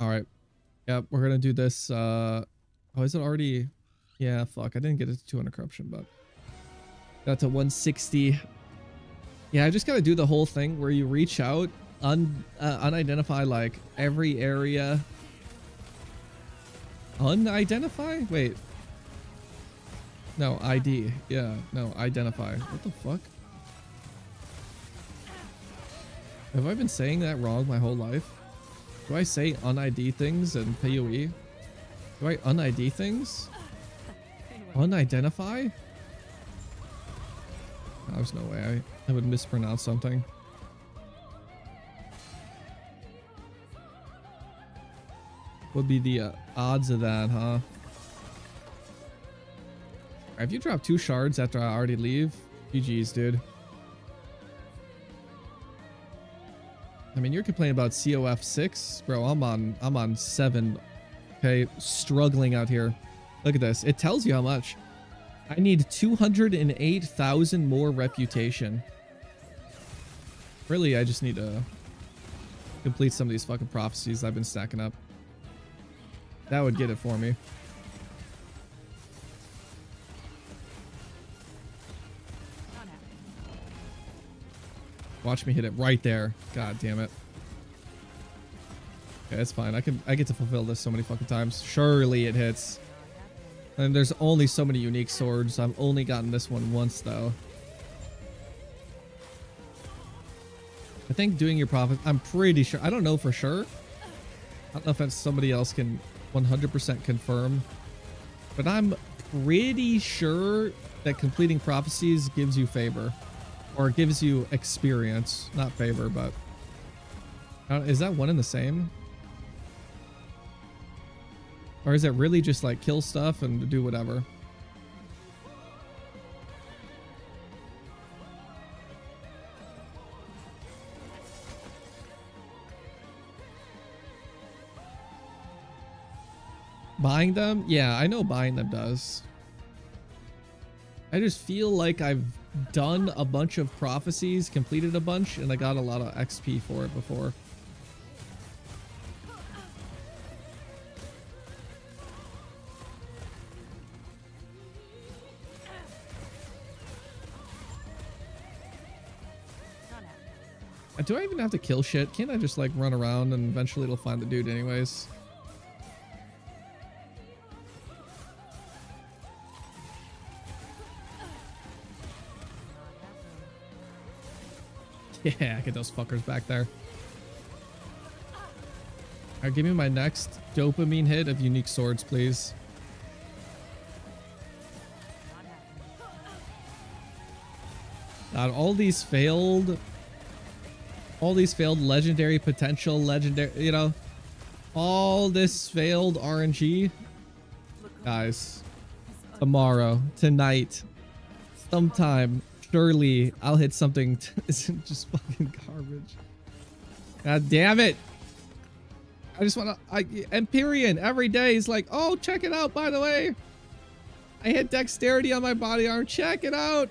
Alright. Yep, we're gonna do this, uh... Oh, is it already... Yeah, fuck. I didn't get it to 200 corruption, but... Got to 160. Yeah, I just gotta do the whole thing where you reach out, un uh, unidentify like every area. Unidentify? Wait. No, ID. Yeah, no, identify. What the fuck? Have I been saying that wrong my whole life? Do I say un-ID things in PoE? Do I un-ID things? Unidentify? There's no way I, I would mispronounce something. Would be the uh, odds of that, huh? If you drop two shards after I already leave, GG's, dude. I mean, you're complaining about COF six, bro. I'm on, I'm on seven. Okay, struggling out here. Look at this. It tells you how much. I need 208,000 more reputation. Really, I just need to complete some of these fucking prophecies I've been stacking up. That would get it for me. Watch me hit it right there. God damn it. Okay, it's fine. I can I get to fulfill this so many fucking times. Surely it hits. And there's only so many unique swords. I've only gotten this one once though. I think doing your prophet I'm pretty sure I don't know for sure. I don't know if somebody else can 100% confirm. But I'm pretty sure that completing prophecies gives you favor. Or gives you experience. Not favor, but... Uh, is that one and the same? Or is it really just like kill stuff and do whatever? Buying them? Yeah, I know buying them does. I just feel like I've done a bunch of prophecies, completed a bunch, and I got a lot of XP for it before. Do I even have to kill shit? Can't I just like run around and eventually it'll find the dude anyways? [laughs] Yeah, get those fuckers back there. Alright, give me my next dopamine hit of unique swords, please. God, all these failed... All these failed legendary potential, legendary, you know, all this failed RNG. Guys, tomorrow, tonight, sometime, surely I'll hit something [laughs] isn't just fucking garbage. God damn it. I just want to, Empyrean every day is like, oh, check it out, by the way. I hit dexterity on my body arm. Check it out.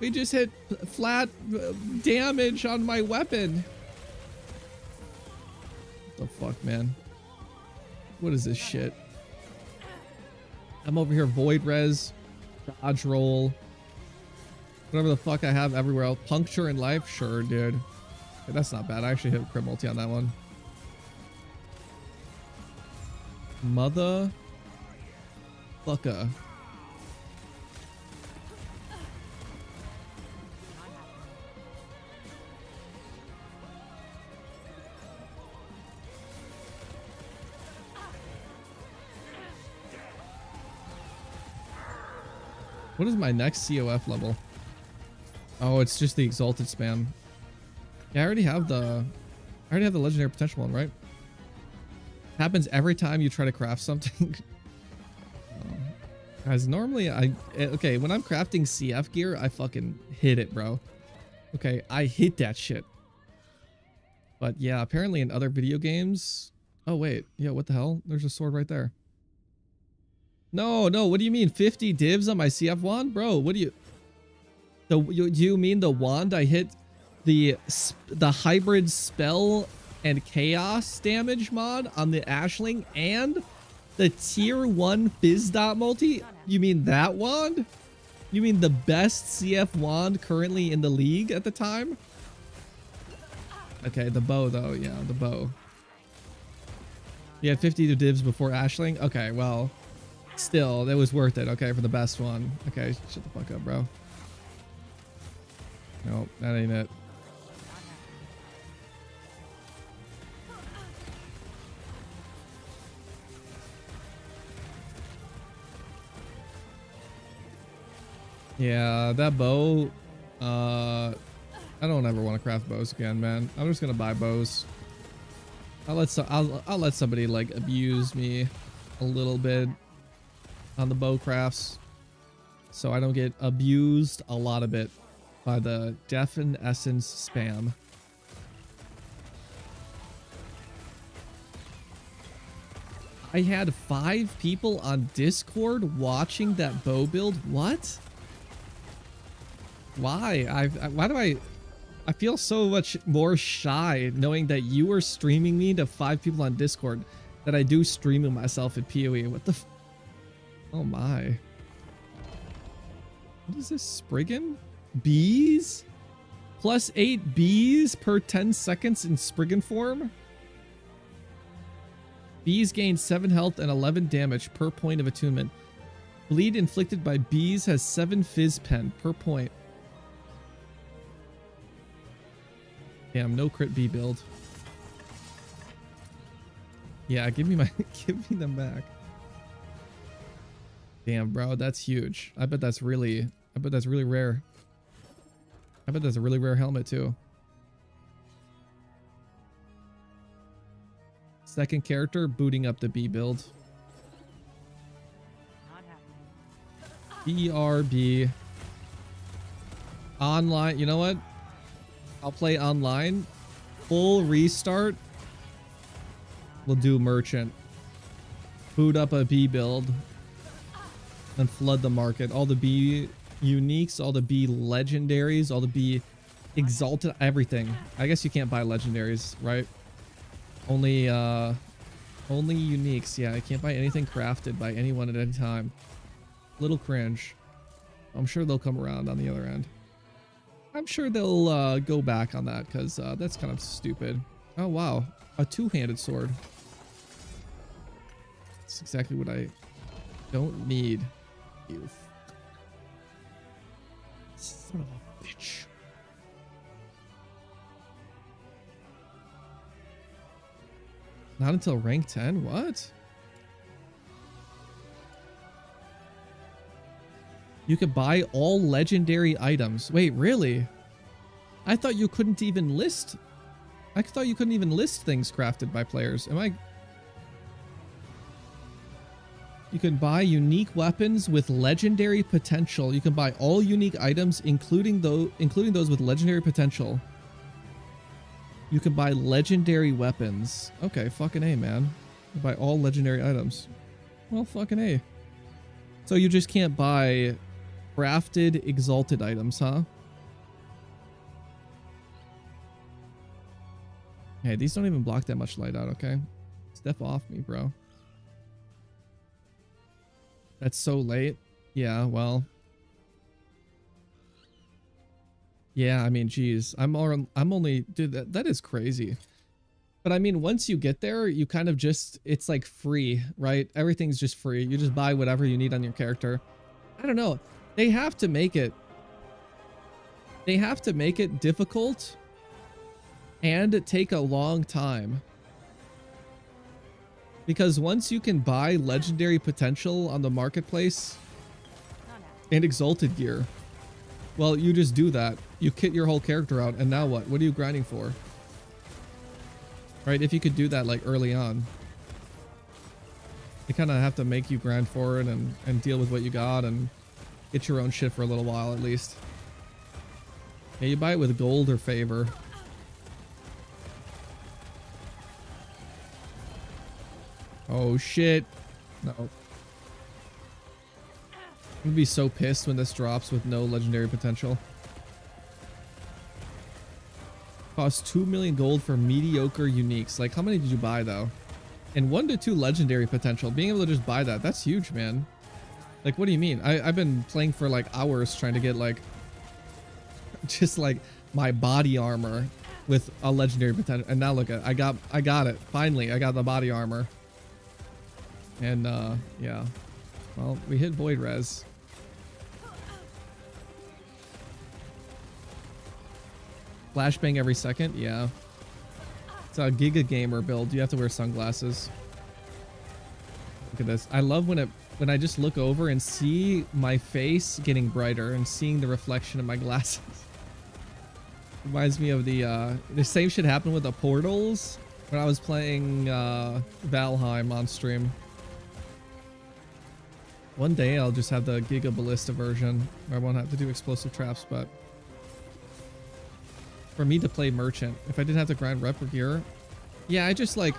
We just hit flat uh, damage on my weapon. What the fuck, man? What is this shit? I'm over here void res, dodge roll, whatever the fuck I have everywhere else. Puncture in life? Sure, dude. That's not bad. I actually hit crit multi on that one. Mother fucker. What is my next COF level? Oh, it's just the exalted spam. Yeah, I already have the I already have the legendary potential one, right? Happens every time you try to craft something. um, [laughs] guys, normally I eh, okay, when I'm crafting CF gear, I fucking hit it, bro. Okay, I hit that shit. But yeah, apparently in other video games. Oh wait, yeah, what the hell? There's a sword right there. No, no, what do you mean? 50 divs on my CF wand? Bro, what do you... The, you, do you mean the wand I hit the the hybrid spell and chaos damage mod on the Aisling and the tier 1 phys dot multi? You mean that wand? You mean the best CF wand currently in the league at the time? Okay, the bow though, yeah, the bow. You had 50 divs before Aisling? Okay, well... Still, it was worth it, okay, for the best one. Okay, shut the fuck up, bro. Nope, that ain't it. Yeah, that bow, uh, I don't ever want to craft bows again, man. I'm just gonna buy bows. I'll let so I'll I'll let somebody like abuse me a little bit on the bow crafts so I don't get abused a lot of it by the Deafen Essence spam. I had five people on Discord watching that bow build. What? Why? I why do I I feel so much more shy knowing that you are streaming me to five people on Discord that I do streaming myself at PoE. What the Oh my. What is this? Spriggan? Bees? Plus 8 bees per 10 seconds in Spriggan form? Bees gain 7 health and 11 damage per point of attunement. Bleed inflicted by bees has 7 phys pen per point. Damn, no crit bee build. Yeah, give me my [laughs] give me them back. Damn, bro, that's huge. I bet that's really I bet that's really rare. I bet that's a really rare helmet too. Second character booting up the bee build. BRB. Online, you know what? I'll play online. Full restart. We'll do merchant. Boot up a bee build. And flood the market. All the bee uniques, all the bee legendaries, all the bee exalted, everything. I guess you can't buy legendaries, right? Only, uh, only uniques. Yeah, I can't buy anything crafted by anyone at any time. Little cringe. I'm sure they'll come around on the other end. I'm sure they'll uh, go back on that because uh, that's kind of stupid. Oh, wow. A two-handed sword. That's exactly what I don't need. You son of a bitch. Not until rank 10? What? You could buy all legendary items. Wait, really? I thought you couldn't even list... I thought you couldn't even list things crafted by players. Am I... You can buy unique weapons with legendary potential. You can buy all unique items, including those, including those with legendary potential. You can buy legendary weapons. Okay, fucking A, man. You buy all legendary items. Well, fucking A. So you just can't buy crafted exalted items, huh? Hey, these don't even block that much light out, okay? Step off me, bro. That's so late. Yeah, well. Yeah, I mean, geez, I'm all, I'm only, dude, that, that is crazy. But I mean, once you get there, you kind of just, it's like free, right? Everything's just free. You just buy whatever you need on your character. I don't know. They have to make it, they have to make it difficult and take a long time. Because once you can buy legendary potential on the marketplace and exalted gear, well, you just do that. You kit your whole character out, and now what? What are you grinding for? Right? If you could do that like early on. They kind of have to make you grind for it and, and deal with what you got and get your own shit for a little while at least. Yeah, you buy it with gold or favor. Oh shit. No. I'm gonna be so pissed when this drops with no legendary potential. Cost 2 million gold for mediocre uniques. Like, how many did you buy, though? And 1 to 2 legendary potential. Being able to just buy that, that's huge, man. Like, what do you mean? I, I've been playing for, like, hours trying to get, like, [laughs] just, like, my body armor with a legendary potential. And now look at I got I got it. Finally, I got the body armor. And, uh, yeah. Well, we hit Void Res. Flashbang every second? Yeah. It's a Giga Gamer build. You have to wear sunglasses. Look at this. I love when it when I just look over and see my face getting brighter and seeing the reflection of my [laughs] glasses. Reminds me of the uh the same shit happened with the portals when I was playing uh, Valheim on stream. One day I'll just have the Giga Ballista version where I won't have to do explosive traps, but for me to play merchant, if I didn't have to grind rep gear, yeah, I just like,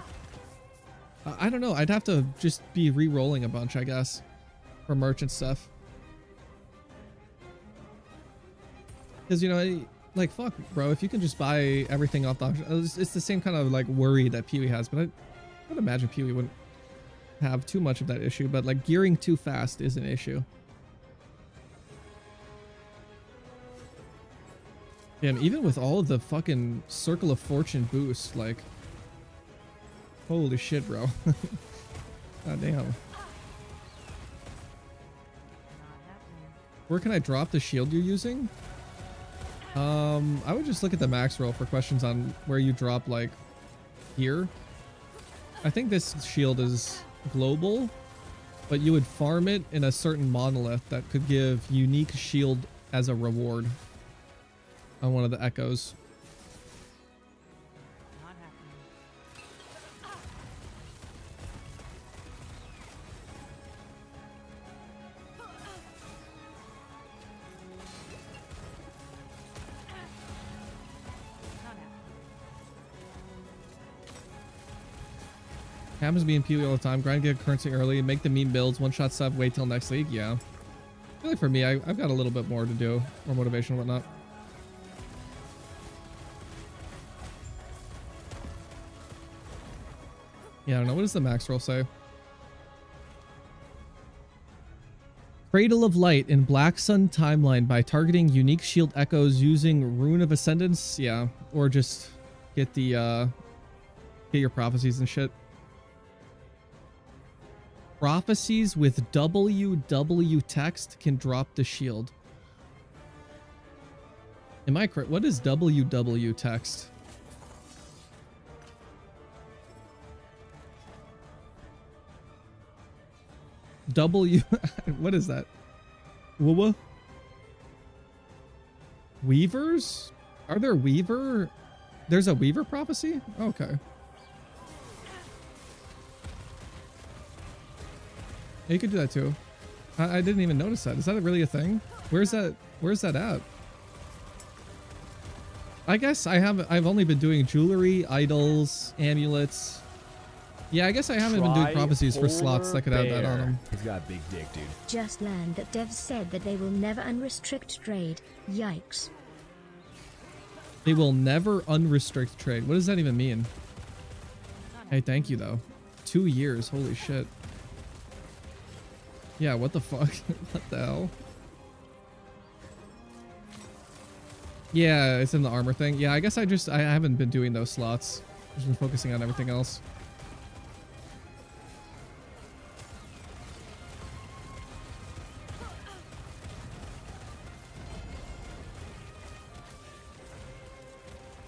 I don't know, I'd have to just be re-rolling a bunch, I guess, for merchant stuff. Because, you know, like, fuck, bro, if you can just buy everything off the auction, it's, it's the same kind of, like, worry that Peewee has, but I, I would imagine Peewee wouldn't have too much of that issue, but, like, gearing too fast is an issue. Damn, even with all of the fucking Circle of Fortune boost, like, holy shit, bro. [laughs] God damn. Where can I drop the shield you're using? Um, I would just look at the Maxroll for questions on where you drop, like, here. I think this shield is global, but you would farm it in a certain monolith that could give unique shield as a reward on one of the echoes. Happens to be in PoE all the time. Grind get currency early, make the meme builds, one shot stuff, wait till next league. Yeah. I feel like for me, I, I've got a little bit more to do, more motivation and whatnot. Yeah, I don't know. What does the Maxroll say? Cradle of Light in Black Sun Timeline by targeting unique shield echoes using Rune of Ascendance. Yeah, or just get the, uh, get your prophecies and shit. Prophecies with WW text can drop the shield. Am I correct? What is WW text? W. [laughs] what is that? Wua? Weavers? Are there Weaver? There's a Weaver prophecy? Okay. You could do that too. I, I didn't even notice that. Is that really a thing? Where's that? Where's that at? I guess I have. I've only been doing jewelry, idols, amulets. Yeah, I guess I haven't been doing prophecies for slots that could have that on them. He's got a big dick, dude. Just learned that devs said that they will never unrestrict trade. Yikes. They will never unrestrict trade. What does that even mean? Hey, thank you though. Two years. Holy shit. Yeah, what the fuck? [laughs] what the hell? Yeah, it's in the armor thing. Yeah, I guess I just I haven't been doing those slots. Just been focusing on everything else.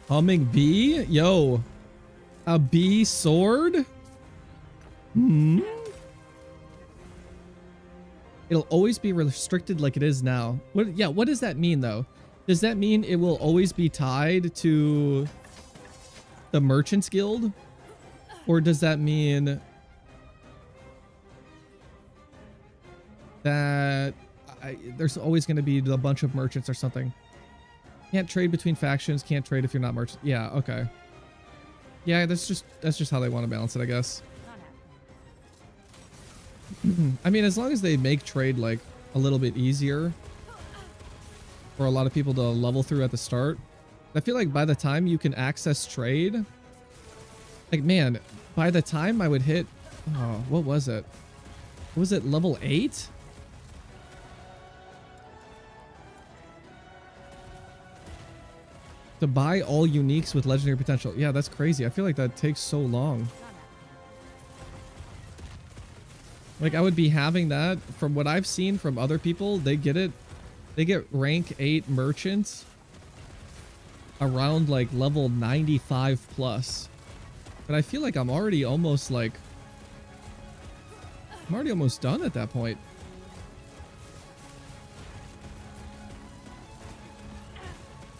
Humming bee? Yo. A bee sword? Hmm? It'll always be restricted like it is now. What yeah, what does that mean though? Does that mean it will always be tied to the Merchants Guild? Or does that mean that I, there's always going to be a bunch of merchants or something? Can't trade between factions, can't trade if you're not merchant. Yeah, okay. Yeah, that's just that's just how they want to balance it, I guess. I mean, as long as they make trade like a little bit easier for a lot of people to level through at the start, I feel like by the time you can access trade, like man, by the time I would hit, oh, what was it? Was it level eight? To buy all uniques with legendary potential. Yeah, that's crazy. I feel like that takes so long. Like I would be having that from what I've seen from other people, they get it. They get rank 8 merchants around like level 95 plus. But I feel like I'm already almost like I'm already almost done at that point.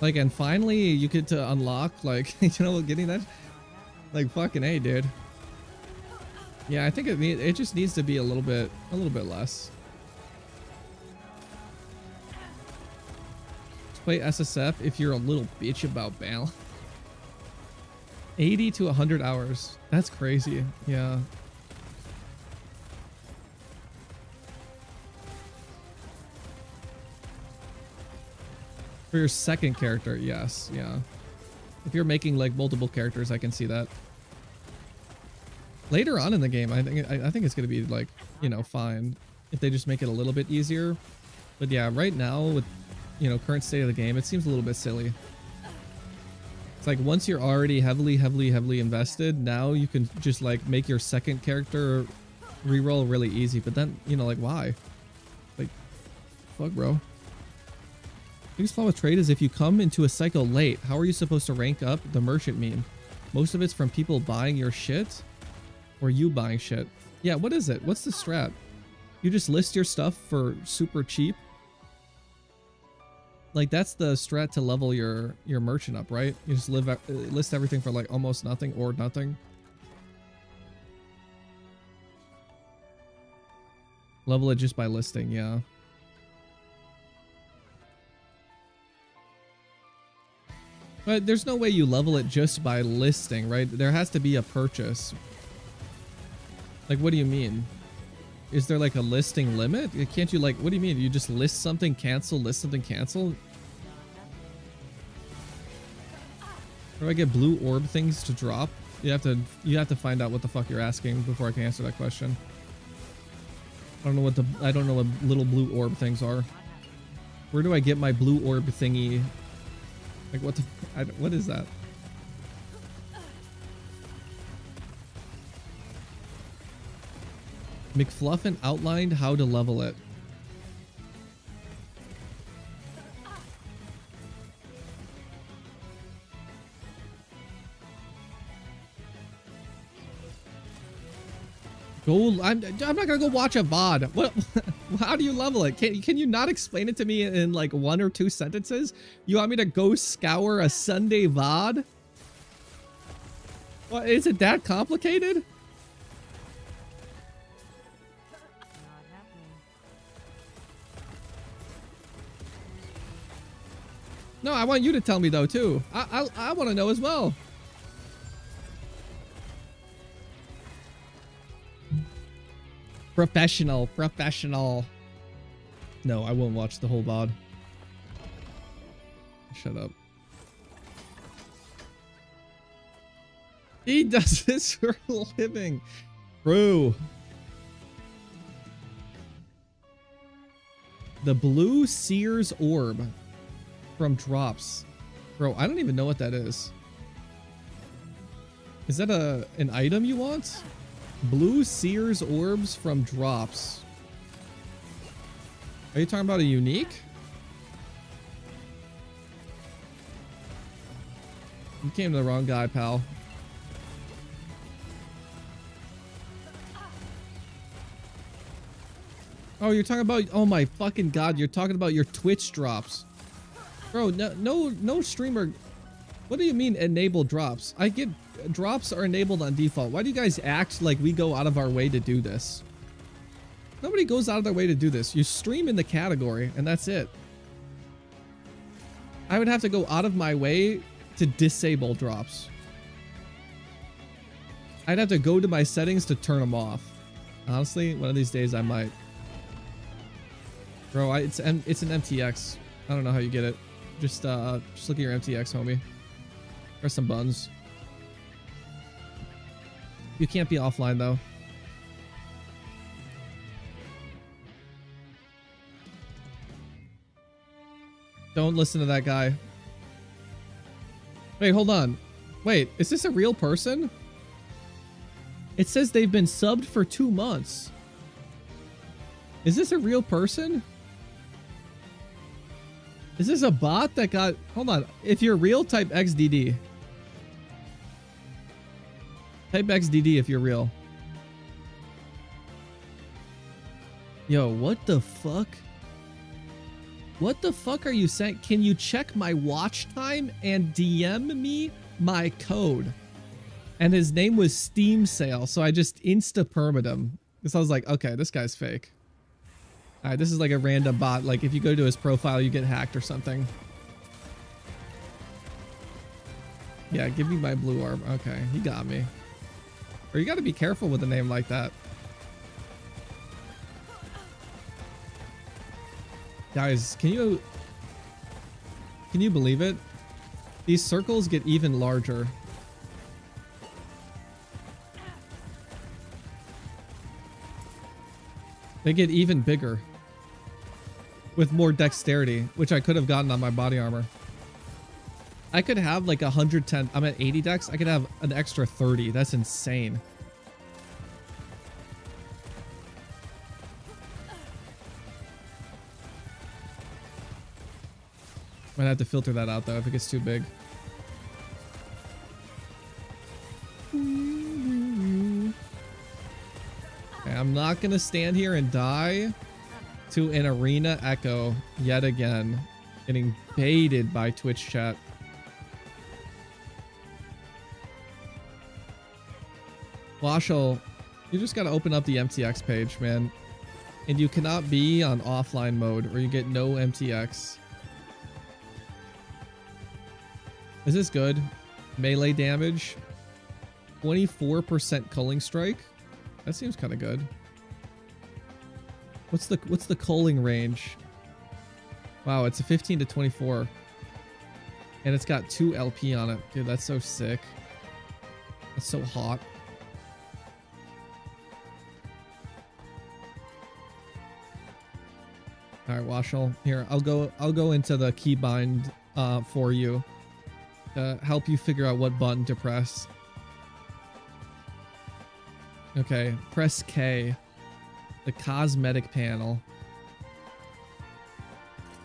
Like and finally you get to unlock like [laughs] you know getting that Like fucking a, dude. Yeah, I think it it just needs to be a little bit a little bit less. Play SSF if you're a little bitch about balance. 80 to 100 hours. That's crazy. Yeah. For your second character, yes, yeah. If you're making like multiple characters, I can see that. Later on in the game, I think I, I think it's gonna be like, you know, fine if they just make it a little bit easier. But yeah, right now with you know current state of the game, it seems a little bit silly. It's like once you're already heavily, heavily, heavily invested, now you can just like make your second character reroll really easy. But then, you know, like why? Like, fuck, bro. Biggest flaw with trade is if you come into a cycle late, how are you supposed to rank up the merchant meme? Most of it's from people buying your shit or you buying shit. Yeah, what is it? What's the strat? You just list your stuff for super cheap? Like that's the strat to level your your merchant up, right? You just live uh, list everything for like almost nothing or nothing. Level it just by listing, yeah. But there's no way you level it just by listing, right? There has to be a purchase. Like, what do you mean? Is there like a listing limit? Can't you like, what do you mean? You just list something, cancel, list something, cancel? How do I get blue orb things to drop? You have to, you have to find out what the fuck you're asking before I can answer that question. I don't know what the, I don't know what little blue orb things are. Where do I get my blue orb thingy? Like what the, I, what is that? McFluffin outlined how to level it. Go. I'm. I'm not gonna go watch a VOD. What? [laughs] How do you level it? Can Can you not explain it to me in like one or two sentences? You want me to go scour a Sunday VOD? What? Is it that complicated? No, I want you to tell me though too. I I, I want to know as well. Professional, professional. No, I won't watch the whole VOD. Shut up. He [laughs] does this for a living. True. The blue Sears orb from drops. Bro, I don't even know what that is. Is that a an item you want? Blue Sears orbs from drops. Are you talking about a unique? You came to the wrong guy, pal. Oh, you're talking about, oh my fucking god, you're talking about your Twitch drops. Bro, no, no, no streamer, what do you mean enable drops? I get, drops are enabled on default. Why do you guys act like we go out of our way to do this? Nobody goes out of their way to do this. You stream in the category and that's it. I would have to go out of my way to disable drops. I'd have to go to my settings to turn them off. Honestly, one of these days I might. Bro, I, it's it's an MTX. I don't know how you get it. Just uh, just look at your MTX, homie. Or some buns. You can't be offline though. Don't listen to that guy. Wait, hold on. Wait, is this a real person? It says they've been subbed for two months. Is this a real person? Is this a bot that got... Hold on. If you're real, type XDD. Type XDD if you're real. Yo, what the fuck? What the fuck are you saying? Can you check my watch time and DM me my code? And his name was Steam Sale, so I just insta permed him. Because I was like, okay, this guy's fake. Alright, this is like a random bot. Like if you go to his profile, you get hacked or something. Yeah, give me my blue orb. Okay, he got me. Or you gotta be careful with a name like that. Guys, can you... Can you believe it? These circles get even larger. They get even bigger. With more dexterity, which I could have gotten on my body armor. I could have like 110. I'm at 80 dex. I could have an extra 30. That's insane. Might have to filter that out though if it gets too big. Okay, I'm not gonna stand here and die to an arena echo yet again. Getting baited by Twitch chat. Washel, you just gotta open up the MTX page, man. And you cannot be on offline mode or you get no MTX. Is this good? Melee damage. 24% culling strike. That seems kind of good. What's the what's the culling range? Wow, it's a 15 to 24. And it's got 2 LP on it. Dude, that's so sick. That's so hot. All right, Washel. Here, I'll go. I'll go into the keybind uh, for you to help you figure out what button to press. Okay, press K. The cosmetic panel.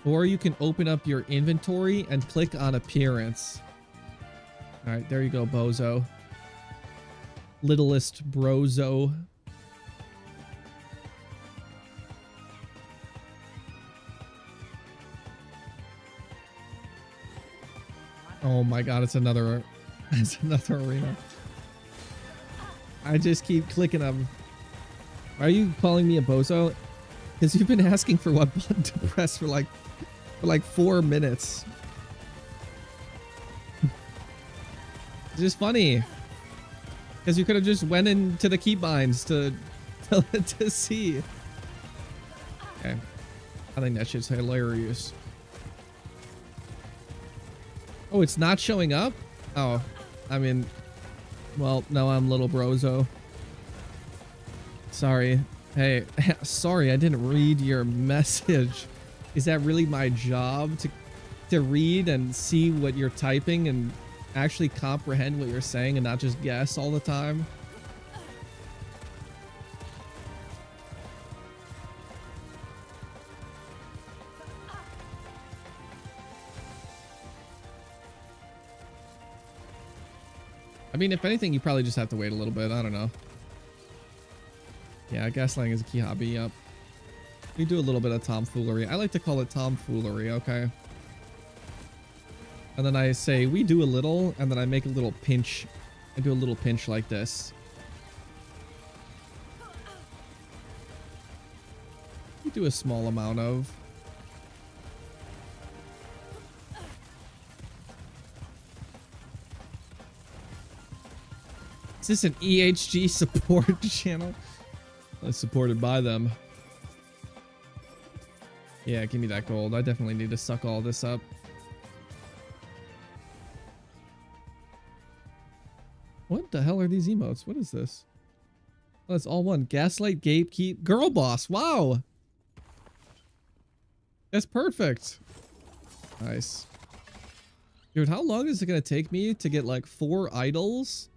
Or you can open up your inventory and click on appearance. All right, there you go, bozo. Littlest brozo. Oh my god, it's another [laughs] it's another arena. I just keep clicking them. Are you calling me a bozo? Because you've been asking for what [laughs] button to press for like for like four minutes. it's just funny. Because you could have just went into the keybinds to, to [laughs] to see. Okay. I think that shit's hilarious. Oh, it's not showing up? Oh, I mean, well, no, I'm little brozo. Sorry. Hey, [laughs] sorry, I didn't read your message. Is that really my job to to read and see what you're typing and actually comprehend what you're saying and not just guess all the time? I mean, if anything, you probably just have to wait a little bit. I don't know. Yeah, gaslighting is a key hobby. Yep. We do a little bit of tomfoolery. I like to call it tomfoolery, okay? And then I say, we do a little, and then I make a little pinch. I do a little pinch like this. We do a small amount of. Is this an EHG [laughs] support channel? That's supported by them. Yeah, give me that gold. I definitely need to suck all this up. What the hell are these emotes? What is this? Oh, it's all one. Gaslight, Gatekeep, Girl Boss. Wow. That's perfect. Nice. Dude, how long is it going to take me to get like four idols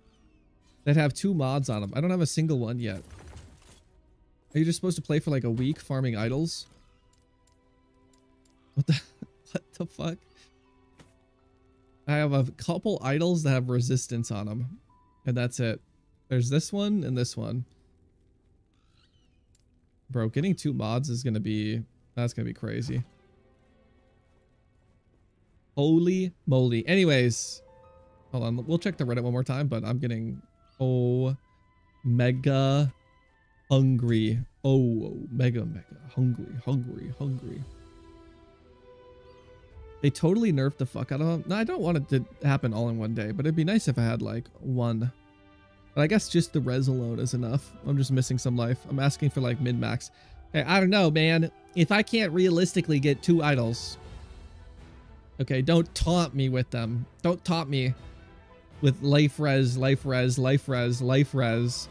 that have two mods on them? I don't have a single one yet. Are you just supposed to play for like a week farming idols? What the [laughs] what the fuck? I have a couple idols that have resistance on them. And that's it. There's this one and this one. Bro, getting two mods is gonna be that's gonna be crazy. Holy moly. Anyways, hold on, we'll check the Reddit one more time, but I'm getting Oh, mega hungry. Oh, mega, mega hungry, hungry, hungry. They totally nerfed the fuck out of him. No, I don't want it to happen all in one day, but it'd be nice if I had like one. But I guess just the res alone is enough. I'm just missing some life. I'm asking for like min-max. Hey, I don't know, man. If I can't realistically get two idols. Okay, don't taunt me with them. Don't taunt me with life res, life res, life res, life res,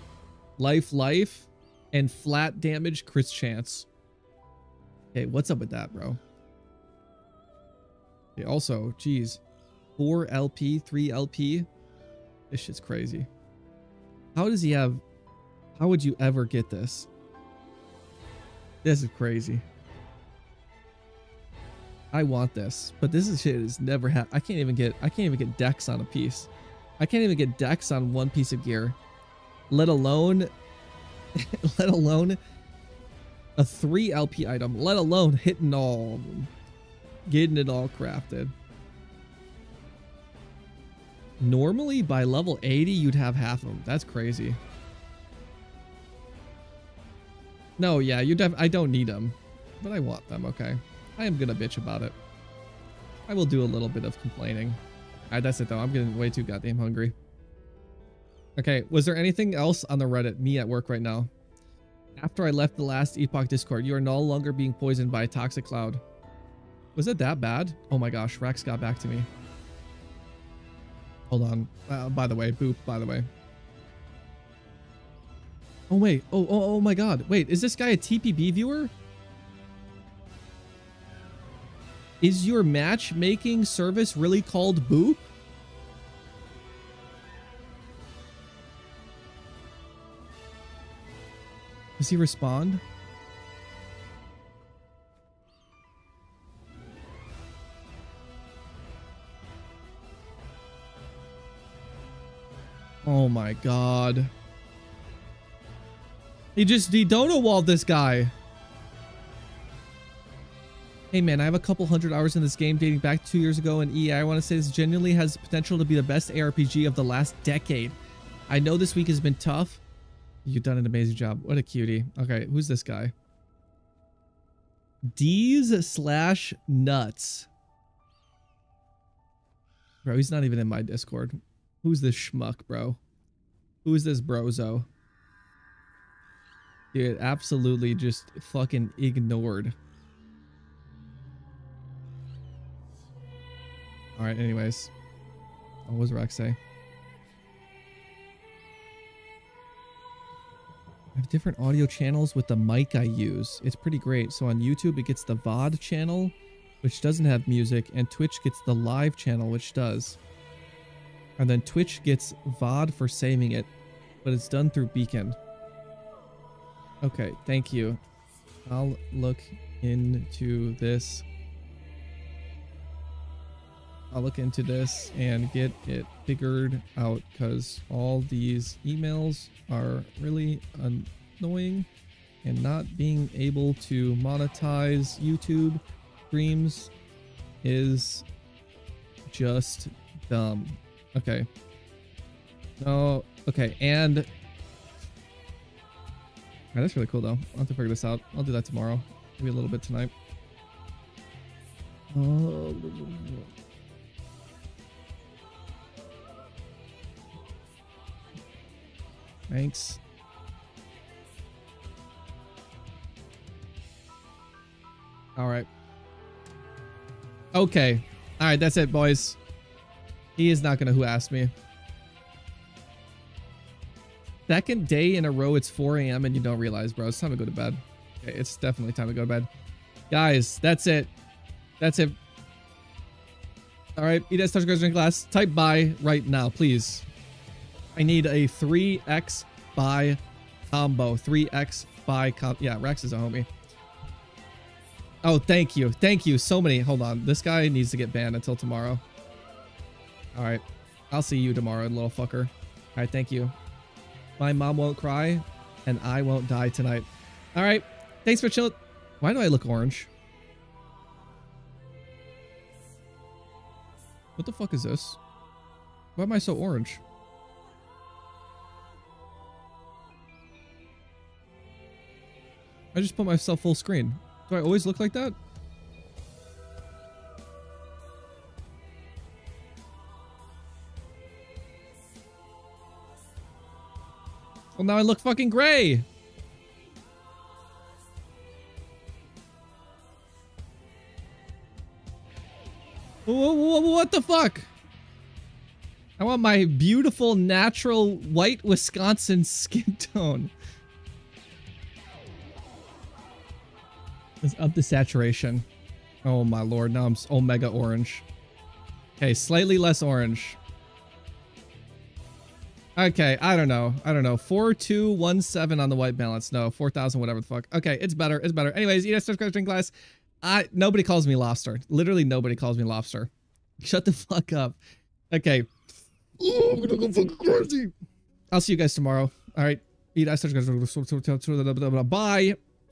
life, life, and flat damage crit chance. Okay, what's up with that, bro? Okay, also, geez, 4 LP, 3 LP. This shit's crazy. How does he have... How would you ever get this? This is crazy. I want this, but this is shit is never had. I can't even get. I can't even get decks on a piece. I can't even get decks on one piece of gear, let alone, [laughs] let alone a three LP item. Let alone hitting all, of them, getting it all crafted. Normally, by level 80, you'd have half of them. That's crazy. No, yeah, you def- I don't need them, but I want them, okay. I am gonna bitch about it. I will do a little bit of complaining. Alright, that's it though. I'm getting way too goddamn hungry. Okay, was there anything else on the Reddit? Me at work right now. After I left the Last Epoch Discord, you are no longer being poisoned by a toxic cloud. Was it that bad? Oh my gosh, Rex got back to me. Hold on. Uh, by the way, boop, by the way. Oh, wait. Oh, oh, oh my god. Wait, is this guy a TPB viewer? Is your matchmaking service really called Boop? Does he respond? Oh my god. He just dedono walled this guy. Hey man, I have a couple hundred hours in this game dating back two years ago in EA. I want to say this genuinely has potential to be the best ARPG of the last decade. I know this week has been tough. You've done an amazing job. What a cutie. Okay, who's this guy? D's slash nuts. Bro, he's not even in my Discord. Who's this schmuck, bro? Who is this brozo? Dude, absolutely just fucking ignored. Alright, anyways. What was Rex say? Have different audio channels with the mic I use. It's pretty great. So on YouTube, it gets the VOD channel, which doesn't have music, and Twitch gets the live channel, which does. And then Twitch gets VOD for saving it, but it's done through Beacon. Okay, thank you. I'll look into this. I'll look into this and get it figured out because all these emails are really annoying and not being able to monetize YouTube streams is just dumb. Okay. No, okay, and Alright, that's really cool though. I'll have to figure this out. I'll do that tomorrow. Maybe a little bit tonight. Oh, Thanks. All right. Okay. All right, that's it, boys. He is not going to who asked me. Second day in a row, it's 4 a.m. and you don't realize, bro. It's time to go to bed. Okay, it's definitely time to go to bed. Guys, that's it. That's it. All right, as touch guys drink glass. Type buy right now, please. I need a 3x buy combo. 3x buy com. Yeah, Rex is a homie. Oh, thank you. Thank you. So many. Hold on. This guy needs to get banned until tomorrow. All right. I'll see you tomorrow, little fucker. All right. Thank you. My mom won't cry and I won't die tonight. All right. Thanks for chilling. Why do I look orange? What the fuck is this? Why am I so orange? I just put myself full screen. Do I always look like that? Well, now I look fucking gray. Wha- wha- What the fuck? I want my beautiful natural white Wisconsin skin tone. Let's up the saturation. Oh my lord, now I'm omega orange. Okay, slightly less orange. Okay, I don't know. I don't know. 4217 on the white balance. No, 4000 whatever the fuck. Okay, it's better. It's better. Anyways, eat a subscribe drink glass. I nobody calls me lobster. Literally nobody calls me lobster. [laughs] Shut the fuck up. Okay. Ooh, I'm gonna go fucking crazy. I'll see you guys tomorrow. All right. Eat ice. Bye.